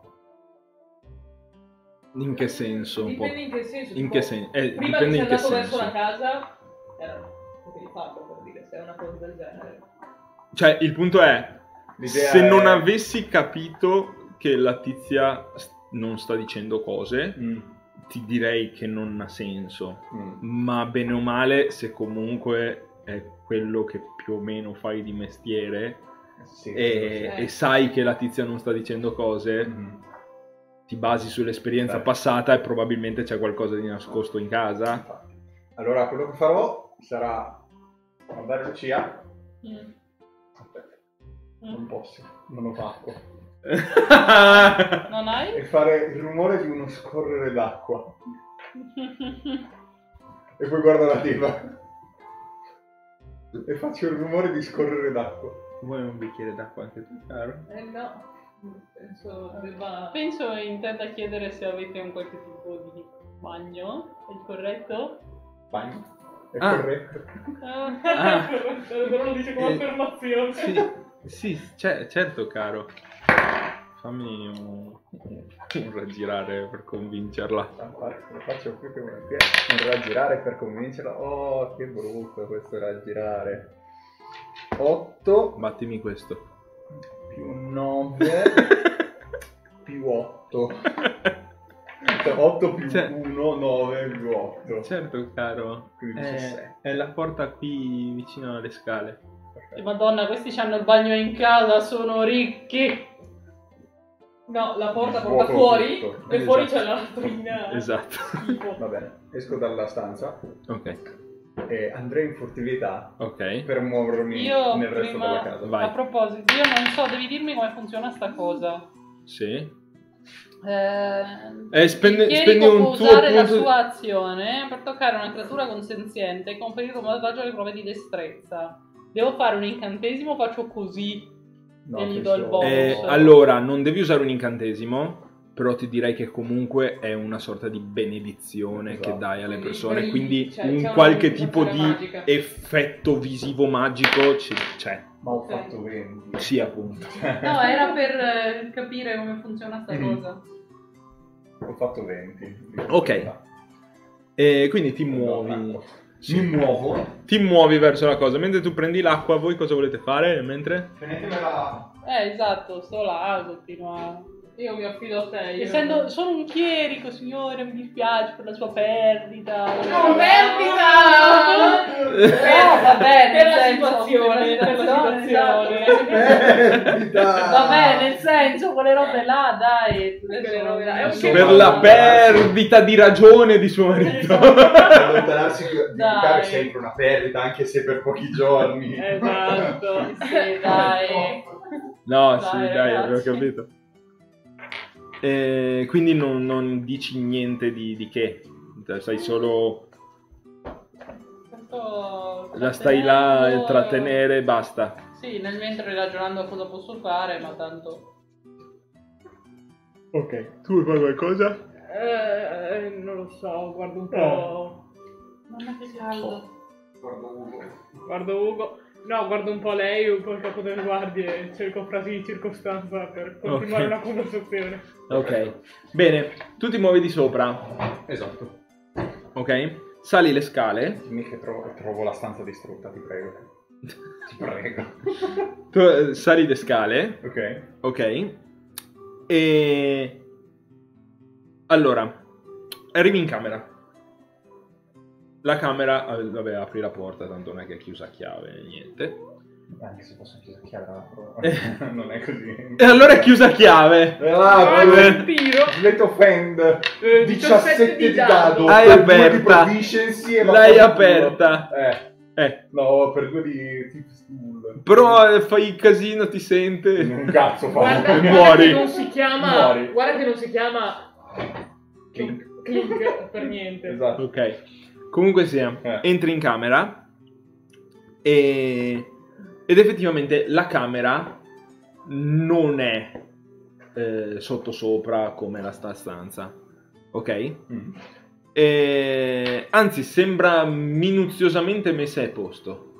Speaker 2: In che senso? un po'?
Speaker 4: Dipende in che senso.
Speaker 2: In
Speaker 4: tipo,
Speaker 2: che senso? Eh,
Speaker 4: Prima
Speaker 2: dipende
Speaker 4: che
Speaker 2: in
Speaker 4: sei
Speaker 2: che
Speaker 4: andato verso
Speaker 2: senso.
Speaker 4: la casa, era... potevi farlo per dire, se è una cosa del genere.
Speaker 2: Cioè, il punto è,
Speaker 1: L'idea
Speaker 2: se non
Speaker 1: è-
Speaker 2: avessi capito che la tizia non sta dicendo cose,
Speaker 1: Mm,
Speaker 2: ti direi che non ha senso.
Speaker 1: mm.
Speaker 2: Ma bene o male, se comunque è quello che più o meno fai di mestiere
Speaker 1: Sì,
Speaker 2: e,
Speaker 4: sì.
Speaker 2: e sai che la tizia non sta dicendo cose,
Speaker 1: Mm.
Speaker 2: ti basi sull'esperienza
Speaker 1: Beh.
Speaker 2: passata e probabilmente c'è qualcosa di nascosto in casa.
Speaker 1: Infatti. Allora, quello che farò sarà guardare Lucia.
Speaker 3: Mm.
Speaker 1: Aspetta, non posso, non ho fatto.
Speaker 3: Non hai?
Speaker 1: E fare il rumore di uno scorrere d'acqua. E poi guardo la diva. E faccio il rumore di scorrere d'acqua.
Speaker 2: Vuoi un bicchiere d'acqua anche tu, caro?
Speaker 4: Eh no, penso debba...
Speaker 3: Penso intenda chiedere se avete un qualche tipo di bagno, è corretto?
Speaker 1: Bagno. È
Speaker 2: Ah.
Speaker 1: corretto.
Speaker 3: Ah,
Speaker 2: Ah.
Speaker 4: Però lo dice come
Speaker 2: Eh,
Speaker 4: affermazione.
Speaker 2: Sì, sì, ce- certo, caro. Fammi un, un raggirare per convincerla.
Speaker 1: Lo faccio più che. Un raggirare per convincerla. Oh, che brutto questo raggirare. 8
Speaker 2: Battimi questo.
Speaker 1: più 9 più 8. 8 più
Speaker 2: Cioè-
Speaker 1: 1, 9 più 8.
Speaker 2: Certo, caro.
Speaker 1: Quindi
Speaker 2: È,
Speaker 1: 17.
Speaker 2: è la porta qui vicino alle scale.
Speaker 3: e Madonna, questi hanno il bagno in casa, sono ricchi.
Speaker 4: No, la porta porta fuori
Speaker 1: tutto.
Speaker 4: e fuori
Speaker 2: Esatto.
Speaker 4: c'è la latrina.
Speaker 2: Esatto.
Speaker 4: Schifo.
Speaker 1: Va bene, esco dalla stanza
Speaker 2: Ok,
Speaker 1: e andrei in furtività
Speaker 2: ok.
Speaker 1: per muovermi
Speaker 3: Io
Speaker 1: nel resto
Speaker 3: prima-
Speaker 1: della casa.
Speaker 2: Vai.
Speaker 3: A proposito, io non so, devi dirmi come funziona sta cosa.
Speaker 2: Sì.
Speaker 3: Eh,
Speaker 2: Eh, spende- spendi un
Speaker 3: può
Speaker 2: tuo
Speaker 3: usare la
Speaker 2: punto-
Speaker 3: sua azione per toccare una creatura consenziente e conferire un vantaggio alle prove di destrezza. Devo fare un incantesimo faccio così?
Speaker 1: No,
Speaker 3: E gli do il bonus.
Speaker 2: Eh, allora, non devi usare un incantesimo, però ti direi che comunque è una sorta di benedizione
Speaker 1: Esatto.
Speaker 2: che dai alle persone, quindi
Speaker 4: cioè,
Speaker 2: un
Speaker 4: c'è una
Speaker 2: qualche tipo di
Speaker 4: magica.
Speaker 2: effetto visivo magico ci- c'è.
Speaker 1: Ma ho fatto 20.
Speaker 2: Sì, appunto.
Speaker 3: No, era per eh, capire come funziona sta
Speaker 1: Mhm.
Speaker 3: cosa.
Speaker 1: Ho fatto 20.
Speaker 2: Ok. E quindi ti muovi.
Speaker 5: Mi muovo.
Speaker 2: Ti muovi verso la cosa. Mentre tu prendi l'acqua, voi cosa volete fare? Mentre?
Speaker 5: Tenetemela.
Speaker 3: Eh, esatto, sto là, continuo a...
Speaker 4: Io mi affido a te. io-
Speaker 3: Essendo sono un chierico, signore, mi dispiace per la sua perdita.
Speaker 4: No, perdita!
Speaker 3: No, vabbè,
Speaker 4: Per
Speaker 3: nel
Speaker 4: la
Speaker 3: senso,
Speaker 4: situazione, per la situazione.
Speaker 5: Perdita.
Speaker 3: Vabbè, nel senso, quelle robe là, dai.
Speaker 4: Quelle robe là, è un
Speaker 2: Per la perdita di ragione di suo marito.
Speaker 1: Allontanarsi diventare
Speaker 3: Dai.
Speaker 1: sempre una perdita, anche se per pochi giorni.
Speaker 3: Esatto, sì, dai.
Speaker 2: No,
Speaker 3: Dai,
Speaker 2: sì, dai, avevo capito. E quindi non, non dici niente di, di che. Cioè, Sai solo. La stai là a
Speaker 3: trattenendo-
Speaker 2: trattenere e basta.
Speaker 3: Sì, nel mentre ragionando a cosa posso fare, ma tanto...
Speaker 2: Ok. Tu vuoi fare qualcosa?
Speaker 4: Eh, non lo so, guardo un po'.
Speaker 2: Oh.
Speaker 3: Mamma che caldo.
Speaker 4: Guardo Ugo. No, guardo un po' lei, un po' il capo delle guardie e cerco frasi di circostanza per continuare una conversazione.
Speaker 2: Ok. Bene, tu ti muovi di sopra.
Speaker 1: Esatto.
Speaker 2: Ok? Sali le scale.
Speaker 1: Dimmi che trovo, trovo la stanza distrutta, ti prego. Ti prego.
Speaker 2: Tu eh, sali le scale.
Speaker 1: Ok.
Speaker 2: Ok. E... Allora, arrivi in camera. La camera, eh, vabbè, apri la porta, tanto non è che è chiusa a chiave, niente.
Speaker 1: Anche se posso chiudere chiara, non è così.
Speaker 2: E allora è chiusa a chiave.
Speaker 1: E
Speaker 4: Ah,
Speaker 1: quelle-
Speaker 4: che tiro!
Speaker 1: Let offend
Speaker 4: Eh,
Speaker 1: 17 di dado
Speaker 2: Hai
Speaker 1: per due di
Speaker 2: aperta.
Speaker 1: e
Speaker 2: L'hai aperta.
Speaker 1: Eh,
Speaker 2: Eh,
Speaker 1: no, per due di tip
Speaker 2: però eh, fai casino, ti sente.
Speaker 1: Un cazzo fa.
Speaker 4: Guarda, guarda
Speaker 2: Muori.
Speaker 4: che non si chiama.
Speaker 1: Muori.
Speaker 4: Guarda che non si chiama.
Speaker 1: Clink.
Speaker 4: Clink per niente.
Speaker 1: Esatto.
Speaker 2: Ok. Comunque sia,
Speaker 1: Eh.
Speaker 2: entri in camera e... ed effettivamente la camera non è eh, sottosopra come la sta stanza. Ok?
Speaker 1: Mm.
Speaker 2: E... Anzi, sembra minuziosamente messa a posto.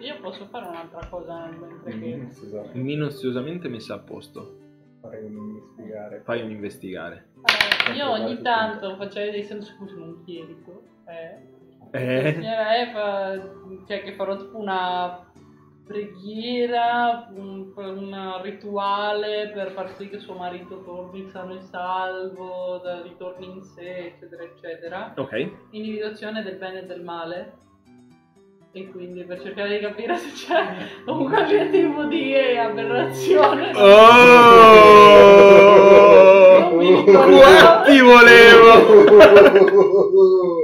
Speaker 3: Io posso fare un'altra cosa nel mentre che...
Speaker 1: Mm, esatto.
Speaker 2: Minuziosamente messa a posto.
Speaker 1: Farei un spiegare.
Speaker 2: Fai un investigare.
Speaker 3: Eh, io ogni tanto faccio dei sensi scusi un chierico. Eh.
Speaker 2: Eh?
Speaker 3: Signora Eva, cioè che farò tipo una preghiera, un, un rituale per far sì che suo marito torni sano e salvo, da- ritorni in sé, eccetera, eccetera.
Speaker 2: Ok.
Speaker 3: Individuazione del bene e del male. E quindi per cercare di capire se c'è un qualche tipo di aberrazione.
Speaker 2: Oh!
Speaker 3: Non mi ricordo.
Speaker 2: Qua ti volevo!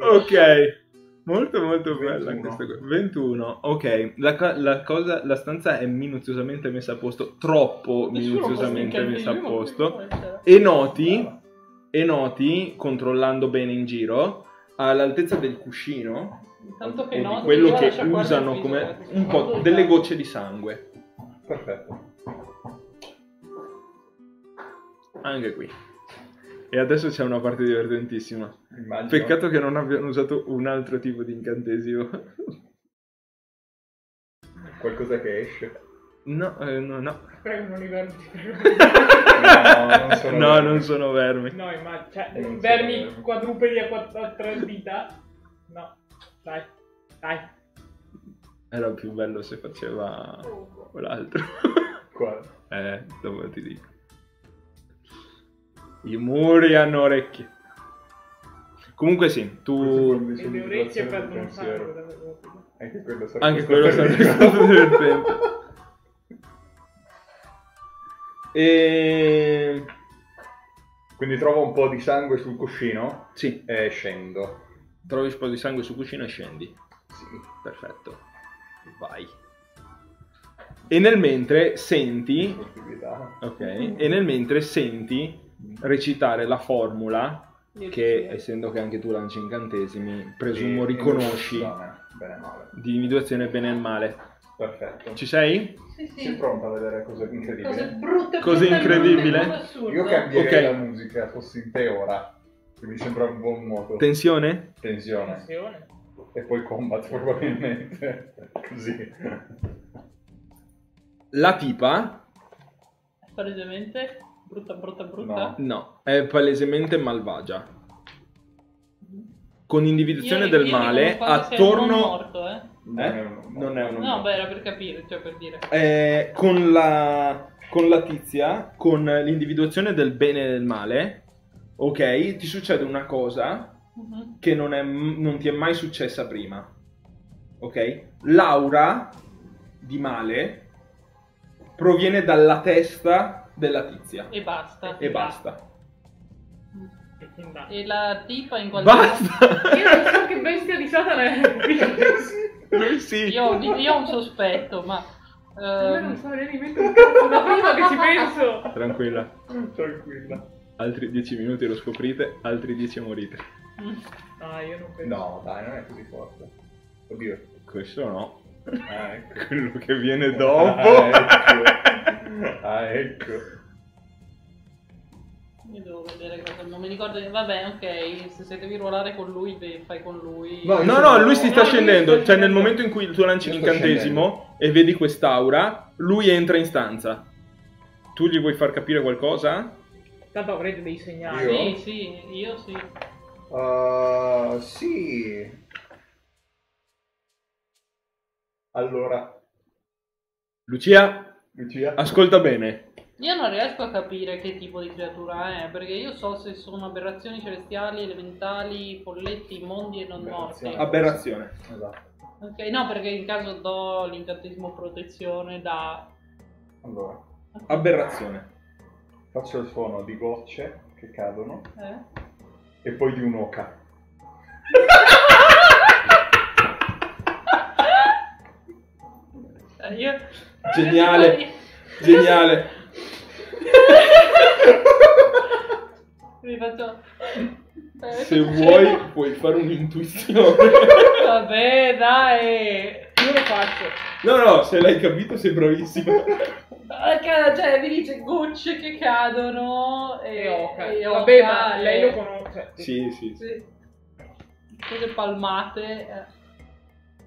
Speaker 2: ok. Molto molto bella
Speaker 1: 21.
Speaker 2: questa cosa. 21. Ok, la, la cosa, la stanza è minuziosamente messa a posto, troppo
Speaker 3: Nessuno
Speaker 2: minuziosamente messa a posto. E noti, e noti, controllando bene in giro, all'altezza del cuscino,
Speaker 3: Intanto che no,
Speaker 2: quello che usano come
Speaker 3: freezer,
Speaker 2: un po' delle gocce di sangue.
Speaker 1: Perfetto.
Speaker 2: Anche qui. E adesso c'è una parte divertentissima.
Speaker 1: Immagino.
Speaker 2: Peccato che non abbiano usato un altro tipo di incantesimo.
Speaker 1: Qualcosa che esce.
Speaker 2: No, eh, no, no.
Speaker 4: Prego, non i vermi.
Speaker 1: No, non sono
Speaker 2: No, non sono vermi.
Speaker 4: No, immagino. Cioè,
Speaker 1: Non so.
Speaker 4: vermi quadrupedi a, quattro, a tre dita. No, dai, dai.
Speaker 2: Era più bello se faceva quell'altro.
Speaker 1: Qua.
Speaker 2: eh, dopo ti dico. I muri hanno orecchie. Comunque sì, tu...
Speaker 4: Le orecchie perdono sangue. da-
Speaker 1: Anche quello sarebbe
Speaker 2: Anche
Speaker 1: stato
Speaker 2: quello sarebbe stato divertente. E...
Speaker 1: Quindi trovo un po' di sangue sul cuscino
Speaker 2: Sì,
Speaker 1: e scendo.
Speaker 2: trovi un po' di sangue sul cuscino e scendi.
Speaker 1: Sì.
Speaker 2: Perfetto. Vai. E nel mentre senti, ok, e nel mentre senti recitare la formula che, essendo che anche tu lanci incantesimi, presumo
Speaker 1: Di
Speaker 2: riconosci
Speaker 1: individuazione, Bene male.
Speaker 2: di individuazione bene e male.
Speaker 1: Perfetto.
Speaker 2: Ci sei?
Speaker 3: Sì,
Speaker 1: Sei
Speaker 3: sì.
Speaker 1: pronto a vedere cose
Speaker 3: Cose
Speaker 1: incredibili?
Speaker 2: Così
Speaker 3: brutte, cose assurde.
Speaker 1: Io cambierei
Speaker 2: Ok.
Speaker 1: la musica, fossi in te ora. Che mi sembra un buon modo.
Speaker 2: Tensione?
Speaker 1: Tensione.
Speaker 4: Attenzione.
Speaker 1: E poi combat probabilmente. Così.
Speaker 2: La tipa,
Speaker 3: Palesemente brutta, brutta, brutta.
Speaker 1: No.
Speaker 2: no, è palesemente malvagia. Con individuazione
Speaker 3: Io-
Speaker 2: del
Speaker 3: io
Speaker 2: male
Speaker 3: non
Speaker 2: attorno...
Speaker 3: morto, eh.
Speaker 2: Eh? Non è un
Speaker 3: No, beh, era per capire, cioè per dire.
Speaker 2: Eh, con, la, con la tizia, con l'individuazione del bene e del male, ok, ti succede una cosa
Speaker 3: Mhm.
Speaker 2: che non, è- non ti è mai successa prima. Ok? L'aura di male proviene dalla testa della tizia.
Speaker 3: E basta.
Speaker 2: E basta.
Speaker 4: E
Speaker 3: la tipa in qualche
Speaker 2: Basta!
Speaker 4: Io non so che bestia di Satana è.
Speaker 2: Sì.
Speaker 3: Io, ho- io ho un sospetto, ma...
Speaker 4: A me
Speaker 3: ehm,
Speaker 4: non so neanche di mettere un cazzo da prima che ci penso.
Speaker 2: Tranquilla.
Speaker 1: Tranquilla.
Speaker 2: Altri 10 minuti lo scoprite, altri 10 morite.
Speaker 4: Ah, io non penso.
Speaker 1: No, dai, non è così forte. Oddio.
Speaker 2: Questo no.
Speaker 1: Ah, ecco.
Speaker 2: Quello che viene
Speaker 1: Ah,
Speaker 2: dopo.
Speaker 1: ecco. Ah, ecco.
Speaker 3: io devo vedere cosa... Non mi ricordo... Vabbè, ok, se, se devi ruolare con lui, beh, fai con lui.
Speaker 1: No,
Speaker 2: No, no, lui si sta
Speaker 3: No, lui
Speaker 2: scendendo. Cioè, nel momento in cui tu lanci
Speaker 1: Io sto
Speaker 2: l'incantesimo e vedi quest'aura, lui entra in stanza. Tu gli vuoi far capire qualcosa?
Speaker 4: Tanto avrete dei segnali.
Speaker 1: Io?
Speaker 3: Sì, sì, io sì.
Speaker 1: Uh, sì. Allora,
Speaker 2: Lucia,
Speaker 1: Lucia.
Speaker 2: ascolta bene.
Speaker 3: Io non riesco a capire che tipo di creatura è, perché io so se sono aberrazioni celestiali, elementali, folletti, immondi e non morti.
Speaker 1: Aberrazioni.
Speaker 2: Aberrazione.
Speaker 1: Esatto.
Speaker 3: Ok, no, perché in caso do l'incantesimo protezione da...
Speaker 1: Allora,
Speaker 2: Aberrazione.
Speaker 1: faccio il suono di gocce che cadono
Speaker 3: Eh?
Speaker 1: e poi di un'oca.
Speaker 3: io...
Speaker 2: Geniale. Geniale.
Speaker 3: Mi faccio... eh,
Speaker 2: Se vuoi, puoi fare un'intuizione.
Speaker 3: Vabbè, dai.
Speaker 4: Io lo faccio.
Speaker 2: No, no, se l'hai capito sei bravissimo.
Speaker 3: Cioè, mi dice gocce che cadono e,
Speaker 4: E Oca.
Speaker 3: e
Speaker 4: Vabbè, ma lei lo conosce.
Speaker 2: Sì, sì.
Speaker 3: Sì. Cose palmate.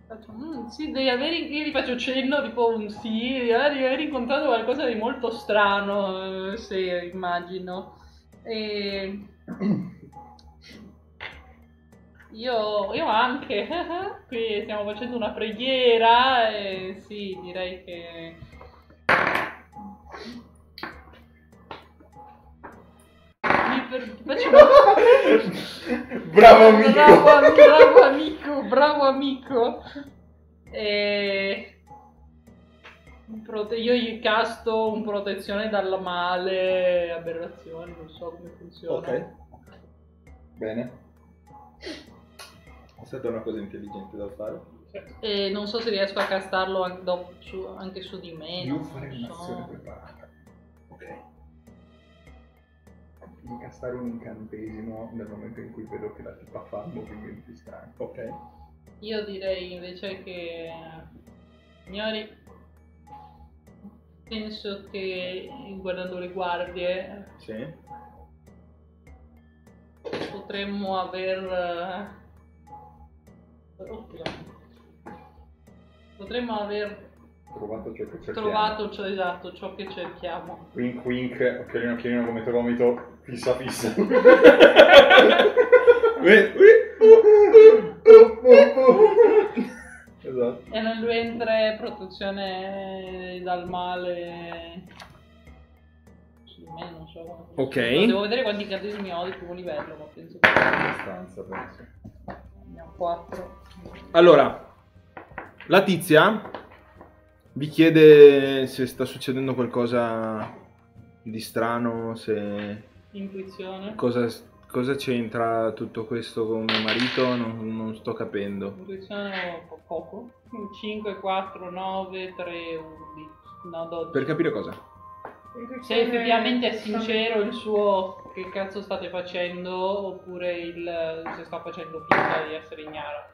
Speaker 3: Faccio, "Mm, sì, devi avere, io gli faccio cenno, tipo un sì, devi aver incontrato qualcosa di molto strano, eh, se immagino. E... Io, io anche, qui stiamo facendo una preghiera e sì, direi che...
Speaker 1: Bravo amico!
Speaker 3: Bravo, bravo amico, bravo amico. E... prote- Io gli casto un protezione dal male, aberrazioni, non so come funziona.
Speaker 2: Ok.
Speaker 1: Bene.
Speaker 2: È stata una cosa intelligente da fare.
Speaker 3: E non so se riesco a castarlo anche, dopo su, anche su di me.
Speaker 1: Io
Speaker 3: non
Speaker 1: farei
Speaker 3: so.
Speaker 1: un'azione preparata.
Speaker 2: Ok.
Speaker 1: Incastare un incantesimo nel momento in cui vedo che la tipa fa movimenti strani.
Speaker 2: Ok.
Speaker 3: Io direi invece che, signori, penso che guardando le guardie
Speaker 2: Sì.
Speaker 3: potremmo aver... oh. Potremmo aver
Speaker 1: Trovato ciò che cerchiamo.
Speaker 3: trovato ciò esatto, ciò che cerchiamo.
Speaker 1: Wink wink, occhiolino occhiolino come gomito, fissa fissa. esatto.
Speaker 3: E nel mentre protezione dal male... Su me non so come.
Speaker 2: Ok.
Speaker 3: Devo vedere quanti incantesimi ho di primo livello, ma penso che
Speaker 1: Abbastanza, penso.
Speaker 3: ne ho 4.
Speaker 2: Allora, la tizia vi chiede se sta succedendo qualcosa di strano, se...
Speaker 3: Intuizione.
Speaker 2: Cosa, cosa c'entra tutto questo con mio marito? Non, non sto capendo.
Speaker 3: Intuizione poco. 5, 4, 9, 3, 11. No, 12.
Speaker 2: Per capire cosa?
Speaker 3: Se effettivamente è sincero il suo che cazzo state facendo oppure il se sta facendo finta di essere ignaro.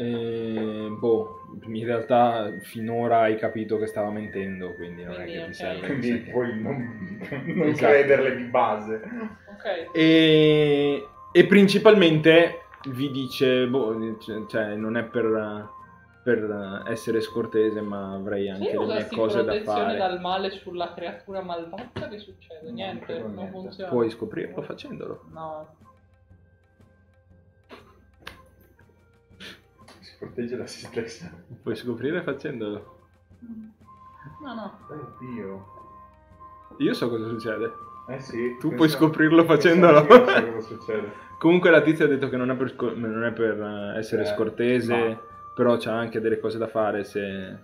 Speaker 2: Eh, boh, in realtà finora hai capito che stava mentendo, quindi non
Speaker 3: Quindi,
Speaker 2: è che ti serve.
Speaker 1: Quindi puoi non, non
Speaker 2: Esatto.
Speaker 1: crederle di base.
Speaker 3: Ok.
Speaker 2: E, e principalmente vi dice, boh, cioè- cioè non è per, per essere scortese, ma avrei anche
Speaker 3: io
Speaker 2: le mie cose da
Speaker 3: protezione
Speaker 2: fare.
Speaker 3: dal male sulla creatura malvagia che succede? Niente,
Speaker 1: non
Speaker 3: non funziona.
Speaker 2: Puoi scoprirlo facendolo.
Speaker 3: No.
Speaker 1: Si protegge da se stessa.
Speaker 2: Puoi scoprire facendolo.
Speaker 3: No, no.
Speaker 1: Oddio.
Speaker 2: Io so cosa succede.
Speaker 1: Eh sì.
Speaker 2: Tu puoi scoprirlo facendolo.
Speaker 1: anch'io so cosa succede.
Speaker 2: Comunque la tizia ha detto che non è per, sco- non è per eh, essere
Speaker 1: Eh,
Speaker 2: scortese,
Speaker 1: ma-
Speaker 2: però c'ha anche delle cose da fare se,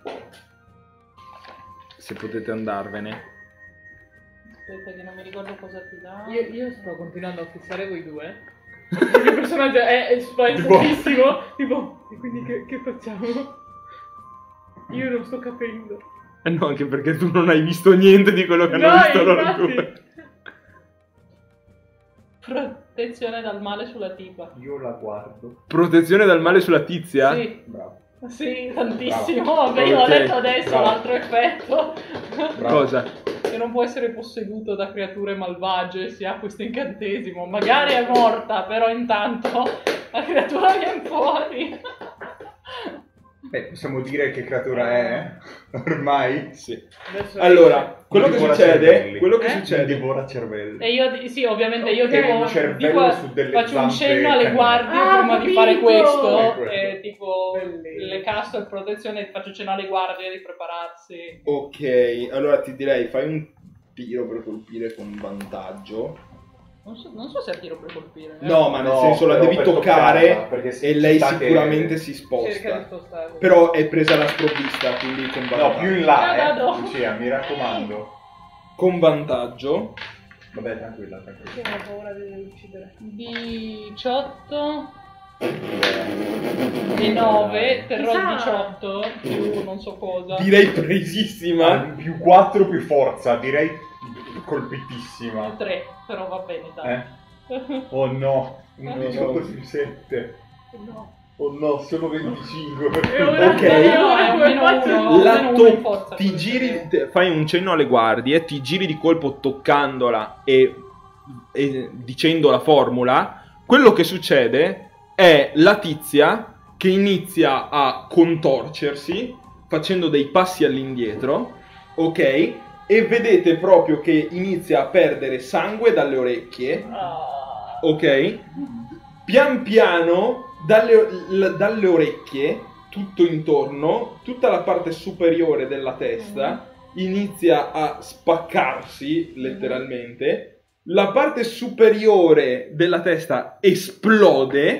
Speaker 2: se potete andarvene.
Speaker 3: Aspetta che non mi ricordo cosa ti dà.
Speaker 4: Io, io sto continuando a fissare voi due. Il mio personaggio è, è spaventosissimo. Tipo, e quindi che, che facciamo? Io non sto capendo.
Speaker 2: Eh no, anche perché tu non hai visto niente di quello che hanno
Speaker 4: No,
Speaker 2: visto loro due.
Speaker 3: Protezione dal male sulla tipa.
Speaker 1: Io la guardo.
Speaker 2: Protezione dal male sulla tizia?
Speaker 3: Sì,
Speaker 1: Bravo.
Speaker 3: sì, tantissimo.
Speaker 1: Bravo.
Speaker 3: Vabbè, io ho detto adesso
Speaker 1: Bravo.
Speaker 3: l'altro effetto.
Speaker 1: Bravo.
Speaker 2: Cosa?
Speaker 3: Che non può essere posseduto da creature malvagie se ha questo incantesimo. Magari è morta, però intanto la creatura viene fuori.
Speaker 1: Beh, possiamo dire che creatura è? Ormai?
Speaker 2: Sì.
Speaker 4: Adesso
Speaker 2: Allora, quello che
Speaker 1: Divora
Speaker 2: succede,
Speaker 1: cervelli.
Speaker 2: quello che
Speaker 3: Eh?
Speaker 2: succede
Speaker 1: Divora cervelli.
Speaker 3: E io, di- sì, ovviamente io
Speaker 4: Ok,
Speaker 3: tipo,
Speaker 1: un cervello
Speaker 3: dico-
Speaker 1: su delle
Speaker 3: faccio un
Speaker 1: zampe
Speaker 3: cenno alle
Speaker 1: canine.
Speaker 3: guardie
Speaker 4: Ah,
Speaker 3: prima di fare questo.
Speaker 1: È quello.
Speaker 3: E tipo
Speaker 4: Bellissimo.
Speaker 3: le casto in protezione e faccio cenno alle guardie di prepararsi.
Speaker 2: Ok, allora ti direi fai un tiro per colpire con vantaggio.
Speaker 3: Non so, non so se a tiro per colpire. eh.
Speaker 2: No, ma nel
Speaker 1: No,
Speaker 2: senso la
Speaker 1: però
Speaker 2: devi
Speaker 1: per
Speaker 2: toccare
Speaker 1: toccarla, perché si-
Speaker 2: e lei
Speaker 1: sta che-
Speaker 2: sicuramente si
Speaker 4: cerca di
Speaker 2: sposta. Però è presa alla sprovvista, quindi con vantaggio.
Speaker 1: No, più in là,
Speaker 3: Ah,
Speaker 1: eh.
Speaker 3: no.
Speaker 1: Lucia, mi raccomando.
Speaker 2: Con vantaggio.
Speaker 1: Vabbè, tranquilla, tranquilla.
Speaker 4: Io ho paura di uccidere.
Speaker 3: 18 e 9, terrò il
Speaker 4: Sa.
Speaker 3: 18 più non so cosa.
Speaker 2: Direi presissima.
Speaker 1: Più 4 più forza, direi colpitissima.
Speaker 3: 3, però va bene, dai.
Speaker 1: Eh? Oh no, un
Speaker 3: No,
Speaker 1: 18
Speaker 2: no.
Speaker 1: su 7.
Speaker 3: No.
Speaker 1: Oh no, solo 25.
Speaker 4: E ora-
Speaker 2: Ok. La to- ti giri, te- fai un cenno alle guardie, ti giri di colpo toccandola e, e dicendo la formula. Quello che succede è la tizia che inizia a contorcersi facendo dei passi all'indietro, ok? E vedete proprio che inizia a perdere sangue dalle orecchie,
Speaker 3: Ah.
Speaker 2: ok? Pian piano dalle, l- dalle orecchie, tutto intorno, tutta la parte superiore della testa inizia a spaccarsi letteralmente. La parte superiore della testa esplode,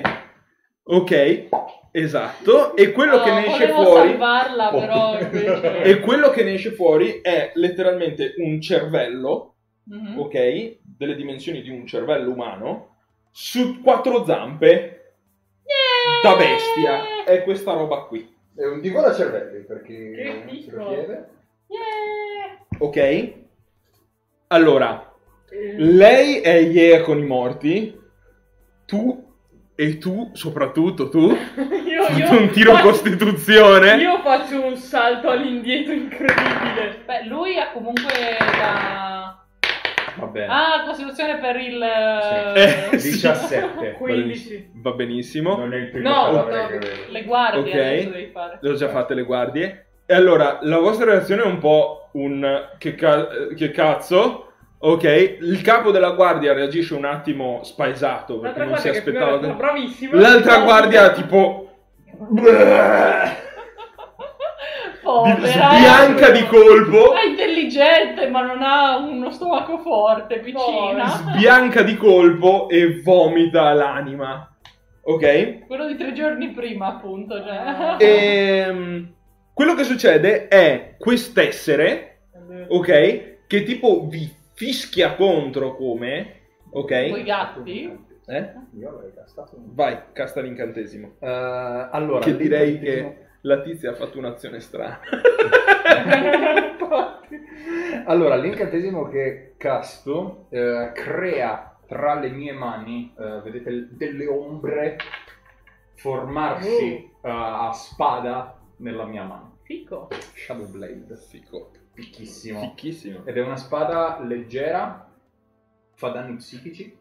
Speaker 2: ok? Esatto, e quello che
Speaker 3: No,
Speaker 2: ne esce fuori
Speaker 3: salvarla, però invece...
Speaker 2: e quello che ne esce fuori è letteralmente un cervello
Speaker 3: Mhm.
Speaker 2: ok, delle dimensioni di un cervello umano, su quattro zampe da bestia. È questa roba qui,
Speaker 1: È un divora cervelli per chi
Speaker 4: Che
Speaker 1: chiede.
Speaker 3: Yeah!
Speaker 2: ok? Allora,
Speaker 4: Eh,
Speaker 2: lei è Yea con i morti, tu e tu, soprattutto tu,
Speaker 4: Io,
Speaker 2: fate un tiro
Speaker 4: faccio-
Speaker 2: costituzione.
Speaker 4: Io faccio un salto all'indietro incredibile.
Speaker 3: Beh, lui ha comunque la...
Speaker 1: Va bene.
Speaker 3: Ah, costituzione per il...
Speaker 2: Eh, sì.
Speaker 1: 17.
Speaker 4: 15.
Speaker 2: Va benissimo.
Speaker 1: Non è il primo
Speaker 4: No, no.
Speaker 3: Le guardie
Speaker 2: Ok.
Speaker 3: adesso devi fare.
Speaker 2: Le ho già fatte le guardie. E allora, la vostra reazione è un po' un che, ca- che cazzo. Ok, il capo della guardia reagisce un attimo spaesato perché
Speaker 4: L'altra
Speaker 2: non si
Speaker 4: guardia che
Speaker 2: aspettava.
Speaker 4: è bravissima.
Speaker 2: L'altra guardia tipo
Speaker 3: Povera.
Speaker 2: sbianca di colpo.
Speaker 3: È intelligente, ma non ha uno stomaco forte, piccina.
Speaker 2: Sbianca di colpo e vomita l'anima. Ok?
Speaker 3: Quello di tre giorni prima, appunto. Cioè.
Speaker 2: Ehm, quello che succede è quest'essere, ok? Che tipo vi fischia contro come, ok?
Speaker 3: Quei gatti.
Speaker 2: Eh?
Speaker 1: Io avrei gastato un...
Speaker 2: Vai, casta l'incantesimo.
Speaker 1: Eh, allora,
Speaker 2: Che direi
Speaker 1: l'incantesimo-
Speaker 2: La tizia ha fatto un'azione strana.
Speaker 1: Allora, l'incantesimo che casto eh, crea tra le mie mani, eh, vedete, delle ombre formarsi eh, a spada nella mia mano.
Speaker 3: Fico.
Speaker 1: Shadow Blade,
Speaker 2: Fico.
Speaker 1: Picchissimo.
Speaker 2: Fichissimo.
Speaker 1: Ed è una spada leggera, fa danni psichici.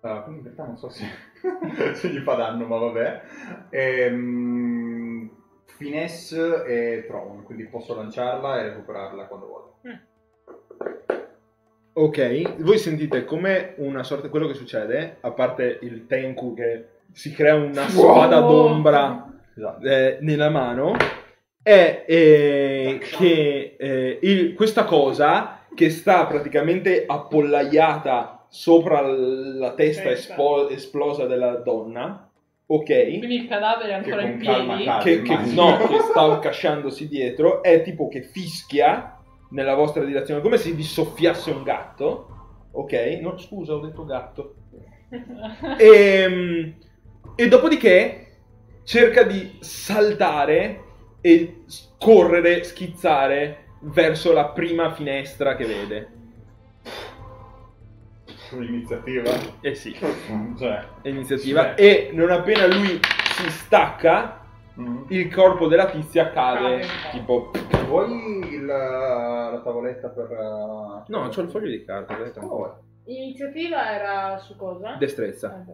Speaker 1: Uh, quindi in realtà non so se, se gli fa danno, ma vabbè. Ehm, finesse e Throne, quindi posso lanciarla e recuperarla quando voglio.
Speaker 2: Ok, voi sentite come una sorta quello che succede, a parte il Tenku che si crea una spada d'ombra
Speaker 1: Esatto.
Speaker 2: eh, nella mano, è eh, che eh, il- questa cosa che sta praticamente appollaiata sopra la testa espo- esplosa della donna, ok?
Speaker 3: Quindi il cadavere è ancora in piedi.
Speaker 2: che, che- no, che sta casciandosi dietro, è tipo che fischia nella vostra direzione, come se vi soffiasse un gatto. Ok? No, scusa, ho detto gatto. E, e dopodiché cerca di saltare e correre, schizzare verso la prima finestra che vede.
Speaker 9: L'iniziativa.
Speaker 2: Eh sì,
Speaker 9: Cioè.
Speaker 2: è iniziativa.
Speaker 9: Sì.
Speaker 2: E non appena lui si stacca,
Speaker 9: mm.
Speaker 2: il corpo della tizia cade.
Speaker 3: Cade.
Speaker 2: Tipo,
Speaker 1: Vuoi il- la tavoletta per... uh,
Speaker 2: no, c'ho il foglio di carta.
Speaker 1: Oh,
Speaker 4: L'iniziativa era su cosa?
Speaker 2: Destrezza.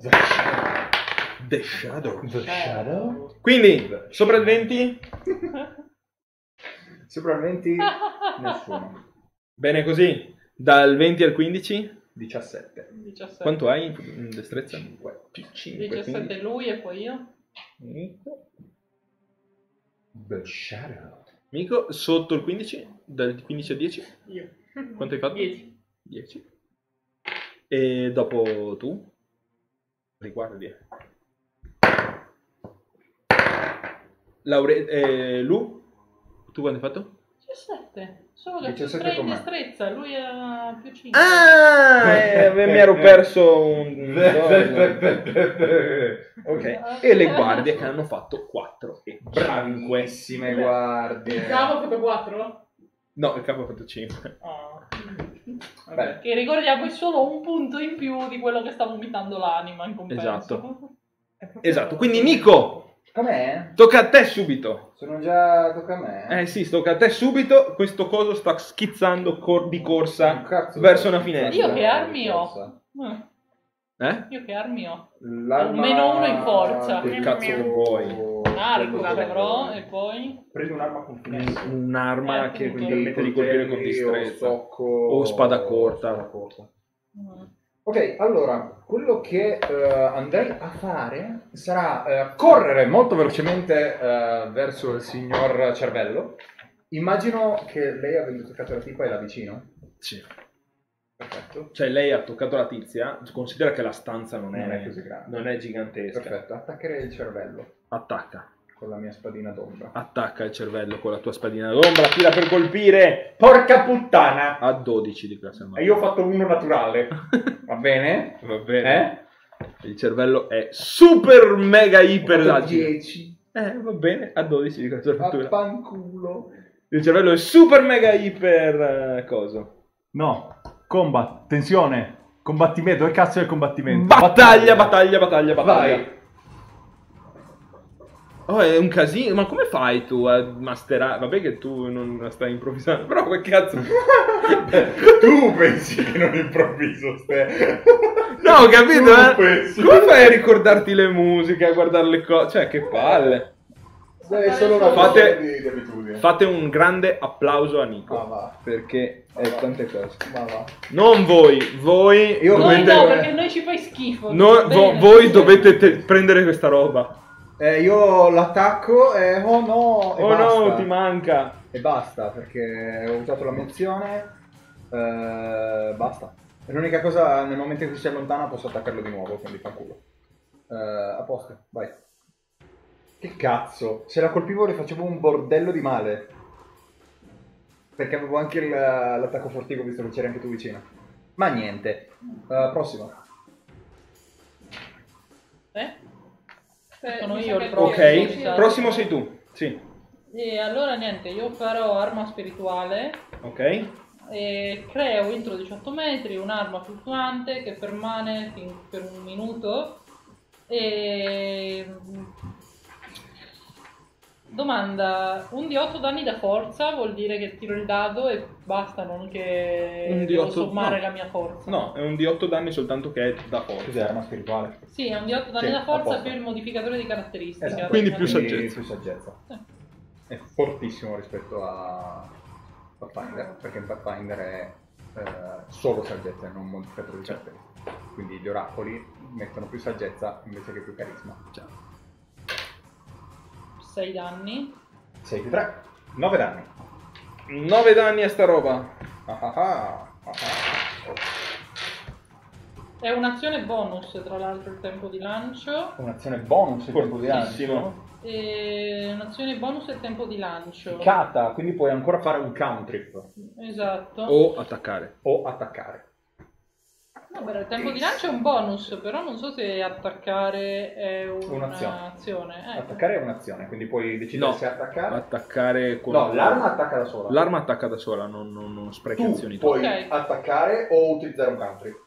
Speaker 2: The Shadow.
Speaker 1: The Shadow?
Speaker 2: Quindi, sopra il 20,
Speaker 1: Sopravventi nessuno.
Speaker 2: bene così. Dal 20 al 15,
Speaker 1: 17.
Speaker 3: 17.
Speaker 2: quanto hai in destrezza?
Speaker 1: 5.
Speaker 2: Più 5.
Speaker 3: 17 lui e poi io.
Speaker 1: The Shadow.
Speaker 2: Amico, sotto il 15, dal 15 al 10,
Speaker 3: Io.
Speaker 2: quanto hai fatto?
Speaker 3: 10.
Speaker 2: 10. E dopo tu? Riguardi. Laure- eh, Lu? Tu quanto hai fatto?
Speaker 3: 17. Solo che
Speaker 1: 17
Speaker 3: più 3 in
Speaker 1: com'è?
Speaker 3: destrezza, lui ha più 5.
Speaker 2: Ah, eh, mi ero perso un... Ok. E le guardie che hanno fatto 4 e 5.
Speaker 1: Bravissime guardie.
Speaker 4: Il cavo ha fatto 4?
Speaker 2: No, il capo ha fatto 5.
Speaker 3: Ah. Che ricordiamo è solo un punto in più di quello che sta vomitando l'anima in compenso.
Speaker 2: Esatto. Esatto, quindi Nico,
Speaker 1: com'è?
Speaker 2: tocca a te subito.
Speaker 1: Sono già... tocca a me?
Speaker 2: Eh sì, tocca a te subito. Questo coso sta schizzando cor- di
Speaker 1: Un
Speaker 2: corsa
Speaker 1: cazzo
Speaker 2: verso una finestra.
Speaker 3: Io che armi ho? Eh? Io che armi ho?
Speaker 1: L'arma-
Speaker 3: Un meno uno in forza.
Speaker 2: Che cazzo che vuoi?
Speaker 3: Un arco avrò e poi...
Speaker 1: Prendi un'arma con finestra.
Speaker 2: Un- Un'arma
Speaker 3: Eh,
Speaker 2: che
Speaker 3: appunto.
Speaker 2: ti permette di colpire con
Speaker 1: Coltelli
Speaker 2: destrezza.
Speaker 1: O,
Speaker 2: O spada corta.
Speaker 1: spada corta.
Speaker 3: Mm.
Speaker 1: Ok, allora, quello che eh, andrei a fare sarà eh, correre molto velocemente eh, verso il signor Cervello. Immagino che lei abbia toccato la tipa e la vicino.
Speaker 2: Sì.
Speaker 1: Perfetto.
Speaker 2: Cioè lei ha toccato la tizia, considera che la stanza non è,
Speaker 1: Non è così grande.
Speaker 2: non è gigantesca.
Speaker 1: Perfetto, attaccherei il cervello
Speaker 2: Attacca.
Speaker 1: Con la mia spadina d'ombra.
Speaker 2: Attacca il cervello con la tua spadina d'ombra, tira per colpire
Speaker 9: Porca puttana!
Speaker 2: a 12 di classe
Speaker 9: E io ho fatto uno naturale. Va bene?
Speaker 2: Va bene.
Speaker 9: Eh?
Speaker 2: Il cervello è super mega iper agile.
Speaker 1: 10.
Speaker 2: Eh, va bene, a 12 di classe fortuna.
Speaker 1: Affanculo.
Speaker 2: Il cervello è super mega iper eh, coso.
Speaker 10: No, combat, tensione, combattimento, dove cazzo è il combattimento?
Speaker 2: Battaglia, battaglia, battaglia, battaglia.
Speaker 1: Vai.
Speaker 2: Oh, è un casino, ma come fai tu a masterare? Vabbè che tu non stai improvvisando, però che cazzo...
Speaker 9: tu pensi che non improvviso, ste.
Speaker 2: No, ho capito, eh?
Speaker 9: pensi.
Speaker 2: Come fai a ricordarti le musiche, a guardare le cose? Cioè, che palle.
Speaker 1: È solo una
Speaker 2: Fate-
Speaker 1: di.
Speaker 2: Fate un grande applauso a Nico.
Speaker 1: Ma va,
Speaker 2: Perché è tante cose.
Speaker 1: ma va.
Speaker 2: Non voi, voi...
Speaker 1: Io
Speaker 3: Noi
Speaker 1: dovete-
Speaker 3: no, perché noi ci fai schifo.
Speaker 2: no- vo- voi dovete te- prendere questa roba.
Speaker 1: Eh, io l'attacco e oh no, e
Speaker 2: oh
Speaker 1: basta.
Speaker 2: no, ti manca.
Speaker 1: E basta, perché ho usato la mia azione. eh, basta. È l'unica cosa, nel momento in cui si allontana posso attaccarlo di nuovo, quindi fa culo. Eh, a posto, vai. Che cazzo, se la colpivo le facevo un bordello di male. Perché avevo anche il- l'attacco fortivo, visto che c'eri anche tu vicino. Ma niente. Eh, prossimo.
Speaker 3: Eh? Sono io il prossimo.
Speaker 2: Ok,
Speaker 3: sì.
Speaker 2: prossimo sei tu. Sì.
Speaker 3: E allora niente, io farò arma spirituale
Speaker 2: Ok?
Speaker 3: e creo entro 18 metri un'arma fluttuante che permane fin- per un minuto e... Domanda, un di 8 danni da forza vuol dire che tiro il dado e basta, non che
Speaker 2: Un
Speaker 3: devo
Speaker 2: D8
Speaker 3: sommare
Speaker 2: no.
Speaker 3: la mia forza.
Speaker 2: No, è un di 8 danni soltanto che è da forza.
Speaker 1: Cos'è arma spirituale?
Speaker 3: Sì, è un di 8 danni
Speaker 1: Sì,
Speaker 3: da forza
Speaker 1: apposta.
Speaker 3: più il modificatore di caratteristica.
Speaker 1: Esatto.
Speaker 2: Quindi più
Speaker 3: Quindi-
Speaker 2: saggezza.
Speaker 1: Più saggezza.
Speaker 3: Sì.
Speaker 1: È fortissimo rispetto a Pathfinder, perché in Pathfinder è eh, solo saggezza e non modificatore di caratteristica. Quindi gli oracoli mettono più saggezza invece che più carisma.
Speaker 3: 6 danni.
Speaker 1: 6 più 3, 9 danni.
Speaker 2: 9 danni a sta roba.
Speaker 1: Ah ah ah, ah ah. Oh,
Speaker 3: È un'azione bonus, tra l'altro, il tempo di lancio.
Speaker 1: Un'azione bonus il tempo di lancio.
Speaker 3: E un'azione bonus il tempo di lancio.
Speaker 1: Cata, quindi puoi ancora fare un cantrip
Speaker 3: Esatto.
Speaker 2: O attaccare.
Speaker 1: o attaccare.
Speaker 3: No, beh, il tempo di lancio è un bonus, però non so se attaccare è
Speaker 1: Un'azione.
Speaker 3: un'azione. Eh.
Speaker 1: Attaccare è un'azione, quindi puoi decidere
Speaker 2: No.
Speaker 1: se attaccare.
Speaker 2: Attaccare con...
Speaker 1: No, l'arma attacca da sola.
Speaker 2: L'arma attacca da sola, non, non, non sprechi
Speaker 1: tu
Speaker 2: azioni.
Speaker 1: puoi
Speaker 3: Ok.
Speaker 1: attaccare o utilizzare un cantrip.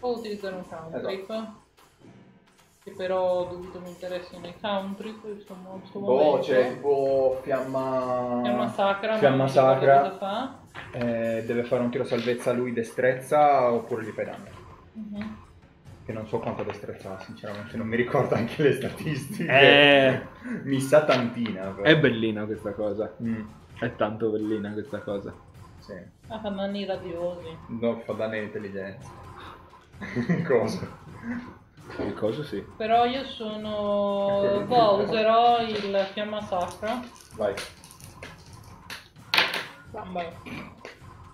Speaker 3: O utilizzare un cantrip.
Speaker 1: Esatto.
Speaker 3: Che però dubito mi interessino i cantrip, insomma, in questo
Speaker 1: Boh,
Speaker 3: momento.
Speaker 1: c'è tipo fiamma...
Speaker 3: Fiamma sacra,
Speaker 1: Fiamma sacra.
Speaker 3: cosa fa.
Speaker 1: Eh, deve fare un tiro salvezza lui destrezza oppure gli fai danno.
Speaker 3: Mhm.
Speaker 1: Che non so quanta destrezza ha, sinceramente, non mi ricordo anche le statistiche.
Speaker 2: Eh,
Speaker 1: Mi sa tantina. però.
Speaker 2: è bellina questa cosa.
Speaker 1: Mm,
Speaker 2: È tanto bellina questa cosa.
Speaker 1: sì.
Speaker 3: Ah, fa danni radiosi.
Speaker 1: No, fa danni all'intelligenza. Cosa?
Speaker 2: Il coso sì.
Speaker 3: Però io sono... Boh, userò il fiamma sacra.
Speaker 1: Vai.
Speaker 3: Vabbè.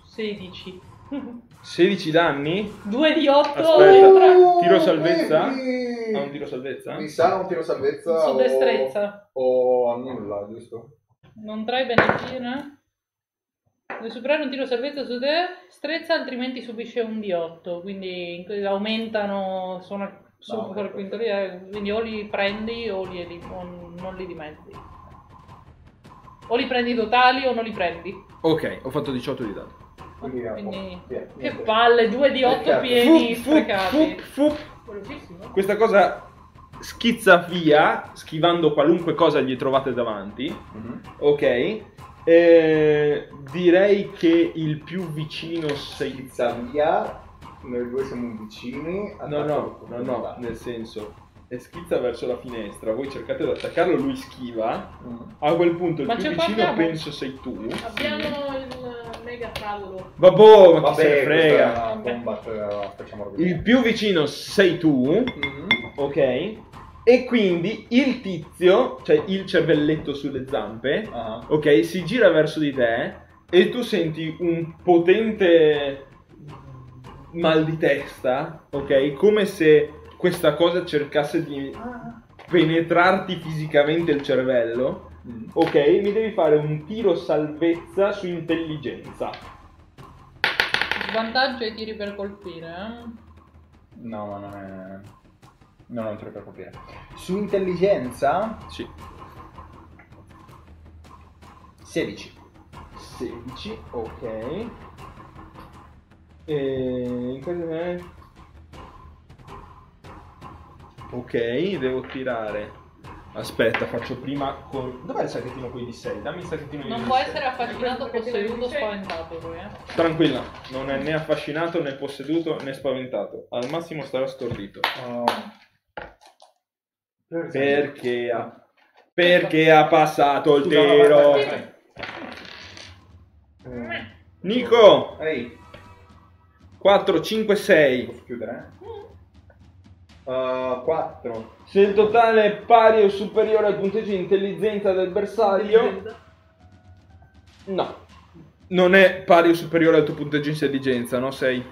Speaker 3: 16.
Speaker 2: 16 danni?
Speaker 3: 2 di 8
Speaker 2: Aspetta. Tiro salvezza?
Speaker 1: vedi?
Speaker 2: Ha un tiro salvezza?
Speaker 1: Mi sa un tiro salvezza
Speaker 3: su
Speaker 1: o...
Speaker 3: destrezza.
Speaker 1: o annulla, giusto?
Speaker 3: Non trae beneficio, né? Deve superare un tiro salvezza su destrezza, altrimenti subisce un di 8. Quindi aumentano, sono su
Speaker 1: No, ok,
Speaker 3: quel quinto lì, eh, quindi o li prendi o, li elim- o non li dimezzi. O li prendi totali o non li prendi.
Speaker 2: Ok, ho fatto 18 di danno.
Speaker 1: Quindi,
Speaker 3: che palle, 2 di 8
Speaker 1: Peccato.
Speaker 3: pieni sprecati.
Speaker 2: Questa cosa schizza via, schivando qualunque cosa gli trovate davanti.
Speaker 1: Mhm.
Speaker 2: Ok. Eh, direi che il più vicino sei...
Speaker 1: Schizza via, noi due siamo vicini.
Speaker 2: No, no, no, no, nel senso, è schizza verso la finestra, voi cercate di attaccarlo, lui schiva.
Speaker 1: Mm.
Speaker 2: A quel punto il
Speaker 3: Ma
Speaker 2: più vicino
Speaker 3: parliamo?
Speaker 2: penso sei tu.
Speaker 3: Abbiamo il mega tavolo.
Speaker 2: Vabbè, ma chi se ne
Speaker 1: Vabbè,
Speaker 2: frega.
Speaker 1: questa combat eh, facciamo.
Speaker 2: Il più vicino sei tu,
Speaker 1: Mhm.
Speaker 2: ok? E quindi il tizio, cioè il cervelletto sulle zampe,
Speaker 1: Ah.
Speaker 2: ok, si gira verso di te e tu senti un potente mal di testa, ok? Come se questa cosa cercasse di penetrarti fisicamente il cervello.
Speaker 1: Mm.
Speaker 2: Ok, mi devi fare un tiro salvezza su intelligenza.
Speaker 3: Svantaggio ai tiri per colpire, eh?
Speaker 1: No, ma non è... Non ho un tiro per colpire. Su intelligenza,
Speaker 2: Sì.
Speaker 1: 16.
Speaker 2: 16, ok. E? Ok, devo tirare. Aspetta, faccio prima con... Dov'è il sacchettino qui di 6? Dammi il sacchettino di
Speaker 3: Non
Speaker 2: 6.
Speaker 3: può essere affascinato, posseduto, spaventato lui, eh?
Speaker 2: Tranquilla, non è né affascinato né posseduto né spaventato. Al massimo starà stordito.
Speaker 1: Oh.
Speaker 2: Perché ha... Perché ha passato il tiro.
Speaker 1: Eh,
Speaker 2: Nico!
Speaker 1: Ehi,
Speaker 2: 4, 5, 6.
Speaker 1: posso chiudere? Uh, 4.
Speaker 2: Se il totale è pari o superiore al punteggio di intelligenza del bersaglio, no. Non è pari o superiore al tuo punteggio di intelligenza, no? 6.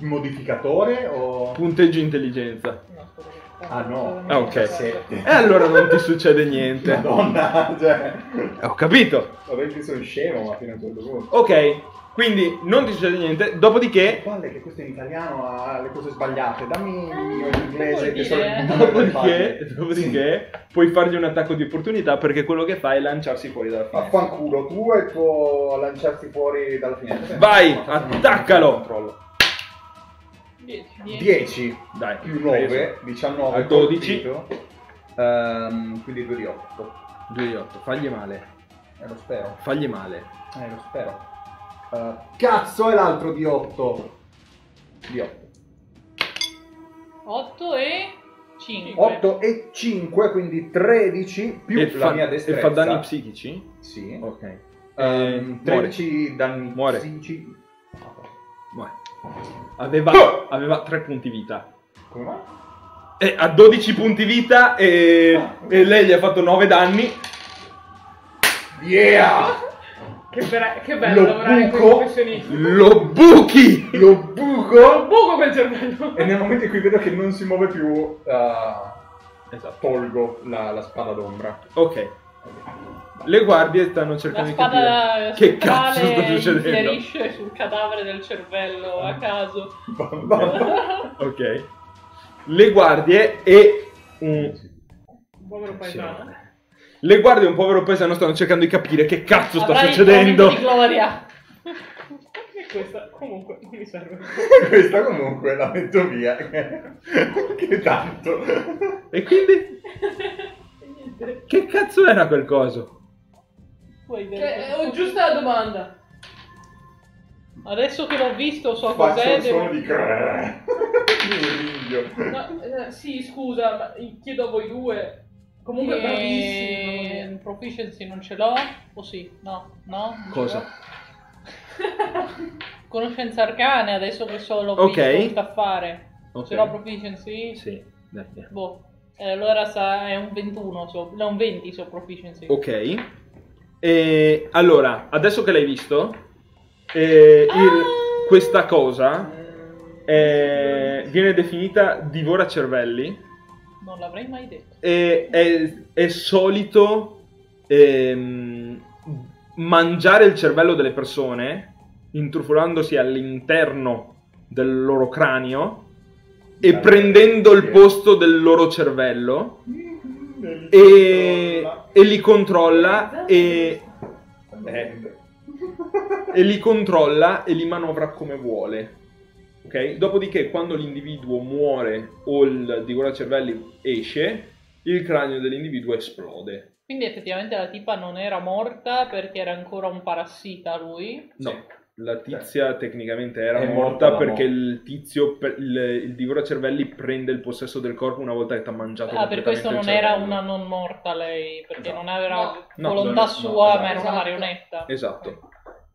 Speaker 1: Modificatore o...
Speaker 2: Punteggio di intelligenza.
Speaker 1: Ah no.
Speaker 2: Ah, ok.
Speaker 1: Sette.
Speaker 2: E allora non ti succede niente.
Speaker 1: Madonna, cioè...
Speaker 2: Ho capito.
Speaker 1: Vabbè che sono scemo, ma fino a un certo punto.
Speaker 2: Ok, quindi non ti succede niente. Dopodiché,
Speaker 1: Palle che questo in italiano ha le cose sbagliate. Dammi il mio in inglese che sono
Speaker 2: dopodiché, dopodiché puoi fargli un attacco di opportunità perché quello che fa è lanciarsi fuori dalla finestra.
Speaker 1: Affanculo, tu e tuo lanciarsi fuori dalla finestra.
Speaker 2: Vai, attaccalo.
Speaker 1: controllo.
Speaker 3: 10, 10.
Speaker 1: 10
Speaker 2: Dai,
Speaker 1: più
Speaker 2: preso.
Speaker 1: 9, 19
Speaker 2: A 12.
Speaker 1: colpito. Ehm, quindi 2 di 8.
Speaker 2: 2 di 8, fagli male.
Speaker 1: Eh, lo spero.
Speaker 2: Fagli male.
Speaker 1: Eh, lo spero. Eh, cazzo è l'altro di 8. Di 8.
Speaker 3: 8 e 5.
Speaker 1: 8 e 5, quindi 13 più
Speaker 2: e,
Speaker 1: la
Speaker 2: fa,
Speaker 1: mia
Speaker 2: e
Speaker 1: destrezza.
Speaker 2: fa danni psichici?
Speaker 1: Sì.
Speaker 2: Ok.
Speaker 1: Ehm,
Speaker 2: Eh,
Speaker 1: 13 danni
Speaker 2: Muore.
Speaker 1: psichici.
Speaker 2: Muore. Aveva,
Speaker 1: Oh!
Speaker 2: aveva 3 punti vita.
Speaker 1: Come mai?
Speaker 2: E ha 12 punti vita e, e lei gli ha fatto 9 danni.
Speaker 1: Yeah!
Speaker 4: Che, be- che bello
Speaker 1: Lo
Speaker 4: lavorare con i
Speaker 1: buco.
Speaker 4: professionisti.
Speaker 2: Lo buchi!
Speaker 1: Lo
Speaker 4: Lo
Speaker 1: buco!
Speaker 4: buco quel cervello.
Speaker 1: E nel momento in cui vedo che non si muove più, eh,
Speaker 2: Esatto.
Speaker 1: tolgo la, la spada d'ombra.
Speaker 2: Ok. Le guardie stanno cercando di capire che cazzo sta succedendo.
Speaker 3: infierisce sul cadavere del cervello a caso.
Speaker 2: Ok. Le guardie e un...
Speaker 4: Povero paesano.
Speaker 2: Le guardie e un povero paesano stanno cercando di capire che cazzo sta
Speaker 3: Avrai il
Speaker 2: succedendo.
Speaker 3: di gloria.
Speaker 4: E questa comunque non mi serve.
Speaker 1: Questa comunque la metto via. che tanto.
Speaker 2: E quindi? Che cazzo era quel coso?
Speaker 3: Puoi
Speaker 4: Che, eh, ho giusta la domanda.
Speaker 3: Adesso che l'ho visto so
Speaker 1: Faccio
Speaker 3: cos'è.
Speaker 1: il suono
Speaker 3: Devo...
Speaker 1: di crrrr. Ringhio.
Speaker 4: No, eh, sì, scusa, ma chiedo a voi due. Comunque bravissimi.
Speaker 3: E...
Speaker 4: mia.
Speaker 3: Proficiency non ce l'ho? O sì? No? No? Non ce
Speaker 2: Cosa?
Speaker 3: l'ho? Conoscenze arcane, adesso che so l'ho
Speaker 2: Ok.
Speaker 3: visto sta a fare.
Speaker 2: Ok.
Speaker 3: Ce l'ho proficiency?
Speaker 2: Sì, dai, dai.
Speaker 3: Boh. Eh, allora sa, è un 21, so, no, un 20 so proficiency.
Speaker 2: Ok. E allora, adesso che l'hai visto, eh, il-
Speaker 3: Ah!
Speaker 2: questa cosa eh, viene definita divora cervelli
Speaker 3: Non l'avrei mai detto.
Speaker 2: e è, è solito ehm, mangiare il cervello delle persone intrufolandosi all'interno del loro cranio e prendendo il posto del loro cervello e, e li controlla e,
Speaker 1: Eh,
Speaker 2: e li controlla e li manovra come vuole. Ok? Dopodiché, quando l'individuo muore o il divora cervelli esce, il cranio dell'individuo esplode.
Speaker 3: Quindi effettivamente la tipa non era morta perché era ancora un parassita lui.
Speaker 2: No, la tizia tecnicamente era morta,
Speaker 1: morta
Speaker 2: perché
Speaker 1: mo-
Speaker 2: il tizio, il, il divora cervelli prende il possesso del corpo una volta che ti ha mangiato
Speaker 3: Ah, per questo non era una non morta lei, perché
Speaker 1: Esatto.
Speaker 3: non aveva
Speaker 2: No,
Speaker 3: volontà
Speaker 2: no,
Speaker 3: sua,
Speaker 1: esatto.
Speaker 3: ma era una
Speaker 4: Esatto.
Speaker 3: marionetta.
Speaker 2: Esatto.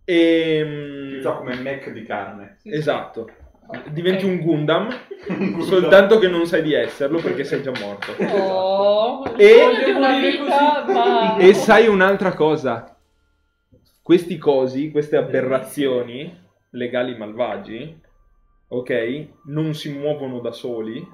Speaker 2: E...
Speaker 1: Chissà come Mac di carne.
Speaker 2: Esatto. Diventi
Speaker 3: Ok.
Speaker 2: un Gundam, soltanto che non sai di esserlo perché sei già morto.
Speaker 3: Oh,
Speaker 2: E-
Speaker 3: vita, ma...
Speaker 2: E sai un'altra cosa? Questi cosi, queste aberrazioni legali malvagi, ok? Non si muovono da soli.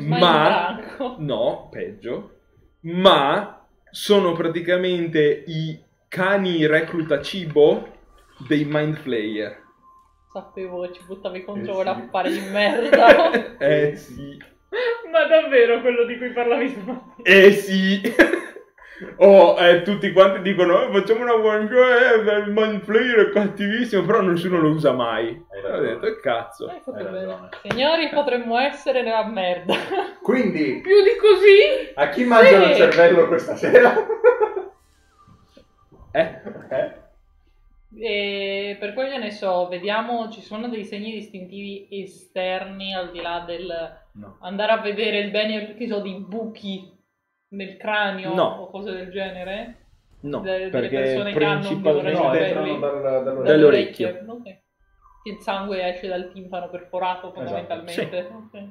Speaker 3: Ma.
Speaker 2: No, peggio. Ma sono praticamente i cani recluta cibo dei Mind Flayer.
Speaker 3: Sapevo che ci buttavi contro
Speaker 1: Eh sì.
Speaker 3: di merda.
Speaker 2: Eh sì.
Speaker 4: Ma davvero quello di cui parlavi stamattina?
Speaker 2: Eh sì. Oh, eh, tutti quanti dicono eh, facciamo una one shot, eh, flayer è cattivissimo, però nessuno lo usa mai. Ho detto, che cazzo.
Speaker 3: Bene.
Speaker 1: ragione.
Speaker 3: Signori, potremmo essere nella merda.
Speaker 1: Quindi,
Speaker 4: Più di così?
Speaker 1: a chi mangia
Speaker 3: Sì.
Speaker 1: il cervello questa sera?
Speaker 2: Eh?
Speaker 1: Eh?
Speaker 3: E per quello ne so, vediamo, ci sono dei segni distintivi esterni al di là del
Speaker 2: No.
Speaker 3: andare a vedere il bene, che so, di buchi nel cranio
Speaker 2: No.
Speaker 3: o cose del genere.
Speaker 2: No,
Speaker 3: Delle-
Speaker 2: perché
Speaker 3: persone che hanno
Speaker 2: principalmente...
Speaker 3: divora
Speaker 1: No,
Speaker 3: cervelli.
Speaker 1: entrano dal, dal,
Speaker 2: Dalle orecchie.
Speaker 3: Ok. Che il sangue esce dal timpano perforato
Speaker 1: Esatto.
Speaker 3: fondamentalmente. Ok.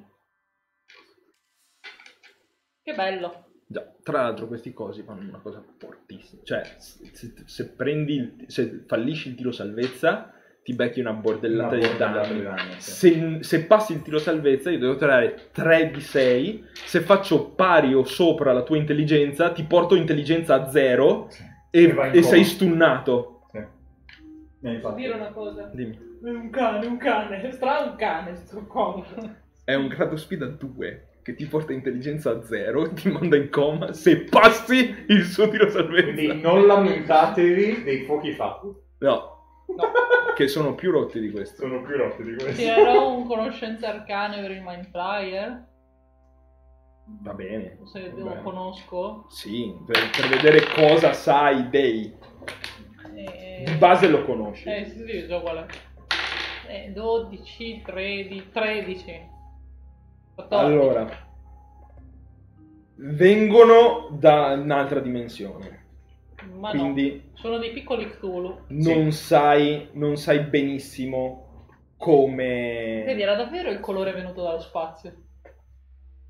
Speaker 3: Che bello.
Speaker 2: Già, tra l'altro questi cosi fanno una cosa fortissima. Cioè, se, se prendi il- se fallisci il tiro salvezza, ti becchi una bordellata
Speaker 1: Una
Speaker 2: di
Speaker 1: bordellata
Speaker 2: danni.
Speaker 1: di danni, sì.
Speaker 2: Se, se passi il tiro salvezza, io devo tirare 3 di 6. Se faccio pari o sopra la tua intelligenza, ti porto intelligenza a 0 e,
Speaker 1: E
Speaker 2: e
Speaker 1: coma.
Speaker 2: sei stunnato.
Speaker 1: Sì.
Speaker 4: Posso dire una cosa?
Speaker 2: Dimmi.
Speaker 4: È un cane, un cane, stra un cane sto coso.
Speaker 2: È un grado sfida 2 che ti porta intelligenza a 0 e ti manda in coma se passi il suo tiro salvezza.
Speaker 1: Quindi non lamentatevi dei fuochi fatti.
Speaker 2: No. Che sono più rotti di questo.
Speaker 1: Sono più rotti di questo.
Speaker 3: Tirerò un conoscenza arcane per il Mind Flyer.
Speaker 2: Va bene.
Speaker 3: Se
Speaker 1: Va
Speaker 3: lo
Speaker 1: bene.
Speaker 3: conosco.
Speaker 2: Sì, per, per vedere cosa sai dei.
Speaker 3: Eh,
Speaker 2: Di base lo conosci.
Speaker 3: Eh sì, sì, so qual è. Eh, 12, 13, 13. 14.
Speaker 2: Allora, vengono da un'altra dimensione.
Speaker 3: Ma
Speaker 2: Quindi
Speaker 3: no, sono dei piccoli Cthulhu.
Speaker 2: non sai, non sai benissimo come.
Speaker 3: Vedi, era davvero il colore venuto dallo spazio.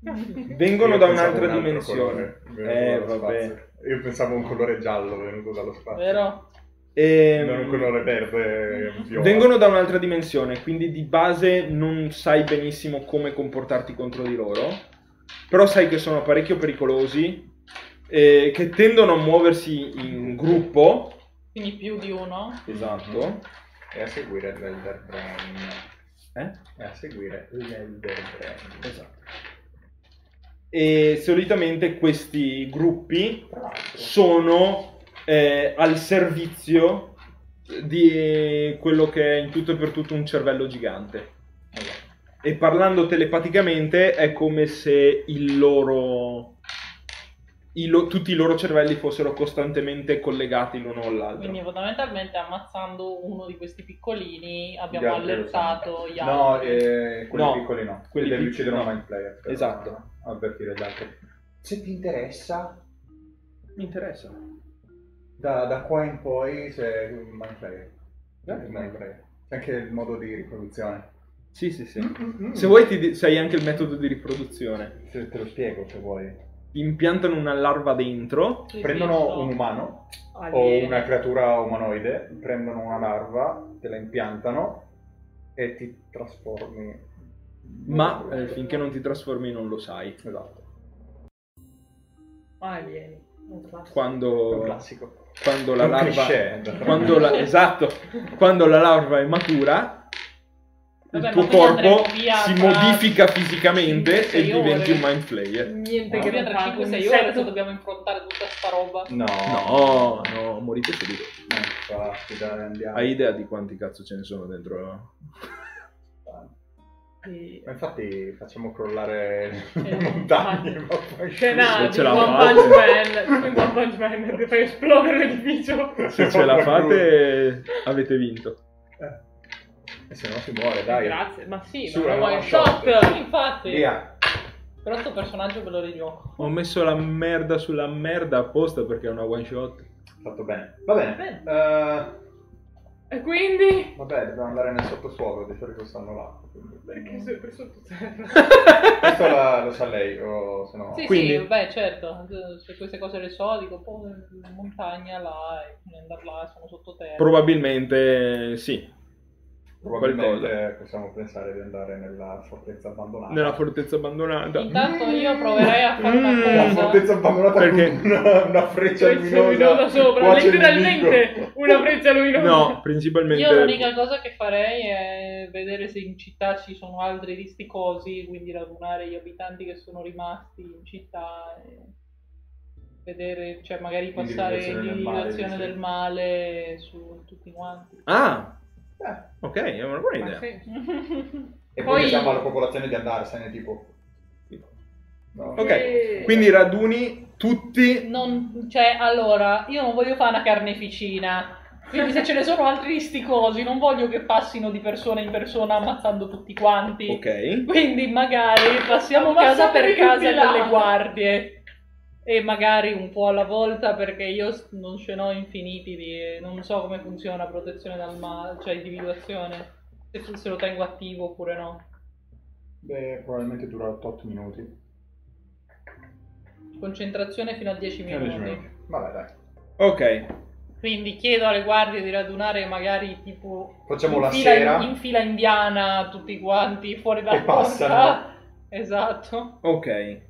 Speaker 2: Vengono
Speaker 1: Io
Speaker 2: da un'altra
Speaker 1: un
Speaker 2: dimensione. Eh, vabbè.
Speaker 1: spazio. Io pensavo un colore giallo venuto dallo spazio.
Speaker 3: Vero?
Speaker 2: Ehm,
Speaker 1: Non un colore verde viola.
Speaker 2: Vengono da un'altra dimensione, quindi di base non sai benissimo come comportarti contro di loro, però sai che sono parecchio pericolosi, eh, che tendono a muoversi in gruppo.
Speaker 3: Quindi più di uno.
Speaker 2: Esatto.
Speaker 1: E a seguire l'Elder Brain.
Speaker 2: Eh?
Speaker 1: E a seguire l'Elder Brain.
Speaker 2: Esatto. E solitamente questi gruppi sono eh, al servizio di quello che è in tutto e per tutto un cervello gigante.
Speaker 1: esatto.
Speaker 2: E parlando telepaticamente è come se il loro, i lo- tutti i loro cervelli fossero costantemente collegati l'uno all'altro.
Speaker 3: Quindi fondamentalmente ammazzando uno di questi piccolini abbiamo
Speaker 1: altri
Speaker 3: allertato gli
Speaker 1: No,
Speaker 3: altri.
Speaker 1: eh, quelli
Speaker 2: No,
Speaker 1: piccoli no.
Speaker 2: quelli
Speaker 1: devi uccidere
Speaker 2: no.
Speaker 1: un mind player. per
Speaker 2: Esatto.
Speaker 1: Avvertire gli altri. Se ti interessa,
Speaker 2: Mi interessa.
Speaker 1: da, da qua in poi c'è un mind player. C'è mind player. C'è anche il modo di riproduzione.
Speaker 2: Sì, sì, sì. Se vuoi ti di- sai anche il metodo di riproduzione.
Speaker 1: Se te lo spiego se vuoi.
Speaker 2: Impiantano una larva dentro.
Speaker 3: Sì,
Speaker 1: Prendono un umano o una creatura umanoide, prendono una larva, te la impiantano e ti trasformi.
Speaker 2: Ma eh, finché non ti trasformi non lo sai.
Speaker 1: Esatto.
Speaker 3: Alieni. Un classico.
Speaker 1: È un
Speaker 2: Quando,
Speaker 1: classico.
Speaker 2: quando la larva... Quando la, esatto, quando la larva è matura,
Speaker 3: Vabbè,
Speaker 2: il tuo corpo si
Speaker 3: tra
Speaker 2: modifica fisicamente e diventi
Speaker 3: ore.
Speaker 2: un mind flayer.
Speaker 4: Niente
Speaker 3: Che
Speaker 4: che
Speaker 3: tra
Speaker 4: fa
Speaker 3: 5-6
Speaker 4: un
Speaker 3: ore se dobbiamo affrontare tutta sta roba.
Speaker 1: No.
Speaker 2: No, no, morite subito.
Speaker 1: Infatti, dai, andiamo.
Speaker 2: Hai idea di quanti cazzo ce ne sono dentro?
Speaker 1: Ma infatti facciamo crollare le
Speaker 3: Eh,
Speaker 1: montagne. ma poi-
Speaker 2: Se ce la fate.
Speaker 4: Punch Man. In One Punch Man fai esplodere l'edificio.
Speaker 2: Se ce la fate, avete vinto.
Speaker 1: E se no si muore, dai.
Speaker 4: Grazie, ma sì,
Speaker 1: Su,
Speaker 4: ma
Speaker 1: è
Speaker 4: one shot.
Speaker 3: Infatti,
Speaker 1: Via.
Speaker 3: però sto personaggio ve lo rigioco.
Speaker 2: Ho messo la merda sulla merda apposta perché è una one shot.
Speaker 1: Fatto bene. Va bene. Eh,
Speaker 4: E quindi?
Speaker 1: vabbè, dobbiamo andare nel sottosuolo, di solito stanno là.
Speaker 4: Perché sempre sottoterra?
Speaker 1: Questo la- lo sa lei, o se no...
Speaker 3: Sì,
Speaker 2: Quindi-
Speaker 3: sì, beh, certo, se queste cose le so, dico, poi in montagna là, e andare là, sono sottoterra.
Speaker 2: Probabilmente sì.
Speaker 1: Probabilmente possiamo pensare di andare nella fortezza abbandonata.
Speaker 2: Nella fortezza abbandonata.
Speaker 3: Intanto io proverei a fare una
Speaker 2: Mm.
Speaker 1: La
Speaker 3: cosa.
Speaker 1: fortezza abbandonata
Speaker 2: Perché?
Speaker 1: con una, una freccia
Speaker 4: Freccia luminosa
Speaker 1: luminosa.
Speaker 4: sopra, letteralmente una freccia luminosa.
Speaker 2: No, principalmente.
Speaker 3: Io l'unica cosa che farei è vedere se in città ci sono altri risticosi, quindi radunare gli abitanti che sono rimasti in città e vedere, cioè magari passare
Speaker 1: del male,
Speaker 3: l'individuazione
Speaker 1: dici?
Speaker 3: del male su tutti quanti.
Speaker 2: Ah,
Speaker 1: Eh,
Speaker 2: ok, è una buona idea.
Speaker 4: sì.
Speaker 1: E poi,
Speaker 4: Poi-
Speaker 1: diciamo alla popolazione di andarsene, tipo... No.
Speaker 2: Ok,
Speaker 4: Eh.
Speaker 2: quindi raduni tutti.
Speaker 3: Non, cioè, allora, io non voglio fare una carneficina. Quindi se ce ne sono altri risticosi, non voglio che passino di persona in persona ammazzando tutti quanti.
Speaker 2: Ok.
Speaker 3: Quindi magari passiamo
Speaker 4: Ma
Speaker 3: casa per casa con le guardie. E magari un po' alla volta perché io non ce n'ho infiniti di... Non so come funziona protezione dal male, cioè individuazione. Se, se lo tengo attivo oppure no.
Speaker 1: Beh, probabilmente dura 8 minuti.
Speaker 3: Concentrazione fino a 10
Speaker 1: Fino a
Speaker 3: minuti.
Speaker 1: 10 minuti. Vabbè, dai.
Speaker 2: Ok.
Speaker 3: Quindi chiedo alle guardie di radunare magari tipo
Speaker 1: Facciamo
Speaker 3: in
Speaker 1: la
Speaker 3: fila,
Speaker 1: sera.
Speaker 3: in fila indiana tutti quanti fuori dalla
Speaker 1: passano.
Speaker 3: porta. Esatto.
Speaker 2: Ok.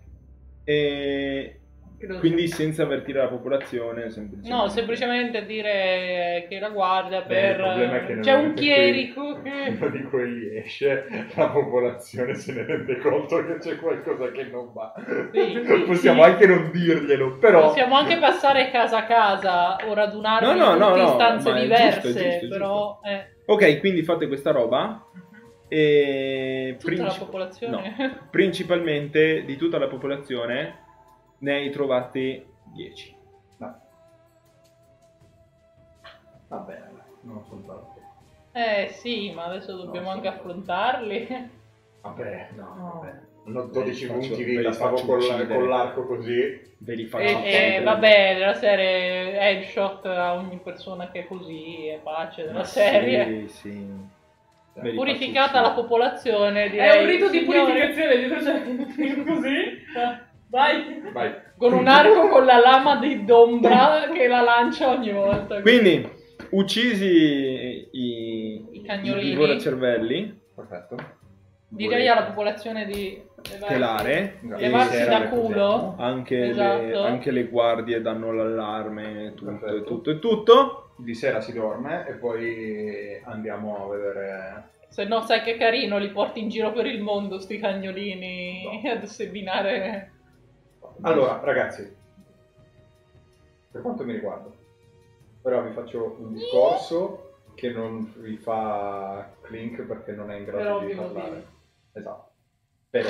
Speaker 2: E
Speaker 3: Credo
Speaker 2: quindi
Speaker 3: sia-
Speaker 2: senza avvertire la popolazione, semplicemente.
Speaker 3: No, semplicemente dire che la guardia
Speaker 1: Beh,
Speaker 3: per...
Speaker 1: il problema è che nel
Speaker 3: C'è un chierico che...
Speaker 1: Uno di quelli esce, la popolazione se ne rende conto che c'è qualcosa che non va.
Speaker 3: Sì.
Speaker 1: Possiamo anche non dirglielo, però...
Speaker 3: Possiamo anche passare casa a casa o radunarli
Speaker 2: No, no, no,
Speaker 3: in
Speaker 2: no,
Speaker 3: stanze
Speaker 2: ma è
Speaker 3: diverse,
Speaker 2: giusto, è giusto, è
Speaker 3: però... eh,
Speaker 2: Ok, quindi fate questa roba. E
Speaker 3: tutta la
Speaker 2: princip-
Speaker 3: popolazione...
Speaker 2: no, principalmente di tutta la popolazione ne hai trovati 10.
Speaker 1: No. Va bene, dai, non sono tanti.
Speaker 3: Eh sì, ma adesso dobbiamo
Speaker 1: No,
Speaker 3: anche affrontarli.
Speaker 1: Vabbè, no,
Speaker 3: No.
Speaker 1: vabbè. Non ho 12
Speaker 2: Ve li
Speaker 1: punti
Speaker 2: faccio-
Speaker 1: vita,
Speaker 2: li
Speaker 1: stavo
Speaker 2: faccio
Speaker 1: con,
Speaker 2: uccidere.
Speaker 1: con l'arco così.
Speaker 2: Ve li faccio
Speaker 3: E, e
Speaker 2: uccidere.
Speaker 3: vabbè, la serie headshot a ogni persona che è così, è pace della serie.
Speaker 2: Sì, sì. Ve li
Speaker 3: Purificata
Speaker 2: faccio
Speaker 3: la
Speaker 2: uccidere.
Speaker 3: popolazione, direi.
Speaker 4: È un rito di
Speaker 3: signori,
Speaker 4: purificazione, dietro c'è così. Vai.
Speaker 1: Vai.
Speaker 3: Con un arco con la lama di d'ombra che la lancia ogni volta.
Speaker 2: Quindi, uccisi i,
Speaker 3: I cagnolini.
Speaker 2: i guardacervelli,
Speaker 1: Perfetto.
Speaker 3: Direi alla popolazione di
Speaker 2: telare,
Speaker 3: levarsi da
Speaker 1: le
Speaker 3: culo.
Speaker 2: anche, le,
Speaker 3: Esatto.
Speaker 2: anche le guardie danno l'allarme, tutto e tutto e tutto.
Speaker 1: Di sera si dorme e poi andiamo a vedere...
Speaker 3: Se no, sai che carino, li porti in giro per il mondo, sti cagnolini, ad seminare.
Speaker 1: Allora, ragazzi, per quanto mi riguarda, però vi faccio un discorso che non vi fa Clink perché non è in grado di
Speaker 3: ovvi
Speaker 1: parlare.
Speaker 3: motivi.
Speaker 1: Esatto. Però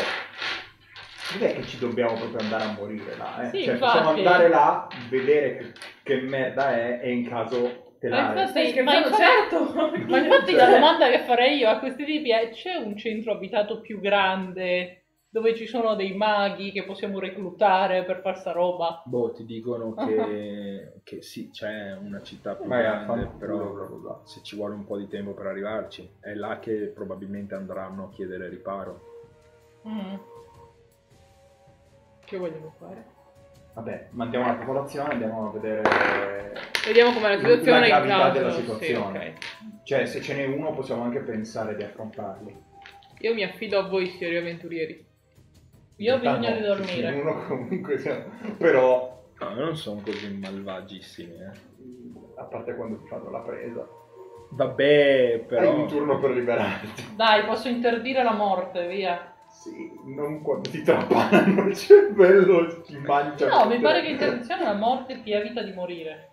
Speaker 1: non è che ci dobbiamo proprio andare a morire là, eh?
Speaker 3: Sì,
Speaker 1: cioè,
Speaker 3: infatti.
Speaker 1: possiamo andare là, vedere che, che merda è e in caso te
Speaker 3: Ma
Speaker 1: la
Speaker 3: infatti-
Speaker 4: Stai
Speaker 3: ma
Speaker 4: scherzando?
Speaker 3: infatti-
Speaker 4: Certo.
Speaker 3: Ma infatti la domanda che farei io a questi tipi è c'è un centro abitato più grande dove ci sono dei maghi che possiamo reclutare per far sta roba?
Speaker 2: Boh, ti dicono che, che sì, c'è una città più
Speaker 1: è
Speaker 2: grande, però
Speaker 1: bla, bla, bla.
Speaker 2: se ci vuole un po' di tempo per arrivarci, è là che probabilmente andranno a chiedere riparo.
Speaker 3: Mm. Che vogliamo fare?
Speaker 1: Vabbè, mandiamo la popolazione, andiamo a vedere...
Speaker 4: Vediamo com'è la
Speaker 1: La
Speaker 4: situazione in
Speaker 1: gravità
Speaker 4: caso.
Speaker 1: della
Speaker 4: Sì,
Speaker 1: situazione.
Speaker 4: ok.
Speaker 1: Cioè, se ce n'è uno possiamo anche pensare di affrontarli.
Speaker 4: Io mi affido a voi, signori avventurieri.
Speaker 3: Io ho bisogno di dormire.
Speaker 1: Uno comunque siamo... Però,
Speaker 2: No, non sono così malvagissimi, eh.
Speaker 1: a parte quando ti fanno la presa,
Speaker 2: Vabbè, però...
Speaker 1: hai un turno per liberarti.
Speaker 3: Dai, posso interdire la morte, via.
Speaker 1: Sì, non quando ti trappanano il cervello e ti mangiano.
Speaker 3: No, mi pare che interdizione la morte ti evita di morire.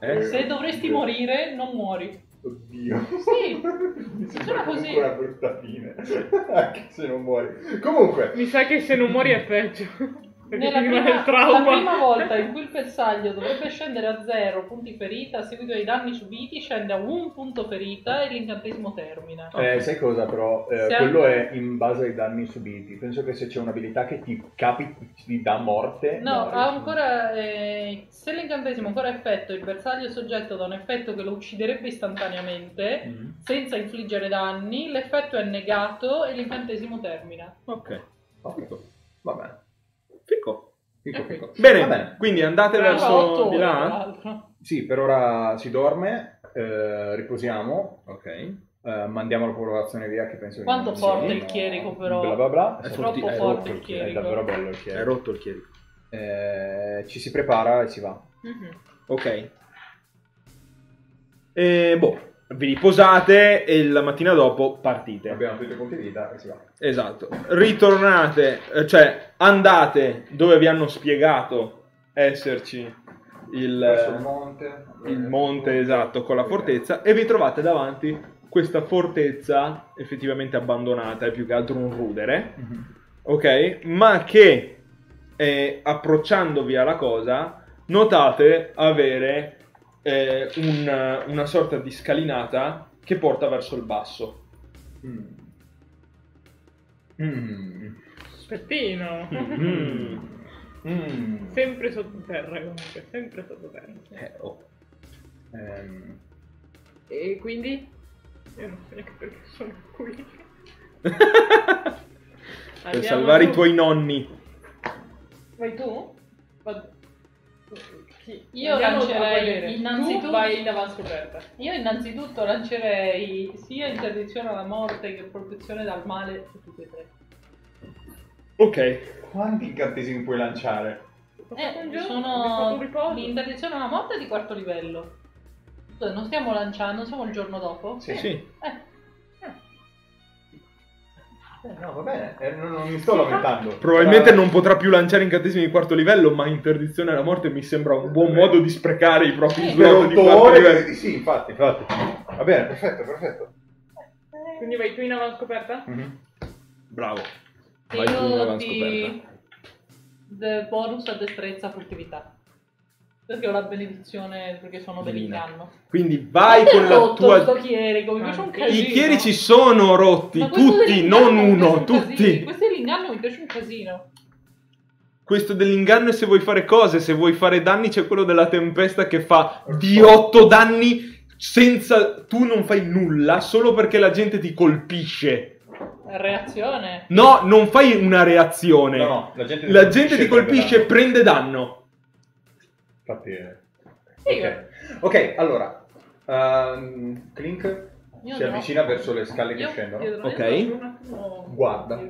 Speaker 2: Eh?
Speaker 3: Se dovresti morire, non muori.
Speaker 1: Oddio.
Speaker 3: Sì,
Speaker 1: mi sembra
Speaker 3: così.
Speaker 1: comunque una brutta fine. Anche se non muori. Comunque,
Speaker 4: Mi sa che se non muori è peggio. Perché
Speaker 3: Nella prima, la prima volta in cui il bersaglio dovrebbe scendere a zero punti ferita, a seguito dei danni subiti, scende a un punto ferita e l'incantesimo termina.
Speaker 1: Eh, sai cosa però? Eh, Quello è in base ai danni subiti. Penso che se c'è un'abilità che ti capiti ti dà morte.
Speaker 3: No, ha ancora. eh, se l'incantesimo ha ancora effetto, il bersaglio è soggetto da un effetto che lo ucciderebbe istantaneamente,
Speaker 1: Mm.
Speaker 3: senza infliggere danni, l'effetto è negato e l'incantesimo termina.
Speaker 2: Ok,
Speaker 1: Ok, Va bene.
Speaker 2: Fico.
Speaker 1: Fico,
Speaker 3: Ok.
Speaker 1: fico.
Speaker 2: Bene,
Speaker 1: Va bene.
Speaker 2: quindi andate
Speaker 3: Tra
Speaker 2: verso
Speaker 3: otto
Speaker 2: di là.
Speaker 1: Sì, per ora si dorme, eh, riposiamo,
Speaker 2: Ok.
Speaker 1: eh, mandiamo la popolazione via che penso che
Speaker 3: Quanto
Speaker 1: non
Speaker 3: forte il chierico, però.
Speaker 1: Bla bla bla.
Speaker 2: È
Speaker 3: Troppo
Speaker 2: è
Speaker 3: forte
Speaker 2: rotto
Speaker 3: il
Speaker 2: il
Speaker 1: È
Speaker 3: chierico.
Speaker 1: davvero bello il
Speaker 2: È
Speaker 1: chierico.
Speaker 2: rotto il chierico.
Speaker 1: Eh, ci si prepara e si va.
Speaker 4: Mhm.
Speaker 2: Ok. E boh, vi riposate e la mattina dopo partite.
Speaker 1: Abbiamo tutti i punti vita e si va.
Speaker 2: Esatto. Ritornate, eh, cioè andate dove vi hanno spiegato esserci il,
Speaker 1: Verso il monte.
Speaker 2: il monte esatto con la fortezza e vi trovate davanti questa fortezza effettivamente abbandonata, è più che altro un rudere,
Speaker 1: Mhm.
Speaker 2: ok? Ma che eh, approcciandovi alla cosa notate avere eh, un- una sorta di scalinata che porta verso il basso.
Speaker 1: Mm. Mm.
Speaker 4: Spettino.
Speaker 2: Mm.
Speaker 1: Mm.
Speaker 4: Sempre sottoterra comunque, sempre sottoterra.
Speaker 2: Eh, oh.
Speaker 1: Ehm,
Speaker 4: E quindi? Io non so neanche perché sono qui.
Speaker 2: per
Speaker 4: Andiamo
Speaker 2: salvare
Speaker 4: su.
Speaker 2: i tuoi nonni.
Speaker 3: Vai tu? Vado.
Speaker 4: Sì.
Speaker 3: Io
Speaker 4: Andiamo
Speaker 3: lancerei innanzitutto-
Speaker 4: Tu vai in avanscoperta.
Speaker 3: Io innanzitutto lancerei sia interdizione alla morte che protezione dal male su tutti e tre.
Speaker 2: Ok.
Speaker 1: Quanti incantesimi puoi lanciare?
Speaker 3: Eh,
Speaker 4: un giorno,
Speaker 3: sono l'interdizione alla morte è di quarto livello. Cioè, Non stiamo lanciando, siamo il giorno dopo?
Speaker 2: Sì.
Speaker 3: Eh,
Speaker 1: Eh, no, va bene, eh, non, non mi sto lamentando.
Speaker 2: Probabilmente
Speaker 1: Era-
Speaker 2: non potrà più lanciare incantesimi di quarto livello, ma interdizione alla morte mi sembra un buon modo di sprecare i propri slot di quarto livello.
Speaker 1: di sì, infatti, infatti. Va bene, perfetto, perfetto.
Speaker 4: Quindi vai tu in avanscoperta?
Speaker 1: Mhm.
Speaker 2: Bravo. Vai tu in
Speaker 3: io
Speaker 2: avanscoperta.
Speaker 3: di de- bonus a destrezza furtività. Perché ho la benedizione, perché sono dell'inganno.
Speaker 2: Quindi vai
Speaker 3: Quanto è
Speaker 2: con la
Speaker 3: rotto sto
Speaker 2: tua...
Speaker 3: chierico, mi piace un
Speaker 4: I
Speaker 3: casino.
Speaker 2: I chierici sono rotti,
Speaker 3: questo
Speaker 2: tutti, non uno, tutti.
Speaker 3: Questo dell'inganno mi piace un casino.
Speaker 2: Questo dell'inganno è se vuoi fare cose, se vuoi fare danni c'è quello della tempesta che fa di 8 danni senza... Tu non fai nulla solo perché la gente ti colpisce.
Speaker 3: Reazione.
Speaker 2: No, non fai una reazione.
Speaker 1: No, no, la gente ti
Speaker 2: La gente ti
Speaker 1: colpisce
Speaker 2: e
Speaker 1: prende
Speaker 2: danno.
Speaker 1: Infatti, eh.
Speaker 3: Figo.
Speaker 1: ok. Ok, allora, ehm, Clink
Speaker 3: Io
Speaker 1: si
Speaker 3: no.
Speaker 1: avvicina verso le scale che
Speaker 3: Io
Speaker 1: scendono.
Speaker 2: Ok.
Speaker 3: me un attimo-
Speaker 1: Guarda.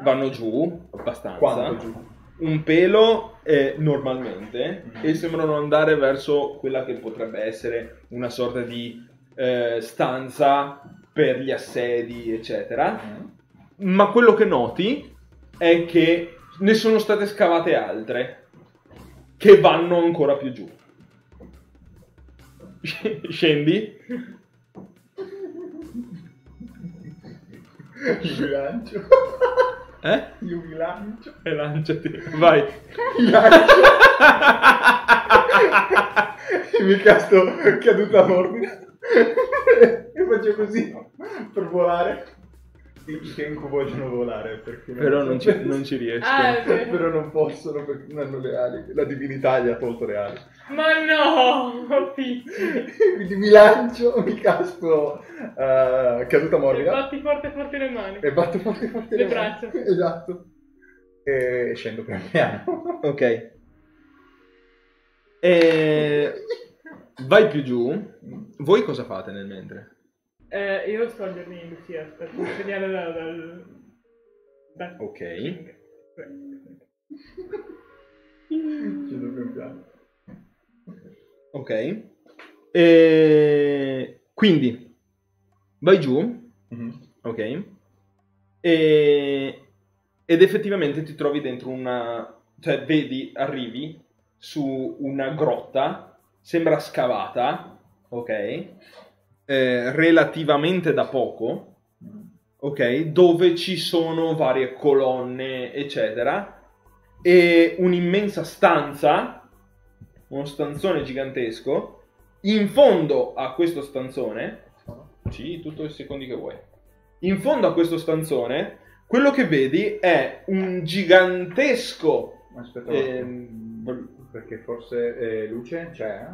Speaker 2: Vanno giù abbastanza.
Speaker 1: Quanto giù?
Speaker 2: Un pelo eh, normalmente
Speaker 1: Mhm.
Speaker 2: e sembrano andare verso quella che potrebbe essere una sorta di eh, stanza per gli assedi, eccetera.
Speaker 1: Mhm.
Speaker 2: Ma quello che noti è che ne sono state scavate altre che vanno ancora più giù. Scendi?
Speaker 1: Io lancio.
Speaker 2: Eh?
Speaker 1: Io mi lancio.
Speaker 2: E lanciati. Vai.
Speaker 1: Mi lancio. Mi casto caduta morbida. e faccio così per volare. I che incubono volare perché
Speaker 2: Però non ci, non ci riesco.
Speaker 4: Ah, è vero.
Speaker 1: Però non possono perché non hanno le ali. La divinità gli ha tolto le ali.
Speaker 4: Ma no!
Speaker 1: Quindi mi lancio, mi casto eh, caduta
Speaker 4: E
Speaker 1: morbida.
Speaker 4: batti forte forte le mani.
Speaker 1: E batto forte forte
Speaker 4: Le
Speaker 1: mani.
Speaker 4: braccia.
Speaker 1: Esatto. E scendo piano piano.
Speaker 2: Ok. E... Vai più giù. Voi cosa fate nel mentre?
Speaker 4: Eh, io sto di Lucia, aspetta, un segnale da... dal... da...
Speaker 2: Ok.
Speaker 1: Scendo piano piano.
Speaker 2: Ok. E... Quindi vai giù.
Speaker 1: Mhm.
Speaker 2: Ok. E... Ed effettivamente ti trovi dentro una... Cioè, vedi, arrivi su una grotta, sembra scavata, ok? Eh, relativamente da poco, ok? Dove ci sono varie colonne, eccetera. E un'immensa stanza, uno stanzone gigantesco. In fondo a questo stanzone, sì, tutto i secondi che vuoi. In fondo a questo stanzone, quello che vedi è un gigantesco.
Speaker 1: Aspetta,
Speaker 2: ehm,
Speaker 1: perché forse eh, luce c'è?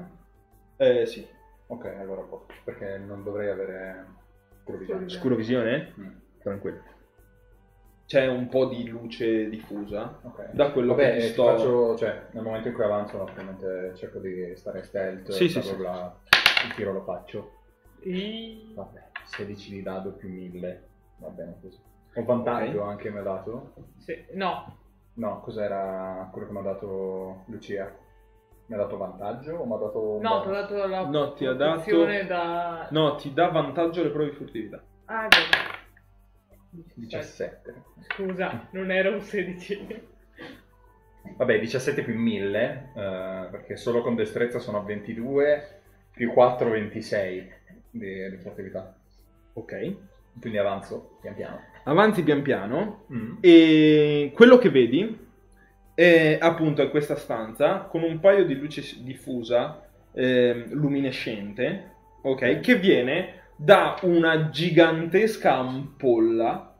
Speaker 2: eh, sì,
Speaker 1: Ok, allora posso, perché non dovrei avere
Speaker 2: scurovisione?
Speaker 1: Mm.
Speaker 2: Tranquillo. C'è un po' di luce diffusa.
Speaker 1: Ok.
Speaker 2: Da quello
Speaker 1: Vabbè,
Speaker 2: che
Speaker 1: eh,
Speaker 2: sto-
Speaker 1: faccio, cioè, nel momento in cui avanzo, ovviamente cerco di stare stealth,
Speaker 2: Sì, sì,
Speaker 1: bla bla. il tiro lo faccio.
Speaker 4: E...
Speaker 1: Vabbè, 16 di dado più 1000, va bene così. Ho vantaggio anche mi ha dato?
Speaker 4: Sì. No.
Speaker 1: No, cos'era quello che mi ha dato Lucia? Mi ha dato vantaggio o mi ha dato...
Speaker 4: No, ti
Speaker 1: bonus?
Speaker 4: dato la
Speaker 2: No, ti ha dato-
Speaker 4: da...
Speaker 2: No, ti dà vantaggio alle prove di furtività.
Speaker 4: Ah, è vero.
Speaker 1: 17.
Speaker 4: Scusa, non era un 16.
Speaker 1: Vabbè, 17 più 1000, eh, perché solo con destrezza sono a 22, più 4, 26 di, di furtività.
Speaker 2: Ok.
Speaker 1: Quindi avanzo pian piano.
Speaker 2: Avanzi pian piano.
Speaker 1: Mm.
Speaker 2: E quello che vedi è appunto è questa stanza con un paio di luce diffusa ehm, luminescente, ok, che viene da una gigantesca ampolla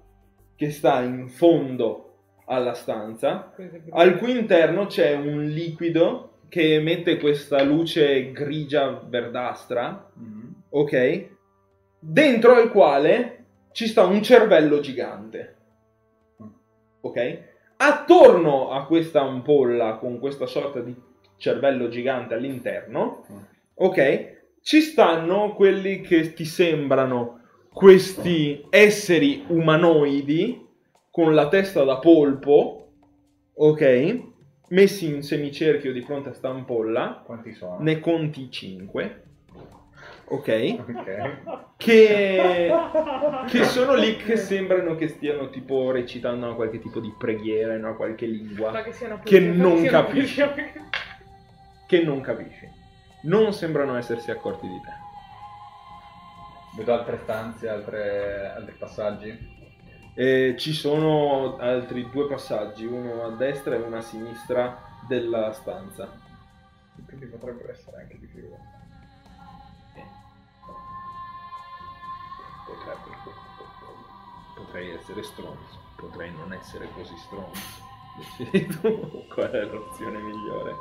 Speaker 2: che sta in fondo alla stanza, al cui interno c'è un liquido che emette questa luce grigia verdastra,
Speaker 1: Mm.
Speaker 2: ok, dentro al quale ci sta un cervello gigante. Ok? Attorno a questa ampolla con questa sorta di cervello gigante all'interno, ok? Ci stanno quelli che ti sembrano questi esseri umanoidi con la testa da polpo, ok? Messi in semicerchio di fronte a sta ampolla,
Speaker 1: Quanti sono?
Speaker 2: ne conti 5, ok?
Speaker 1: Ok.
Speaker 2: Che, che sono lì che sembrano che stiano tipo recitando una qualche tipo di preghiera in una qualche lingua
Speaker 4: che
Speaker 2: Che non
Speaker 4: siano
Speaker 2: capisci. che non capisci. Non sembrano essersi accorti di te.
Speaker 1: Vedo altre stanze, altre- altri passaggi.
Speaker 2: E ci sono altri due passaggi, uno a destra e uno a sinistra della stanza.
Speaker 1: Quindi potrebbero essere anche di più.
Speaker 2: Potrebbe. Potrei essere stronzo, potrei non essere così stronzo. Decidi tu qual è l'opzione migliore.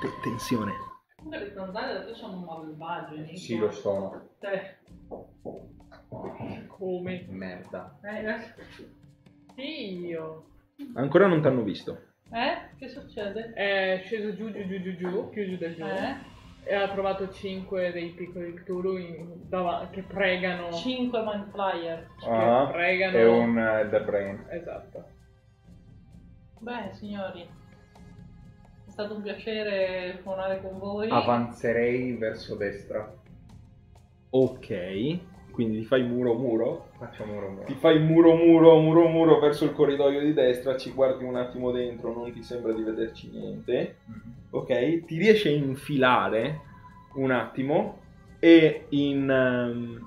Speaker 2: Te- Tensione.
Speaker 3: Comunque le zanzare da te sono malvagie.
Speaker 1: Sì, lo sono.
Speaker 3: Eh,
Speaker 4: Come?
Speaker 1: Merda.
Speaker 3: eh, io.
Speaker 2: Ancora non ti hanno visto.
Speaker 3: Eh? Che succede?
Speaker 4: È sceso giù, giù, giù, giù, giù, più giù del giù.
Speaker 3: Eh?
Speaker 4: E ha trovato 5 dei piccoli Cthulhu in- dava- che pregano.
Speaker 3: 5 mind flyer.
Speaker 4: che
Speaker 1: Ah,
Speaker 4: pregano.
Speaker 1: È un eh, The Brain.
Speaker 4: Esatto.
Speaker 3: Beh, signori, è stato un piacere suonare con voi.
Speaker 1: Avanzerei verso destra.
Speaker 2: Ok. Quindi ti fai muro muro.
Speaker 1: Facciamo un rumore.
Speaker 2: Ti fai muro muro muro muro verso il corridoio di destra, ci guardi un attimo dentro, non ti sembra di vederci niente.
Speaker 1: Mhm.
Speaker 2: Ok? Ti riesci a infilare un attimo e in...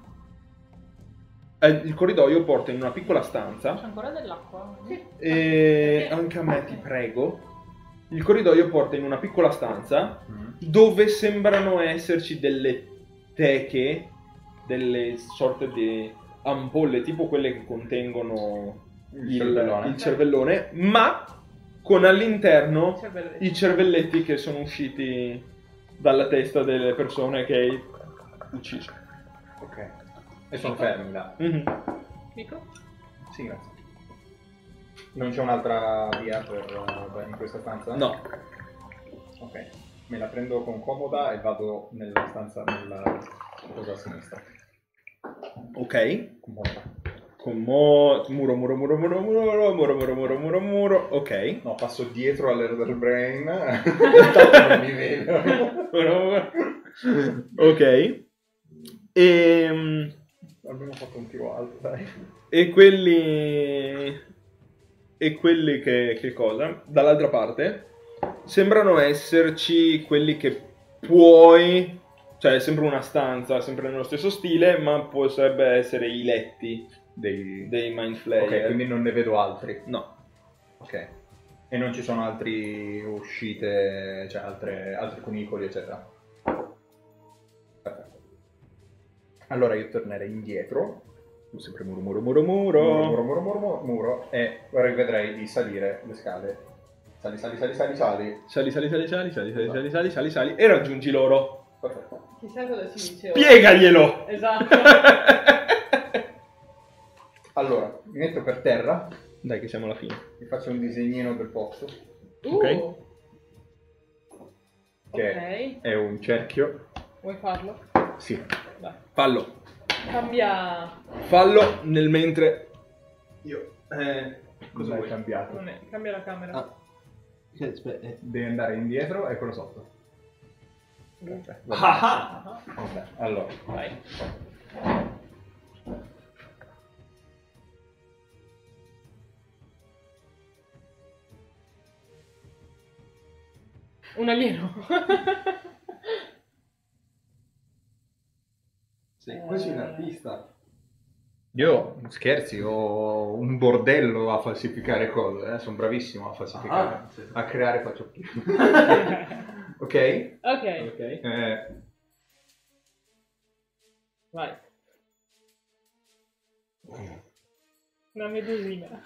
Speaker 2: eh, il corridoio porta in una piccola
Speaker 3: C'è
Speaker 2: stanza
Speaker 3: ancora dell'acqua?
Speaker 2: e anche a me ti prego. Il corridoio porta in una piccola stanza
Speaker 1: Mhm.
Speaker 2: dove sembrano esserci delle teche, delle sorte di ampolle, tipo quelle che contengono
Speaker 1: Il cervellone.
Speaker 2: il cervellone, ma con all'interno i cervelletti che sono usciti dalla testa delle persone che hai ucciso.
Speaker 1: Ok. E sono fermi là.
Speaker 2: Mhm.
Speaker 4: Nico?
Speaker 1: Sì, grazie. Non c'è un'altra via per, eh, in questa stanza?
Speaker 2: No,
Speaker 1: Ok. Me la prendo con comoda e vado nella stanza, nella cosa a sinistra.
Speaker 2: Ok. Con mo- muro, muro, muro, muro, muro, muro, muro, muro, muro, muro, ok.
Speaker 1: No, passo dietro all'Elder Brain. Non mi vedo.
Speaker 2: ok. E,
Speaker 1: Abbiamo fatto un tiro alto, dai.
Speaker 2: e quelli... E quelli che, che cosa? Dall'altra parte sembrano esserci quelli che puoi... Cioè è sempre una stanza, sempre nello stesso stile, ma potrebbe essere i letti
Speaker 1: Dei...
Speaker 2: dei Mind Flayer.
Speaker 1: Ok, quindi non ne vedo altri.
Speaker 2: No.
Speaker 1: Ok. E non ci sono altre uscite, cioè altre, altri cunicoli, eccetera. Perfetto. Allora io tornerei indietro.
Speaker 2: Sempre muro, muro, muro,
Speaker 1: Muro,
Speaker 2: muro.
Speaker 1: muro, muro, muro, muro, e ora vedrei di salire le scale. Sali, sali, sali, sali, sali.
Speaker 2: Sali, sali, sali, sali, sali, sali, sali, sali, sali, sali, e raggiungi loro.
Speaker 1: Perfetto.
Speaker 4: Chissà cosa si dice. ora.
Speaker 2: Spiegaglielo!
Speaker 4: Esatto.
Speaker 1: Allora, mi metto per terra,
Speaker 2: Dai che siamo alla fine.
Speaker 1: mi faccio un disegnino del posto,
Speaker 2: Ok.
Speaker 4: Uh,
Speaker 1: che
Speaker 4: Ok.
Speaker 1: è un cerchio.
Speaker 4: Vuoi farlo?
Speaker 1: Sì.
Speaker 4: Dai.
Speaker 2: Fallo.
Speaker 4: Cambia.
Speaker 2: Fallo nel mentre io... Eh, cosa
Speaker 1: Cosa hai
Speaker 2: vuoi?
Speaker 1: cambiato?
Speaker 4: Non è- Cambia la camera.
Speaker 2: Ah.
Speaker 1: Devi andare indietro e quello sotto. Ok, va bene.
Speaker 2: Ah,
Speaker 1: Ok, Allora,
Speaker 4: Vai. Un alieno.
Speaker 2: Sì, poi sei un artista.
Speaker 1: io scherzi, ho un bordello a falsificare cose, eh, sono bravissimo a falsificare.
Speaker 2: Ah, sì.
Speaker 1: A creare faccio più. ok?
Speaker 4: ok,
Speaker 2: Ok.
Speaker 1: Eh,
Speaker 4: vai. Una medusina.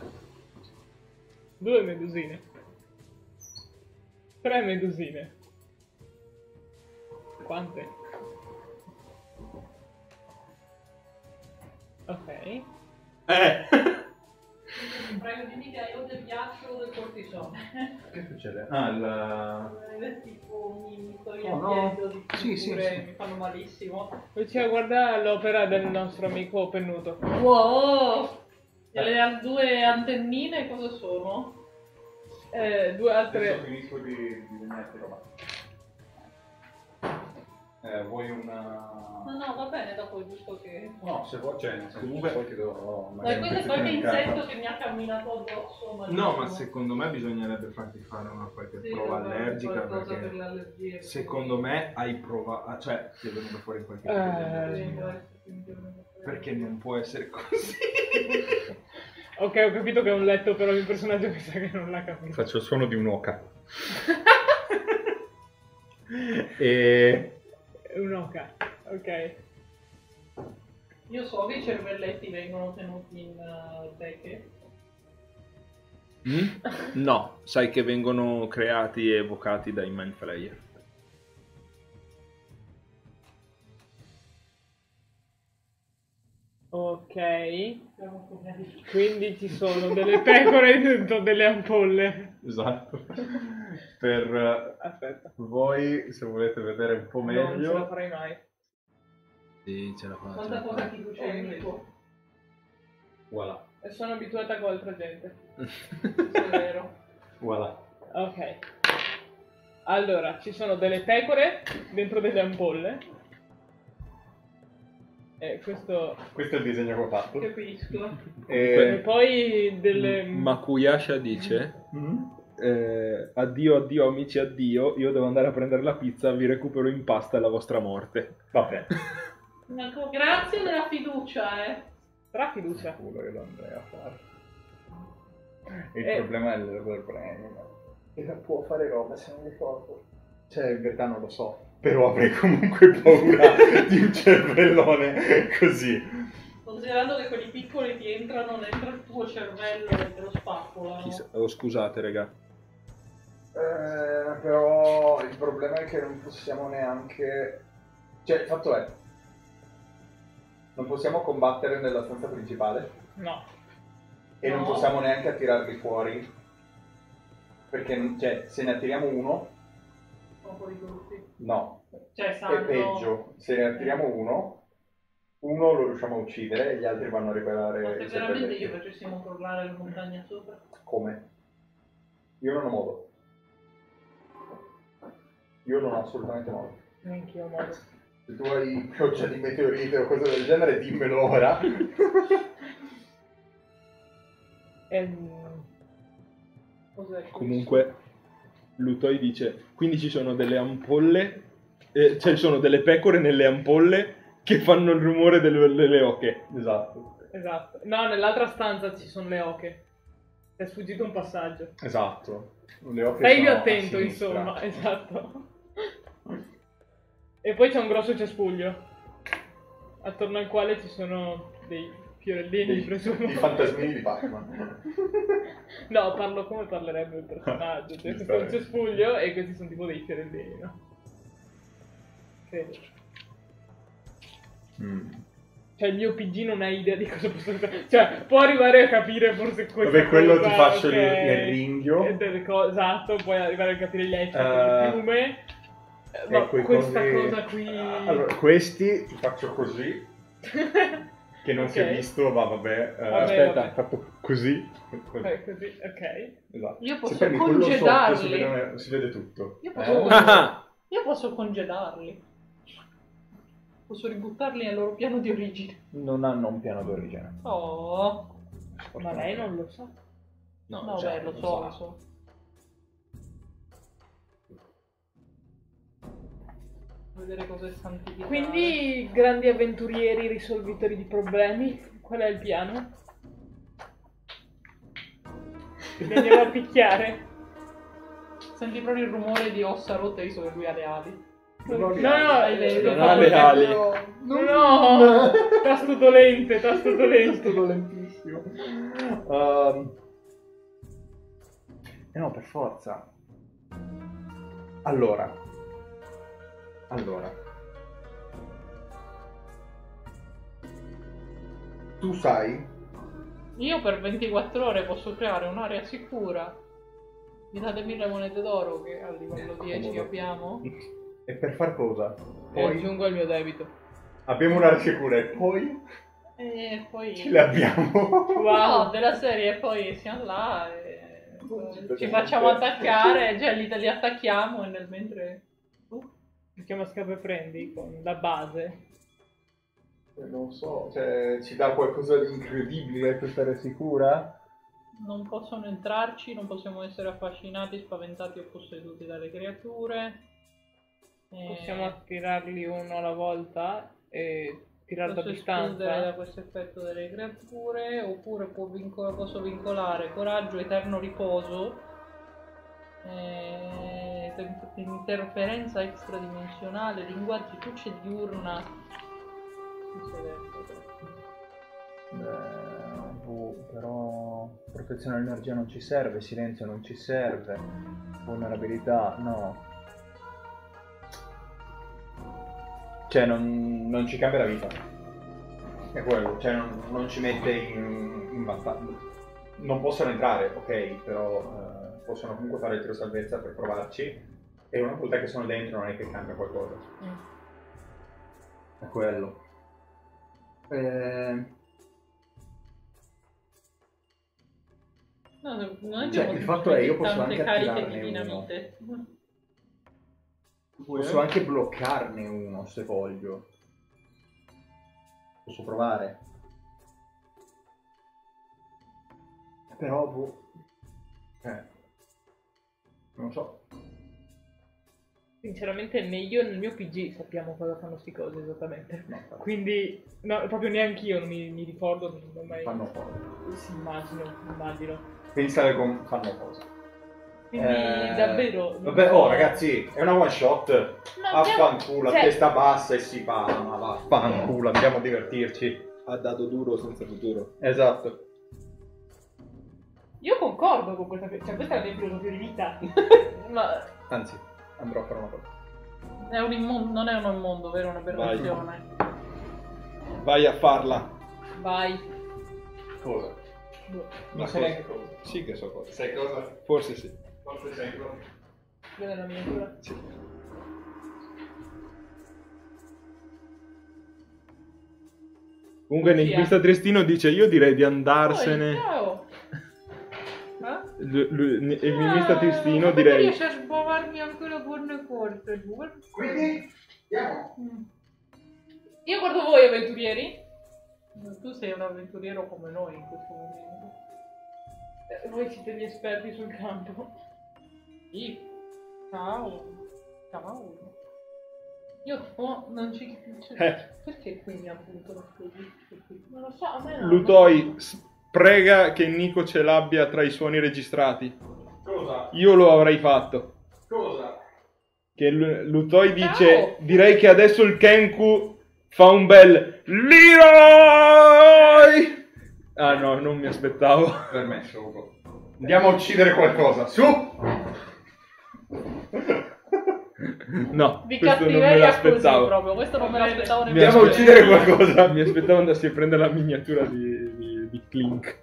Speaker 4: Due medusine. Tre medusine. Quante? Ok.
Speaker 2: Eh.
Speaker 3: Prego, dimmi che hai o del ghiaccio del cortisone.
Speaker 2: Che succede? Ah, il...
Speaker 3: È tipo mi sto
Speaker 5: Oh, no.
Speaker 3: riempiendo di
Speaker 5: Sì, sì, sì.
Speaker 3: mi fanno malissimo.
Speaker 4: Cioè, guarda l'opera del nostro amico pennuto.
Speaker 3: Wow! E le due antennine cosa sono?
Speaker 4: Eh, due altre...
Speaker 1: finisco di disegnarti roba. Eh, vuoi una...
Speaker 3: No, no, va bene, dopo è giusto che...
Speaker 1: No, se vuoi, cioè, nel
Speaker 2: Comunque-
Speaker 1: vuoi ti do
Speaker 3: Ma
Speaker 1: magari
Speaker 3: questo è qualche insetto che mi ha camminato addosso.
Speaker 2: No,
Speaker 3: malissimo.
Speaker 2: ma secondo me bisognerebbe farti fare una qualche
Speaker 3: Sì,
Speaker 2: prova allergica
Speaker 3: per
Speaker 2: perché
Speaker 3: allergie.
Speaker 2: secondo me hai provato, cioè ti è venuto fuori qualche
Speaker 4: Eh,
Speaker 2: allergia. Perché non può essere così.
Speaker 4: Ok, ho capito che è un letto, però il personaggio mi sa che non l'ha capito.
Speaker 1: Faccio il suono di un'oca. e...
Speaker 4: È un'oca. Ok.
Speaker 3: Io so che i cervelletti vengono tenuti in uh, teche.
Speaker 2: Mm? No, sai che vengono creati e evocati dai Mind Flayer.
Speaker 4: Ok. Quindi ci sono delle pecore dentro delle ampolle.
Speaker 1: Esatto. Per eh,
Speaker 4: Aspetta.
Speaker 1: voi, se volete vedere un po'
Speaker 4: No, non ce la
Speaker 1: meglio...
Speaker 4: farei mai.
Speaker 2: Sì, ce la faccio.
Speaker 3: Quanta cosa ti dice il nemico?
Speaker 1: Voilà.
Speaker 4: E sono abituata con altra gente.
Speaker 3: Questo è vero.
Speaker 1: Voilà.
Speaker 4: Ok. Allora, ci sono delle pecore dentro delle ampolle. E questo...
Speaker 1: Questo è il disegno che ho fatto.
Speaker 3: Capisco.
Speaker 4: E
Speaker 1: E...
Speaker 4: poi delle...
Speaker 2: Makuyasha dice eh, addio, addio amici, addio, io devo andare a prendere la pizza, vi recupero in pasta la vostra morte.
Speaker 1: Vabbè.
Speaker 3: Ecco, Grazie della fiducia, eh.
Speaker 4: Tra fiducia.
Speaker 1: Culo che lo andrei a fare. Il
Speaker 4: Eh.
Speaker 1: problema è il del premio. Che può fare roba se non ricordo. Cioè, in verità non lo so. Però avrei comunque paura di un cervellone così.
Speaker 3: Considerando che quelli piccoli ti entrano dentro il tuo cervello e te lo spappolano.
Speaker 2: Chissà- oh, scusate, raga.
Speaker 1: Eh, però il problema è che non possiamo neanche... Cioè, il fatto è... Non possiamo combattere nella stanza principale
Speaker 4: No.
Speaker 1: e non
Speaker 3: No.
Speaker 1: possiamo neanche attirarli fuori. Perché, non- cioè, se ne attiriamo uno,
Speaker 3: un po' di brutti.
Speaker 1: no.
Speaker 3: Cioè,
Speaker 1: È peggio. Se ne attiriamo uno, uno lo riusciamo a uccidere e gli altri vanno a
Speaker 3: Ma
Speaker 1: rivelare
Speaker 3: se veramente io facessimo crollare la montagna sopra.
Speaker 1: Come? Io non ho modo. Io non ho assolutamente modo.
Speaker 4: Neanch'io modo.
Speaker 1: Se tu hai pioggia di meteorite o cose del genere, dimmelo ora.
Speaker 4: Ehm?
Speaker 2: Comunque, Lutoi dice, quindi ci sono delle ampolle, eh, cioè ci sono delle pecore nelle ampolle che fanno il rumore delle, delle oche.
Speaker 1: esatto.
Speaker 4: Esatto. No, nell'altra stanza ci sono le oche. È sfuggito un passaggio.
Speaker 1: Esatto. Le oche
Speaker 4: Stai più attento, insomma. Esatto. E poi c'è un grosso cespuglio. Attorno al quale ci sono dei fiorellini, presumo.
Speaker 1: I fantasmini di Batman.
Speaker 4: No, parlo come parlerebbe il personaggio. Cioè, questo è un cespuglio e questi sono tipo dei fiorellini, no? Credo.
Speaker 1: Mm.
Speaker 4: Cioè, il mio PG non ha idea di cosa posso fare. Cioè, può arrivare a capire forse questa
Speaker 1: Vabbè, quello
Speaker 4: cosa,
Speaker 1: ti faccio
Speaker 4: ok,
Speaker 1: il, il ringhio.
Speaker 4: esatto, puoi arrivare a capire gli effetti
Speaker 1: Eh,
Speaker 4: del piume. Eh, Ma
Speaker 1: Ecco, i
Speaker 4: questa
Speaker 1: cosi-
Speaker 4: cosa qui...
Speaker 1: Allora, questi ti faccio così. Che non si è visto, ma vabbè. eh,
Speaker 4: Vabbè,
Speaker 1: aspetta,
Speaker 4: vabbè.
Speaker 1: fatto così. così.
Speaker 4: Ok, così, ok.
Speaker 1: Esatto.
Speaker 3: Io posso
Speaker 1: quello sotto si
Speaker 3: congedarli.
Speaker 1: vede, si vede tutto.
Speaker 3: Io posso,
Speaker 1: Eh?
Speaker 2: Ah,
Speaker 3: io posso congedarli. Posso ributtarli nel loro piano di origine.
Speaker 1: Non hanno un piano d'origine.
Speaker 3: Oh.
Speaker 4: Ma lei non lo sa.
Speaker 2: no,
Speaker 3: No,
Speaker 2: cioè,
Speaker 3: beh, lo so, lo so. Vedere cosa è santificare.
Speaker 4: Quindi, grandi avventurieri risolvitori di problemi, qual è il piano? Li andiamo a picchiare?
Speaker 3: Senti proprio il rumore di ossa rotte visto che lui ha le ali.
Speaker 4: No, no,
Speaker 3: le-
Speaker 2: non ha le
Speaker 4: perché-
Speaker 2: ali.
Speaker 4: No! Tasto dolente, tasto dolente.
Speaker 1: stato lentissimo. Ehm, eh no, per forza. Allora. Allora. Tu sai
Speaker 3: Io per 24 ore posso creare un'area sicura. Mi date mille monete d'oro che a livello 10
Speaker 1: Comodo.
Speaker 3: abbiamo.
Speaker 1: E per far cosa?
Speaker 3: E
Speaker 1: Poi
Speaker 3: aggiungo il mio debito.
Speaker 1: abbiamo una sicura e poi
Speaker 3: E poi...
Speaker 1: ce l'abbiamo.
Speaker 3: No, della serie poi siamo là e ci facciamo attaccare, cioè li, li attacchiamo e nel mentre...
Speaker 4: Si chiama scappa e prendi con la base.
Speaker 1: Non so, cioè ci dà qualcosa di incredibile questa era sicura?
Speaker 3: Non possono entrarci, non possiamo essere affascinati, spaventati o posseduti dalle creature. E
Speaker 4: Possiamo attirarli uno alla volta e tirare da
Speaker 3: posso escludere da
Speaker 4: distanza.
Speaker 3: questo effetto delle creature, oppure può vinco- posso vincolare coraggio, eterno riposo, eh, interferenza extradimensionale, linguaggi, luce diurna. Questo è detto.
Speaker 5: Eh, boh, però protezione dell'energia non ci serve, silenzio non ci serve, vulnerabilità no. Cioè non, non ci cambia la vita. È quello, cioè non, non ci mette in, in vantaggio. Non possono entrare, ok, però eh, possono comunque fare il tiro salvezza per provarci. E una volta che sono dentro non è che cambia qualcosa.
Speaker 3: Mm.
Speaker 5: È quello. Eh,
Speaker 3: No, non
Speaker 5: Cioè, il fatto è, io posso anche attirarne
Speaker 3: di
Speaker 5: uno.
Speaker 3: dinamite.
Speaker 5: Posso anche bloccarne uno se voglio. Posso provare. Però, boh. Eh. Non so.
Speaker 4: Sinceramente né io né il mio PG sappiamo cosa fanno sti cose esattamente.
Speaker 5: No,
Speaker 4: Quindi, no, proprio neanche io non mi, mi ricordo, non ho mai...
Speaker 5: fanno cose.
Speaker 4: Sì, immagino, immagino.
Speaker 5: Pensare con fanno cose.
Speaker 4: Quindi
Speaker 5: Eh,
Speaker 4: davvero...
Speaker 5: Vabbè, oh ragazzi, è una one shot.
Speaker 3: No, abbiamo-
Speaker 5: Affanculo, a
Speaker 4: cioè-
Speaker 5: testa bassa e si fa. Ma vaffanculo, andiamo a divertirci.
Speaker 2: Ha dato duro senza futuro.
Speaker 5: Esatto.
Speaker 4: Io concordo con questa... Cioè, questa è la mia filosofia di vita.
Speaker 3: Ma
Speaker 5: Anzi, andrò a fare una cosa.
Speaker 3: è un immondo, non è un immondo, vero? Una aberrazione.
Speaker 2: Vai a farla.
Speaker 3: Vai.
Speaker 1: Cosa?
Speaker 4: Boh,
Speaker 1: Ma
Speaker 4: Non so
Speaker 1: cosa?
Speaker 4: neanche cosa.
Speaker 2: Sì che so cosa.
Speaker 1: Sai cosa?
Speaker 2: Forse sì.
Speaker 1: Forse sai cosa?
Speaker 4: Vede la miniatura?
Speaker 2: Sì. Comunque
Speaker 3: Sì,
Speaker 2: questa Triestino dice io direi di andarsene.
Speaker 3: Poi, ciao.
Speaker 2: Lu- lu- Il minista
Speaker 3: Ah,
Speaker 2: Triestino
Speaker 3: come
Speaker 2: direi...
Speaker 3: riesci a sbavarmi ancora buone corte?
Speaker 1: Quindi, andiamo.
Speaker 3: Mm. Io guardo voi avventurieri. Tu sei un avventuriero come noi in questo momento.
Speaker 4: Eh, Voi siete gli esperti sul campo.
Speaker 3: Sì. Ciao. Ciao. Io oh, non ci... cioè,
Speaker 2: Eh.
Speaker 3: Perché qui mi ha appunto la così?
Speaker 4: Non lo so, a me no.
Speaker 2: Lutoi s- prega che Nico ce l'abbia tra i suoni registrati.
Speaker 1: Cosa?
Speaker 2: Io lo avrei fatto.
Speaker 1: Cosa?
Speaker 2: Che Lu- Lutoi
Speaker 3: Ciao.
Speaker 2: dice direi che adesso il Kenku fa un bel Leroy. Ah no, non mi aspettavo.
Speaker 1: Permesso, Ugo. Andiamo a uccidere qualcosa. Su!
Speaker 2: No,
Speaker 3: Di
Speaker 2: questo non me
Speaker 3: così
Speaker 2: l'aspettavo.
Speaker 3: proprio. Questo non me l'aspettavo
Speaker 2: Mi
Speaker 3: nemmeno.
Speaker 1: Andiamo a uccidere qualcosa.
Speaker 2: Mi aspettavo andassi a prendere la miniatura di, di, Clink.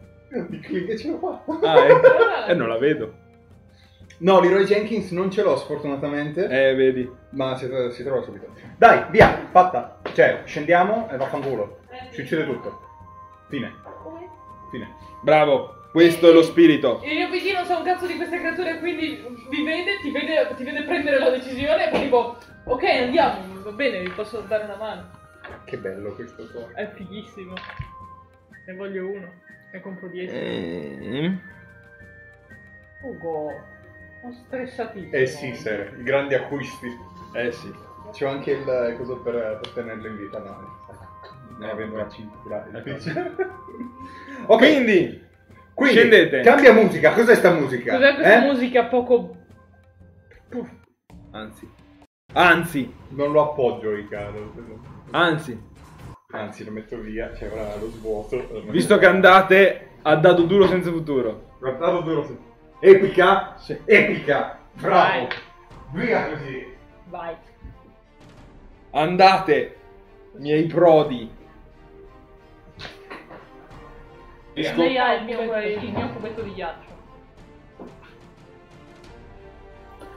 Speaker 1: Di che ce l'ho fatta.
Speaker 2: Ah, ecco. Eh, non la vedo.
Speaker 5: No, Leroy Jenkins non ce l'ho sfortunatamente.
Speaker 2: Eh, vedi.
Speaker 5: Ma si, si trova subito. Dai, via, fatta. Cioè, scendiamo e vaffanculo. Si uccide tutto. Fine. Fine.
Speaker 2: Bravo, questo è lo spirito.
Speaker 4: Il mio non sa un cazzo di queste creature, quindi vi vede, ti vede, ti vede prendere la decisione e poi tipo, ok andiamo, va bene, vi posso dare una mano.
Speaker 5: Che bello questo suono.
Speaker 4: È fighissimo. Ne voglio uno. Ne compro 10.
Speaker 2: Ehm,
Speaker 3: Ugo, sono stressatissimo.
Speaker 1: Eh sì, Ser, i grandi acquisti.
Speaker 2: Eh sì.
Speaker 1: C'ho anche il coso per, per tenerlo in vita, no? Ne avendo una cintura.
Speaker 5: Ok,
Speaker 2: Quindi,
Speaker 5: quindi,
Speaker 2: scendete.
Speaker 5: cambia musica. Cos'è sta musica?
Speaker 4: Cos'è questa
Speaker 5: Eh?
Speaker 4: musica poco... Puff.
Speaker 2: Anzi. Anzi,
Speaker 1: Non lo appoggio, Riccardo.
Speaker 2: anzi.
Speaker 1: Anzi, lo metto via, c'è ora lo svuoto.
Speaker 2: Visto che andate, ha dato duro senza futuro.
Speaker 1: Guardate duro. se-
Speaker 5: Epica?
Speaker 2: Sì.
Speaker 5: Epica. Bravo.
Speaker 4: Vai.
Speaker 5: Via così.
Speaker 4: Vai.
Speaker 2: Andate, miei prodi.
Speaker 3: Lei ha il mio, il mio cubetto di ghiaccio.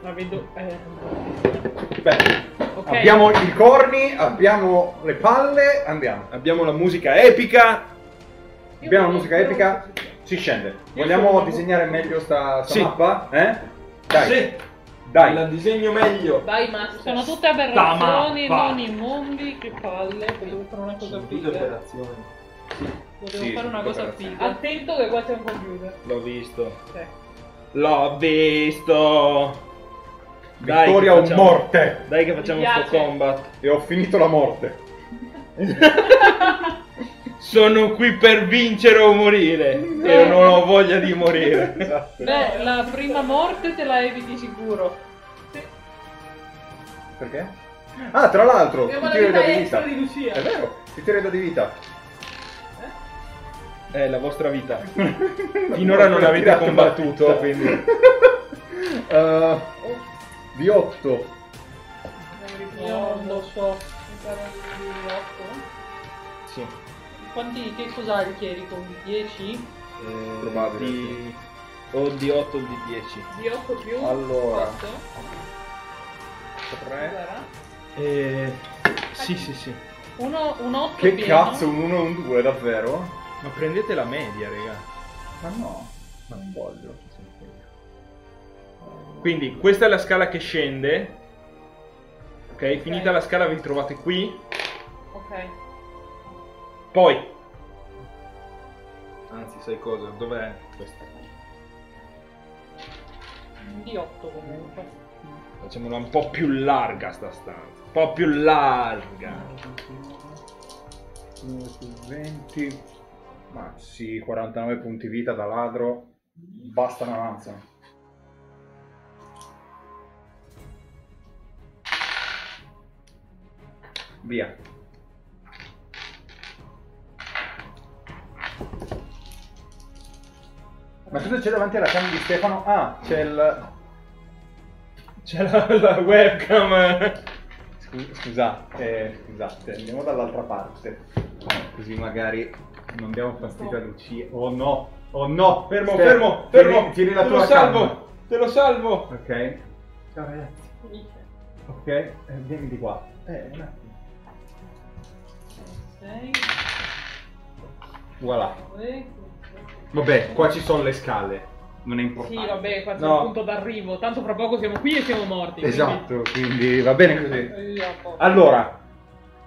Speaker 4: La vedo. Eh.
Speaker 1: Beh,
Speaker 3: Ok.
Speaker 1: abbiamo i corni, abbiamo le palle, andiamo.
Speaker 2: Abbiamo la musica epica.
Speaker 1: Abbiamo la musica epica, si scende. Vogliamo disegnare meglio sta, sta
Speaker 2: Sì.
Speaker 1: mappa? Eh? Dai,
Speaker 2: Sì,
Speaker 1: dai.
Speaker 2: la disegno meglio.
Speaker 4: Vai, Master.
Speaker 3: Sono tutte aberrazioni, non immondi, che palle. Devo fare una cosa figa. Devo
Speaker 1: Sì,
Speaker 3: fare una cosa
Speaker 1: aberrazioni.
Speaker 3: figa.
Speaker 4: Attento che qua c'è un computer.
Speaker 2: L'ho visto.
Speaker 4: Ok.
Speaker 2: L'ho visto. Dai,
Speaker 1: Vittoria
Speaker 2: che
Speaker 1: o
Speaker 2: facciamo-
Speaker 1: morte.
Speaker 2: Dai che facciamo
Speaker 3: Mi
Speaker 2: sto
Speaker 3: piace.
Speaker 2: combat.
Speaker 1: E ho finito la morte.
Speaker 2: Sono qui per vincere o morire. E non ho voglia di morire.
Speaker 1: Esatto.
Speaker 3: Beh, la prima morte te la eviti sicuro.
Speaker 1: Perché? Ah, tra l'altro,
Speaker 4: Abbiamo
Speaker 1: ti
Speaker 4: la
Speaker 1: tiro da
Speaker 4: vita
Speaker 1: di
Speaker 4: extra
Speaker 1: vita.
Speaker 4: di Lucia.
Speaker 1: È vero, ti tiro da di vita.
Speaker 2: È la vostra vita. Finora non avete combattuto, quindi.
Speaker 1: Uh, di 8.
Speaker 3: Io non lo so.
Speaker 2: Sì.
Speaker 3: Quanti, che cos'ha il chierico? 10?
Speaker 2: Eh,
Speaker 1: Probabile,
Speaker 2: Di... O di 8 o di 10.
Speaker 4: Di 8 più.
Speaker 1: Allora,
Speaker 4: 8.
Speaker 1: 3.
Speaker 2: Eh, sì, sì, sì.
Speaker 3: Uno, un 8
Speaker 1: Che
Speaker 3: pieno.
Speaker 1: cazzo, un 1 e un 2, davvero?
Speaker 2: Ma prendete la media, raga.
Speaker 1: Ma no, ma non voglio.
Speaker 2: Quindi questa è la scala che scende. Ok, finita la scala vi trovate qui.
Speaker 3: Ok.
Speaker 2: Poi. Anzi, sai cosa? Dov'è questa?
Speaker 3: Di 8 comunque.
Speaker 2: Facciamola un po' più larga sta stanza. Un po' più larga.
Speaker 1: 9 su 20. Ma sì, 49 punti vita da ladro. Basta, non avanzano. Via. Ma cosa c'è davanti alla cam di Stefano? Ah, c'è il...
Speaker 2: C'è la, la webcam.
Speaker 1: Scu- Scusate, eh, scusate, andiamo dall'altra parte. Così magari non diamo fastidio a Lucia. Oh no, oh no!
Speaker 2: Fermo,
Speaker 1: Ste-
Speaker 2: fermo,
Speaker 1: tieni-
Speaker 2: fermo.
Speaker 1: Tieni la
Speaker 2: Te
Speaker 1: tua
Speaker 2: lo salvo.
Speaker 1: cam.
Speaker 2: Te lo salvo.
Speaker 1: Ok. Ciao ragazzi. Ok, eh, vieni di qua. Eh, un attimo.
Speaker 3: 6,
Speaker 1: Voilà.
Speaker 3: 2,
Speaker 1: Vabbè, qua ci sono le scale. Non è importante.
Speaker 4: Sì, vabbè, qua c'è
Speaker 2: No.
Speaker 4: il punto d'arrivo. Tanto fra poco siamo qui e siamo morti. quindi-
Speaker 1: Esatto, quindi va bene così. Allora,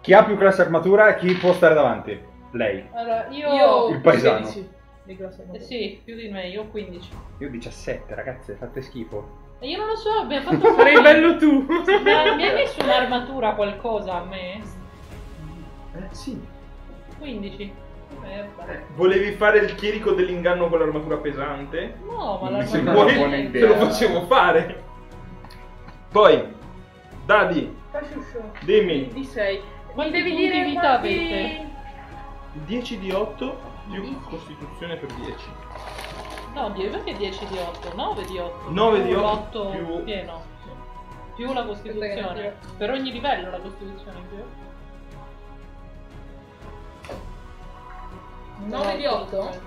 Speaker 1: chi ha più classe armatura, chi può stare davanti? Lei.
Speaker 3: Allora, io...
Speaker 4: Io.
Speaker 1: Il paesano.
Speaker 4: 16 di classe
Speaker 3: Eh sì, più di me, io ho 15.
Speaker 1: Io 17, ragazze, fate schifo.
Speaker 3: E io non lo so, abbiamo fatto...
Speaker 4: Sarei bello tu.
Speaker 3: Ma mi hai messo un'armatura qualcosa a me?
Speaker 1: Eh, sì.
Speaker 3: 15. Merda.
Speaker 2: Volevi fare il chierico dell'inganno con l'armatura pesante?
Speaker 3: No, ma
Speaker 1: Mi
Speaker 3: l'armatura...
Speaker 2: Vuoi?
Speaker 1: buona
Speaker 2: Te
Speaker 1: idea.
Speaker 2: lo facevo fare. Poi, Dadi, dimmi.
Speaker 4: Di 6.
Speaker 3: Quanti
Speaker 4: devi
Speaker 3: punti
Speaker 4: dire
Speaker 3: vita
Speaker 4: quanti-
Speaker 3: avete?
Speaker 2: 10 di 8 più costituzione per 10.
Speaker 3: No, die- perché 10 di 8? 9 di 8.
Speaker 2: 9 di 8
Speaker 3: 8
Speaker 2: più-
Speaker 3: pieno. Più la costituzione. Per ogni livello la costituzione in più.
Speaker 4: 9 di 8?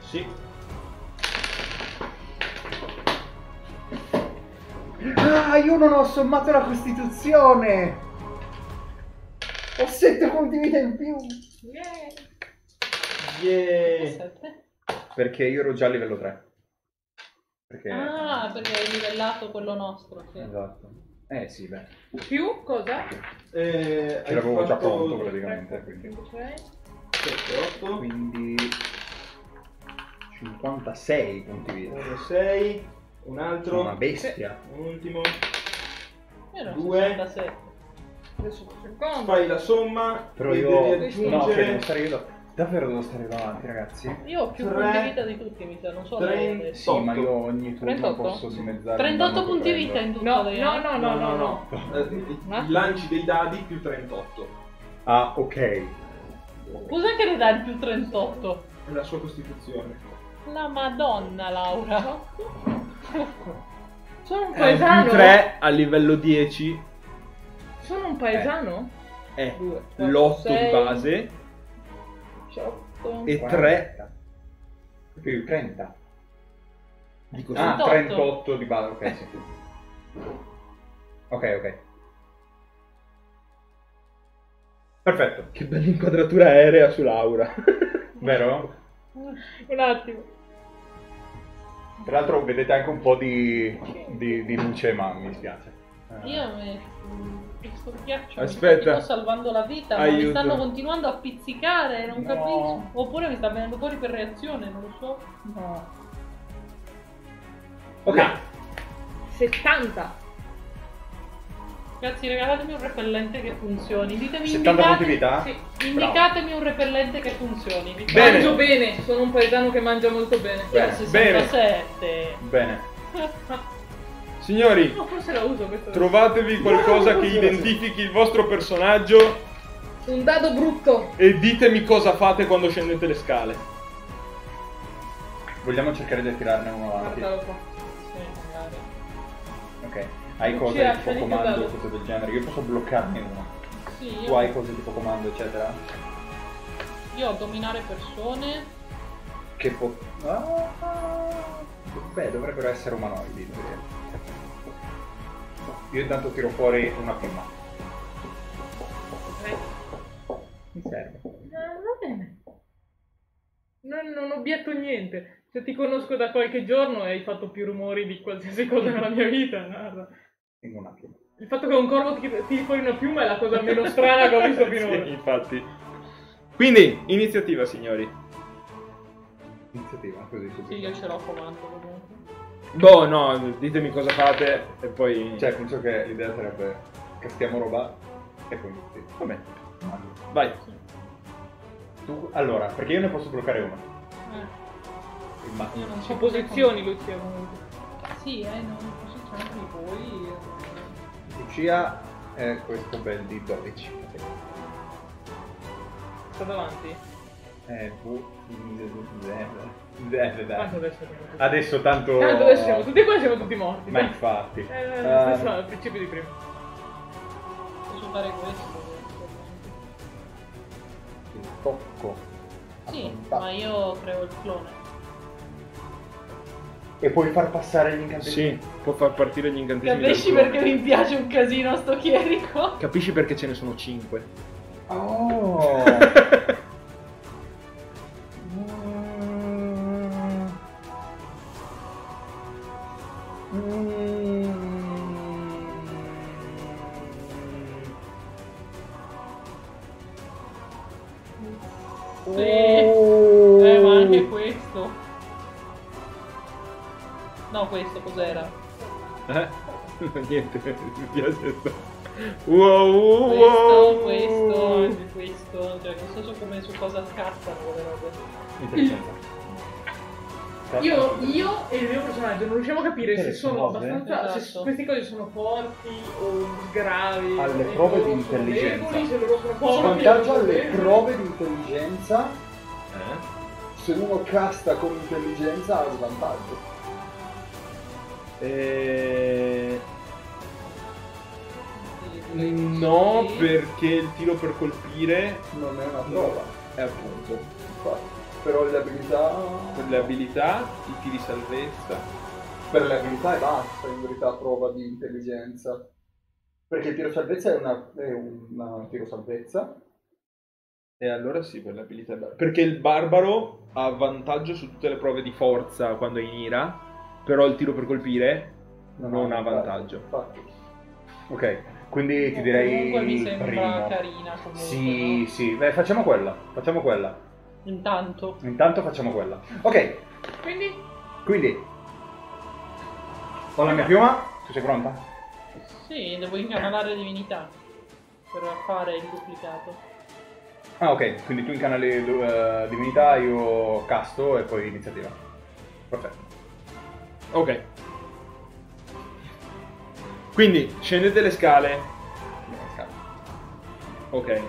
Speaker 2: Sì.
Speaker 1: Ah, io non ho sommato la Costituzione! Ho 7 punti vita in più!
Speaker 2: Yeah.
Speaker 3: 7.
Speaker 1: Perché io ero già a livello 3. Perché...
Speaker 3: Ah, perché hai livellato quello nostro. Sì.
Speaker 1: Esatto. Eh sì, beh.
Speaker 4: Più cosa?
Speaker 2: Eh,
Speaker 1: Ce l'avevo già pronto praticamente, quindi...
Speaker 4: 5,
Speaker 2: 7, 8,
Speaker 1: Quindi... 56 punti vita.
Speaker 2: 6, un altro,
Speaker 1: una bestia.
Speaker 2: un ultimo.
Speaker 3: Io ero
Speaker 2: Due.
Speaker 3: 67.
Speaker 4: Adesso.
Speaker 2: Fai la somma
Speaker 1: Però io... No,
Speaker 2: aggiungere
Speaker 1: devo stare io... da- Davvero devo stare davanti, ragazzi?
Speaker 3: Io ho più
Speaker 2: Tre.
Speaker 3: punti vita di tutti, mi sa, non so
Speaker 2: Tre.
Speaker 3: lei adesso.
Speaker 1: Sì, ma io ogni turno
Speaker 3: 38?
Speaker 1: posso dimezzare.
Speaker 3: 38
Speaker 1: il danno che
Speaker 3: punti
Speaker 1: prendo.
Speaker 3: vita in tutto.
Speaker 4: No,
Speaker 3: lei,
Speaker 4: no,
Speaker 3: eh?
Speaker 4: no, no, no, no.
Speaker 2: Eh,
Speaker 3: Ah.
Speaker 2: lanci dei dadi più 38.
Speaker 1: Ah, ok.
Speaker 3: Cos'è che le dà il più 38?
Speaker 2: È la sua costituzione.
Speaker 3: La madonna, Laura.
Speaker 4: Sono un
Speaker 2: È un
Speaker 4: paesano?
Speaker 2: più 3 a livello 10
Speaker 4: Sono un paesano?
Speaker 2: è
Speaker 3: Due, quattro,
Speaker 2: l'8 di
Speaker 3: sei.
Speaker 2: base
Speaker 3: 18.
Speaker 2: e
Speaker 1: Guarda.
Speaker 2: 3
Speaker 1: Più 30.
Speaker 2: Dico
Speaker 1: Ah,
Speaker 3: 38.
Speaker 1: 38 di base, ok, sì. Ok, ok. Perfetto,
Speaker 2: Che bella inquadratura aerea su Laura.
Speaker 1: vero?
Speaker 4: Un attimo.
Speaker 1: Tra l'altro vedete anche un po' di, di, di luce, ma mi dispiace. Eh,
Speaker 3: Io mi... Questo ghiaccio
Speaker 2: Aspetta.
Speaker 3: mi sto salvando la vita, ma mi
Speaker 2: Aiuto.
Speaker 3: stanno continuando a pizzicare, non
Speaker 1: No.
Speaker 3: capisco. Oppure mi sta venendo fuori per reazione, non lo so.
Speaker 1: No. Ok,
Speaker 4: 70.
Speaker 3: Ragazzi, regalatemi un repellente che funzioni. Ditemi
Speaker 1: 70
Speaker 3: indicate-
Speaker 1: punti vita?
Speaker 3: Sì, indicatemi un repellente che funzioni.
Speaker 2: Bene.
Speaker 4: Mangio bene, sono un paesano che mangia molto bene.
Speaker 2: Bene.
Speaker 3: 67.
Speaker 1: bene.
Speaker 2: Signori,
Speaker 4: No, forse la uso questa.
Speaker 2: trovatevi qualcosa che identifichi il vostro personaggio
Speaker 4: Un dado brutto.
Speaker 2: e ditemi cosa fate quando scendete le scale.
Speaker 1: Vogliamo cercare di tirarne uno avanti.
Speaker 4: Guardalo qua.
Speaker 3: Sì, magari.
Speaker 1: Ok. Hai cose tipo comando,
Speaker 4: cavallo.
Speaker 1: cose del genere. Io posso bloccarne uno.
Speaker 3: Sì,
Speaker 1: Tu
Speaker 3: io,
Speaker 1: hai cose tipo comando, eccetera.
Speaker 3: io ho dominare persone.
Speaker 1: Che po... Ah, beh, dovrebbero essere umanoidi. in teoria. Io intanto tiro fuori una prima. Mi serve.
Speaker 4: Ah, va bene. Non, non obietto niente. Se ti conosco da qualche giorno e hai fatto più rumori di qualsiasi cosa nella mia vita. guarda.
Speaker 1: In un attimo.
Speaker 4: Il fatto che un corvo ti tiri fuori una piuma è la cosa meno strana che ho visto finora.
Speaker 2: Sì, infatti. Quindi, iniziativa, signori.
Speaker 1: Iniziativa, così
Speaker 3: Sì,
Speaker 1: subito.
Speaker 3: io ce l'ho comando comunque.
Speaker 2: Boh, no, ditemi cosa fate e poi...
Speaker 1: Cioè, penso che l'idea sarebbe castiamo roba e poi inizi.
Speaker 2: Vabbè, vai.
Speaker 1: Tu, allora, perché io ne posso bloccare uno.
Speaker 3: Eh,
Speaker 1: Ma
Speaker 3: io non so
Speaker 4: posizioni, Lucia. comunque.
Speaker 3: Sì, eh, eh.
Speaker 1: Lucia è questo bel di 12.
Speaker 4: Sta davanti?
Speaker 1: Eh, bu- eh, dai.
Speaker 4: Tanto adesso
Speaker 1: Adesso tanto...
Speaker 4: Tanto adesso siamo tutti qua e siamo tutti morti.
Speaker 1: Ma
Speaker 4: dai.
Speaker 1: infatti.
Speaker 4: Eh,
Speaker 1: Ehm,
Speaker 4: stesso al principio di prima.
Speaker 3: Posso fare questo?
Speaker 1: il tocco.
Speaker 3: Sì, ma io creo il clone.
Speaker 1: E puoi far passare gli incantesimi?
Speaker 2: Sì, può far partire gli incantesimi
Speaker 3: Capisci perché mi piace un casino sto chierico?
Speaker 2: Capisci perché ce ne sono 5.
Speaker 1: Oh!
Speaker 3: No, questo cos'era?
Speaker 2: Eh? Niente, mi piace sto. Wow, wow,
Speaker 3: Questo,
Speaker 2: wow.
Speaker 3: questo, anche questo. Cioè, non so su come su cosa scattano quelle robe.
Speaker 1: Intelligenza.
Speaker 4: Io, io e il mio personaggio non riusciamo a capire se sono abbastanza. Se
Speaker 3: Esatto.
Speaker 4: queste cose sono forti o gravi.
Speaker 1: Alle
Speaker 4: se
Speaker 1: prove
Speaker 4: loro
Speaker 1: di
Speaker 4: sono
Speaker 1: intelligenza.
Speaker 4: deboli, se loro sono forti.
Speaker 5: Svantaggio alle prove di intelligenza.
Speaker 2: Eh?
Speaker 5: Se uno casta con intelligenza ha svantaggio.
Speaker 2: Eh, No, perché il tiro per colpire
Speaker 5: Non è una prova.
Speaker 2: è appunto
Speaker 5: Infatti. Però le abilità.
Speaker 2: per le abilità, i tiri salvezza.
Speaker 5: Per le abilità è basta, in verità, prova di intelligenza. Perché il tiro salvezza è una, è una tiro salvezza.
Speaker 2: E allora sì, per le abilità è bar- Perché il barbaro ha vantaggio su tutte le prove di forza quando è in ira, però il tiro per colpire non ha vantaggio.
Speaker 5: Infatti.
Speaker 1: Ok, quindi ti direi
Speaker 3: Comunque mi sembra
Speaker 1: primo.
Speaker 3: carina comunque.
Speaker 1: Sì,
Speaker 3: no?
Speaker 1: sì, beh, facciamo quella, facciamo quella.
Speaker 3: Intanto.
Speaker 1: Intanto facciamo quella. Ok,
Speaker 4: Quindi,
Speaker 1: quindi ho la mia piuma, tu sei pronta?
Speaker 3: Sì, devo incanalare divinità per fare il duplicato.
Speaker 1: Ah, ok, quindi tu incanali eh, divinità, io casto e poi iniziativa. Perfetto.
Speaker 2: Ok. Quindi scendete le scale. Ok.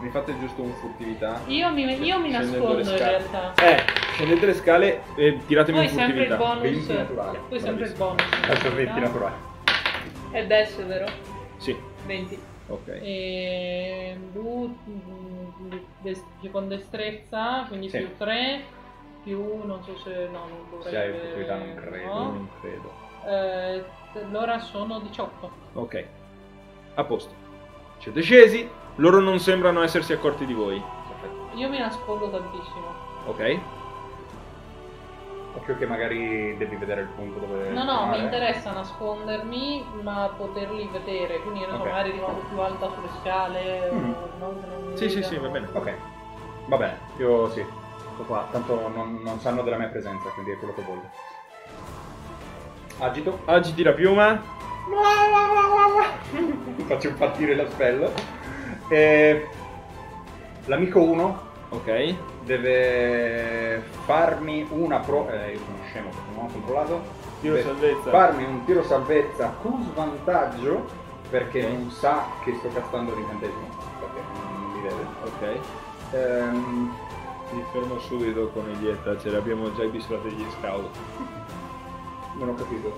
Speaker 2: Mi fate giusto un furtività.
Speaker 3: Io mi, io mi nascondo in realtà.
Speaker 2: Eh, scendete le scale e tiratemi
Speaker 3: Poi
Speaker 2: un
Speaker 3: sempre il
Speaker 2: furtività.
Speaker 3: bonus.
Speaker 1: 20 naturale.
Speaker 3: Poi sempre il bonus.
Speaker 1: Adesso 20 naturale.
Speaker 4: è Dash, vero?
Speaker 2: Sì,
Speaker 4: 20.
Speaker 2: ok.
Speaker 3: E bu- des- con destrezza, quindi
Speaker 1: Sì.
Speaker 3: più 3, più, non so se no, non dovrei
Speaker 1: Se hai opportunità non credo.
Speaker 3: no.
Speaker 2: Non credo.
Speaker 3: Eh, allora sono 18.
Speaker 2: Ok. A posto. Siete scesi. Loro non sembrano essersi accorti di voi.
Speaker 3: Io mi nascondo tantissimo.
Speaker 2: Ok?
Speaker 1: Occhio che magari devi vedere il punto dove...
Speaker 3: No, no, mi interessa nascondermi, ma poterli vedere. Quindi io ne so,
Speaker 1: Ok.
Speaker 3: magari rimango più alta sulle scale.
Speaker 1: Mm.
Speaker 3: O non, non mi
Speaker 2: Sì, sì, sì, va bene.
Speaker 1: Ok, va bene, io sì. Sto qua, tanto non, non sanno della mia presenza, quindi è quello che voglio. Agito.
Speaker 2: Agiti la piuma.
Speaker 1: Faccio partire la spell. E... L'amico 1
Speaker 2: Ok.
Speaker 1: deve farmi una pro... Eh, io sono scemo perché non ho controllato.
Speaker 2: Tiro
Speaker 1: Deve
Speaker 2: salvezza.
Speaker 1: Farmi un tiro salvezza con svantaggio perché non sa che sto castando l'incantesimo. Perché non mi vede.
Speaker 2: Ok.
Speaker 1: Ehm,
Speaker 2: Mi fermo subito con Elietta, ce l'abbiamo già episodio degli scout.
Speaker 1: non ho capito.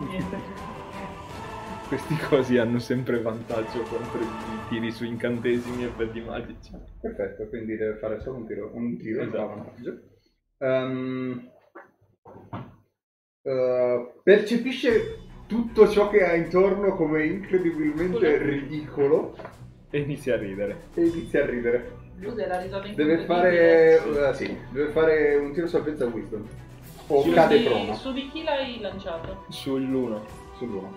Speaker 3: Niente.
Speaker 2: Questi cosi hanno sempre vantaggio contro i tiri su incantesimi e effetti magici.
Speaker 1: Perfetto, quindi deve fare solo un tiro, un tiro
Speaker 2: Esatto.
Speaker 1: da vantaggio. Ehm, eh, percepisce tutto ciò che ha intorno come incredibilmente ridicolo
Speaker 2: E inizia a ridere.
Speaker 1: e inizia a ridere.
Speaker 3: Lui era risata
Speaker 1: Deve
Speaker 3: incredibile.
Speaker 1: fare, eh, sì, deve fare un tiro salvezza wisdom. O
Speaker 3: Su
Speaker 1: cade
Speaker 3: di-
Speaker 1: prona
Speaker 3: Su di chi l'hai lanciato?
Speaker 2: Sull'1.
Speaker 1: sull'uno.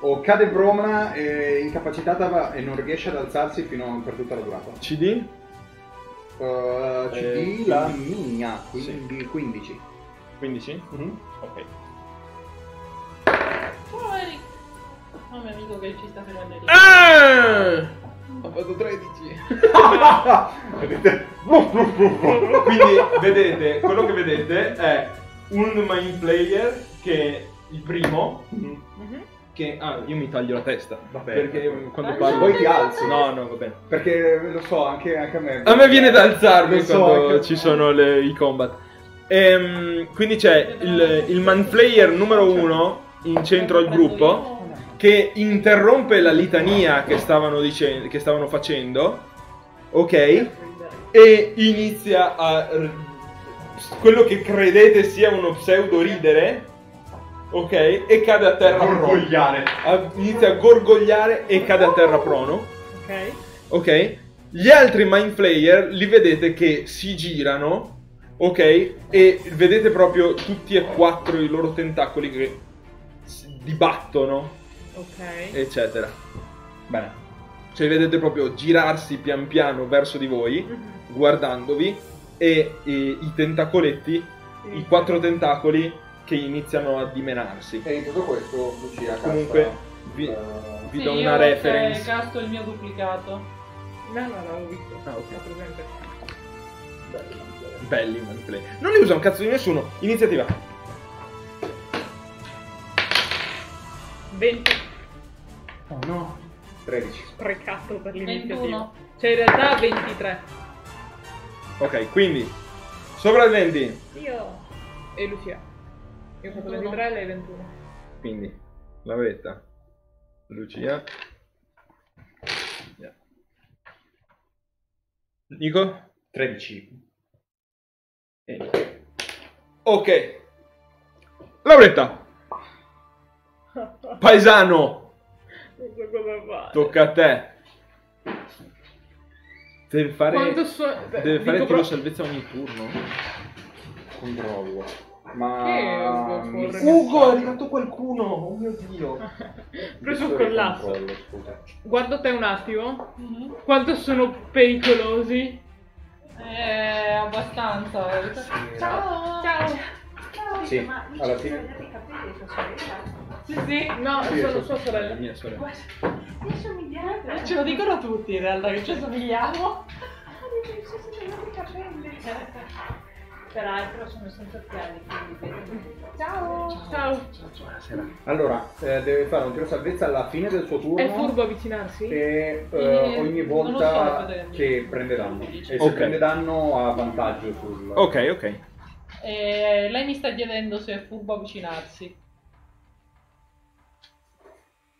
Speaker 1: O cade prona, è incapacitata e non riesce ad alzarsi fino per tutta la durata.
Speaker 2: CD?
Speaker 1: Uh, CD
Speaker 2: Eh,
Speaker 1: la
Speaker 2: sì.
Speaker 1: mia, quindi 15.
Speaker 2: 15?
Speaker 1: Mhm.
Speaker 2: Ok.
Speaker 3: Oh, Eric. Oh, mio amico che ci sta seguendo Eric.
Speaker 2: Ah! Ho fatto 13.
Speaker 1: Vedete?
Speaker 2: Quindi vedete, quello che vedete è un main player che è il primo
Speaker 3: Mhm.
Speaker 2: che ah, io mi taglio la testa.
Speaker 1: Vabbè,
Speaker 2: perché quando parlo
Speaker 1: Poi ti alzi.
Speaker 2: No, no, va bene.
Speaker 1: Perché lo so, anche, anche a me.
Speaker 2: A me viene da alzarmi
Speaker 1: Lo so,
Speaker 2: quando
Speaker 1: anche-
Speaker 2: ci sono le- i combat. Ehm, quindi c'è il, il man player numero uno in centro al gruppo che interrompe la litania che stavano, dicendo, che stavano facendo, ok? E inizia a... quello che credete sia uno pseudo ridere, ok? E cade a terra prono.
Speaker 1: Gorgogliare.
Speaker 2: Inizia a gorgogliare e cade a terra prono.
Speaker 4: Ok.
Speaker 2: Ok? Gli altri mind flayer li vedete che si girano, ok? E vedete proprio tutti e quattro i loro tentacoli che si dibattono,
Speaker 4: Ok.
Speaker 2: eccetera.
Speaker 1: Bene.
Speaker 2: Cioè vedete proprio girarsi pian piano verso di voi,
Speaker 4: Mhm.
Speaker 2: guardandovi, e, e i tentacoletti, i quattro tentacoli che iniziano a dimenarsi.
Speaker 1: E in tutto questo Lucia casta,
Speaker 2: Comunque, vi,
Speaker 1: eh,
Speaker 2: vi
Speaker 3: Sì,
Speaker 2: do
Speaker 3: io,
Speaker 2: una reference.
Speaker 3: casto il mio duplicato.
Speaker 4: No, no, l'avevo visto.
Speaker 2: Ah, ok. Belli flayer. Non li usa un cazzo di nessuno. Iniziativa.
Speaker 4: 20
Speaker 1: Oh no. 13.
Speaker 4: sprecato per l'iniziativa.
Speaker 3: 21.
Speaker 4: Cioè in realtà 23.
Speaker 2: Ok, quindi sopravviventi.
Speaker 4: Io e Lucia. Io ho fatto
Speaker 3: 21.
Speaker 4: 23 e lei 21.
Speaker 2: Quindi Lavetta, Lucia. Yeah. Nico?
Speaker 1: 13.
Speaker 2: E Nico. Ok. Lauretta, paesano,
Speaker 4: Non so cosa fare.
Speaker 2: tocca a te. Deve fare,
Speaker 4: Quanto so...
Speaker 2: deve fare tiro
Speaker 4: pro-
Speaker 2: salvezza ogni turno.
Speaker 1: Controllo.
Speaker 4: Che
Speaker 1: Ma... Mi sa-
Speaker 2: Ugo, è arrivato qualcuno. Oh mio dio.
Speaker 4: Preso un collasso.
Speaker 1: controllo, scusa.
Speaker 4: Guardo te un attimo.
Speaker 3: Mhm.
Speaker 4: Quanto sono pericolosi?
Speaker 3: Eh, abbastanza. Ciao. Ciao.
Speaker 1: Sì, alla fine...
Speaker 3: Sì, sì.
Speaker 4: No,
Speaker 1: Sì,
Speaker 4: sono
Speaker 1: so-
Speaker 4: sua sorella.
Speaker 2: Mia sorella.
Speaker 3: Ce lo dicono tutti in realtà che ci somigliamo.
Speaker 11: Peraltro sono senza occhiali, quindi vedo.
Speaker 3: Ciao.
Speaker 4: Ciao.
Speaker 2: Buonasera.
Speaker 1: Allora, eh, deve fare un tiro salvezza alla fine del suo turno.
Speaker 4: È furbo avvicinarsi?
Speaker 1: E eh,
Speaker 3: Eh,
Speaker 1: ogni volta
Speaker 3: so,
Speaker 1: che prende danno. E se
Speaker 2: Ok.
Speaker 1: prende danno ha vantaggio sul...
Speaker 2: Ok, ok.
Speaker 3: Eh, lei mi sta chiedendo se è furbo avvicinarsi.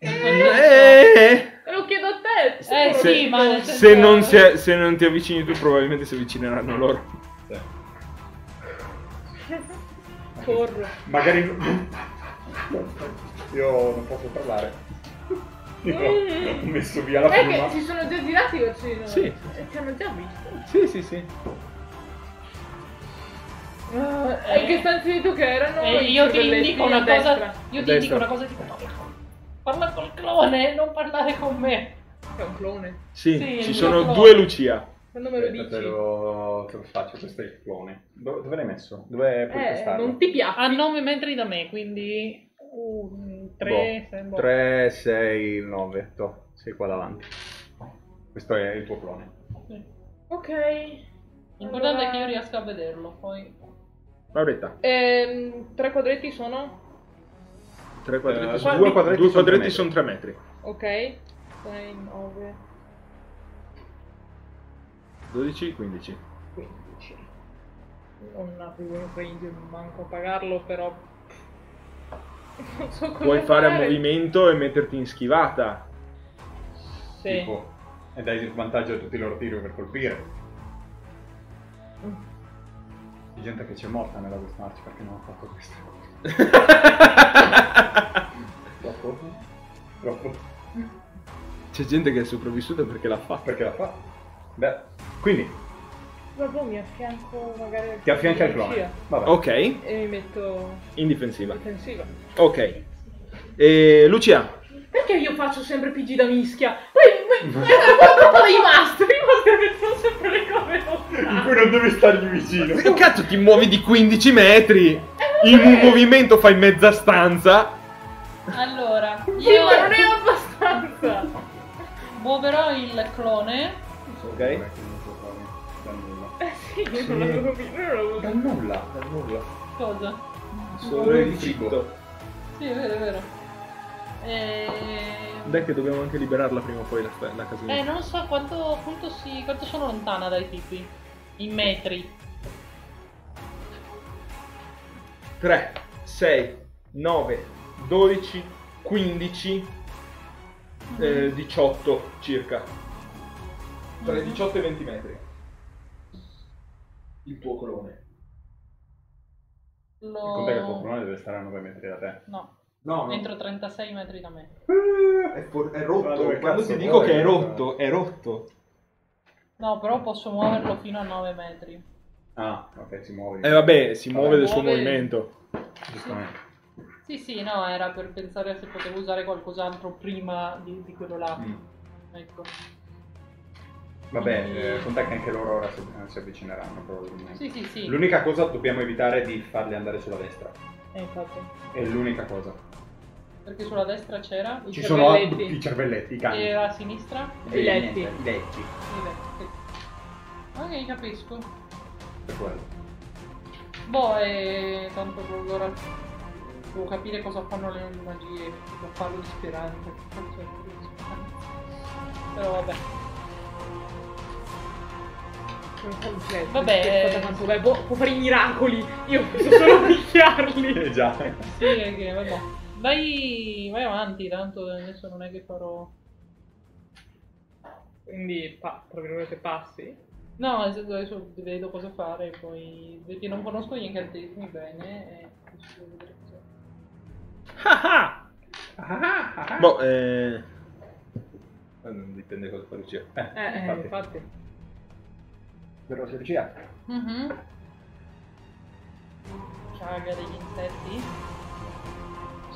Speaker 2: Eh,
Speaker 4: lo chiedo a te.
Speaker 3: Eh
Speaker 2: Se-
Speaker 3: sì, ma
Speaker 2: se, non si è- se non ti avvicini tu, probabilmente si avvicineranno loro.
Speaker 4: Corro.
Speaker 1: Magari... Io non posso parlare. Io ho messo via la
Speaker 4: Eh,
Speaker 1: piuma.
Speaker 4: che si sono già girati verso di noi.
Speaker 2: Sì.
Speaker 4: E ci hanno già visto.
Speaker 2: Sì, sì, sì.
Speaker 4: e in che stanza hai detto che erano?
Speaker 3: E
Speaker 4: i
Speaker 3: io ti indico una
Speaker 4: destra?
Speaker 3: cosa. Io ti
Speaker 2: Destra.
Speaker 3: indico una cosa tipo. Parla col clone, non parlare con me.
Speaker 4: È un clone.
Speaker 2: Sì,
Speaker 3: Sì,
Speaker 2: ci sono
Speaker 3: mio
Speaker 2: due
Speaker 3: clone.
Speaker 2: Lucia.
Speaker 4: Quando me lo dici?
Speaker 1: te lo, te lo faccio, questo è il clone. Dove, dove l'hai messo? Dove puoi
Speaker 4: Eh,
Speaker 1: testarlo?
Speaker 4: non ti piace.
Speaker 3: A 9 metri da me, quindi. 3,
Speaker 1: Boh, 3, 6, 9, to, sei qua davanti. Questo è il tuo clone.
Speaker 4: Ok.
Speaker 3: L'importante
Speaker 4: Allora-
Speaker 3: è che io riesca a vederlo. Poi.
Speaker 2: Lauretta,
Speaker 4: Ehm, tre quadretti sono?
Speaker 2: Tre quadretti
Speaker 1: Eh,
Speaker 2: sono
Speaker 1: due quadretti
Speaker 2: due
Speaker 1: sono tre
Speaker 2: quadretti
Speaker 1: metri.
Speaker 2: sono 3 metri.
Speaker 4: Ok. 6, 9,
Speaker 2: 12, 15.
Speaker 4: 15. Non arrivo in range, manco a pagarlo, però... Non so come
Speaker 2: Puoi fare a movimento e metterti in schivata.
Speaker 4: Sì.
Speaker 1: Tipo, e dai vantaggio a tutti i loro tiri per colpire. C'è gente che ci è morta nella West March perché non ha fatto questo. Troppo? Troppo?
Speaker 2: C'è gente che è sopravvissuta perché l'ha fatto.
Speaker 1: Perché l'ha fatto? Beh, quindi
Speaker 4: Dopo mi affianco magari...
Speaker 1: ti affianca il clone. Vabbè.
Speaker 2: Ok,
Speaker 4: E mi metto
Speaker 2: in difensiva.
Speaker 4: difensiva.
Speaker 2: Ok. E Lucia,
Speaker 4: Perché io faccio sempre PG da mischia? Poi, poi, guarda un po' dei master, i master mettono sempre le cose
Speaker 1: In
Speaker 4: lontane.
Speaker 1: cui non devi stargli vicino.
Speaker 2: che cazzo ti muovi di 15 metri? In un movimento fai mezza stanza.
Speaker 3: Allora,
Speaker 4: Sì,
Speaker 3: io
Speaker 4: ma non è abbastanza.
Speaker 3: muoverò il clone.
Speaker 1: Ok? Da nulla.
Speaker 4: Eh sì, io non l'avevo capito, io non l'avevo
Speaker 1: Da nulla, da nulla.
Speaker 3: Cosa?
Speaker 2: Solo il
Speaker 1: cibo.
Speaker 2: fritto.
Speaker 3: Sì, è vero, è vero. E...
Speaker 2: Dai che dobbiamo anche liberarla prima o poi la, la casina.
Speaker 3: Eh, non so quanto, quanto, si, quanto sono lontana dai tipi. In metri.
Speaker 2: 3, 6, 9, 12, 15, eh, 18 circa. Tra i 18 e i 20 metri. Il tuo colone.
Speaker 3: Lo...
Speaker 1: Conta che il tuo clone deve stare a 9 metri da te.
Speaker 3: No,
Speaker 2: No,
Speaker 3: entro 36 metri da me.
Speaker 2: È, for- è rotto.
Speaker 1: Ma dove
Speaker 2: Quando ti dico che è rotto, è rotto.
Speaker 3: No, però posso muoverlo fino a 9 metri.
Speaker 1: Ah, ok, si muove.
Speaker 2: E Eh, vabbè, si muove del suo
Speaker 3: muove-
Speaker 2: movimento.
Speaker 1: Giustamente.
Speaker 3: Sì, sì, no, era per pensare se potevo usare qualcos'altro prima di, di quello là.
Speaker 1: Mm.
Speaker 3: Ecco.
Speaker 1: Vabbè, eh, conta che anche loro ora si, eh, si avvicineranno probabilmente.
Speaker 3: Sì, sì, sì.
Speaker 1: L'unica cosa dobbiamo evitare è di farli andare sulla destra.
Speaker 4: Eh, infatti.
Speaker 1: È l'unica cosa.
Speaker 3: Perché sulla destra c'era
Speaker 4: I
Speaker 1: Ci sono
Speaker 4: cervelletti.
Speaker 1: i cervelletti, i cani.
Speaker 3: e a sinistra
Speaker 4: I
Speaker 1: I letti.
Speaker 3: i letti. Ok, capisco.
Speaker 1: Per quello.
Speaker 3: Boh, e tanto allora devo capire cosa fanno le magie per farlo disperante. Però vabbè. Vabbè,
Speaker 4: Aspetta,
Speaker 3: eh.
Speaker 4: tanto, beh, può, può fare i miracoli. Io posso solo picchiarli.
Speaker 1: Eh già.
Speaker 3: Sì, è che vabbè. Vai, vai avanti, tanto adesso non è che farò.
Speaker 4: Quindi, pa- tra virgolette, passi.
Speaker 3: No, adesso vedo cosa fare, poi perché non conosco gli incantesimi bene e adesso devo vedere cosa.
Speaker 2: Boh, eh... Non dipende cosa fa Lucia.
Speaker 1: Eh,
Speaker 4: Eh, eh,
Speaker 1: infatti.
Speaker 4: infatti.
Speaker 1: Veloce Lucia.
Speaker 3: Mhm. Ciaga degli insetti.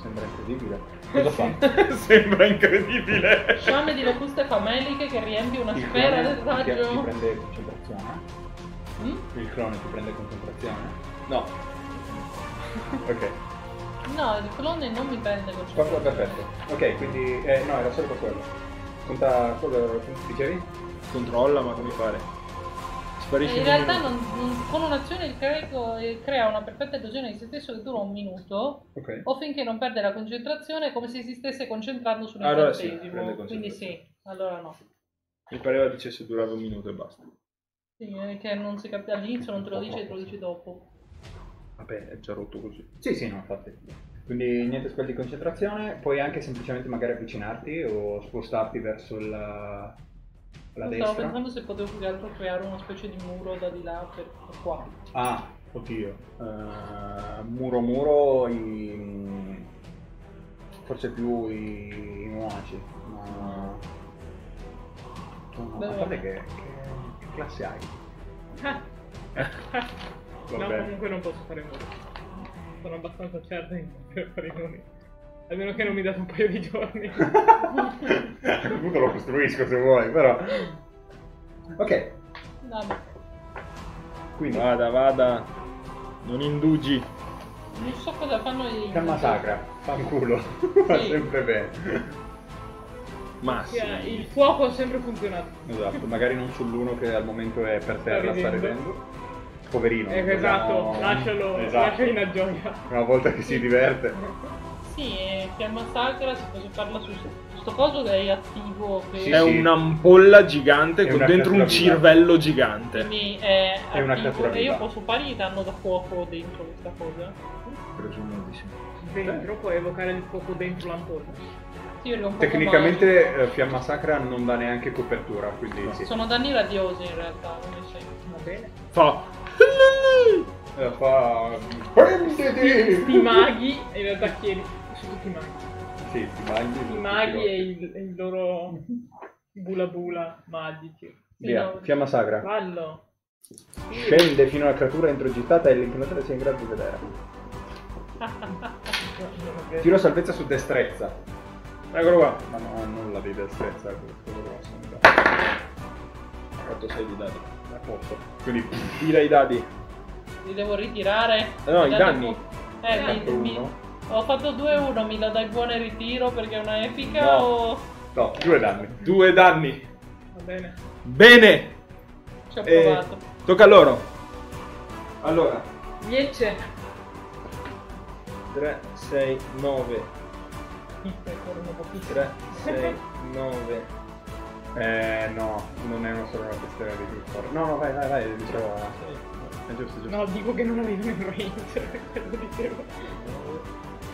Speaker 1: Sembra incredibile. Cosa fa?
Speaker 2: Sembra incredibile.
Speaker 3: Sciame di locuste fameliche che riempie una
Speaker 1: Il
Speaker 3: sfera
Speaker 1: clone
Speaker 3: del
Speaker 1: ti, ti
Speaker 3: raggio.
Speaker 1: prende concentrazione?
Speaker 3: Mm?
Speaker 1: Il clone ti prende concentrazione?
Speaker 2: No.
Speaker 1: Ok.
Speaker 3: No, il clone non mi prende concentrazione.
Speaker 1: Perfetto. Ok, quindi... Eh, no, era solo per quello. Conta... Cosa dicevi?
Speaker 2: Controlla, ma come fare? Sparisce
Speaker 3: In realtà non- non- con un'azione il carico eh, crea una perfetta illusione di se stesso che dura un minuto
Speaker 1: Ok.
Speaker 3: o finché non perde la concentrazione come se si stesse concentrando
Speaker 2: Allora sì,
Speaker 3: Quindi sì, allora no.
Speaker 2: Mi pareva dicesse durava un minuto e basta.
Speaker 3: Sì, è che non si capisce all'inizio non te lo dice, te lo dice dopo.
Speaker 2: Vabbè, è già rotto così.
Speaker 1: Sì, sì, no, infatti. Quindi niente spell di concentrazione, puoi anche semplicemente magari avvicinarti o spostarti verso la, la
Speaker 3: Stavo
Speaker 1: destra.
Speaker 3: pensando se potevo più che altro creare una specie di muro da di là per, qua.
Speaker 1: Ah, Oddio. eh, muro muro i... Forse più i, i monaci. Ma... Ma
Speaker 3: Beh,
Speaker 1: guardate che, che, che classe hai? Va
Speaker 4: no, comunque non posso fare nulla. Sono abbastanza certa di poter fare nulla. Almeno che non mi date un paio di giorni.
Speaker 1: Comunque lo costruisco se vuoi, però. Ok,
Speaker 3: Dai,
Speaker 1: quindi
Speaker 2: Vada, vada. Non indugi.
Speaker 3: non so cosa fanno i...
Speaker 1: Fiamma sacra, fanculo. Va
Speaker 3: Sì.
Speaker 1: sempre bene.
Speaker 2: Massimo.
Speaker 4: Cioè, il fuoco ha sempre funzionato.
Speaker 1: Esatto, magari non sull'uno che al momento è per terra, sta
Speaker 4: ridendo.
Speaker 1: Poverino.
Speaker 4: Eh, esatto,
Speaker 1: dobbiamo-
Speaker 4: lascialo,
Speaker 1: Esatto.
Speaker 4: lascialo in gioia.
Speaker 1: Una volta che si diverte.
Speaker 3: Sì, è fiamma sacra, si può parla su questo coso che è attivo, che
Speaker 1: Sì,
Speaker 2: È
Speaker 1: sì.
Speaker 2: un'ampolla gigante
Speaker 1: È
Speaker 2: con
Speaker 1: una
Speaker 2: dentro un
Speaker 1: creatura viva.
Speaker 2: cervello gigante.
Speaker 3: quindi è,
Speaker 1: È una
Speaker 3: attivo
Speaker 1: creatura
Speaker 3: e io posso fargli danno da fuoco dentro questa cosa.
Speaker 2: Presumo di sì.
Speaker 4: Dentro puoi evocare il fuoco dentro l'ampolla.
Speaker 3: Sì, perché è un po'
Speaker 1: Tecnicamente eh, fiamma sacra non dà neanche copertura, quindi sì.
Speaker 3: Sono danni radiosi in realtà.
Speaker 4: Va bene.
Speaker 2: Fa.
Speaker 1: Eh, fa... Prenditi!
Speaker 4: Sti maghi, in realtà chiedi tutti i maghi.
Speaker 1: Sì, ti mangi.
Speaker 4: I maghi e il, e il loro bula bula magici.
Speaker 1: Via,
Speaker 3: no.
Speaker 1: fiamma sacra.
Speaker 4: Fallo.
Speaker 1: Scende fino alla creatura entro gittata e l'incantatore sia in grado di vedere. Tiro salvezza su destrezza.
Speaker 2: Eccolo qua.
Speaker 1: Ma non ho nulla di destrezza.
Speaker 2: Ho fatto 6 di dadi.
Speaker 1: A posto. Quindi
Speaker 2: Tira i dadi.
Speaker 3: Li devo ritirare.
Speaker 2: Eh no, i danni.
Speaker 3: po'- Eh,
Speaker 1: fatto
Speaker 3: mi-
Speaker 1: uno.
Speaker 3: Ho fatto 2-1, mi la dai buona ritiro perché è una epica
Speaker 2: No.
Speaker 3: o
Speaker 1: No, due danni.
Speaker 2: Due danni.
Speaker 4: Va bene.
Speaker 2: Bene.
Speaker 3: ci ho
Speaker 2: Eh,
Speaker 3: provato?
Speaker 2: tocca a loro. Allora.
Speaker 4: 10.
Speaker 2: 3, 6, 9.
Speaker 4: Corrono pochissimo.
Speaker 2: 3, 6, 9.
Speaker 1: Eh no, non è una solo una questione di più No, no, vai, vai, vai, dicevo. È giusto, è giusto.
Speaker 4: No, dico che non avevano il range, quello dicevo.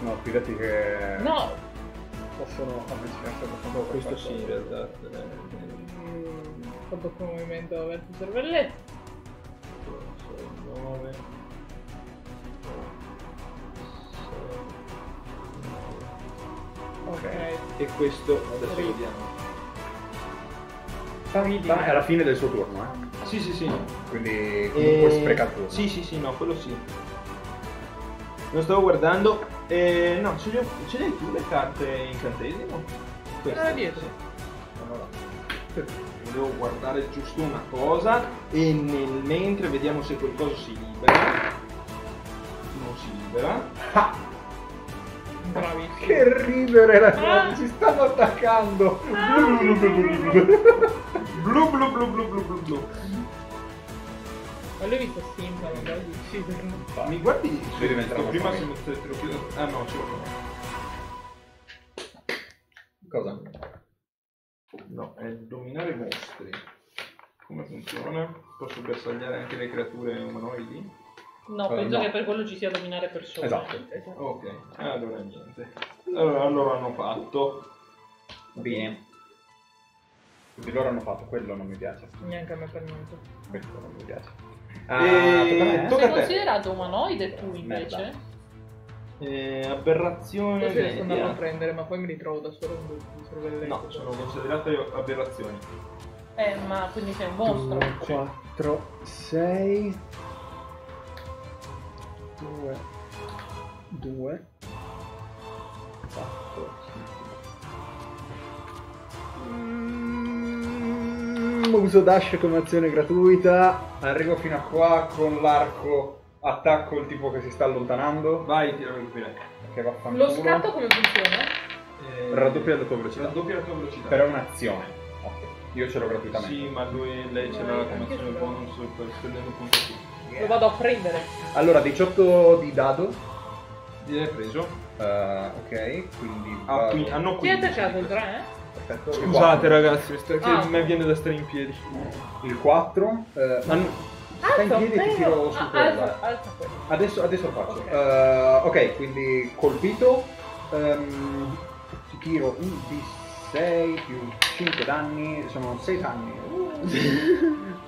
Speaker 1: No, fidati che
Speaker 4: No!
Speaker 1: possono avvicinarsi abbastanza per
Speaker 2: Questo sì, in realtà.
Speaker 4: Mm, Ho fatto un movimento verso il cervelletto.
Speaker 2: 9.
Speaker 4: Ok.
Speaker 2: E questo adesso
Speaker 4: Ri-
Speaker 2: vediamo.
Speaker 1: Pam, È alla fine del suo turno, eh.
Speaker 2: Sì, sì, sì.
Speaker 1: Quindi comunque
Speaker 2: Eh,
Speaker 1: spreca il turno.
Speaker 2: Sì, sì, sì, no, quello sì. Lo stavo guardando. E no, ce, li ho- ce le hai tu le carte incantesimo? Queste?
Speaker 4: Ah, dietro.
Speaker 2: Sì. Allora, devo guardare giusto una cosa e nel mentre vediamo se quel coso si libera. Non si libera.
Speaker 4: Bravissimo.
Speaker 1: Che ridere la cosa,
Speaker 4: Ah.
Speaker 1: ci stanno attaccando.
Speaker 2: Blu blu blu blu blu blu blu.
Speaker 4: Ma lui visto Simba, non devo uccidere.
Speaker 2: Mi guardi
Speaker 1: Devi
Speaker 2: prima se te te lo chiedo. Ah no, ce l'ho.
Speaker 1: Cosa?
Speaker 2: No, è dominare mostri. Come funziona? Posso bersagliare anche le creature umanoidi?
Speaker 3: No,
Speaker 1: Eh,
Speaker 3: penso
Speaker 1: no.
Speaker 3: che per quello ci sia dominare persone.
Speaker 1: Esatto.
Speaker 2: Ok, allora niente. Allora, allora hanno fatto.
Speaker 1: Bene. Quindi loro hanno fatto quello, non mi piace.
Speaker 4: Neanche a me per niente.
Speaker 1: Questo non mi piace.
Speaker 2: E-
Speaker 1: Ah, me?
Speaker 2: tocca
Speaker 3: Sei considerato umanoide tu invece?
Speaker 1: Merda.
Speaker 2: Eh, aberrazione.
Speaker 4: Forse riesco ad andarlo a
Speaker 2: via.
Speaker 4: prendere, ma poi mi ritrovo da solo con il cervelletto.
Speaker 2: No, sono considerate aberrazioni.
Speaker 3: Eh, ma quindi sei un mostro.
Speaker 1: 4, 6 2 2 Mm, uso dash come azione gratuita arrivo fino a qua con l'arco attacco il tipo che si sta allontanando
Speaker 2: Vai, tira per qui.
Speaker 1: che vaffanculo
Speaker 4: Lo scatto come funziona?
Speaker 2: Eh,
Speaker 1: raddoppia la tua velocità
Speaker 2: raddoppia la tua velocità.
Speaker 1: però è un'azione ok io ce l'ho gratuitamente
Speaker 2: Sì, ma lui, lei ce l'ha come azione bonus per spendendo punti qui.
Speaker 4: Lo vado a prendere.
Speaker 1: allora 18 di dado
Speaker 2: Direi preso.
Speaker 1: Eh, ok, quindi
Speaker 2: Ah,
Speaker 1: vado-
Speaker 2: quindi hanno
Speaker 4: Chi ha
Speaker 2: 15.
Speaker 4: attaccato il 3, eh?
Speaker 1: Perfetto.
Speaker 2: Scusate ragazzi, sta- che
Speaker 4: Ah.
Speaker 2: a me viene da stare in piedi.
Speaker 1: Il 4 eh,
Speaker 2: Hanno-
Speaker 1: sta in piedi e ti tiro su
Speaker 4: Ah, quello.
Speaker 1: Adesso, adesso lo faccio.
Speaker 4: Ok.
Speaker 1: Eh, ok, quindi colpito. ehm, ti tiro un D6 più 5 danni. Sono 6 danni.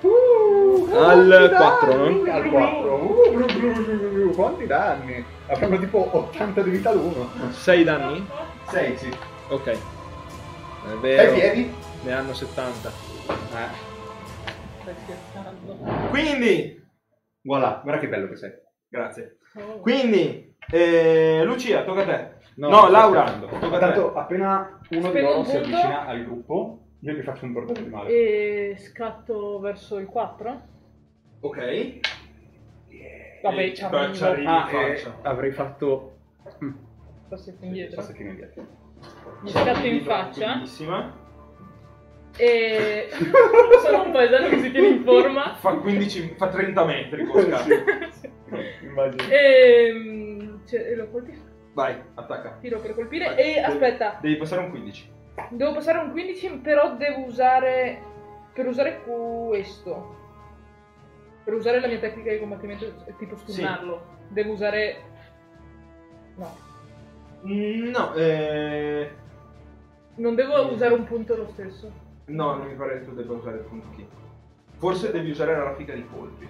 Speaker 1: Uh,
Speaker 2: Al 4, no?
Speaker 1: Al 4. quanti danni? Avremo tipo 80 di vita l'uno.
Speaker 2: 6 danni?
Speaker 1: 6, sì.
Speaker 2: Ok. È
Speaker 1: Dai
Speaker 2: vero.
Speaker 1: piedi?
Speaker 2: Ne hanno 70.
Speaker 1: Eh.
Speaker 4: Stai scherzando.
Speaker 2: Quindi,
Speaker 1: Voilà, guarda che bello che sei.
Speaker 2: grazie.
Speaker 4: Oh.
Speaker 2: Quindi, eh, Lucia, tocca a te. No,
Speaker 1: sto
Speaker 2: Laura, tocca a
Speaker 1: Ma
Speaker 2: te.
Speaker 1: tanto appena uno di loro
Speaker 4: un
Speaker 1: si
Speaker 4: punto.
Speaker 1: avvicina al gruppo, io gli faccio un portato di male.
Speaker 4: E scatto verso il 4.
Speaker 2: Ok.
Speaker 4: Vabbè,
Speaker 2: Eh,
Speaker 4: ci arrivo.
Speaker 1: Ah, eh, avrei fatto...
Speaker 4: Passetto indietro.
Speaker 1: passettino indietro.
Speaker 4: Mi scatto in faccia.
Speaker 2: Bellissima.
Speaker 4: E sono un paesano che si tiene in forma.
Speaker 2: Fa 15, fa 30 metri con scatto.
Speaker 1: Immagino.
Speaker 4: E mm, cioè, lo colpisco.
Speaker 2: Vai, attacca.
Speaker 4: Tiro per colpire.
Speaker 2: Vai.
Speaker 4: E aspetta,
Speaker 2: Devi passare un 15.
Speaker 4: devo passare un 15, però devo usare. Per usare questo. Per usare la mia tecnica di combattimento, tipo stunnarlo. Devo usare. No.
Speaker 2: Mm, No, eh...
Speaker 4: Non devo usare un punto lo stesso.
Speaker 2: No, non mi pare che tu debba usare il punto key. Forse devi usare la raffica di colpi.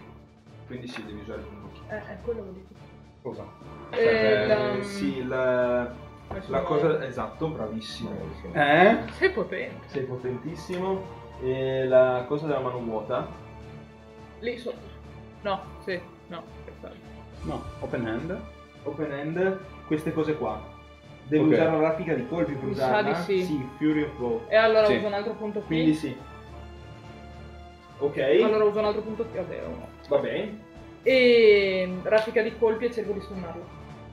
Speaker 2: Quindi sì, devi usare il punto key.
Speaker 4: Eh, è quello che dico.
Speaker 1: Cosa?
Speaker 4: Eh, la-
Speaker 2: Eh, sì, la,
Speaker 4: adesso
Speaker 2: la
Speaker 4: no.
Speaker 2: cosa... Esatto, bravissimo.
Speaker 1: Eh?
Speaker 4: Sei potente.
Speaker 2: Sei potentissimo. E la cosa della mano vuota.
Speaker 4: Lì sotto. No, sì, no.
Speaker 1: No, open hand.
Speaker 2: Open end. Queste cose qua. Devi
Speaker 1: Ok.
Speaker 2: usare la raffica di colpi per
Speaker 4: Mi sa
Speaker 2: usarla.
Speaker 4: di sì.
Speaker 2: Fury of Blow.
Speaker 4: E allora
Speaker 1: Sì.
Speaker 4: uso un altro punto qui.
Speaker 2: Quindi sì. Ok,
Speaker 4: Allora uso un altro punto qui. Vabbè, uno.
Speaker 2: va bene.
Speaker 4: E raffica di colpi e cerco di stunnarlo.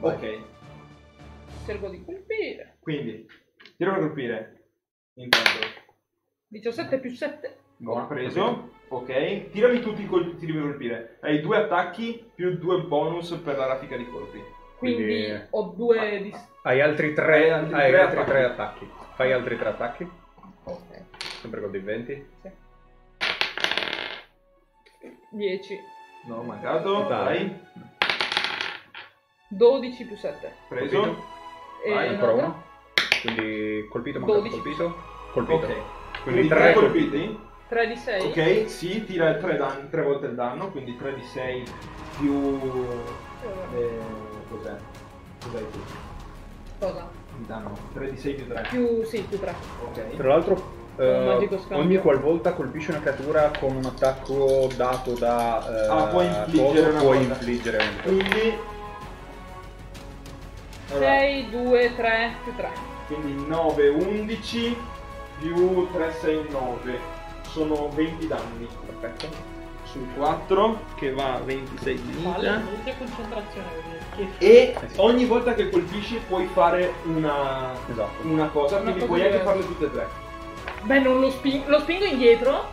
Speaker 2: Ok,
Speaker 4: Cerco di colpire.
Speaker 2: quindi tiro per colpire. Intanto.
Speaker 4: 17 più 7.
Speaker 2: Ho preso. Ok, tirami tutti i colpi tiri per colpire. Hai due attacchi più due bonus per la raffica di colpi.
Speaker 4: Quindi
Speaker 1: Quindi-
Speaker 4: ho due di...
Speaker 1: Hai altri
Speaker 2: Hai
Speaker 1: tre,
Speaker 2: altri
Speaker 1: hai
Speaker 2: tre
Speaker 1: altri
Speaker 2: attacchi.
Speaker 1: tre attacchi. Fai altri tre attacchi,
Speaker 4: Ok.
Speaker 1: sempre con dei 20.
Speaker 4: 10.
Speaker 2: No, mancato.
Speaker 1: Dai.
Speaker 2: Dai.
Speaker 4: 12 più 7.
Speaker 2: Preso.
Speaker 1: Colpito.
Speaker 4: E
Speaker 2: Vai,
Speaker 1: Ancora uno. Quindi colpito, mancato,
Speaker 4: 12.
Speaker 1: colpito. Colpito.
Speaker 2: Ok.
Speaker 1: Quindi
Speaker 2: Quindi
Speaker 1: tre
Speaker 2: tre
Speaker 1: colpiti.
Speaker 2: colpiti.
Speaker 4: 3 di 6.
Speaker 2: Ok, sì, tira 3, danni, tre volte il danno, quindi 3 di 6 più... Eh, cos'è? Cos'hai tu?
Speaker 4: Cosa?
Speaker 2: Il danno. 3 di 6 più 3.
Speaker 4: Più... sì, più 3.
Speaker 2: Ok.
Speaker 1: Tra l'altro, eh, ogni qualvolta colpisce una creatura con un attacco dato da eh,
Speaker 2: Ah, puoi infliggere una
Speaker 1: puoi
Speaker 2: cosa.
Speaker 1: infliggere un
Speaker 2: Quindi... Allora,
Speaker 4: 6, 2, 3 più 3.
Speaker 2: quindi 9, 11 più 3, 6, 9. Sono 20 danni.
Speaker 1: Perfetto.
Speaker 2: Sul 4 che va a 26 di vita.
Speaker 4: molta concentrazione. Che
Speaker 2: E ogni volta che colpisci puoi fare una,
Speaker 1: Esatto.
Speaker 2: una cosa,
Speaker 4: Una
Speaker 2: quindi
Speaker 4: cosa
Speaker 2: puoi anche
Speaker 4: diversa.
Speaker 2: farle tutte e tre.
Speaker 4: Beh, non lo spingo. Lo spingo indietro.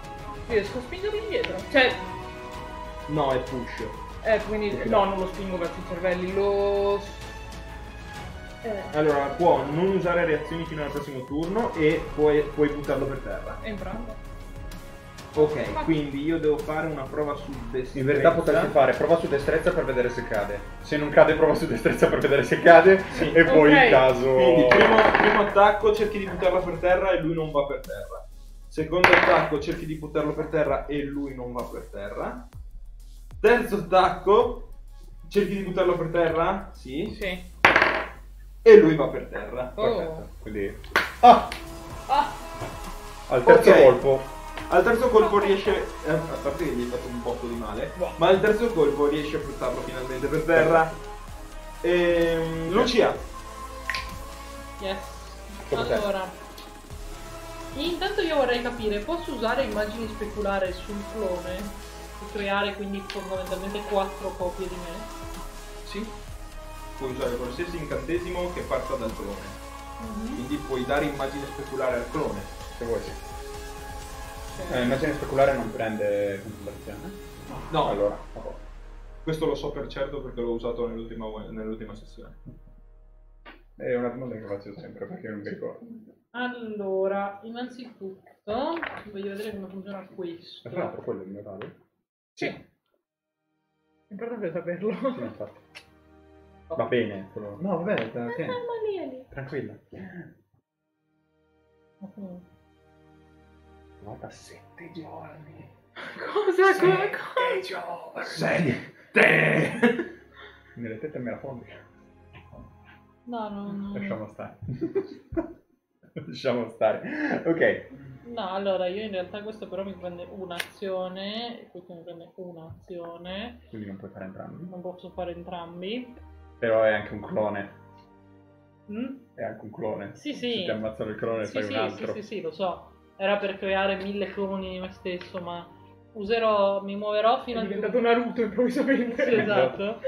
Speaker 4: Riesco a spingerlo indietro. Cioè,
Speaker 2: No, è push.
Speaker 4: eh, quindi.
Speaker 2: Ok.
Speaker 4: No, non lo spingo verso i cervelli. Lo. Eh,
Speaker 2: Allora, può non usare reazioni fino al prossimo turno e puoi, puoi buttarlo per terra.
Speaker 4: entrambe.
Speaker 2: Ok, quindi io devo fare una prova su destrezza.
Speaker 1: In verità potresti fare prova su destrezza per vedere se cade. Se non cade, prova su destrezza per vedere se cade.
Speaker 2: Sì.
Speaker 1: E poi
Speaker 4: Ok.
Speaker 1: in caso.
Speaker 2: Quindi primo, primo attacco cerchi di buttarla per terra e lui non va per terra. Secondo attacco cerchi di buttarlo per terra e lui non va per terra. Terzo attacco cerchi di buttarlo per terra? Sì.
Speaker 4: Sì.
Speaker 2: E lui va per terra.
Speaker 4: Oh.
Speaker 1: Perfetto. Quindi. Ah!
Speaker 4: Ah,
Speaker 1: Al terzo
Speaker 2: Ok.
Speaker 1: colpo.
Speaker 2: Al terzo colpo riesce, eh, a parte che gli hai fatto un botto di male, ma al terzo colpo riesce a buttarlo finalmente per terra. Ehm, Lucia,
Speaker 4: yes.
Speaker 1: Te.
Speaker 4: Allora. Intanto io vorrei capire, posso usare immagini speculare sul clone? E creare quindi fondamentalmente quattro copie di me?
Speaker 2: sì, puoi usare qualsiasi incantesimo che parta dal clone. Quindi puoi dare immagine speculare al clone.
Speaker 1: Se vuoi, sì. Eh, immagine speculare non prende concentrazione.
Speaker 2: No,
Speaker 1: Allora,
Speaker 2: questo lo so per certo perché l'ho usato nell'ultima, nell'ultima sessione.
Speaker 1: È una domanda che faccio sempre perché non mi ricordo.
Speaker 4: Allora, innanzitutto voglio vedere come funziona questo.
Speaker 1: E tra l'altro quello è il mio tale?
Speaker 4: Sì. È importante saperlo.
Speaker 1: Sì, infatti. Va bene. quello- No, vabbè, da- sì.
Speaker 4: Manieli.
Speaker 1: tranquilla. 97 giorni.
Speaker 3: Cosa? Cosa?
Speaker 1: Sei te! Nelle tette me la fondi.
Speaker 3: No, no, no.
Speaker 1: Lasciamo stare. Lasciamo stare. Ok.
Speaker 3: No, allora io in realtà questo però mi prende un'azione, e questo mi prende un'azione,
Speaker 1: Quindi non puoi fare entrambi.
Speaker 3: non posso fare entrambi.
Speaker 1: Però è anche un clone.
Speaker 3: Mm?
Speaker 1: È anche un clone.
Speaker 3: Sì,
Speaker 1: Se
Speaker 3: sì.
Speaker 1: ti ammazzano il clone
Speaker 3: Sì,
Speaker 1: fai
Speaker 3: sì,
Speaker 1: un altro.
Speaker 3: sì, sì, sì, lo so. Era per creare mille cloni di me stesso, ma userò, mi muoverò
Speaker 4: È
Speaker 3: fino a...
Speaker 4: diventato Naruto improvvisamente.
Speaker 3: Sì, esatto.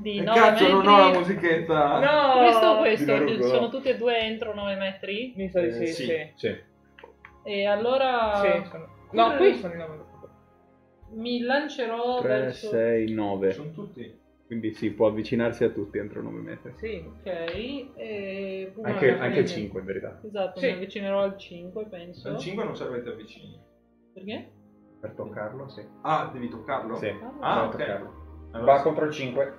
Speaker 3: Di
Speaker 2: Che
Speaker 3: 9
Speaker 2: cazzo,
Speaker 3: metri.
Speaker 2: non ho la musichetta.
Speaker 4: No!
Speaker 3: Questo o questo?
Speaker 1: Naruto,
Speaker 3: Sono
Speaker 1: no.
Speaker 3: tutti e due entro 9 metri.
Speaker 4: Mi sa di
Speaker 2: Eh,
Speaker 4: sì,
Speaker 2: sì.
Speaker 4: sì.
Speaker 1: Sì.
Speaker 3: E allora
Speaker 4: Sì, sono- No, qui sono i nove.
Speaker 3: mi lancerò
Speaker 1: 3,
Speaker 3: verso...
Speaker 1: 6, 9.
Speaker 2: Sono tutti.
Speaker 1: Quindi sì, può avvicinarsi a tutti entro 9 metri.
Speaker 4: Sì.
Speaker 3: Ok, e...
Speaker 1: Anche, anche il
Speaker 3: quindi-
Speaker 1: 5 in verità.
Speaker 3: Esatto,
Speaker 4: Sì.
Speaker 3: mi avvicinerò al 5, penso.
Speaker 2: Al 5 non serve che ti avvicini.
Speaker 3: Perché?
Speaker 1: Per toccarlo, sì.
Speaker 2: Ah, devi toccarlo?
Speaker 1: Sì.
Speaker 2: Ah,
Speaker 1: Devo
Speaker 2: ok.
Speaker 1: toccarlo.
Speaker 2: Allora,
Speaker 1: Va contro il 5.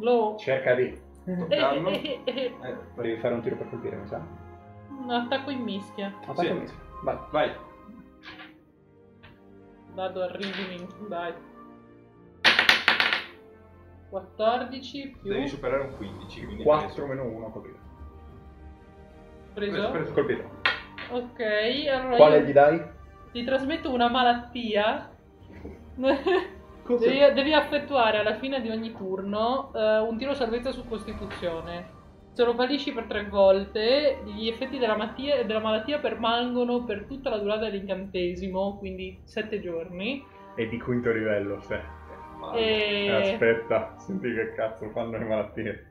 Speaker 3: Lo...
Speaker 1: Cerca di.
Speaker 2: Toccarlo.
Speaker 3: Eh, eh, eh,
Speaker 2: Eh,
Speaker 1: Devi fare un tiro per colpire, mi sa.
Speaker 3: Un attacco in mischia.
Speaker 1: Attacca
Speaker 2: Sì.
Speaker 1: mischia. Vai.
Speaker 2: vai.
Speaker 3: Vado a Reading, dai. 14 più...
Speaker 2: Devi superare un 15. Quindi
Speaker 1: 4 meno 1 colpito.
Speaker 3: preso?
Speaker 2: preso, preso.
Speaker 1: Colpito.
Speaker 3: Ok, allora
Speaker 1: Quale gli dai?
Speaker 3: ti trasmetto una malattia. Devi, devi effettuare alla fine di ogni turno eh, un tiro salvezza su Costituzione. Se lo fallisci per tre volte, gli effetti della malattia, della malattia permangono per tutta la durata dell'incantesimo, quindi 7 giorni.
Speaker 1: È di quinto livello, se.
Speaker 3: E
Speaker 1: Aspetta, senti che cazzo fanno le malattie.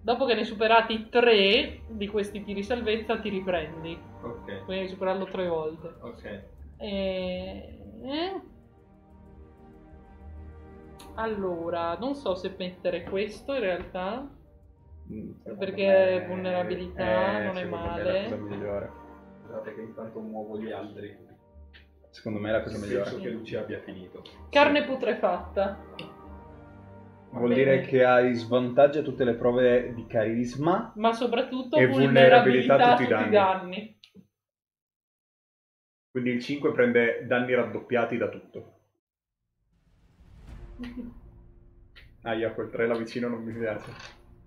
Speaker 3: dopo che ne hai superati 3 di questi tiri salvezza, ti riprendi.
Speaker 2: Ok,
Speaker 3: Quindi devi superarlo 3 volte.
Speaker 2: ok.
Speaker 3: E... eh? Allora, non so se mettere questo in realtà. Perché vulnerabilità non è
Speaker 1: me
Speaker 3: male.
Speaker 1: la cosa migliore.
Speaker 2: Scusate che intanto muovo gli altri.
Speaker 1: Secondo me è la cosa migliore.
Speaker 2: Penso che Lucia abbia finito.
Speaker 3: Carne putrefatta.
Speaker 1: Vuol
Speaker 3: Va
Speaker 1: dire
Speaker 3: bene.
Speaker 1: che hai svantaggio a tutte le prove di carisma.
Speaker 3: Ma soprattutto
Speaker 1: E
Speaker 3: vulnerabilità,
Speaker 1: vulnerabilità
Speaker 3: a
Speaker 1: tutti i
Speaker 3: tutti i danni.
Speaker 1: Quindi il 5 prende danni raddoppiati da tutto. Ah, io a quel 3 là vicino non mi piace.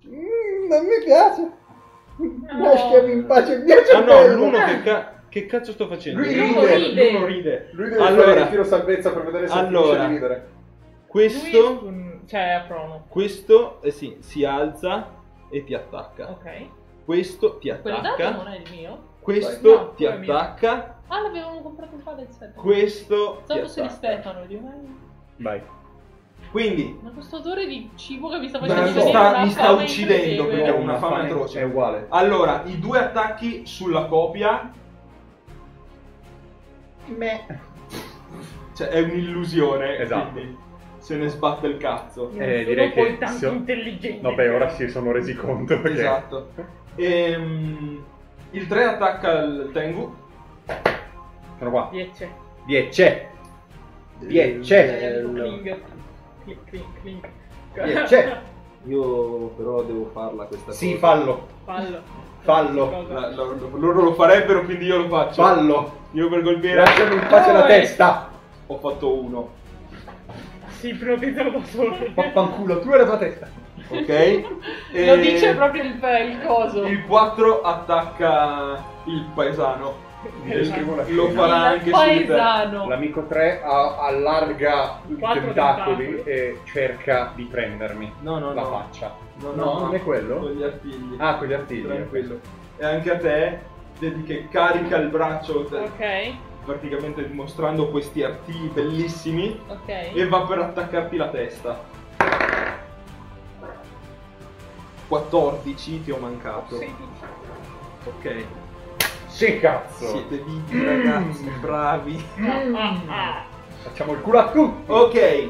Speaker 1: non mi piace.
Speaker 3: Lasciami in
Speaker 1: pace, mi piace
Speaker 2: Ah no, l'uno che, ca- che cazzo sto facendo?
Speaker 1: Lui
Speaker 3: L'uno ride.
Speaker 2: L'uno ride.
Speaker 1: Lui deve
Speaker 2: Allora.
Speaker 1: fare il tiro salvezza per vedere se
Speaker 2: Allora.
Speaker 1: di ridere.
Speaker 2: Questo,
Speaker 4: Lui- Cioè, a prono.
Speaker 2: questo, eh sì, si alza e ti attacca.
Speaker 4: Ok.
Speaker 2: Questo ti attacca.
Speaker 3: non è il mio.
Speaker 2: Questo
Speaker 4: No,
Speaker 2: ti
Speaker 4: è
Speaker 2: attacca.
Speaker 3: Ah, l'avevamo comprato un pallet set.
Speaker 2: Questo
Speaker 3: Pensavo fosse di. Stefano. Dico, ma...
Speaker 1: Vai.
Speaker 2: Quindi
Speaker 3: ma questo odore di cibo che mi sta
Speaker 2: mi
Speaker 3: facendo
Speaker 1: so.
Speaker 3: venire
Speaker 2: sta,
Speaker 3: una
Speaker 2: mi sta uccidendo perché ho una fame atroce.
Speaker 1: È uguale.
Speaker 2: Allora, i due attacchi sulla copia. Cioè, è un'illusione.
Speaker 1: Esatto.
Speaker 2: quindi se ne sbatte il cazzo.
Speaker 4: Non
Speaker 1: Eh,
Speaker 4: sono
Speaker 1: direi che
Speaker 4: poi tanto
Speaker 1: so-
Speaker 4: intelligente.
Speaker 1: Vabbè, ora si sono resi conto perché...
Speaker 2: Esatto. Ehm, il 3 attacca il Tengu.
Speaker 1: Sono qua.
Speaker 4: 10.
Speaker 1: 10. 10.
Speaker 4: Clink. Clink, clink, clink.
Speaker 1: Dieci.
Speaker 2: Io però devo farla questa
Speaker 1: Sì,
Speaker 2: cosa.
Speaker 1: fallo.
Speaker 4: Fallo.
Speaker 1: Fallo.
Speaker 2: La- la- loro lo farebbero, quindi io lo faccio.
Speaker 1: Fallo.
Speaker 2: Io per colpire
Speaker 1: Lasciami in pace la testa.
Speaker 2: ho fatto uno.
Speaker 4: Si ipnotizzano da soli.
Speaker 1: Vaffanculo, tu e la tua testa.
Speaker 2: Ok?
Speaker 3: Lo
Speaker 2: E
Speaker 3: dice proprio il, il coso.
Speaker 2: Il 4 attacca il paesano. Lo farà anche te.
Speaker 3: paesano.
Speaker 1: L'amico 3 ha- allarga i tentacoli e cerca di prendermi
Speaker 2: No, no,
Speaker 1: la
Speaker 2: no.
Speaker 1: faccia.
Speaker 2: No,
Speaker 1: No, non è quello?
Speaker 2: Con gli artigli.
Speaker 1: Ah, con gli artigli.
Speaker 2: Tranquillo. E anche a te, vedi che carica il braccio,
Speaker 3: Ok,
Speaker 2: praticamente dimostrando questi artigli bellissimi,
Speaker 3: ok.
Speaker 2: e va per attaccarti la testa. 14 ti ho mancato. Ok.
Speaker 1: Sì, cazzo.
Speaker 2: Siete vivi ragazzi, bravi.
Speaker 1: Facciamo il culo a tutti.
Speaker 2: Ok.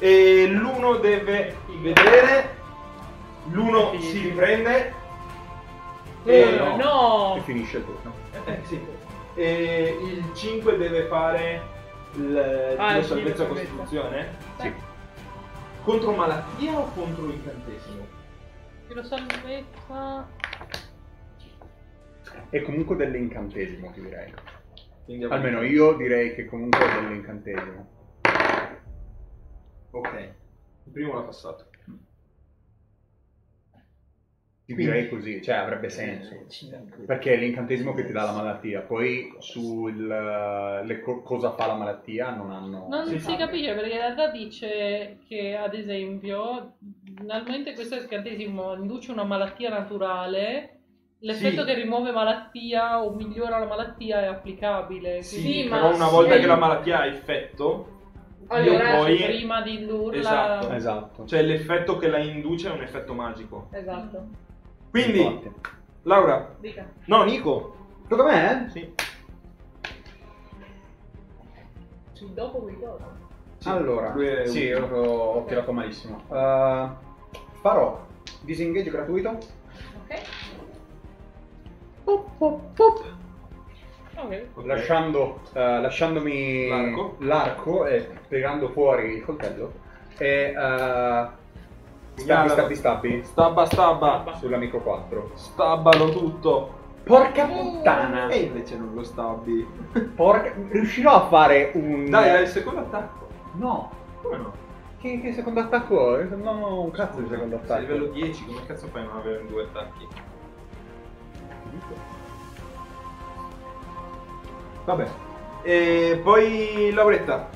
Speaker 2: E l'uno deve vedere. L'uno si riprende.
Speaker 4: Eh,
Speaker 2: E
Speaker 4: no.
Speaker 1: E finisce il turno.
Speaker 2: Eh, sì. E il 5 deve fare il
Speaker 4: Ah,
Speaker 2: tiro salvezza costituzione.
Speaker 1: Sì.
Speaker 2: Contro malattia o contro incantesimo?
Speaker 3: Tiro salvezza.
Speaker 1: E comunque dell'incantesimo, ti direi.
Speaker 2: Quindi
Speaker 1: Almeno io direi che comunque è dell'incantesimo.
Speaker 2: Ok. Il primo l'ha passato.
Speaker 1: Ti direi così, cioè avrebbe senso. Perché è l'incantesimo che ti dà la malattia. Poi sul le co- cosa fa la malattia non hanno.
Speaker 3: Non si
Speaker 2: sì.
Speaker 3: capisce perché in realtà dice che, ad esempio, finalmente questo incantesimo induce una malattia naturale. L'effetto
Speaker 2: Sì.
Speaker 3: che rimuove malattia o migliora la malattia è applicabile.
Speaker 2: Sì,
Speaker 4: ma
Speaker 2: però una
Speaker 4: sì.
Speaker 2: volta che la malattia ha effetto,
Speaker 4: Allora,
Speaker 2: io poi...
Speaker 3: prima di indurla.
Speaker 2: Esatto.
Speaker 1: Esatto.
Speaker 2: Cioè l'effetto che la induce è un effetto magico.
Speaker 4: Esatto.
Speaker 2: Quindi,
Speaker 1: Infatti.
Speaker 2: Laura,
Speaker 4: Dica.
Speaker 2: no, Nico.
Speaker 1: Tocca a me? eh?
Speaker 2: Sì.
Speaker 4: Sì, dopo qui dopo.
Speaker 2: Sì,
Speaker 1: allora,
Speaker 2: è
Speaker 1: sì, io ho, ho tirato malissimo. Uh, farò disengage gratuito.
Speaker 4: Ok.
Speaker 1: Pop, pop, pop.
Speaker 3: Ok.
Speaker 2: Ok.
Speaker 1: Lasciando, eh, lasciandomi
Speaker 2: L'arco.
Speaker 1: l'arco e tirando fuori il coltello. E uh, stabbi, stabbi, stabbi
Speaker 2: Stabba, stabba.
Speaker 1: sull'amico 4.
Speaker 2: Stabbalo tutto.
Speaker 1: Porca puttana!
Speaker 2: E invece non lo stabbi.
Speaker 1: Porca... Riuscirò a fare un...
Speaker 2: Dai, hai il secondo attacco.
Speaker 1: No.
Speaker 2: Come no?
Speaker 1: Che, che secondo attacco? Non ho un cazzo di secondo
Speaker 2: Sei
Speaker 1: attacco.
Speaker 2: livello 10, come cazzo fai a non avere due attacchi? Vabbè. E poi Lauretta.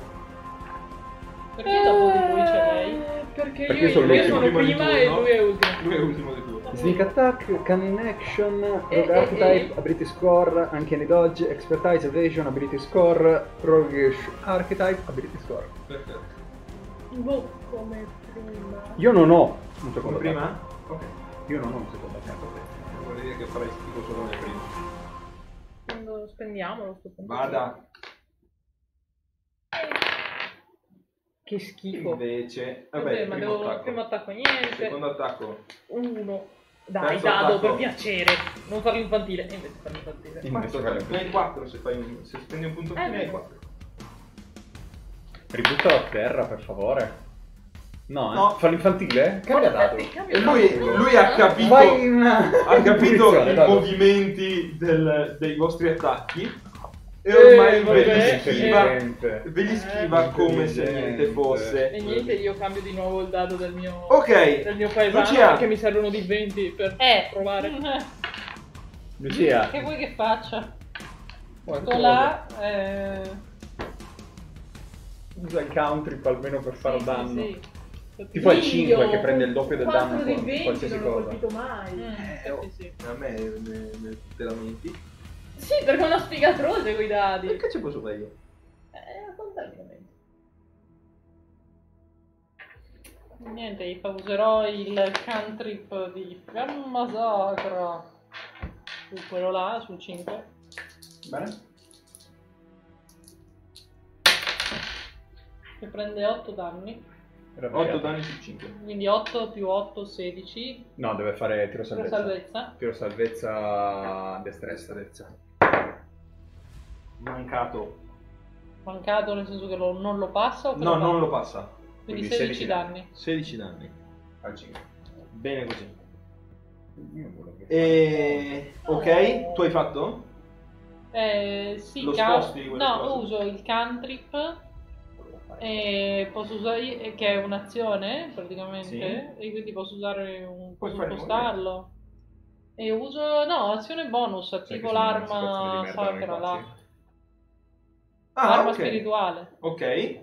Speaker 3: Perché dopo di voi c'è lei?
Speaker 4: Perché,
Speaker 1: Perché
Speaker 4: io,
Speaker 1: sono
Speaker 4: io
Speaker 1: l'ultimo
Speaker 4: sono
Speaker 2: prima di
Speaker 4: prima
Speaker 2: turno.
Speaker 4: e lui è ultimo.
Speaker 2: Lui è l'ultimo di due.
Speaker 1: Sneak attack, cunning action,
Speaker 4: Eh,
Speaker 1: rogue
Speaker 4: eh,
Speaker 1: archetype,
Speaker 4: eh.
Speaker 1: ability score, uncanny dodge, expertise, evasion, ability score, roguish archetype, ability score.
Speaker 2: Perfetto.
Speaker 4: Boh, come prima.
Speaker 1: Io non ho un
Speaker 2: Come
Speaker 1: secondo
Speaker 2: prima?
Speaker 1: attacco.
Speaker 2: Ok.
Speaker 1: Io non ho un secondo attacco.
Speaker 2: Vuol dire che farai schifo solo nel primo.
Speaker 4: Quando spendiamolo sto punto.
Speaker 2: Vada.
Speaker 4: Che schifo.
Speaker 2: Invece.
Speaker 4: Vabbè,
Speaker 2: Vabbè,
Speaker 4: ma devo
Speaker 2: attacco.
Speaker 4: primo attacco niente.
Speaker 2: Secondo attacco.
Speaker 4: Uno. Dai,
Speaker 2: Terzo
Speaker 4: dado,
Speaker 2: attacco.
Speaker 4: per piacere. Non farlo infantile. E invece farlo infantile.
Speaker 1: Invece
Speaker 2: Ne hai 4 se, fai un- se spendi un punto
Speaker 4: Eh,
Speaker 2: fine hai
Speaker 4: beh.
Speaker 2: 4.
Speaker 1: Ributtalo a terra, per favore. No, eh?
Speaker 2: No.
Speaker 1: Fa l'infantile? Cambia dato.
Speaker 4: Eh, cambia
Speaker 2: E lui,
Speaker 4: dato.
Speaker 2: lui ha capito, ha capito i movimenti del- dei vostri attacchi e
Speaker 4: Eh,
Speaker 2: ormai ve
Speaker 4: vabbè.
Speaker 2: li schiva, ve li schiva come se niente fosse.
Speaker 4: E niente, io cambio di nuovo il dado del mio,
Speaker 2: Ok,
Speaker 4: del mio paesano
Speaker 2: Lucia.
Speaker 4: perché mi servono di 20 per
Speaker 3: Eh,
Speaker 4: provare.
Speaker 1: Lucia.
Speaker 3: Che vuoi che faccia? Sto là. Eh...
Speaker 1: Usa il country almeno per fare
Speaker 3: sì,
Speaker 1: danno.
Speaker 3: Sì, sì.
Speaker 1: Tipo il
Speaker 4: Io
Speaker 1: 5 che prende il doppio del danno con
Speaker 4: 20
Speaker 1: qualsiasi
Speaker 4: non ho
Speaker 1: cosa.
Speaker 4: colpito mai.
Speaker 3: Mm, infatti sì.
Speaker 2: a me ne, ne te lamenti.
Speaker 4: Sì, perché è una sfigatrose quei dadi.
Speaker 2: Perché ci posso fare io?
Speaker 4: Eh, contemporaneamente.
Speaker 3: Niente, gli userò il cantrip di Fiamma Sacra su quello là, sul 5.
Speaker 1: Bene?
Speaker 3: Che prende 8 danni.
Speaker 1: Era
Speaker 2: 8
Speaker 1: piegato.
Speaker 2: danni su 5.
Speaker 3: Quindi 8 più 8, 16.
Speaker 1: No, deve fare tiro
Speaker 3: Per
Speaker 1: salvezza.
Speaker 3: salvezza.
Speaker 1: Tiro salvezza destrezza.
Speaker 2: Mancato.
Speaker 3: Mancato nel senso che lo- non lo passa o che
Speaker 2: No,
Speaker 3: lo
Speaker 2: non lo passa.
Speaker 3: Quindi,
Speaker 1: Quindi
Speaker 3: 16
Speaker 1: 16
Speaker 3: danni.
Speaker 2: 16 danni.
Speaker 1: Al 5.
Speaker 2: Bene così. E... Ok, tu hai fatto?
Speaker 3: Eh, sì,
Speaker 2: Lo
Speaker 3: ca-
Speaker 2: sposti quelle
Speaker 3: no,
Speaker 2: cose?
Speaker 3: uso il cantrip e posso usare eh, che è un'azione praticamente
Speaker 2: Sì.
Speaker 3: e quindi posso usare un posso spostarlo e uso no azione bonus attivo l'arma sacra là
Speaker 2: Ah,
Speaker 3: arma
Speaker 2: ok.
Speaker 3: spirituale
Speaker 2: Ok.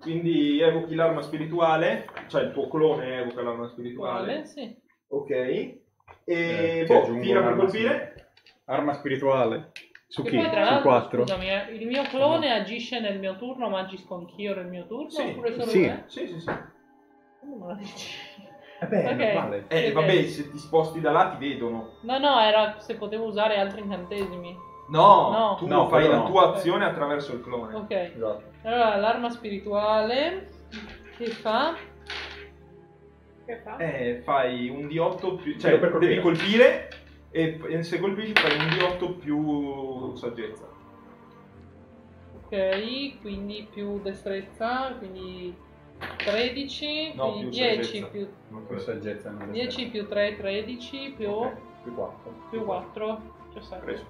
Speaker 2: Quindi evochi l'arma spirituale, cioè il tuo clone evoca l'arma spirituale.
Speaker 3: Vale, sì.
Speaker 2: Ok. E
Speaker 1: Eh,
Speaker 2: boh, tira per colpire.
Speaker 1: Arma spirituale. Su chi?
Speaker 3: poi, tra
Speaker 1: Su
Speaker 3: l'altro,
Speaker 1: 4?
Speaker 3: scusami, eh, il mio clone agisce nel mio turno, ma agisco anch'io nel mio turno?
Speaker 2: Sì,
Speaker 3: oppure solo
Speaker 1: sì.
Speaker 3: me?
Speaker 2: Sì, sì, sì.
Speaker 3: Come me lo dici?
Speaker 1: Eh beh, è
Speaker 3: Ok.
Speaker 1: normale.
Speaker 2: Eh,
Speaker 3: Ok.
Speaker 2: vabbè, se ti sposti da là ti vedono.
Speaker 3: No, no, era se potevo usare altri incantesimi.
Speaker 2: No,
Speaker 3: No.
Speaker 2: tu
Speaker 1: No,
Speaker 2: fai la
Speaker 1: no.
Speaker 2: tua azione attraverso il clone.
Speaker 3: Ok.
Speaker 1: Esatto.
Speaker 3: Allora, l'arma spirituale che fa?
Speaker 4: Che fa?
Speaker 2: Eh, fai un D8 più... Cioè, devi colpire e se colpisci fai un D8 più saggezza.
Speaker 3: Ok, quindi più destrezza, quindi 13,
Speaker 2: No,
Speaker 3: quindi
Speaker 2: più
Speaker 3: 10
Speaker 2: saggezza.
Speaker 3: più,
Speaker 1: Non per saggezza, non
Speaker 3: 10 più 3, 13 più,
Speaker 1: Più 4.
Speaker 3: più 4, 17.
Speaker 2: Preso.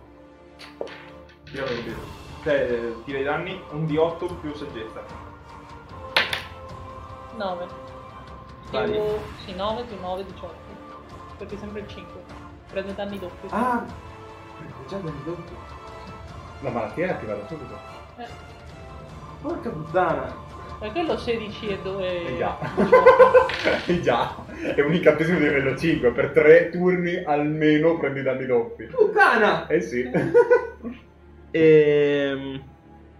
Speaker 2: Dire. Te, tira i danni, un D8 più saggezza.
Speaker 3: 9.
Speaker 2: Vai.
Speaker 3: Più... Sì, 9 più 9, 18. Perché sempre il 5. Prende danni doppi.
Speaker 2: Ah! Già danni doppio.
Speaker 1: La malattia è attivata subito.
Speaker 3: Eh,
Speaker 2: Porca puttana!
Speaker 3: per quello 16 e 2.
Speaker 1: Eh già. Eh già. È un incantesimo di livello 5. Per tre turni almeno prendi danni doppi.
Speaker 2: Puttana!
Speaker 1: Eh sì.
Speaker 2: Ehm,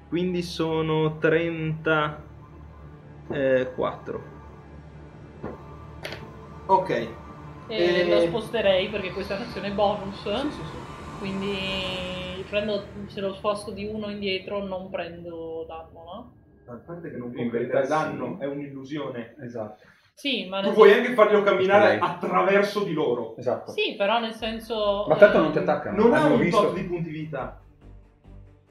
Speaker 2: quindi sono 34. Ok.
Speaker 3: E
Speaker 2: Eh.
Speaker 3: lo sposterei perché questa è un'azione bonus. Quindi prendo, se lo sposto di uno indietro non prendo danno, no?
Speaker 2: A parte che non può
Speaker 1: sì.
Speaker 2: danno, è un'illusione.
Speaker 1: Esatto.
Speaker 3: Sì, ma
Speaker 2: Tu puoi
Speaker 3: sen-
Speaker 2: anche farlo camminare attraverso di loro.
Speaker 1: Esatto.
Speaker 3: Sì, però nel senso...
Speaker 1: Ma tanto
Speaker 3: ehm,
Speaker 1: non ti attaccano.
Speaker 2: Non ha
Speaker 1: Hanno
Speaker 2: un
Speaker 1: visto.
Speaker 2: tot di punti vita.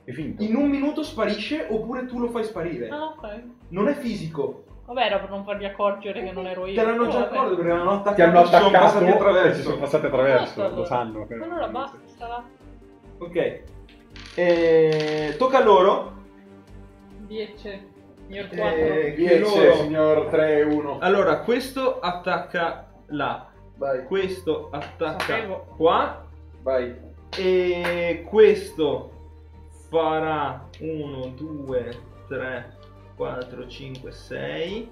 Speaker 1: È finto.
Speaker 2: In un minuto sparisce oppure tu lo fai sparire.
Speaker 3: Ah, ok.
Speaker 2: Non è fisico.
Speaker 3: Vabbè, era per non fargli accorgere che non ero io.
Speaker 2: Te l'hanno già accorto perché l'hanno attaccato
Speaker 1: Ti hanno
Speaker 2: ci sono
Speaker 1: attaccato
Speaker 2: passati
Speaker 1: e ci
Speaker 2: attraverso.
Speaker 1: sono passati attraverso. Lo sanno. che-
Speaker 3: Allora basta.
Speaker 2: Ok. Eh, tocca a loro.
Speaker 3: 10. Signor 4.
Speaker 2: Eh, che
Speaker 1: 10,
Speaker 2: loro-
Speaker 1: signor 3, 1.
Speaker 2: Allora, questo attacca là.
Speaker 1: Vai,
Speaker 2: Questo attacca
Speaker 3: Sapevo.
Speaker 2: qua.
Speaker 1: vai.
Speaker 2: E questo farà 1, 2, 3, 4, 5, 6.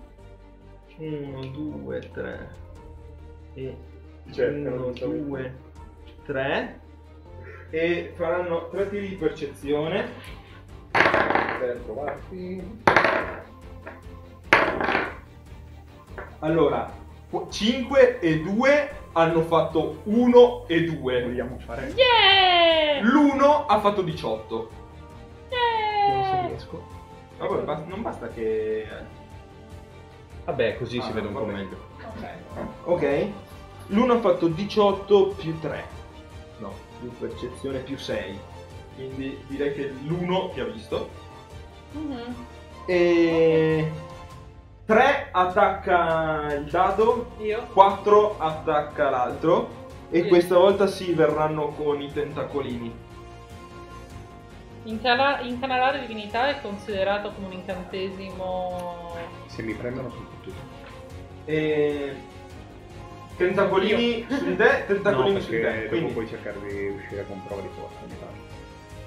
Speaker 2: 1, 2, 3. E
Speaker 1: Cercano
Speaker 2: 1,
Speaker 1: di sapere.
Speaker 2: 2, 3. E faranno 3 tiri di percezione.
Speaker 1: Per trovarti.
Speaker 2: Allora, 5 e 2 hanno fatto 1 e 2.
Speaker 1: Vogliamo fare?
Speaker 3: Yeah!
Speaker 2: L'1 ha fatto 18.
Speaker 1: Non so se
Speaker 2: Vabbè, basta- non basta che...
Speaker 1: Vabbè, così
Speaker 2: Ah,
Speaker 1: si vede un po' meglio.
Speaker 2: Ok. L'uno ha fatto 18 più 3. No, più percezione più 6. Quindi direi che l'1 ti ha visto.
Speaker 3: Mhm.
Speaker 2: E 3 attacca il dado,
Speaker 3: Io?
Speaker 2: 4 attacca l'altro. E
Speaker 3: Sì.
Speaker 2: questa volta si verranno con i tentacolini.
Speaker 3: Incala- incanalare divinità è considerato come un incantesimo.
Speaker 1: Se mi prendono sono tutti.
Speaker 2: E tentacolini su di te, tentacolini
Speaker 1: no,
Speaker 2: su di te.
Speaker 1: dopo
Speaker 2: Quindi
Speaker 1: puoi cercare di uscire con prova di forza. mi pare.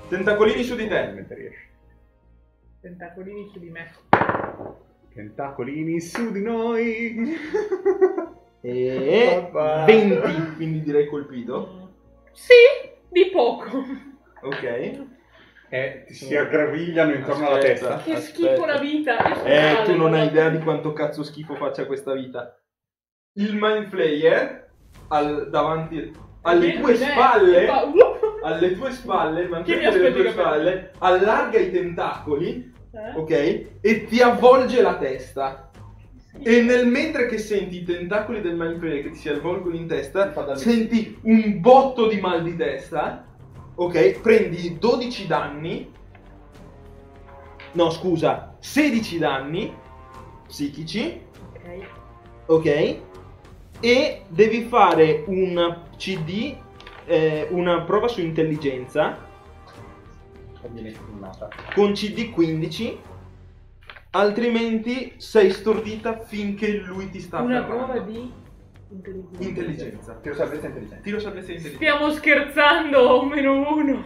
Speaker 2: tentacolini su di te.
Speaker 1: Probabilmente riesci.
Speaker 4: Tentacolini su di me.
Speaker 1: Tentacolini su di noi.
Speaker 2: E
Speaker 1: Papà.
Speaker 2: 20, quindi direi colpito.
Speaker 4: Sì, di poco.
Speaker 2: Ok.
Speaker 1: Eh, ti si aggravigliano intorno alla
Speaker 2: Aspetta.
Speaker 1: testa.
Speaker 4: Che
Speaker 2: Aspetta.
Speaker 4: schifo la vita.
Speaker 2: Eh, tu non hai idea di quanto cazzo schifo faccia questa vita. Il Mind Flayer al, davanti alle tue spalle,
Speaker 4: Fa-
Speaker 2: alle tue spalle,
Speaker 4: mi
Speaker 2: Flayer alle tue spalle, allarga i tentacoli,
Speaker 3: Eh?
Speaker 2: ok? E ti avvolge la testa. E nel mentre che senti i tentacoli del Mind Flayer che ti si avvolgono in testa, senti un botto di mal di testa, ok? Prendi 12 danni, no scusa, 16 danni psichici,
Speaker 4: Ok.
Speaker 2: ok? E devi fare un CD, eh, una prova su intelligenza con CD 15, altrimenti sei stordita finché lui ti sta
Speaker 4: Una
Speaker 2: afferrando.
Speaker 4: prova di intelligenza.
Speaker 2: intelligenza.
Speaker 1: Tiro salvezza intelligente.
Speaker 2: Tiro salvezza intelligenza.
Speaker 4: Stiamo scherzando, meno uno.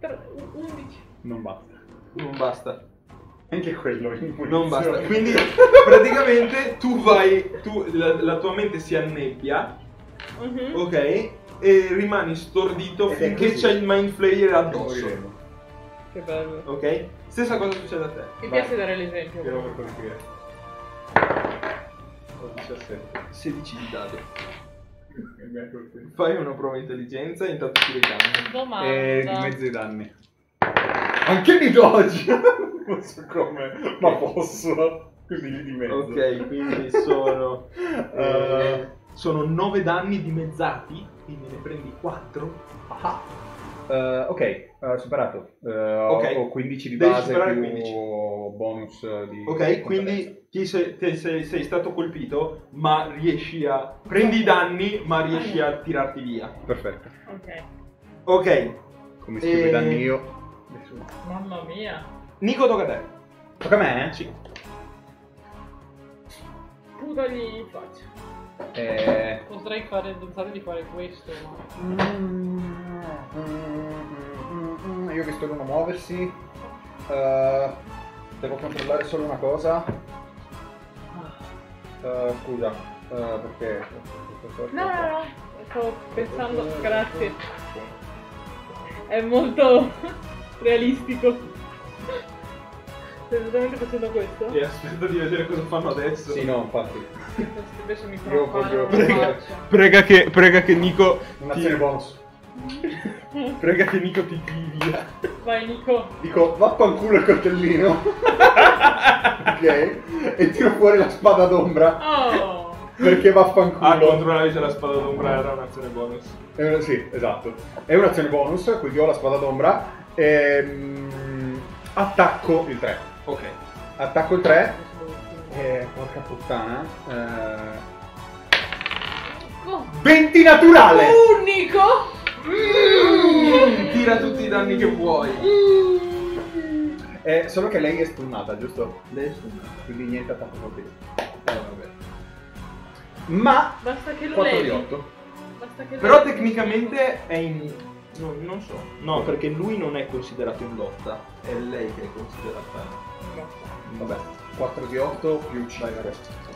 Speaker 4: Tre- u- 11.
Speaker 1: Non basta.
Speaker 2: Non basta.
Speaker 1: Anche quello in
Speaker 2: Non basta. Quindi praticamente tu vai, tu, la, la tua mente si annebbia,
Speaker 3: Mhm.
Speaker 2: ok? E rimani stordito
Speaker 1: Ed
Speaker 2: finché c'è il mind flayer addosso.
Speaker 3: Che bello.
Speaker 2: Ok? Stessa cosa succede a te.
Speaker 4: Mi
Speaker 1: Vai.
Speaker 4: piace dare l'esempio.
Speaker 1: Tiro per colpire. Ho 17.
Speaker 2: 16 di dado. Fai una prova intelligenza e intanto tiri i danni.
Speaker 3: Domanda.
Speaker 1: E di mezzo i danni. Anche di dodge! non so come, ma posso. Così lì di mezzo.
Speaker 2: Ok, quindi sono. eh,
Speaker 1: Eh,
Speaker 2: sono 9 danni dimezzati, quindi ne prendi 4.
Speaker 1: Eh, ok, eh, superato. Eh, ho-
Speaker 2: Ok.
Speaker 1: Ho 15 di
Speaker 2: Devi
Speaker 1: base più
Speaker 2: 15.
Speaker 1: bonus di...
Speaker 2: Ok, quindi ti sei, te sei- sei stato colpito, ma riesci a... Prendi i danni, ma riesci a tirarti via.
Speaker 1: Perfetto.
Speaker 4: Ok.
Speaker 2: Ok,
Speaker 1: Come scrivo
Speaker 2: E-
Speaker 1: i danni io?
Speaker 4: Mamma mia.
Speaker 2: Nico tocca a te.
Speaker 1: Tocca a me?
Speaker 2: Sì.
Speaker 4: Putagli in faccia.
Speaker 1: Eh...
Speaker 4: Potrei fare, pensare di fare questo, ma...
Speaker 1: Mm, Io ho visto l'uno muoversi. Eh, devo controllare solo una cosa. Eh, scusa, eh, perché...
Speaker 4: No, no, no. Stavo pensando... Grazie. È molto realistico. Stai esattamente facendo questo?
Speaker 2: E aspetta di vedere cosa fanno adesso.
Speaker 1: Sì, no, infatti.
Speaker 4: Adesso mi
Speaker 1: Io voglio-
Speaker 2: Prega, prega che, prega che Nico...
Speaker 1: Un'azione
Speaker 2: ti-
Speaker 1: bonus.
Speaker 2: Prega che Nico ti tiri via.
Speaker 4: Vai Nico.
Speaker 1: Dico, vaffanculo il coltellino. ok? E tiro fuori la spada d'ombra.
Speaker 4: Oh!
Speaker 1: Perché vaffanculo.
Speaker 2: Ah, controllavi se la spada d'ombra era un'azione bonus.
Speaker 1: È una- sì, esatto. È un'azione bonus, quindi ho la spada d'ombra. Ehm, attacco il 3.
Speaker 2: Ok.
Speaker 1: Attacco il 3. E porca puttana. Eh,
Speaker 4: Oh.
Speaker 1: 20 naturale!
Speaker 4: Uh, Nico!
Speaker 2: Mm, tira tutti i danni che vuoi.
Speaker 1: Eh, solo che lei è stunnata, giusto?
Speaker 2: Eh,
Speaker 1: Quindi niente attacco colpito.
Speaker 2: vabbè.
Speaker 1: Ma
Speaker 4: Basta che lo
Speaker 1: 4 di
Speaker 4: levi.
Speaker 1: 8.
Speaker 4: Basta che lo
Speaker 2: Però tecnicamente è in... no, non so. No, perché lui non è considerato in lotta. È lei che è considerata...
Speaker 1: Vabbè, 4 di 8 più 5.
Speaker 4: Otto.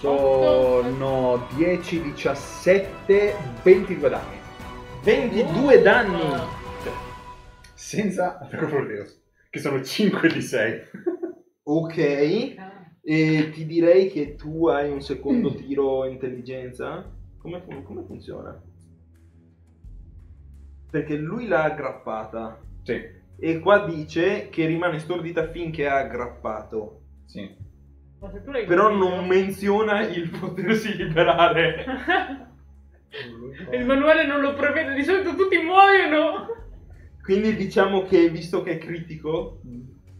Speaker 1: Sono 10, 17, 22 danni.
Speaker 2: 22 danni!
Speaker 1: Senza attacco colpito. Che sono 5 di 6.
Speaker 2: Ok. E ti direi che tu hai un secondo tiro intelligenza. Come, come funziona? Perché lui l'ha aggrappata.
Speaker 1: Sì,
Speaker 2: E qua dice che rimane stordita finché ha aggrappato.
Speaker 1: sì.
Speaker 4: Ma se tu l'hai
Speaker 2: Però non menziona il potersi liberare.
Speaker 4: Il manuale non lo prevede, di solito tutti muoiono.
Speaker 2: Quindi diciamo che visto che è critico,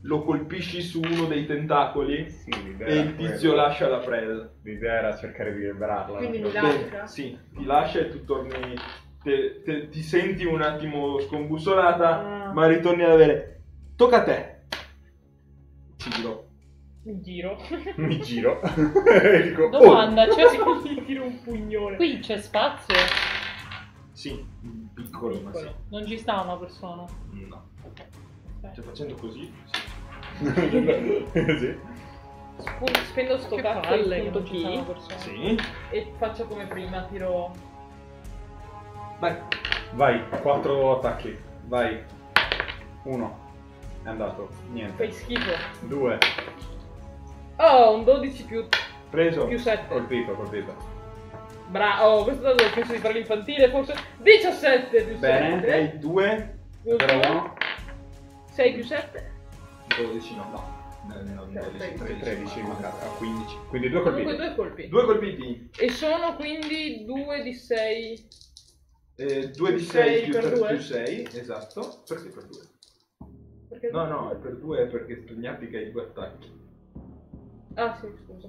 Speaker 2: lo colpisci su uno dei tentacoli
Speaker 1: Sì,
Speaker 2: e il tizio
Speaker 1: quella.
Speaker 2: lascia la preda.
Speaker 1: L'idea era cercare di liberarla.
Speaker 4: Quindi
Speaker 1: no?
Speaker 4: mi lascia?
Speaker 2: Bene, sì, ti lascia e tu torni. Te- te- ti senti un attimo scombussolata,
Speaker 4: Ah.
Speaker 2: ma ritorni ad avere. Tocca a te. Giro.
Speaker 4: In giro.
Speaker 1: Mi giro. e dico, oh,
Speaker 4: Domanda, c'è gli tiro un pugnone. Qui c'è spazio?
Speaker 2: Sì, piccolo, ma sì.
Speaker 4: Piccolo. Non ci sta una persona.
Speaker 2: No.
Speaker 4: Ok.
Speaker 2: Cioè, facendo così.
Speaker 1: sì.
Speaker 4: Sp- Spendo sto cazzo
Speaker 12: che
Speaker 4: punto
Speaker 12: non ci sta una
Speaker 4: P.
Speaker 2: Sì.
Speaker 4: e faccio come prima, tiro...
Speaker 2: Vai.
Speaker 1: Vai, 4 attacchi. Vai. 1. È andato. Niente.
Speaker 4: Fai schifo.
Speaker 1: 2.
Speaker 4: Oh, un 12 più,
Speaker 2: Preso.
Speaker 4: più 7.
Speaker 1: Colpito, colpito.
Speaker 4: Bravo, oh, questo dato penso di fare l'infantile, forse 17 più
Speaker 1: Bene.
Speaker 4: 7.
Speaker 2: Ok, 2.
Speaker 1: Però 1.
Speaker 4: 6 più 7.
Speaker 2: 12 no. No. No, no, no, 12, 13.
Speaker 1: 13
Speaker 2: no,
Speaker 1: mancato.
Speaker 2: a 15.
Speaker 1: Quindi 2
Speaker 4: Comunque
Speaker 1: colpiti.
Speaker 4: due colpi.
Speaker 2: Due colpiti.
Speaker 4: E sono quindi 2 di 6.
Speaker 2: 2 di
Speaker 4: Più
Speaker 2: 6
Speaker 4: sei
Speaker 2: più
Speaker 4: per
Speaker 2: 3
Speaker 4: due?
Speaker 2: più 6. Esatto. Perché per 2?
Speaker 4: Perché...
Speaker 2: No, no, è per 2 perché Stugnati che hai due attacchi.
Speaker 4: Ah sì, scusa.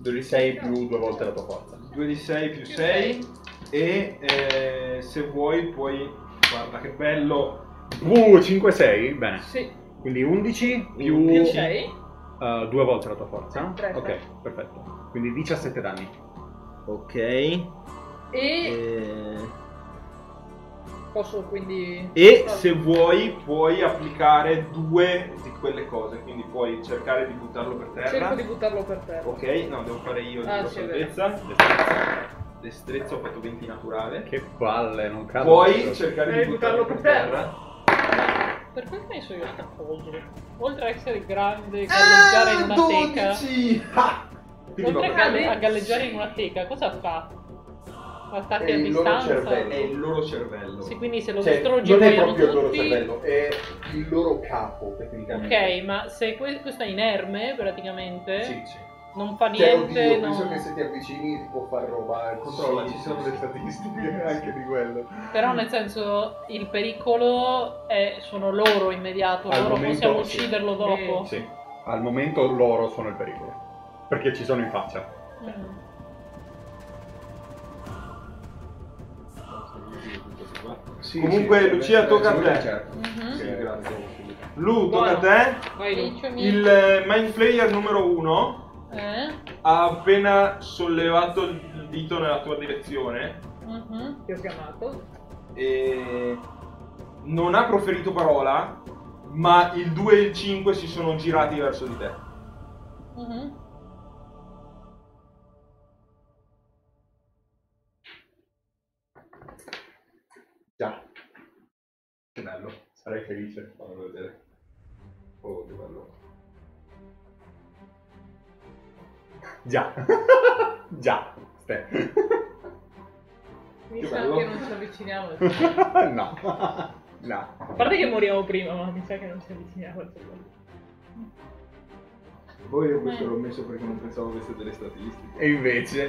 Speaker 1: 2 di 6 più 2 volte la tua forza.
Speaker 2: 2 di 6 più 6 e eh, se vuoi puoi guarda che bello
Speaker 1: Uh, 5, 6? Bene.
Speaker 4: Sì,
Speaker 1: Quindi 11 più
Speaker 4: più 6.
Speaker 1: 2 volte la tua forza.
Speaker 4: Tre,
Speaker 1: ok,
Speaker 4: tre.
Speaker 1: perfetto. Quindi 17 danni.
Speaker 2: ok
Speaker 4: E
Speaker 2: e,
Speaker 4: posso quindi...
Speaker 2: e se vuoi puoi applicare due di quelle cose quindi puoi cercare di buttarlo per terra
Speaker 4: Cerco di buttarlo per terra.
Speaker 2: ok no devo fare io
Speaker 4: Ah,
Speaker 2: la salvezza destrezza destrezza ho fatto 20 naturale
Speaker 1: Che palle, non cado.
Speaker 2: puoi cercare di buttarlo per terra
Speaker 4: Per quanto ne so io sta cosa? Oltre a essere grande e galleggiare in una teca...
Speaker 2: 12 ah! Quindi
Speaker 4: Oltre a galleggiare in una teca, cosa fa? Attacchi
Speaker 3: È
Speaker 4: a
Speaker 3: il loro
Speaker 4: distanza?
Speaker 3: cervello.
Speaker 2: è il loro cervello
Speaker 4: Sì, quindi se lo
Speaker 3: Cioè,
Speaker 4: distruggi
Speaker 3: non è proprio il loro
Speaker 4: tutti.
Speaker 3: cervello, è il loro capo tecnicamente.
Speaker 4: Ok, ma se que- questo è inerme praticamente,
Speaker 2: sì sì
Speaker 3: non fa
Speaker 1: Cioè,
Speaker 3: niente.
Speaker 1: oddio,
Speaker 3: non-
Speaker 1: penso che se ti avvicini ti può far roba. Controlla,
Speaker 2: Sì,
Speaker 1: ci sono
Speaker 2: sì,
Speaker 1: le statistiche anche di quello.
Speaker 3: Però nel senso il pericolo è, sono loro immediato,
Speaker 1: Al
Speaker 3: loro
Speaker 1: momento
Speaker 3: possiamo
Speaker 1: sì.
Speaker 3: ucciderlo dopo.
Speaker 1: Sì, al momento loro sono il pericolo. Perché ci sono in faccia.
Speaker 3: Mm.
Speaker 2: Comunque, Lucia, tocca a te.
Speaker 1: Certo.
Speaker 3: Mhm.
Speaker 1: Sì, grazie.
Speaker 2: Lu, tocca a te.
Speaker 4: Vai.
Speaker 2: Il eh, Mind Player numero uno
Speaker 3: Eh?
Speaker 2: ha appena sollevato il dito nella tua direzione
Speaker 3: Mhm.
Speaker 4: Ti ho chiamato.
Speaker 2: e non ha proferito parola, ma il 2 e il 5 si sono girati verso di te.
Speaker 3: Mhm.
Speaker 1: Sarei felice. Fammi vedere. Oh, che bello. Già. Già. Ste.
Speaker 4: Mi
Speaker 2: Che
Speaker 4: sa
Speaker 2: bello.
Speaker 4: che non ci avviciniamo.
Speaker 1: no. No.
Speaker 4: A parte che moriamo prima, ma mi sa che non ci avviciniamo al secondo.
Speaker 2: Poi io
Speaker 3: questo l'ho
Speaker 2: messo perché non pensavo avesse delle statistiche.
Speaker 1: E invece...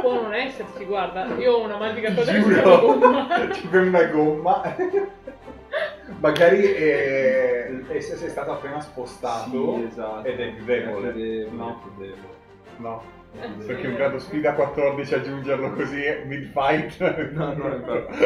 Speaker 4: Può non esserci, guarda. Io ho una magica cosa che si gomma.
Speaker 1: Ci fai una gomma. Magari è, è, sei stato appena spostato.
Speaker 2: Sì, esatto.
Speaker 1: Ed è più debole.
Speaker 2: È più debole,
Speaker 1: No.
Speaker 2: è più debole.
Speaker 1: No.
Speaker 4: Eh, sì,
Speaker 1: Perché
Speaker 4: è
Speaker 1: un grado sfida 14 aggiungerlo così mid fight.
Speaker 2: No, no, infatti.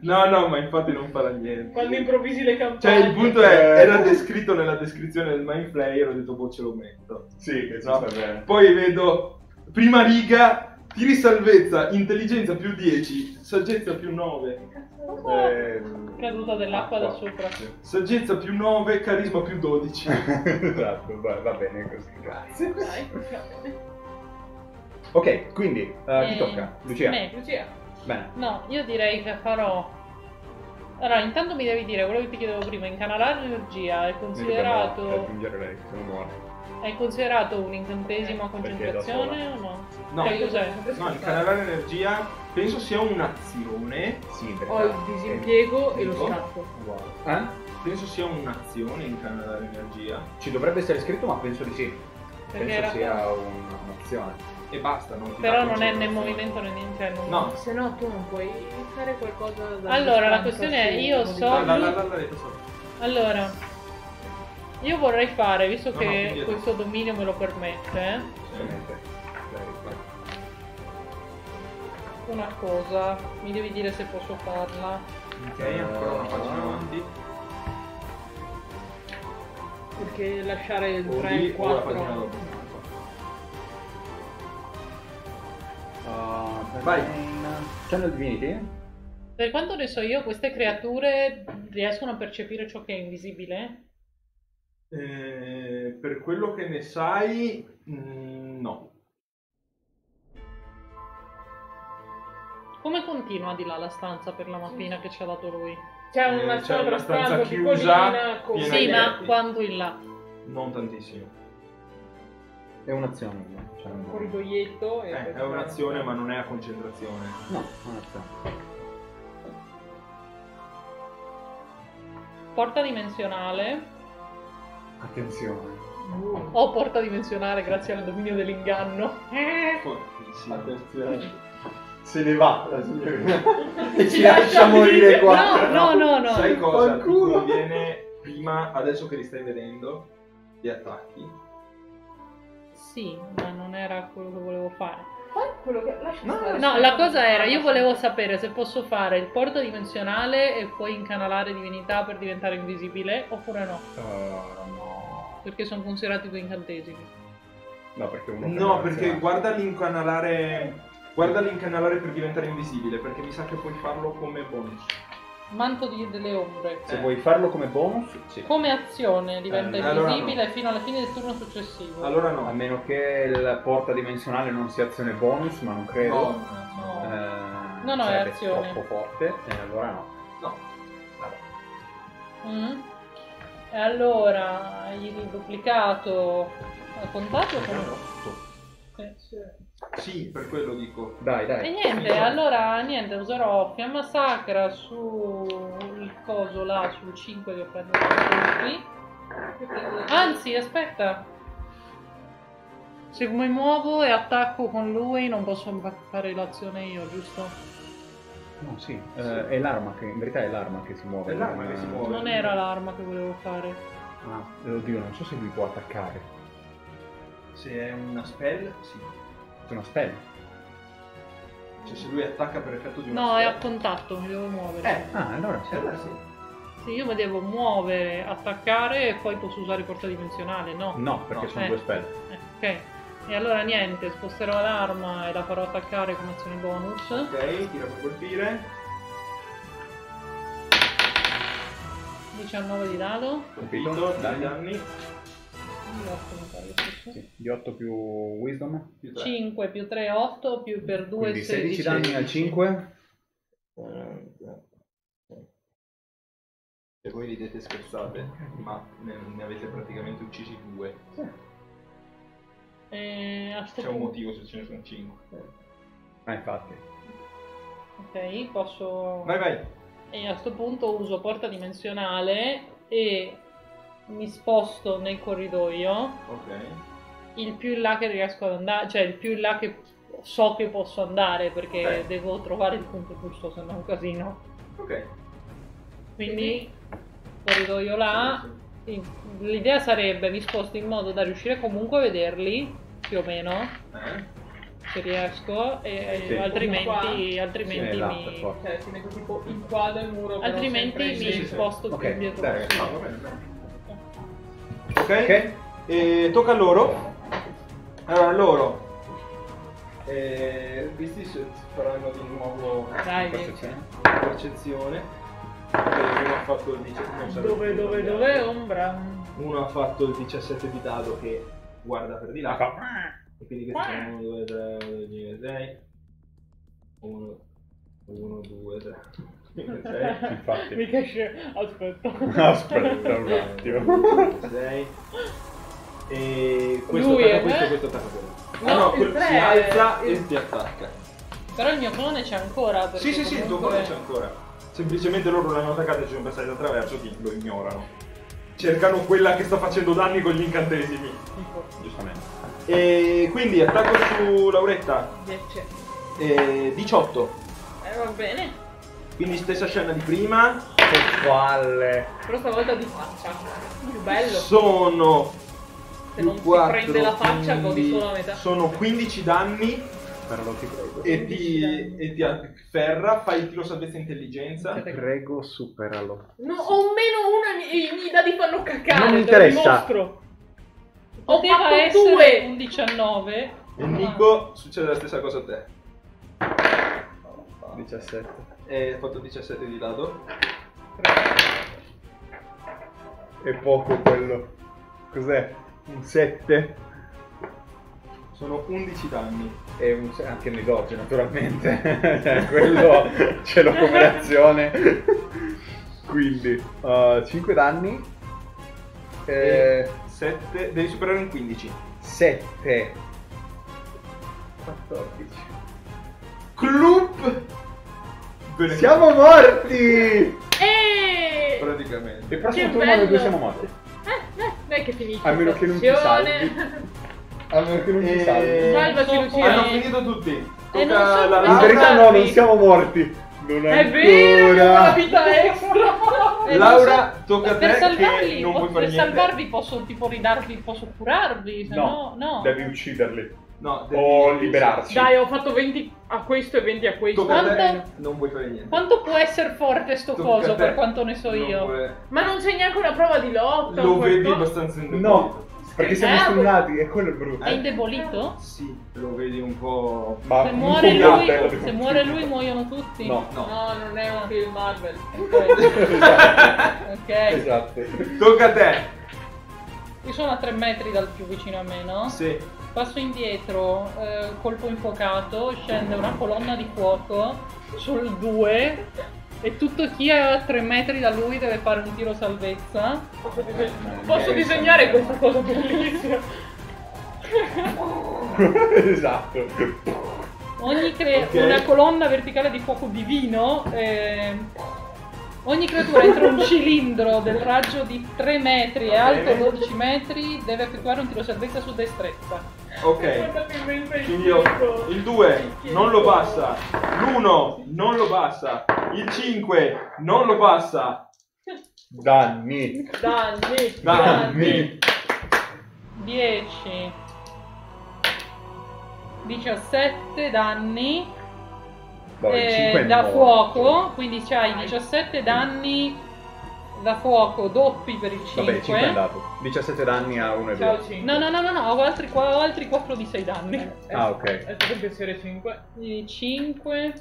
Speaker 2: No, no, ma infatti non farà niente.
Speaker 4: Quando improvvisi le campagne.
Speaker 2: Cioè, il punto è, era descritto nella descrizione del Mind Player, ho detto, boh, ce lo metto.
Speaker 1: sì, che
Speaker 2: No.
Speaker 1: sta bene.
Speaker 2: Poi vedo, prima riga, tiri salvezza, intelligenza più 10, saggezza più 9,
Speaker 1: Eh,
Speaker 3: Caduta dell'acqua da
Speaker 1: acqua.
Speaker 3: sopra.
Speaker 2: saggezza più 9, carisma più 12.
Speaker 1: esatto, va, va bene così, grazie.
Speaker 4: Dai, va bene.
Speaker 1: Ok, quindi eh, chi
Speaker 3: Eh,
Speaker 1: tocca? Lucia.
Speaker 3: me.
Speaker 4: Lucia.
Speaker 1: Bene.
Speaker 3: No, io direi che farò. Allora, intanto mi devi dire quello che ti chiedevo prima: incanalare l'energia è considerato,
Speaker 1: aggiungere lei, se non muore.
Speaker 3: è considerato un incantesimo a
Speaker 1: Perché è da
Speaker 3: concentrazione o no?
Speaker 2: No,
Speaker 3: Cioè, cos'è?
Speaker 2: no, incanalare energia penso sia un'azione.
Speaker 1: Sì, perché
Speaker 4: Ho il disimpiego e lo scatto.
Speaker 1: Uguale. Eh?
Speaker 2: Penso sia un'azione incanalare energia.
Speaker 1: Ci dovrebbe essere scritto, ma penso di sì.
Speaker 3: Perché
Speaker 1: penso
Speaker 3: era-
Speaker 1: sia un- un'azione.
Speaker 2: E basta, non ti
Speaker 3: Però non è né movimento né niente. non-
Speaker 2: No.
Speaker 4: Se no tu non puoi fare qualcosa da
Speaker 3: Allora, la questione è, io so-
Speaker 2: dalla, dalla, dalla.
Speaker 3: Allora, io vorrei fare, visto
Speaker 2: No,
Speaker 3: che
Speaker 2: no,
Speaker 3: questo dominio me lo permette,
Speaker 1: Ovviamente.
Speaker 3: Una cosa. Mi devi dire se posso farla.
Speaker 2: Ok, ancora una pagina avanti.
Speaker 4: Perché lasciare il
Speaker 2: O
Speaker 4: 3 e
Speaker 2: lì
Speaker 4: il
Speaker 2: o la pagina
Speaker 4: 4.
Speaker 2: dopo.
Speaker 1: Uh,
Speaker 2: Vai.
Speaker 1: Channel Divinity?
Speaker 3: Per quanto ne so io, queste creature riescono a percepire ciò che è invisibile?
Speaker 2: Eh, per quello che ne sai, mm, no.
Speaker 3: Come continua di là la stanza per la mappina che ci ha dato lui?
Speaker 4: C'è
Speaker 2: Eh,
Speaker 4: una
Speaker 2: c'è
Speaker 4: stanza,
Speaker 2: una stanza chiusa,
Speaker 4: con...
Speaker 2: piena
Speaker 3: Sì,
Speaker 2: di
Speaker 3: ma
Speaker 2: letti.
Speaker 3: quando in là?
Speaker 2: Non tantissimo.
Speaker 1: È un'azione. Cioè,
Speaker 4: un corridoietto. e
Speaker 2: Eh,
Speaker 4: poi
Speaker 2: è un'azione, ma non è a concentrazione.
Speaker 1: No, è un'azione.
Speaker 3: Porta dimensionale.
Speaker 1: Attenzione.
Speaker 4: Uh,
Speaker 3: O porta dimensionale grazie al dominio dell'inganno.
Speaker 2: Fortissimo.
Speaker 1: Attenzione. Se ne va la signorina.
Speaker 4: e
Speaker 1: ci lascia morire qua.
Speaker 3: No, no, no, no.
Speaker 2: Sai cosa? Ti
Speaker 1: Qualcuno.
Speaker 2: conviene prima, adesso che li stai vedendo, gli attacchi.
Speaker 3: Sì, ma non era quello che volevo fare.
Speaker 4: che... Lascia
Speaker 2: No,
Speaker 3: No, la cosa era, io volevo sapere se posso fare il porta dimensionale e poi incanalare divinità per diventare invisibile oppure no,
Speaker 1: Uh, no.
Speaker 3: perché sono considerati due incantesimi.
Speaker 1: No, perché uno
Speaker 2: No,
Speaker 1: per
Speaker 2: perché guarda l'incanalare. Guarda l'incanalare per diventare invisibile, perché mi sa che puoi farlo come bonus.
Speaker 3: Manto di- delle ombre.
Speaker 1: Se vuoi farlo come bonus, sì.
Speaker 3: Come azione diventa
Speaker 2: Eh, allora
Speaker 3: invisibile
Speaker 2: no.
Speaker 3: fino alla fine del turno successivo.
Speaker 2: Allora
Speaker 1: A
Speaker 2: no.
Speaker 1: meno che il porta dimensionale non sia azione bonus, ma non credo.
Speaker 2: No,
Speaker 3: No.
Speaker 1: Eh,
Speaker 3: No, no, è
Speaker 1: sarebbe
Speaker 3: azione.
Speaker 1: troppo forte, e allora no.
Speaker 2: no.
Speaker 3: Mm. E allora il duplicato ha contato o come? Eh, sì.
Speaker 2: Sì, per quello dico.
Speaker 1: Dai,
Speaker 3: E
Speaker 1: dai.
Speaker 3: niente, allora niente, userò fiamma sacra sul coso là, sul 5 che ho preso qui. Anzi, aspetta. Se mi muovo e attacco con lui non posso fa- fare l'azione io, giusto?
Speaker 1: No, sì, eh, è l'arma che, in verità è l'arma che si muove.
Speaker 13: È l'arma
Speaker 1: non-
Speaker 13: che si muove.
Speaker 3: Non era l'arma che volevo fare.
Speaker 1: Ah, oddio, non so se lui può attaccare.
Speaker 2: Se è una spell, sì.
Speaker 1: È una spell.
Speaker 2: Cioè se lui attacca per effetto di una
Speaker 3: No, è
Speaker 2: spell.
Speaker 3: a contatto, mi devo muovere.
Speaker 2: Eh,
Speaker 1: Ah, allora sì.
Speaker 2: allora sì.
Speaker 3: Sì, io mi devo muovere, attaccare e poi posso usare porta dimensionale, no?
Speaker 1: No, perché
Speaker 2: No,
Speaker 1: sono
Speaker 3: eh.
Speaker 1: due spell.
Speaker 3: Eh, ok. E allora niente, sposterò l'arma e la farò attaccare come azione bonus.
Speaker 2: Ok, tira per colpire.
Speaker 3: 19 di dado.
Speaker 2: Colpito, dai danni.
Speaker 1: Sì, di 8 più wisdom.
Speaker 2: Più tre.
Speaker 3: 5 più 3, 8 più per 2,
Speaker 1: Quindi
Speaker 3: 16.
Speaker 1: 16 danni al 5.
Speaker 2: E voi ridete e scherzate, ma ne, ne avete praticamente uccisi due.
Speaker 3: E a sto
Speaker 2: C'è un
Speaker 3: punto-
Speaker 2: motivo se ce ne sono cinque.
Speaker 1: Ah, infatti.
Speaker 3: Ok, posso...
Speaker 2: Vai, vai.
Speaker 3: E a sto punto uso porta dimensionale e mi sposto nel corridoio
Speaker 2: Ok.
Speaker 3: il più in là che riesco ad andare, cioè il più in là che so che posso andare perché
Speaker 2: Ok.
Speaker 3: devo trovare il punto giusto, se no è un casino.
Speaker 2: Ok.
Speaker 3: Quindi corridoio là, l'idea sarebbe mi sposto in modo da riuscire comunque a vederli, più o meno,
Speaker 2: Eh?
Speaker 3: se riesco, e
Speaker 1: Sì.
Speaker 3: altrimenti,
Speaker 4: Qua.
Speaker 3: altrimenti
Speaker 1: là, per
Speaker 3: mi...
Speaker 4: Cioè, si mette tipo in qua del muro.
Speaker 3: Altrimenti mi sposto più
Speaker 1: Ok,
Speaker 3: indietro
Speaker 1: dai.
Speaker 2: Ah, va bene, va bene. Ok?
Speaker 1: Ok?
Speaker 2: E tocca a loro. Allora, loro. Eh, questi faranno di nuovo
Speaker 3: Dai,
Speaker 1: Percezione.
Speaker 2: percezione. Uno ha fatto il 17 non sarebbe
Speaker 3: Dove, dove, dove? Ombra.
Speaker 2: Uno ha fatto il 17 di dado che guarda per di là. E quindi che sono 1, 2, 3, 5, 6. 1, 1, 2, 3, 6.
Speaker 1: Infatti.
Speaker 3: Mica esce. Aspetta.
Speaker 1: Aspetta un attimo.
Speaker 2: 6. E questo
Speaker 3: Lui
Speaker 2: attacca
Speaker 3: è
Speaker 2: questo e questo attacca quello.
Speaker 4: No,
Speaker 2: Ah, no,
Speaker 4: tre
Speaker 2: si alza
Speaker 4: il-
Speaker 2: e ti attacca.
Speaker 3: Però il mio clone c'è ancora.
Speaker 2: Sì, sì, sì, il tuo cuore c'è ancora. Semplicemente loro l'hanno attaccata e ci sono passati attraverso, ti lo ignorano. Cercano quella che sta facendo danni con gli incantesimi.
Speaker 1: Giustamente.
Speaker 2: E quindi attacco su Lauretta.
Speaker 4: 10.
Speaker 2: E 18.
Speaker 4: Eh, va bene.
Speaker 2: Quindi stessa scena di prima.
Speaker 1: Che palle.
Speaker 4: Però stavolta di faccia. Più bello.
Speaker 2: Sono
Speaker 4: Se non si
Speaker 2: quattro,
Speaker 4: prende la faccia, godi solo la metà.
Speaker 2: Sono 15 danni
Speaker 1: Però lo ti prego.
Speaker 2: e ti, e ti afferra. Fai il tiro salvezza intelligenza.
Speaker 1: Ti prego, superalo.
Speaker 4: No, ho meno uno e i miei dadi fanno cacare.
Speaker 1: Non mi interessa.
Speaker 4: Ho fatto
Speaker 3: essere
Speaker 4: due.
Speaker 3: un 19.
Speaker 2: E Nico succede la stessa cosa a te.
Speaker 1: 17.
Speaker 2: E hai fatto 17 di dado.
Speaker 1: È poco quello. Cos'è? Un 7?
Speaker 2: Sono 11 danni.
Speaker 1: E un se- anche doggi, naturalmente. Cioè, quello ce l'ho come reazione. Quindi, 5 danni.
Speaker 2: E 7. Devi superare un 15.
Speaker 1: 7. 14.
Speaker 2: Club! Bene.
Speaker 1: Siamo morti!
Speaker 4: E...
Speaker 2: Praticamente.
Speaker 1: Il prossimo
Speaker 4: Che
Speaker 1: turno noi due siamo morti.
Speaker 4: Eh, eh, dai che finisce.
Speaker 1: A meno che non ti salvi. A meno che non ti
Speaker 2: E-
Speaker 1: salvi.
Speaker 4: Salvaci, Lucia.
Speaker 2: Hanno finito tutti.
Speaker 3: E non
Speaker 2: Tocca
Speaker 3: so
Speaker 2: la
Speaker 3: come-
Speaker 1: In verità no, non siamo morti. Non
Speaker 4: È vero, abbiamo una vita extra.
Speaker 3: Eh,
Speaker 2: Laura,
Speaker 3: non so-
Speaker 2: tocca a
Speaker 3: per
Speaker 2: te
Speaker 3: salvarli,
Speaker 2: che non
Speaker 3: po-
Speaker 2: puoi fare
Speaker 3: per salvarvi posso tipo ridarvi, posso curarvi, se no, no.
Speaker 1: devi ucciderli.
Speaker 2: No, devi-
Speaker 1: O liberarci.
Speaker 4: Dai, ho fatto 20 a questo e 20 a questo.
Speaker 2: Te.
Speaker 3: Quanto-
Speaker 2: Non puoi fare niente.
Speaker 3: Quanto può essere forte sto
Speaker 2: Tocca
Speaker 3: coso
Speaker 2: te.
Speaker 3: per quanto ne so
Speaker 2: Non
Speaker 3: io?
Speaker 2: puoi-
Speaker 4: Ma non c'è neanche una prova di lotta.
Speaker 2: Lo vedi
Speaker 4: qualcosa?
Speaker 2: abbastanza indebolito.
Speaker 1: No, perché siamo
Speaker 4: Eh,
Speaker 1: stunnati e quello è brutto.
Speaker 3: È indebolito?
Speaker 2: Sì, lo vedi un po'.
Speaker 1: Ma
Speaker 3: Se muore lui,
Speaker 1: bello,
Speaker 3: se muore lui muoiono tutti?
Speaker 1: No.
Speaker 2: No.
Speaker 4: No, non è un film Marvel.
Speaker 3: Ok.
Speaker 1: Esatto.
Speaker 2: Tocca a te.
Speaker 3: Io sono a 3 metri dal più vicino a me, no?
Speaker 2: Sì.
Speaker 3: Passo indietro, eh, colpo infuocato, scende una colonna di fuoco sul 2 e tutto chi è a 3 metri da lui deve fare un tiro salvezza.
Speaker 4: Posso, posso disegnare questa cosa bellissima.
Speaker 1: esatto.
Speaker 3: Ogni cre-
Speaker 2: Ok.
Speaker 3: una colonna verticale di fuoco divino eh, Ogni creatura entro un cilindro del raggio di 3 metri e alto 12 metri deve effettuare un tiro salvezza su destrezza.
Speaker 2: Ok. Quindi io, il 2 non lo passa, l'1 non lo passa, il 5 non lo passa.
Speaker 1: Danni.
Speaker 4: Danni.
Speaker 2: Danni.
Speaker 3: 10 17 danni
Speaker 1: Boh, il
Speaker 3: eh, da
Speaker 1: morto.
Speaker 3: fuoco, quindi c'hai 17 danni da fuoco doppi per il 5.
Speaker 1: Vabbè, 5 è andato. 17 danni a 1 e 2.
Speaker 4: Ciao 5.
Speaker 3: No, no, no, no, no, ho altri, ho altri 4 di 6 danni.
Speaker 1: Ah, ok.
Speaker 4: È stato piacere 5.
Speaker 3: 5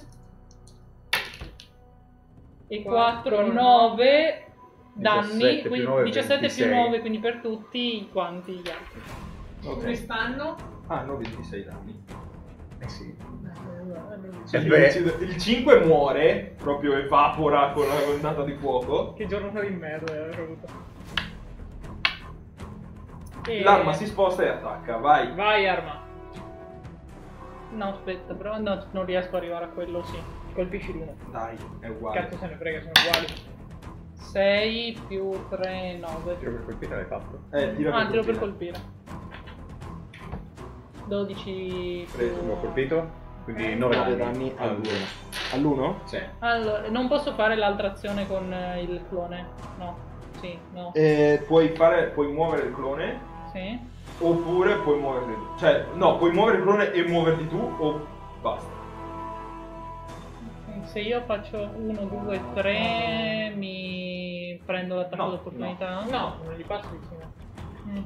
Speaker 3: e 4,
Speaker 4: Quattro,
Speaker 3: 9 danni,
Speaker 1: 17 più
Speaker 3: quindi
Speaker 1: 9,
Speaker 3: 17 più
Speaker 1: 26.
Speaker 3: 9, quindi per tutti quanti gli altri.
Speaker 4: Come stanno?
Speaker 2: Ah, no, 26 danni.
Speaker 1: Eh sì.
Speaker 2: Cioè,
Speaker 1: Eh beh.
Speaker 2: il- il 5 muore, proprio evapora con la ondata di fuoco.
Speaker 4: Che giornata di merda aver avuto. E-
Speaker 2: L'arma si sposta e attacca, vai.
Speaker 4: Vai arma.
Speaker 3: No, aspetta, però no, non riesco ad arrivare a quello, sì.
Speaker 4: Colpisci l'uno.
Speaker 2: Dai, è uguale.
Speaker 4: Cazzo se ne frega, sono uguali.
Speaker 3: 6 più 3, 9.
Speaker 1: Tiro per colpire l'hai fatto.
Speaker 2: Eh, tira
Speaker 3: Ah,
Speaker 2: per
Speaker 3: tiro per
Speaker 2: colpire.
Speaker 3: colpire. 12
Speaker 1: Preso,
Speaker 3: più...
Speaker 1: l'ho colpito. Quindi
Speaker 3: Eh,
Speaker 1: 9
Speaker 2: 9
Speaker 1: danni.
Speaker 2: danni all'uno. All'1?
Speaker 1: Sì.
Speaker 3: Allora, non posso fare l'altra azione con eh, il clone? No. Sì, no.
Speaker 2: Eh, puoi, fare, puoi muovere il clone
Speaker 3: Sì.
Speaker 2: oppure puoi muoverti tu. Cioè, no, puoi muovere il clone e muoverti tu o basta.
Speaker 3: Se io faccio 1, 2, 3 mi prendo l'attacco
Speaker 2: No,
Speaker 3: d'opportunità?
Speaker 4: No, non gli passi vicino.
Speaker 3: Mm.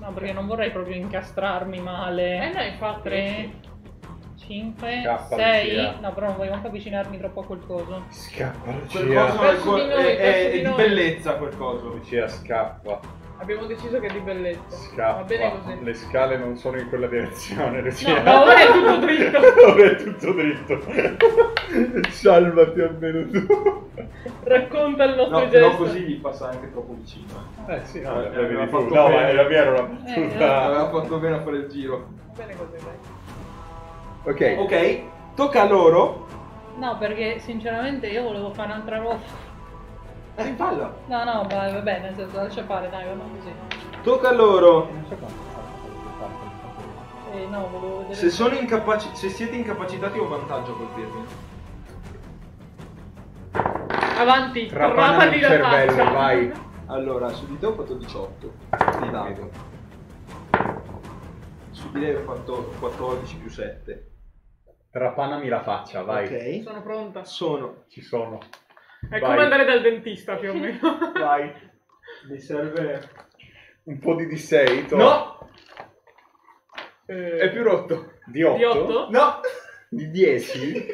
Speaker 3: No, perché non vorrei proprio incastrarmi male.
Speaker 4: Eh no, infatti.
Speaker 3: 3, 5,
Speaker 1: Scappa,
Speaker 3: 6.
Speaker 1: Lucia.
Speaker 3: No, però non voglio anche avvicinarmi troppo a quel coso.
Speaker 1: Scappa,
Speaker 2: Quel
Speaker 1: Lucia.
Speaker 2: coso è,
Speaker 4: Verso di noi,
Speaker 2: è- è-
Speaker 4: verso
Speaker 2: è
Speaker 4: di noi.
Speaker 2: bellezza quel coso.
Speaker 1: Lucia, scappa.
Speaker 4: Abbiamo deciso che è di bellezza.
Speaker 1: Scappa.
Speaker 4: Va bene così.
Speaker 1: Le scale non sono in quella direzione, Lucia.
Speaker 3: No,
Speaker 4: Ma ora è tutto dritto.
Speaker 1: Ora è tutto dritto. Salvati almeno tu.
Speaker 4: Racconta il nostro
Speaker 2: No,
Speaker 4: gesto.
Speaker 2: però così gli passa anche troppo vicino. eh.
Speaker 1: Eh sì, no,
Speaker 2: Eh,
Speaker 1: l'avevi
Speaker 2: aveva
Speaker 1: tu.
Speaker 2: fatto
Speaker 1: No,
Speaker 2: bene.
Speaker 1: ma la mia era una
Speaker 3: Eh,
Speaker 1: battuta.
Speaker 2: Aveva fatto bene a fare il giro.
Speaker 4: Va bene così, dai.
Speaker 1: Ok.
Speaker 2: Ok, tocca a loro.
Speaker 3: No, perché sinceramente io volevo fare un'altra roba.
Speaker 2: Eh, falla.
Speaker 3: No, no, va, va bene, nel senso, lascia fare, dai, va così.
Speaker 2: Tocca a loro.
Speaker 3: Eh, no, volevo vedere...
Speaker 2: Se, sono incapaci- se siete incapacitati ho vantaggio a colpirvi.
Speaker 4: Avanti,
Speaker 1: Trapana
Speaker 4: trapani
Speaker 1: nel
Speaker 4: la
Speaker 1: cervello,
Speaker 4: faccia.
Speaker 1: vai.
Speaker 2: Allora, su di te ho fatto 18 di dato. Fatto 14 più 7.
Speaker 1: Trapanami la faccia, vai.
Speaker 2: Ok.
Speaker 4: Sono pronta.
Speaker 2: Sono.
Speaker 1: Ci sono.
Speaker 4: È
Speaker 1: Vai.
Speaker 4: come andare dal dentista più o meno.
Speaker 2: Vai. Mi serve...
Speaker 1: Un po' di D6, to.
Speaker 2: No!
Speaker 4: Eh,
Speaker 2: È più rotto.
Speaker 1: Di 8?
Speaker 4: Di otto?
Speaker 2: No!
Speaker 1: Di 10?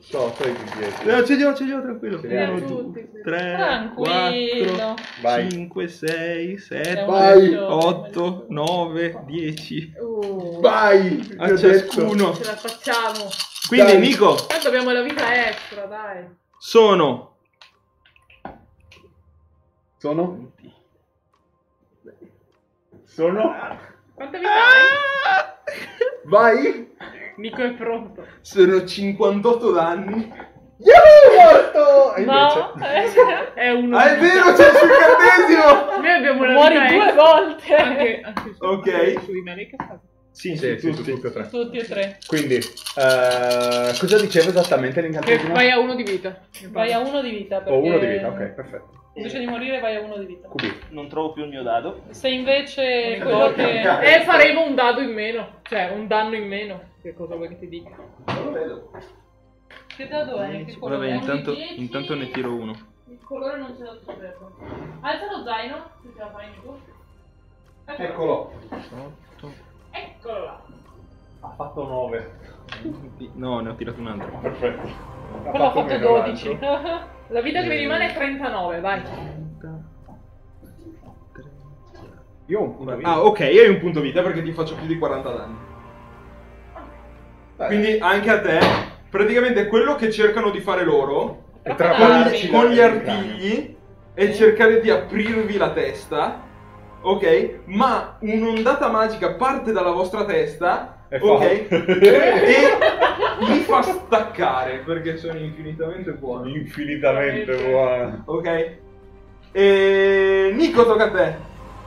Speaker 1: So, sei di 10.
Speaker 2: No, ce li ho, ce li ho, tranquillo.
Speaker 1: Ce li hai
Speaker 2: 1,
Speaker 4: tutti.
Speaker 2: 2, 3,
Speaker 3: Tranquillo.
Speaker 2: 4,
Speaker 1: Vai.
Speaker 2: 5, 6,
Speaker 3: Sei
Speaker 2: 7,
Speaker 3: un
Speaker 1: Vai.
Speaker 3: maglione,
Speaker 2: 8, 9, 10.
Speaker 4: Uh,
Speaker 1: Vai!
Speaker 2: A ciascuno.
Speaker 4: ce la facciamo.
Speaker 2: Quindi,
Speaker 1: Dai.
Speaker 2: Nico,
Speaker 4: Tanto abbiamo la vita extra, dai.
Speaker 2: sono
Speaker 1: Sono? Sono?
Speaker 4: Quanta vita hai?
Speaker 1: Vai!
Speaker 4: Nico è pronto.
Speaker 2: sono 58 danni.
Speaker 1: Yahoo! Morto! E
Speaker 3: No,
Speaker 1: invece...
Speaker 4: È uno.
Speaker 2: Ah, è vero, c'è il incantesimo!
Speaker 4: Noi abbiamo una
Speaker 3: muori
Speaker 4: vita
Speaker 3: due
Speaker 4: extra.
Speaker 3: volte.
Speaker 4: Anche, anche su,
Speaker 2: Ok.
Speaker 4: su di me, lei che sta?
Speaker 2: Sì,
Speaker 1: Sì, sì,
Speaker 2: tutti.
Speaker 1: su tutti e tre.
Speaker 3: Tutti e tre.
Speaker 1: Quindi, eh, cosa diceva esattamente
Speaker 4: Che
Speaker 1: l'incantesimo?
Speaker 4: vai a uno di vita.
Speaker 3: Vai a uno di vita. Perché
Speaker 1: Ho uno di vita, ok, perfetto.
Speaker 3: Invece di morire vai a uno di vita.
Speaker 1: QB.
Speaker 2: Non trovo più il mio dado.
Speaker 3: Se invece quello che...
Speaker 4: E faremo un dado in meno. Cioè, un danno in meno. Che cosa vuoi che ti dica?
Speaker 2: Non lo vedo.
Speaker 3: Che dado è? Che colore
Speaker 2: Vabbè, intanto,
Speaker 3: Dieci.
Speaker 2: intanto ne tiro uno.
Speaker 3: Il colore non ce l'ho scoperto. Alza lo zaino, se ce la fai tu.
Speaker 1: Eccolo.
Speaker 4: Eccolo là.
Speaker 1: Ha fatto 9.
Speaker 2: No, ne ho tirato un altro.
Speaker 1: Perfetto.
Speaker 3: Quello ha fatto
Speaker 1: meno
Speaker 3: 12.
Speaker 4: La vita che mi rimane è 39, vai.
Speaker 1: Io ho un punto
Speaker 2: Ah, ok, hai un punto vita perché ti faccio più di 40 danni.
Speaker 1: Dai.
Speaker 2: Quindi anche a te, praticamente quello che cercano di fare loro
Speaker 1: E
Speaker 2: con, con gli artigli è cercare di aprirvi la testa, ok? Ma un'ondata magica parte dalla vostra testa,
Speaker 1: E
Speaker 2: ok? e li fa staccare perché sono infinitamente buoni.
Speaker 1: Infinitamente buona.
Speaker 2: Ok. E Nico tocca a te.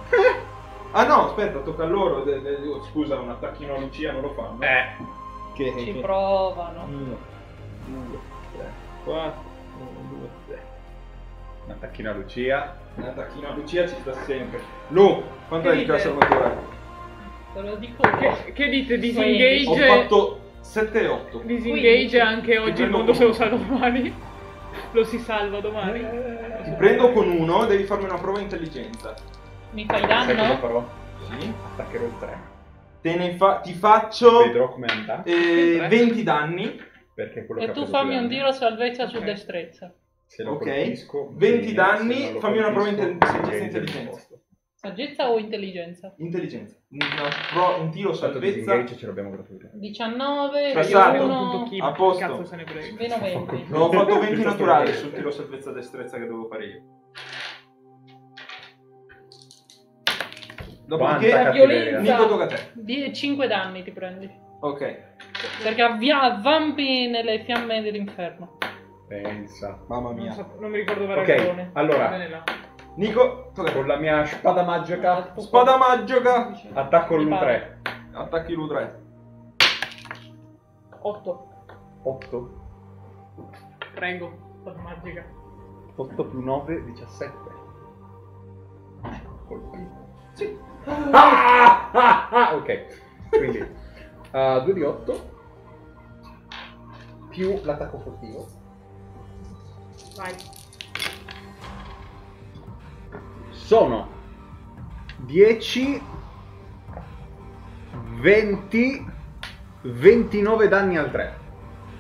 Speaker 2: Ah no, aspetta, tocca a loro. De- de- oh, scusa, un attacchino a Lucia non lo fanno.
Speaker 1: Eh.
Speaker 2: Che,
Speaker 3: Ci
Speaker 2: che-
Speaker 3: provano.
Speaker 2: 1, 2, 3, 4, 1, 2, 3.
Speaker 1: Un attacchino a Lucia.
Speaker 2: Un attacchino a Lucia ci sta sempre. Lu, quanto
Speaker 4: Che
Speaker 2: hai di
Speaker 4: dite?
Speaker 3: Te lo dico.
Speaker 4: Che, che dite?
Speaker 2: Ho
Speaker 4: Disengage?
Speaker 2: fatto 7 e 8.
Speaker 4: Disengage anche oggi il mondo se lo sa domani. Lo si salva domani.
Speaker 2: Ti prendo con uno, devi farmi una prova intelligenza.
Speaker 3: Mi fai danno?
Speaker 2: Sì.
Speaker 1: Attaccherò il 3.
Speaker 2: Te ne fa- ti faccio
Speaker 1: Vedrò come andrà.
Speaker 2: eh, 20 danni.
Speaker 1: Perché quello
Speaker 3: E tu fammi un tiro salvezza su
Speaker 1: Ok.
Speaker 3: destrezza.
Speaker 1: Se lo
Speaker 2: Ok.
Speaker 1: colpisco,
Speaker 2: 20
Speaker 1: bene,
Speaker 2: danni, fammi una prova
Speaker 1: disengage
Speaker 2: intelligenza.
Speaker 3: Saggezza o intelligenza?
Speaker 2: Intelligenza. Una pro- un tiro
Speaker 1: Tanto
Speaker 2: salvezza.
Speaker 1: disengage ce l'abbiamo gratuito.
Speaker 3: 19,
Speaker 2: Passato.
Speaker 4: Io ho un
Speaker 3: 21,
Speaker 4: punto chi,
Speaker 2: a posto.
Speaker 4: cazzo se ne frega.
Speaker 3: meno 20.
Speaker 2: No, ho fatto 20
Speaker 1: Questo
Speaker 2: naturali sul tiro salvezza destrezza che dovevo fare io. Dopodiché,
Speaker 4: la violenza-
Speaker 2: Nico tocca a te.
Speaker 3: 5 danni ti prendi.
Speaker 2: Ok.
Speaker 3: Perché avvia- avvampi nelle fiamme dell'inferno.
Speaker 1: Pensa.
Speaker 2: Mamma
Speaker 4: Non,
Speaker 2: mia.
Speaker 4: so- non mi ricordo dove
Speaker 1: Ok, allora.
Speaker 2: Nico.
Speaker 1: Con la mia spada magica
Speaker 2: Spada magica.
Speaker 1: attacco
Speaker 3: Mi
Speaker 1: l'1
Speaker 3: pare.
Speaker 1: 3.
Speaker 2: Attacchi l'U3.
Speaker 4: 8.
Speaker 1: 8.
Speaker 4: Prego. Spada magica.
Speaker 1: 8 più 9, 17. Colpito. Sì. Ah, ah, ah, ok. Quindi 2 di 8 più l'attacco furtivo.
Speaker 4: Vai.
Speaker 14: Sono 10, 20, 29 danni al 3.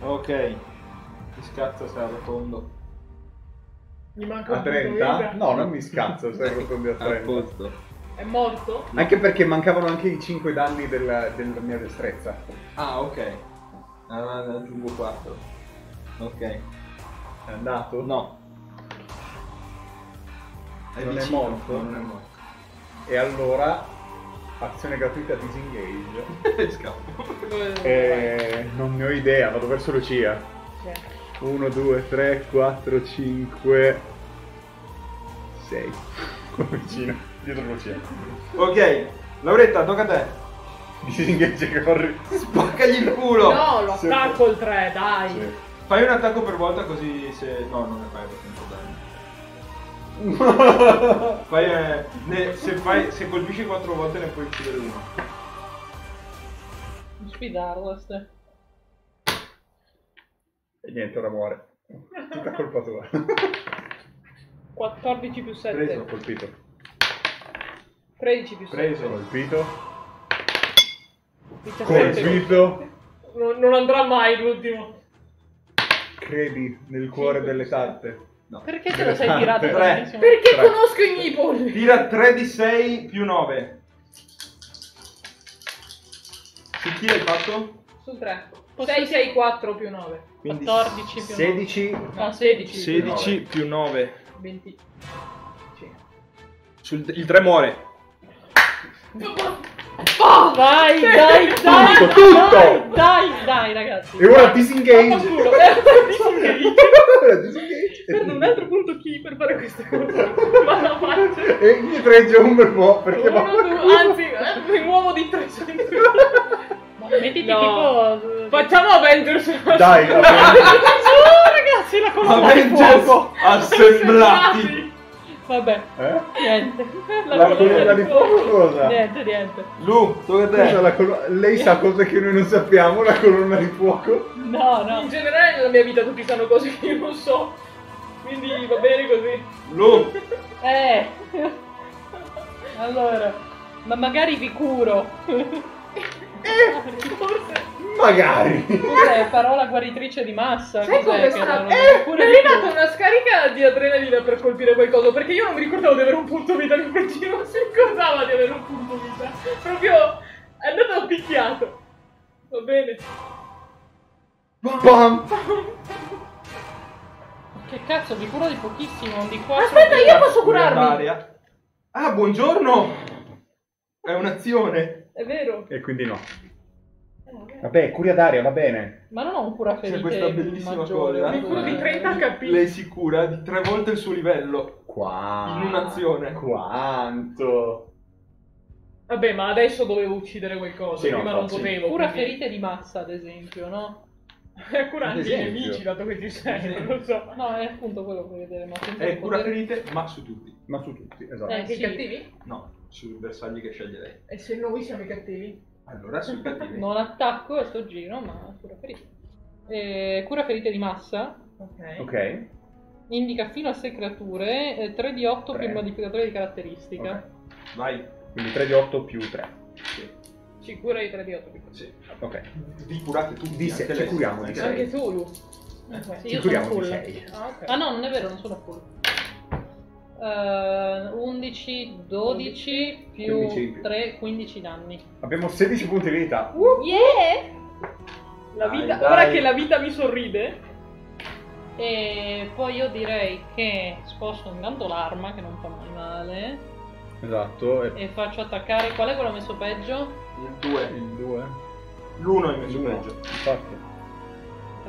Speaker 2: Ok. Ti scazza se arrotondo.
Speaker 4: Mi manca
Speaker 1: A
Speaker 4: un punto di
Speaker 1: 30?
Speaker 4: vita.
Speaker 1: No, non mi scazzo se rotondi a 30.
Speaker 4: È morto?
Speaker 14: Anche perché mancavano anche i 5 danni della, della mia destrezza.
Speaker 2: Ah, ok. Allora ne aggiungo 4. Ok.
Speaker 1: È andato?
Speaker 2: No.
Speaker 1: Non è
Speaker 2: vicino.
Speaker 1: morto?
Speaker 2: No, non è morto.
Speaker 1: E allora, azione gratuita disengage.
Speaker 2: Scappo.
Speaker 4: Dove-
Speaker 1: Eh, non ne ho idea, vado verso Lucia.
Speaker 4: Sì.
Speaker 1: 1, 2, 3, 4, 5, 6. Qua vicino, dietro Lucia.
Speaker 2: Ok. Lauretta, tocca a te.
Speaker 1: Disengage che corri.
Speaker 2: Spaccagli il culo.
Speaker 4: No, lo attacco il 3, dai.
Speaker 1: Sì.
Speaker 2: Fai un attacco per volta così se... No, non ne fai danni. Fai, eh, ne- se, fai, se colpisci 4 volte ne puoi uccidere uno.
Speaker 3: Sfidarlo, ste.
Speaker 1: E niente, ora muore. Tutta colpa tua.
Speaker 4: 14 più 7.
Speaker 2: Preso.
Speaker 1: Colpito.
Speaker 4: 13 più 7.
Speaker 2: Preso.
Speaker 1: Colpito.
Speaker 4: 17.
Speaker 1: Colpito.
Speaker 4: Non, non andrà mai l'ultimo.
Speaker 1: Credi nel cuore delle tarte.
Speaker 2: No.
Speaker 3: Perché te lo sei tirato
Speaker 2: Tre.
Speaker 4: Perché
Speaker 1: Tre.
Speaker 4: conosco i miei polli?
Speaker 2: Tira 3 di 6 più 9. Su chi hai fatto?
Speaker 4: Sul 3. 6, 6, 4 più 9.
Speaker 2: Quindi
Speaker 3: 14 più
Speaker 14: 16,
Speaker 4: No, 16.
Speaker 2: 16 più 9.
Speaker 4: 20.
Speaker 2: Sul, il 3 muore.
Speaker 3: Vai, dai, dai,
Speaker 1: Tutto, tutto!
Speaker 3: dai, dai, dai, ragazzi.
Speaker 1: E ora disengage.
Speaker 4: Vaffanculo. Disengage.
Speaker 1: Ora disengage.
Speaker 4: Perdo un altro punto key per fare questa cosa. Ma la faccio.
Speaker 1: E indietreggia un bel po' perché
Speaker 4: Uno,
Speaker 1: va.
Speaker 4: due, anzi, eh, mi muovo di 3 centimetri.
Speaker 3: Ma mettiti
Speaker 4: No.
Speaker 3: tipo...
Speaker 4: Facciamo Avengers.
Speaker 1: Dai, vabbè.
Speaker 3: Oh, ragazzi, la colonna
Speaker 2: Avengers assemblati.
Speaker 3: Vabbè,
Speaker 1: Eh?
Speaker 3: niente.
Speaker 1: La colonna di fuoco cosa?
Speaker 3: Niente, niente.
Speaker 2: Lu,
Speaker 1: Cosa,
Speaker 2: te.
Speaker 1: la colo- Lei sa cose che noi non sappiamo, la colonna di fuoco?
Speaker 3: No, no.
Speaker 4: In generale nella mia vita tutti sanno cose che io non so. Quindi va bene così.
Speaker 2: Lu,
Speaker 3: Eh. Allora, ma magari vi curo.
Speaker 4: Forse.
Speaker 1: Magari!
Speaker 3: Cos'è? Parola guaritrice di massa?
Speaker 4: Sai
Speaker 3: Cos'è
Speaker 4: come
Speaker 3: che
Speaker 4: sta?
Speaker 3: non-
Speaker 4: Eh,
Speaker 3: pure
Speaker 4: è arrivata una scarica di adrenalina per colpire qualcosa. Perché io non mi ricordavo di avere un punto vita. Mio cugino non si ricordava di avere un punto vita. Proprio è andato picchiato. Va bene.
Speaker 1: Bam!
Speaker 3: Che cazzo, vi curo di pochissimo, di qua.
Speaker 4: Aspetta, io posso curarmi.
Speaker 2: Nell'aria. Ah, buongiorno. È un'azione.
Speaker 4: È vero.
Speaker 1: E quindi no. Vabbè, curia d'aria, va bene.
Speaker 3: Ma non ho un cura
Speaker 2: C'è
Speaker 3: ferite
Speaker 2: questa bellissima
Speaker 3: maggiore.
Speaker 2: cosa.
Speaker 4: Mi curo di 30 HP.
Speaker 2: Lei si cura di tre volte il suo livello.
Speaker 1: Qua.
Speaker 2: In un'azione.
Speaker 1: Quanto?
Speaker 4: Vabbè, ma adesso dovevo uccidere qualcosa,
Speaker 1: Sì, no,
Speaker 4: prima non
Speaker 1: infatti.
Speaker 4: potevo.
Speaker 3: Cura
Speaker 4: quindi-
Speaker 3: ferite di massa, ad esempio, no?
Speaker 4: Cura
Speaker 1: Ad
Speaker 4: anche i
Speaker 1: esempio.
Speaker 4: nemici, dato che ci sei, non lo so.
Speaker 3: No, è appunto quello che vedere, ma senza
Speaker 2: È cura
Speaker 3: poter-
Speaker 2: ferite, ma su tutti.
Speaker 1: Ma su tutti, esatto.
Speaker 3: Eh,
Speaker 4: Anche
Speaker 3: sì.
Speaker 4: i cattivi?
Speaker 2: No, sui bersagli che sceglie lei.
Speaker 4: E se noi siamo i cattivi?
Speaker 2: Allora, sui cattivi.
Speaker 3: Non attacco a sto giro, ma cura ferite. Eh, cura ferite di massa
Speaker 4: Ok.
Speaker 1: Ok.
Speaker 3: indica fino a 6 creature, eh, 3 di 8
Speaker 1: Tre.
Speaker 3: più il modificatore di caratteristica.
Speaker 1: Ok.
Speaker 2: Vai.
Speaker 1: Quindi 3 di 8 più 3.
Speaker 2: Sì.
Speaker 4: Ci cura i 3 di 8 piccoli.
Speaker 2: Sì.
Speaker 1: Ok.
Speaker 2: Vi curate tutti.
Speaker 1: Di sé,
Speaker 2: anche
Speaker 1: ci
Speaker 2: lei.
Speaker 1: curiamo di
Speaker 2: Anche.
Speaker 4: Anche tu, Lu.
Speaker 3: Sì,
Speaker 1: Ci
Speaker 3: io
Speaker 1: curiamo
Speaker 3: sono
Speaker 1: di
Speaker 3: full.
Speaker 1: 6.
Speaker 4: Ah, ok.
Speaker 3: Ah no, non è vero, non sono full. Eh, 11, 12 più
Speaker 1: 15 in più.
Speaker 3: 3, 15 danni.
Speaker 1: Abbiamo 16 punti vita.
Speaker 3: Yeah!
Speaker 4: La
Speaker 2: Dai,
Speaker 4: vita,
Speaker 2: dai.
Speaker 4: ora che la vita mi sorride,
Speaker 3: E poi io direi che sposto intanto l'arma, che non fa mai male,
Speaker 1: Esatto. E
Speaker 3: e faccio attaccare. Qual è quello messo peggio?
Speaker 2: Il 2.
Speaker 1: il 2.
Speaker 2: L'uno è messo peggio.
Speaker 1: Infatti.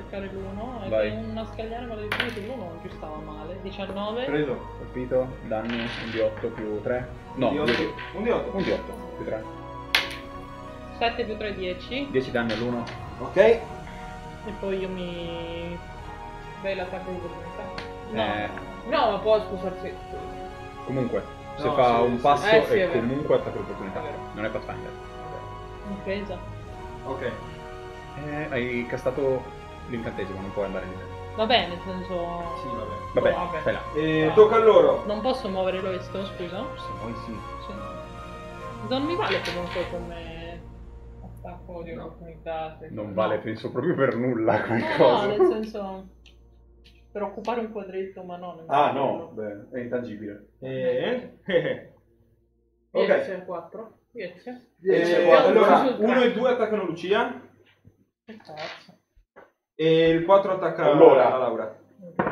Speaker 3: Attaccare l'uno. E
Speaker 1: Vai.
Speaker 3: con una scagliare maledizione sull'uno non ci stava male. 19.
Speaker 2: Preso.
Speaker 1: Colpito. Danni. Un di 8 più 3. No,
Speaker 2: Un di
Speaker 1: due
Speaker 2: otto. Un di 8.
Speaker 1: Un di 8 più 3.
Speaker 3: 7 più 3, 10.
Speaker 1: 10 danni all'uno.
Speaker 2: Ok.
Speaker 3: E poi io mi.
Speaker 4: beh, l'attacco di opportunità.
Speaker 3: No.
Speaker 1: Eh,
Speaker 4: No, ma può scusarsi.
Speaker 1: comunque, se
Speaker 2: No,
Speaker 1: fa
Speaker 2: sì,
Speaker 1: un
Speaker 2: sì.
Speaker 1: passo
Speaker 4: Eh, sì, è
Speaker 1: è comunque attacco di opportunità. Non è Pathfinder.
Speaker 3: Impresa.
Speaker 2: Ok.
Speaker 1: Eh, hai castato l'incantesimo, non puoi andare lì.
Speaker 3: Va bene, nel senso.
Speaker 2: Sì, vabbè.
Speaker 1: Vabbè,
Speaker 4: Vabbè.
Speaker 1: stai là.
Speaker 2: E tocca a loro.
Speaker 3: Non posso muovere questo, scusa?
Speaker 1: Se vuoi sì.
Speaker 3: Sì. Non mi vale comunque come.
Speaker 4: Attacco di opportunità. se-
Speaker 1: Non vale, penso proprio per nulla come
Speaker 3: No, no,
Speaker 1: cosa.
Speaker 3: nel senso. Per occupare un quadretto, ma no.
Speaker 1: Ah no, beh, è intangibile.
Speaker 2: E...
Speaker 4: 10
Speaker 2: ok.
Speaker 4: a 4. 10.
Speaker 2: E,
Speaker 1: quattro.
Speaker 2: allora, 1 e 2 attaccano Lucia
Speaker 3: Che cazzo.
Speaker 2: E il 4 attacca
Speaker 1: Allora.
Speaker 2: la Laura.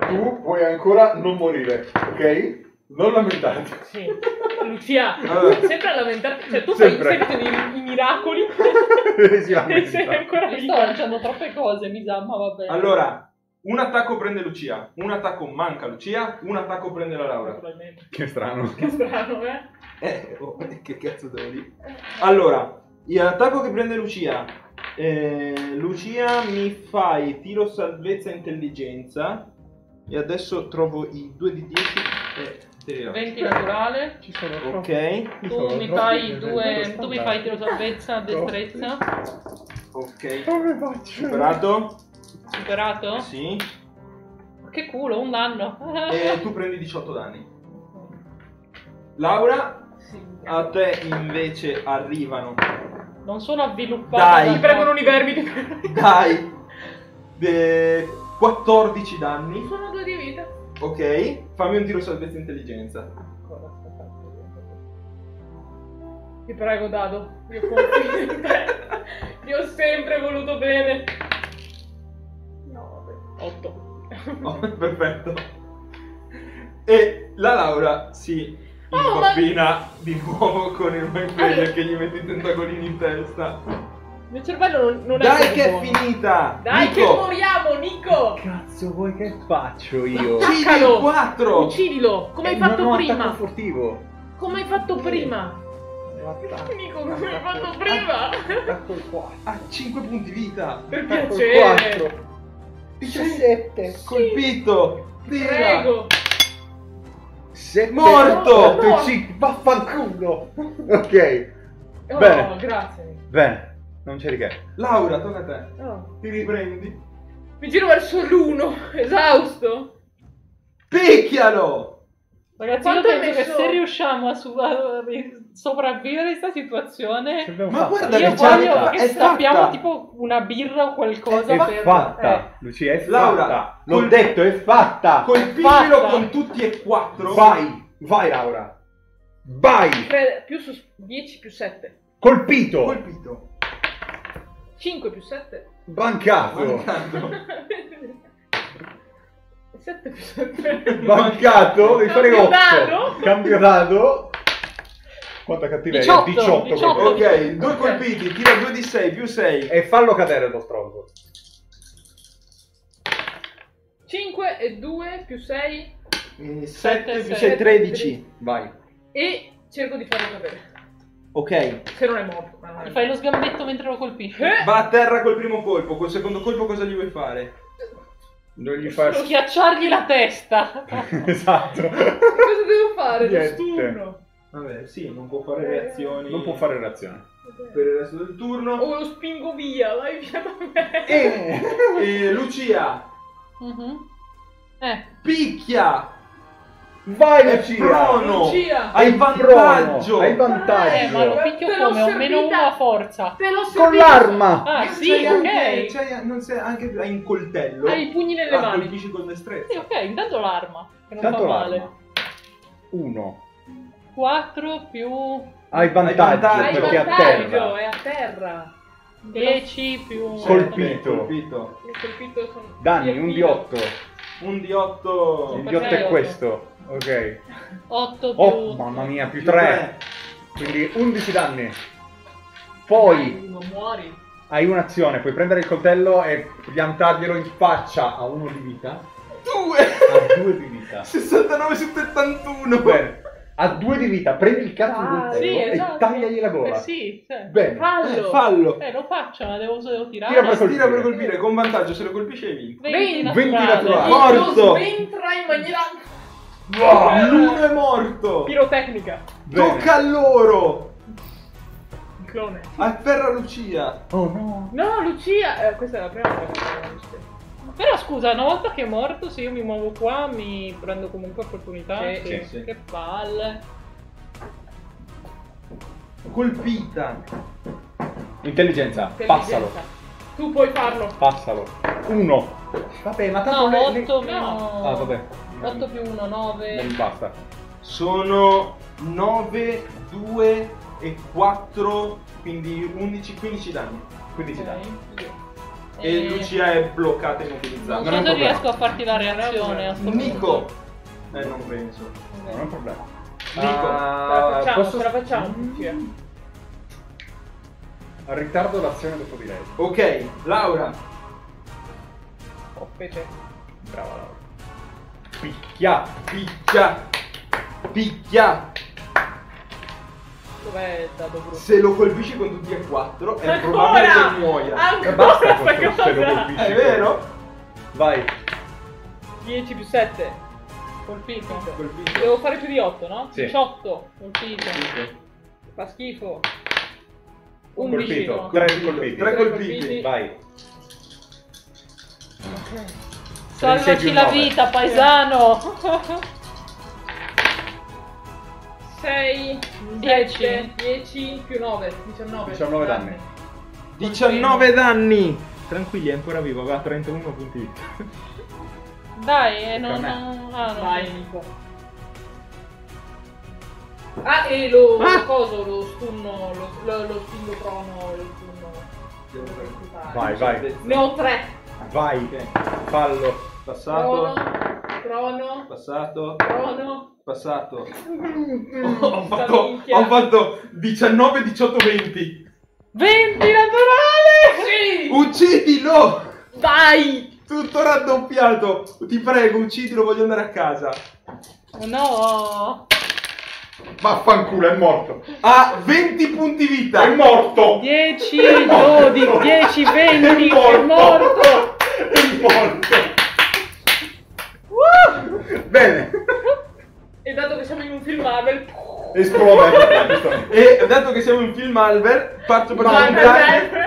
Speaker 1: Tu puoi ancora non morire, ok? Non lamentarti.
Speaker 4: Sì. Lucia,
Speaker 2: Allora.
Speaker 4: sempre a lamentarti. Cioè, tu fai,
Speaker 1: Sempre.
Speaker 4: stai facendo i, i miracoli
Speaker 1: si lamenta.
Speaker 4: e sei ancora
Speaker 3: Mi
Speaker 4: viva.
Speaker 3: sto lanciando troppe cose, mi sa, ma va bene.
Speaker 2: Allora, un attacco prende Lucia, un attacco manca Lucia, un attacco prende la Laura.
Speaker 4: Naturalmente.
Speaker 1: Che strano.
Speaker 4: Che strano, eh?
Speaker 2: Eh, oh, che cazzo devo dire? Allora, l'attacco che prende Lucia. Eh, Lucia mi fai tiro salvezza e intelligenza. E adesso trovo i 2 di 10 e te li lascio.
Speaker 3: 20 naturale.
Speaker 1: Ci sono
Speaker 2: Ok,
Speaker 3: Tu mi fai due. Tu mi fai tiro salvezza, destrezza.
Speaker 2: ok.
Speaker 1: Come faccio?
Speaker 2: Superato?
Speaker 3: Superato?
Speaker 2: Sì.
Speaker 3: Che culo, un danno.
Speaker 2: E tu prendi 18 danni. Laura, a te invece arrivano.
Speaker 3: Non sono avviluppata.
Speaker 2: Dai.
Speaker 3: da-
Speaker 4: Ti premono i vermi. Ti...
Speaker 2: Dai, eh, 14 danni.
Speaker 4: Sono due di vita.
Speaker 2: Ok, fammi un tiro salvezza e intelligenza.
Speaker 4: Ti prego, Dado. Io confio in te. Ti ho sempre voluto bene. No, vabbè. 8.
Speaker 2: Oh, perfetto. E la Laura si
Speaker 4: Oh, ma-
Speaker 2: impappina di nuovo con il mind player che gli mette i tentacolini in testa.
Speaker 4: Il mio cervello non, non è
Speaker 2: Dai
Speaker 4: così
Speaker 2: che è
Speaker 4: buono.
Speaker 2: finita!
Speaker 4: Dai che
Speaker 2: Nico,
Speaker 4: moriamo, Nico!
Speaker 1: Cazzo vuoi che faccio io?
Speaker 2: uccidi
Speaker 4: Attaccalo!
Speaker 2: il 4!
Speaker 4: Uccidilo! Come hai
Speaker 1: Eh,
Speaker 4: fatto
Speaker 1: non ho
Speaker 4: prima?
Speaker 1: furtivo.
Speaker 4: Come hai fatto prima? Nico, come hai fatto prima?
Speaker 1: Attacco il 4.
Speaker 2: Ha 5 punti vita!
Speaker 4: Per piacere!
Speaker 1: 4. 17.
Speaker 2: Colpito! Tira!
Speaker 4: Prego!
Speaker 1: 7.
Speaker 2: Morto!
Speaker 1: 8, 5. Vaffanculo. Ok.
Speaker 4: Oh,
Speaker 1: Bene.
Speaker 4: grazie.
Speaker 1: Bene. Non c'è di che.
Speaker 2: Laura, tocca a te.
Speaker 4: Oh.
Speaker 2: Ti riprendi.
Speaker 4: Mi giro verso l'uno, esausto.
Speaker 2: Picchialo!
Speaker 3: Ragazzi,
Speaker 4: Quanto
Speaker 3: io penso
Speaker 4: messo?
Speaker 3: che se riusciamo a, su- a sopravvivere in questa situazione,
Speaker 2: Ma guarda
Speaker 3: io voglio
Speaker 2: fatta,
Speaker 3: che
Speaker 2: fatta.
Speaker 3: tipo una birra o qualcosa
Speaker 1: È
Speaker 3: per...
Speaker 1: fatta. Lucia, è
Speaker 2: Laura,
Speaker 1: fatta. L'ho
Speaker 2: col-
Speaker 1: detto, è fatta.
Speaker 2: Colpitelo con tutti e quattro.
Speaker 1: Vai. Vai, Laura. Vai.
Speaker 4: Tre- più su 10 più 7.
Speaker 1: Colpito.
Speaker 2: Colpito.
Speaker 4: 5 più 7.
Speaker 1: Bancato.
Speaker 2: Mancando.
Speaker 4: 7 più 7.
Speaker 1: Bancato. Devi fare
Speaker 4: Cambio
Speaker 1: 8.
Speaker 4: dado.
Speaker 1: Cambio dado. Quanta cattiveria?
Speaker 3: 18,
Speaker 1: 18.
Speaker 3: 18.
Speaker 2: Ok, due colpiti, tira 2 di 6 più 6.
Speaker 1: E fallo cadere lo stronzo.
Speaker 4: 5 e 2 più 6
Speaker 2: 7 più
Speaker 3: sei,
Speaker 2: 6, 13.
Speaker 1: Vai.
Speaker 4: e cerco di farlo cadere.
Speaker 2: Ok,
Speaker 4: Se non è morto. ma non è
Speaker 3: Gli fai lo sgambetto mentre lo colpisci.
Speaker 4: Eh?
Speaker 2: va a terra col primo colpo. Col secondo colpo cosa gli vuoi fare?
Speaker 1: Non gli fai...
Speaker 3: Schiacciargli la testa.
Speaker 1: esatto.
Speaker 4: Cosa devo fare? Lo
Speaker 1: Niente.
Speaker 4: sturno.
Speaker 2: Vabbè, sì, non può fare reazioni.
Speaker 1: Non può fare reazione.
Speaker 2: per il resto del turno.
Speaker 4: O lo spingo via, vai via da me.
Speaker 2: E, e Lucia
Speaker 3: Mhm. Eh,
Speaker 2: picchia.
Speaker 1: Vai Lucia!
Speaker 2: prono.
Speaker 4: Lucia.
Speaker 2: Hai vantaggio.
Speaker 1: Hai
Speaker 3: eh,
Speaker 1: vantaggio!
Speaker 3: ma lo picchio
Speaker 4: Te
Speaker 3: come? Ho meno uno a forza.
Speaker 4: Te l'ho
Speaker 1: Con l'arma!
Speaker 3: Ah,
Speaker 2: Eh,
Speaker 3: sì,
Speaker 2: c'hai anche-
Speaker 3: ok.
Speaker 2: c'hai- non sei anche hai un coltello.
Speaker 4: Hai i pugni nelle
Speaker 2: Ah,
Speaker 4: mani.
Speaker 2: colpisci con destrezza.
Speaker 3: Sì, ok, intanto l'arma. Che non
Speaker 1: Tanto
Speaker 3: fa male.
Speaker 1: l'arma. Uno.
Speaker 3: 4 più
Speaker 1: Hai vantaggio
Speaker 2: vantaggio,
Speaker 4: Hai
Speaker 1: perché è a
Speaker 4: vantaggio,
Speaker 1: terra.
Speaker 4: è a terra.
Speaker 3: 10 più
Speaker 1: Colpito.
Speaker 2: Colpito.
Speaker 4: Ho colpito sono
Speaker 1: Danni, un di
Speaker 4: fila.
Speaker 1: 8.
Speaker 2: Un di 8.
Speaker 1: Il di 8 è questo. Ok.
Speaker 3: 8 più
Speaker 1: Oh, mamma mia, più 3. Quindi 11 danni. Poi
Speaker 4: non muori.
Speaker 1: hai un'azione, puoi prendere il coltello e piantarglielo in faccia a uno di vita.
Speaker 2: 2.
Speaker 1: A due di vita.
Speaker 2: 69 su 71.
Speaker 1: Bene. A due di vita, prendi il cazzo di
Speaker 4: Ah,
Speaker 1: coltello
Speaker 3: sì,
Speaker 1: e
Speaker 3: esatto.
Speaker 1: tagliagli la
Speaker 3: Eh
Speaker 1: gola.
Speaker 3: sì, sì.
Speaker 1: Bene.
Speaker 4: Fallo.
Speaker 2: Fallo.
Speaker 3: Eh, lo faccio, ma devo, devo tirare.
Speaker 1: Tira per
Speaker 2: Tira per
Speaker 1: colpire.
Speaker 2: colpire con vantaggio. Se lo colpisci hai vinto.
Speaker 3: 20
Speaker 1: 20
Speaker 3: naturale.
Speaker 2: Morto.
Speaker 4: Lo sventra in maniera
Speaker 2: Wow, L'uno è morto.
Speaker 4: pirotecnica.
Speaker 1: Bene.
Speaker 2: Tocca a loro.
Speaker 4: Il clone.
Speaker 2: Afferra Lucia.
Speaker 1: Oh no.
Speaker 4: No, Lucia. eh, questa è la prima volta che la viste.
Speaker 3: Però scusa, una volta che è morto, se io mi muovo qua, mi prendo comunque opportunità.
Speaker 4: Sì,
Speaker 3: Sì,
Speaker 2: sì.
Speaker 3: Che palle.
Speaker 2: Colpita.
Speaker 1: Intelligenza, passalo.
Speaker 4: Intelligenza. Tu puoi farlo.
Speaker 1: Passalo. Uno. Vabbè, ma tanto
Speaker 3: No,
Speaker 1: le- le-
Speaker 3: 8 più...
Speaker 4: no.
Speaker 1: Ah, vabbè.
Speaker 3: 8 più 1, 9.
Speaker 1: Non basta.
Speaker 2: Sono 9, 2 e 4. Quindi 11, 15 danni.
Speaker 1: 15 danni.
Speaker 2: E Lucia è bloccata e immobilizzata.
Speaker 3: Non
Speaker 1: Non è
Speaker 3: so
Speaker 1: un
Speaker 3: se riesco a farti la reazione a sto
Speaker 2: Nico. Eh, non penso.
Speaker 1: Non è un problema.
Speaker 2: Nico.
Speaker 4: Ce la
Speaker 1: Ah,
Speaker 4: facciamo,
Speaker 1: posso-
Speaker 4: ce la facciamo. Lucia.
Speaker 1: Ritardo l'azione dopo di lei.
Speaker 2: Ok, Laura.
Speaker 4: Oh, fece.
Speaker 1: Brava Laura. Picchia.
Speaker 2: Picchia. Picchia.
Speaker 4: Dov'è il dado brutto?
Speaker 2: Se lo colpisci con tutti e 4 è
Speaker 4: Ancora!
Speaker 2: probabile che muoia.
Speaker 4: Ancora
Speaker 1: Basta
Speaker 4: sta
Speaker 1: questo, se lo colpisci.
Speaker 2: È vero?
Speaker 1: Vai.
Speaker 4: 10 più 7.
Speaker 3: Colpito.
Speaker 2: Colpito.
Speaker 4: Devo fare più di 8, no?
Speaker 1: Sì.
Speaker 4: 18.
Speaker 3: Colpito.
Speaker 4: Fa schifo.
Speaker 1: Un
Speaker 4: 11.
Speaker 1: colpito.
Speaker 4: no?
Speaker 1: Tre colpiti.
Speaker 2: Tre
Speaker 4: Tre
Speaker 2: colpiti.
Speaker 4: colpiti.
Speaker 1: Vai.
Speaker 3: Salvaci la vita, paesano.
Speaker 4: 6,
Speaker 3: Dieci.
Speaker 4: 10, 10 più 9, 19.
Speaker 1: 19 danni.
Speaker 2: 19 danni. Tranquilli, è ancora vivo, aveva 31 punti vita.
Speaker 3: Dai, eh, non...
Speaker 1: me.
Speaker 3: non- Ah, no.
Speaker 4: Vai, Nico. Ah, e lo
Speaker 2: Ah!
Speaker 4: coso, lo stunno, lo, lo, lo spingo prono, lo stunno.
Speaker 1: Vai, vai.
Speaker 4: Ne ho 3.
Speaker 1: Vai. Fallo.
Speaker 2: Passato.
Speaker 4: Prono, prono,
Speaker 2: Passato.
Speaker 4: prono.
Speaker 2: Passato.
Speaker 4: Mm,
Speaker 2: ho, fatto, ho fatto 19, 18, 20.
Speaker 3: 20 naturale!
Speaker 4: Sì!
Speaker 2: Uccidilo!
Speaker 4: Vai!
Speaker 2: Tutto raddoppiato. Ti prego, uccidilo, voglio andare a casa.
Speaker 3: Oh, No!
Speaker 1: Vaffanculo, è morto.
Speaker 2: Ha 20 punti vita.
Speaker 1: È morto.
Speaker 3: 10, 12, 10, 20,
Speaker 1: È
Speaker 3: è
Speaker 1: morto.
Speaker 3: morto!
Speaker 1: È morto. Bene.
Speaker 4: E dato che siamo in un film Marvel,
Speaker 1: Esplode.
Speaker 2: E dato che siamo in film Albert, parto per
Speaker 4: vai.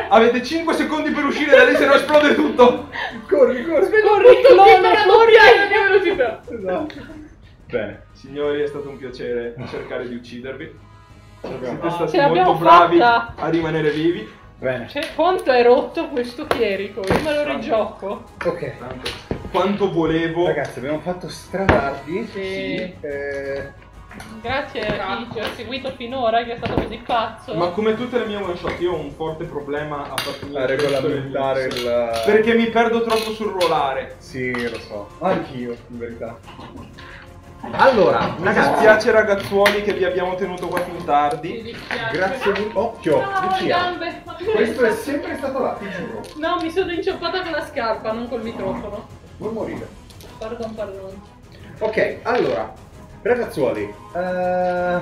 Speaker 2: Avete 5 secondi per uscire da lì, se no esplode tutto.
Speaker 1: Corri, corri.
Speaker 3: Corri, clone, corri!
Speaker 4: la mia velocità.
Speaker 1: Esatto. Bene.
Speaker 2: Signori, è stato un piacere cercare di uccidervi. Siete
Speaker 3: Ce
Speaker 2: stati
Speaker 3: l'abbiamo
Speaker 2: molto bravi
Speaker 3: fatta.
Speaker 2: a rimanere vivi.
Speaker 1: Bene.
Speaker 3: Cioè, quanto è rotto questo chierico? Io me lo rigioco.
Speaker 1: Ok.
Speaker 2: Tanto, quanto volevo.
Speaker 1: Ragazzi, abbiamo fatto stratardi.
Speaker 3: Sì.
Speaker 1: Eh,
Speaker 3: Grazie a chi ci ha seguito finora, che è stato così pazzo.
Speaker 2: Ma come tutte le mie one shot, io ho un forte problema a questo
Speaker 1: regolamentare il...
Speaker 2: Perché mi perdo troppo sul ruolare.
Speaker 1: Sì, lo so. Anch'io, in verità. Allora,
Speaker 2: Mi
Speaker 1: ragazzi,
Speaker 2: dispiace ragazzuoli che vi abbiamo tenuto qua
Speaker 3: Mi
Speaker 2: tardi.
Speaker 1: grazie di occhio,
Speaker 3: No,
Speaker 1: Lucia.
Speaker 3: gambe.
Speaker 1: Questo è sempre stato là, ti giuro.
Speaker 3: No, mi sono inciampata con la scarpa, non col microfono.
Speaker 1: Vuoi morire?
Speaker 3: Pardon, pardon.
Speaker 1: Ok, allora, ragazzuoli, eh,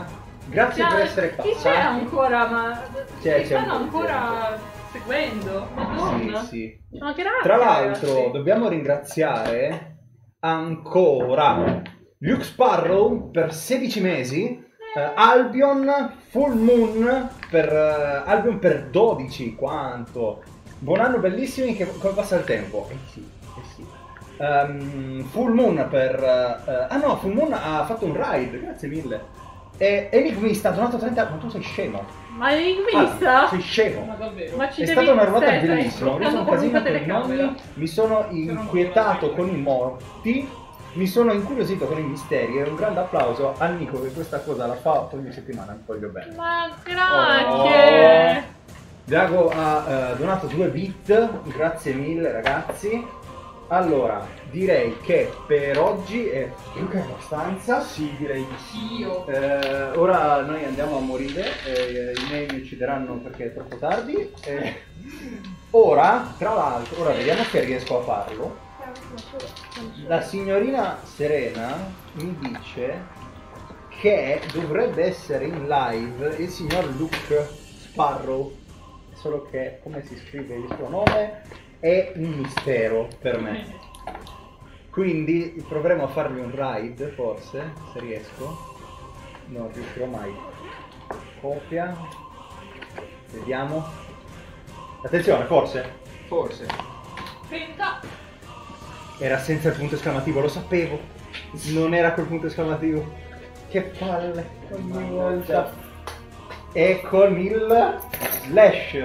Speaker 1: grazie per essere
Speaker 3: Chi c'è
Speaker 1: passati.
Speaker 3: ancora? Ma
Speaker 1: C'è,
Speaker 3: mi
Speaker 1: c'è
Speaker 3: stanno ancora seguendo? Madonna.
Speaker 1: Sì, sì.
Speaker 3: Ma grazie.
Speaker 1: Tra l'altro,
Speaker 3: ragazzi.
Speaker 1: dobbiamo ringraziare ancora Luke Sparrow per 16 mesi, eh, Albion Full Moon per eh, Albion per 12, quanto? Buon anno bellissimi che come passa il tempo. Eh sì, eh sì. Ehm, Full Moon per eh, Ah no, Full Moon ha fatto un ride, grazie mille. E Enigmista ha donato 30 Ma tu sei scemo.
Speaker 3: Ma
Speaker 1: Ah,
Speaker 3: enigmista?
Speaker 1: sei scemo.
Speaker 4: Ma davvero?
Speaker 3: Ma ci
Speaker 1: È
Speaker 3: devi
Speaker 1: stata una ruota
Speaker 3: stai
Speaker 1: bellissima, ho riso un
Speaker 3: sfruttando
Speaker 1: casino con i nonni, mi sono inquietato con i morti, mi sono incuriosito con i misteri e un grande applauso a Nico che questa cosa l'ha fatto ogni settimana, mi voglio bene.
Speaker 3: Ma grazie.
Speaker 1: Drago ha eh, donato due bit, grazie mille ragazzi. Allora, direi che per oggi è più che abbastanza.
Speaker 2: Sì, direi di sì.
Speaker 4: Io.
Speaker 1: Eh, ora noi andiamo a morire, eh, i miei mi uccideranno perché è troppo tardi. eh. ora, tra l'altro, ora vediamo se riesco a farlo. La signorina Serena mi dice che dovrebbe essere in live il signor Luke Sparrow, solo che come si scrive il suo nome è un mistero per me. Quindi proveremo a fargli un ride, forse, se riesco. Non riuscirò mai. Copia. Vediamo. Attenzione, forse.
Speaker 2: Forse.
Speaker 3: Tenta.
Speaker 1: Era senza il punto esclamativo, lo sapevo. Non era col punto esclamativo. Che palle ogni volta. E con il slash.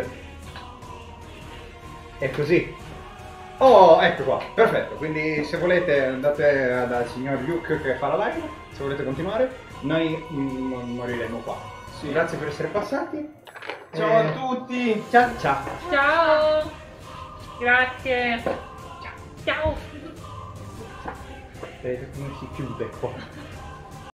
Speaker 1: È così. Oh, ecco qua, perfetto. Quindi se volete andate dal signor Luke che fa la live, se volete continuare, noi mm, moriremo qua. Grazie per essere passati.
Speaker 2: Ciao
Speaker 1: Eh,
Speaker 2: a tutti!
Speaker 1: Ciao ciao.
Speaker 3: Ciao. Grazie. Ciao.
Speaker 1: Vedete come si chiude qua.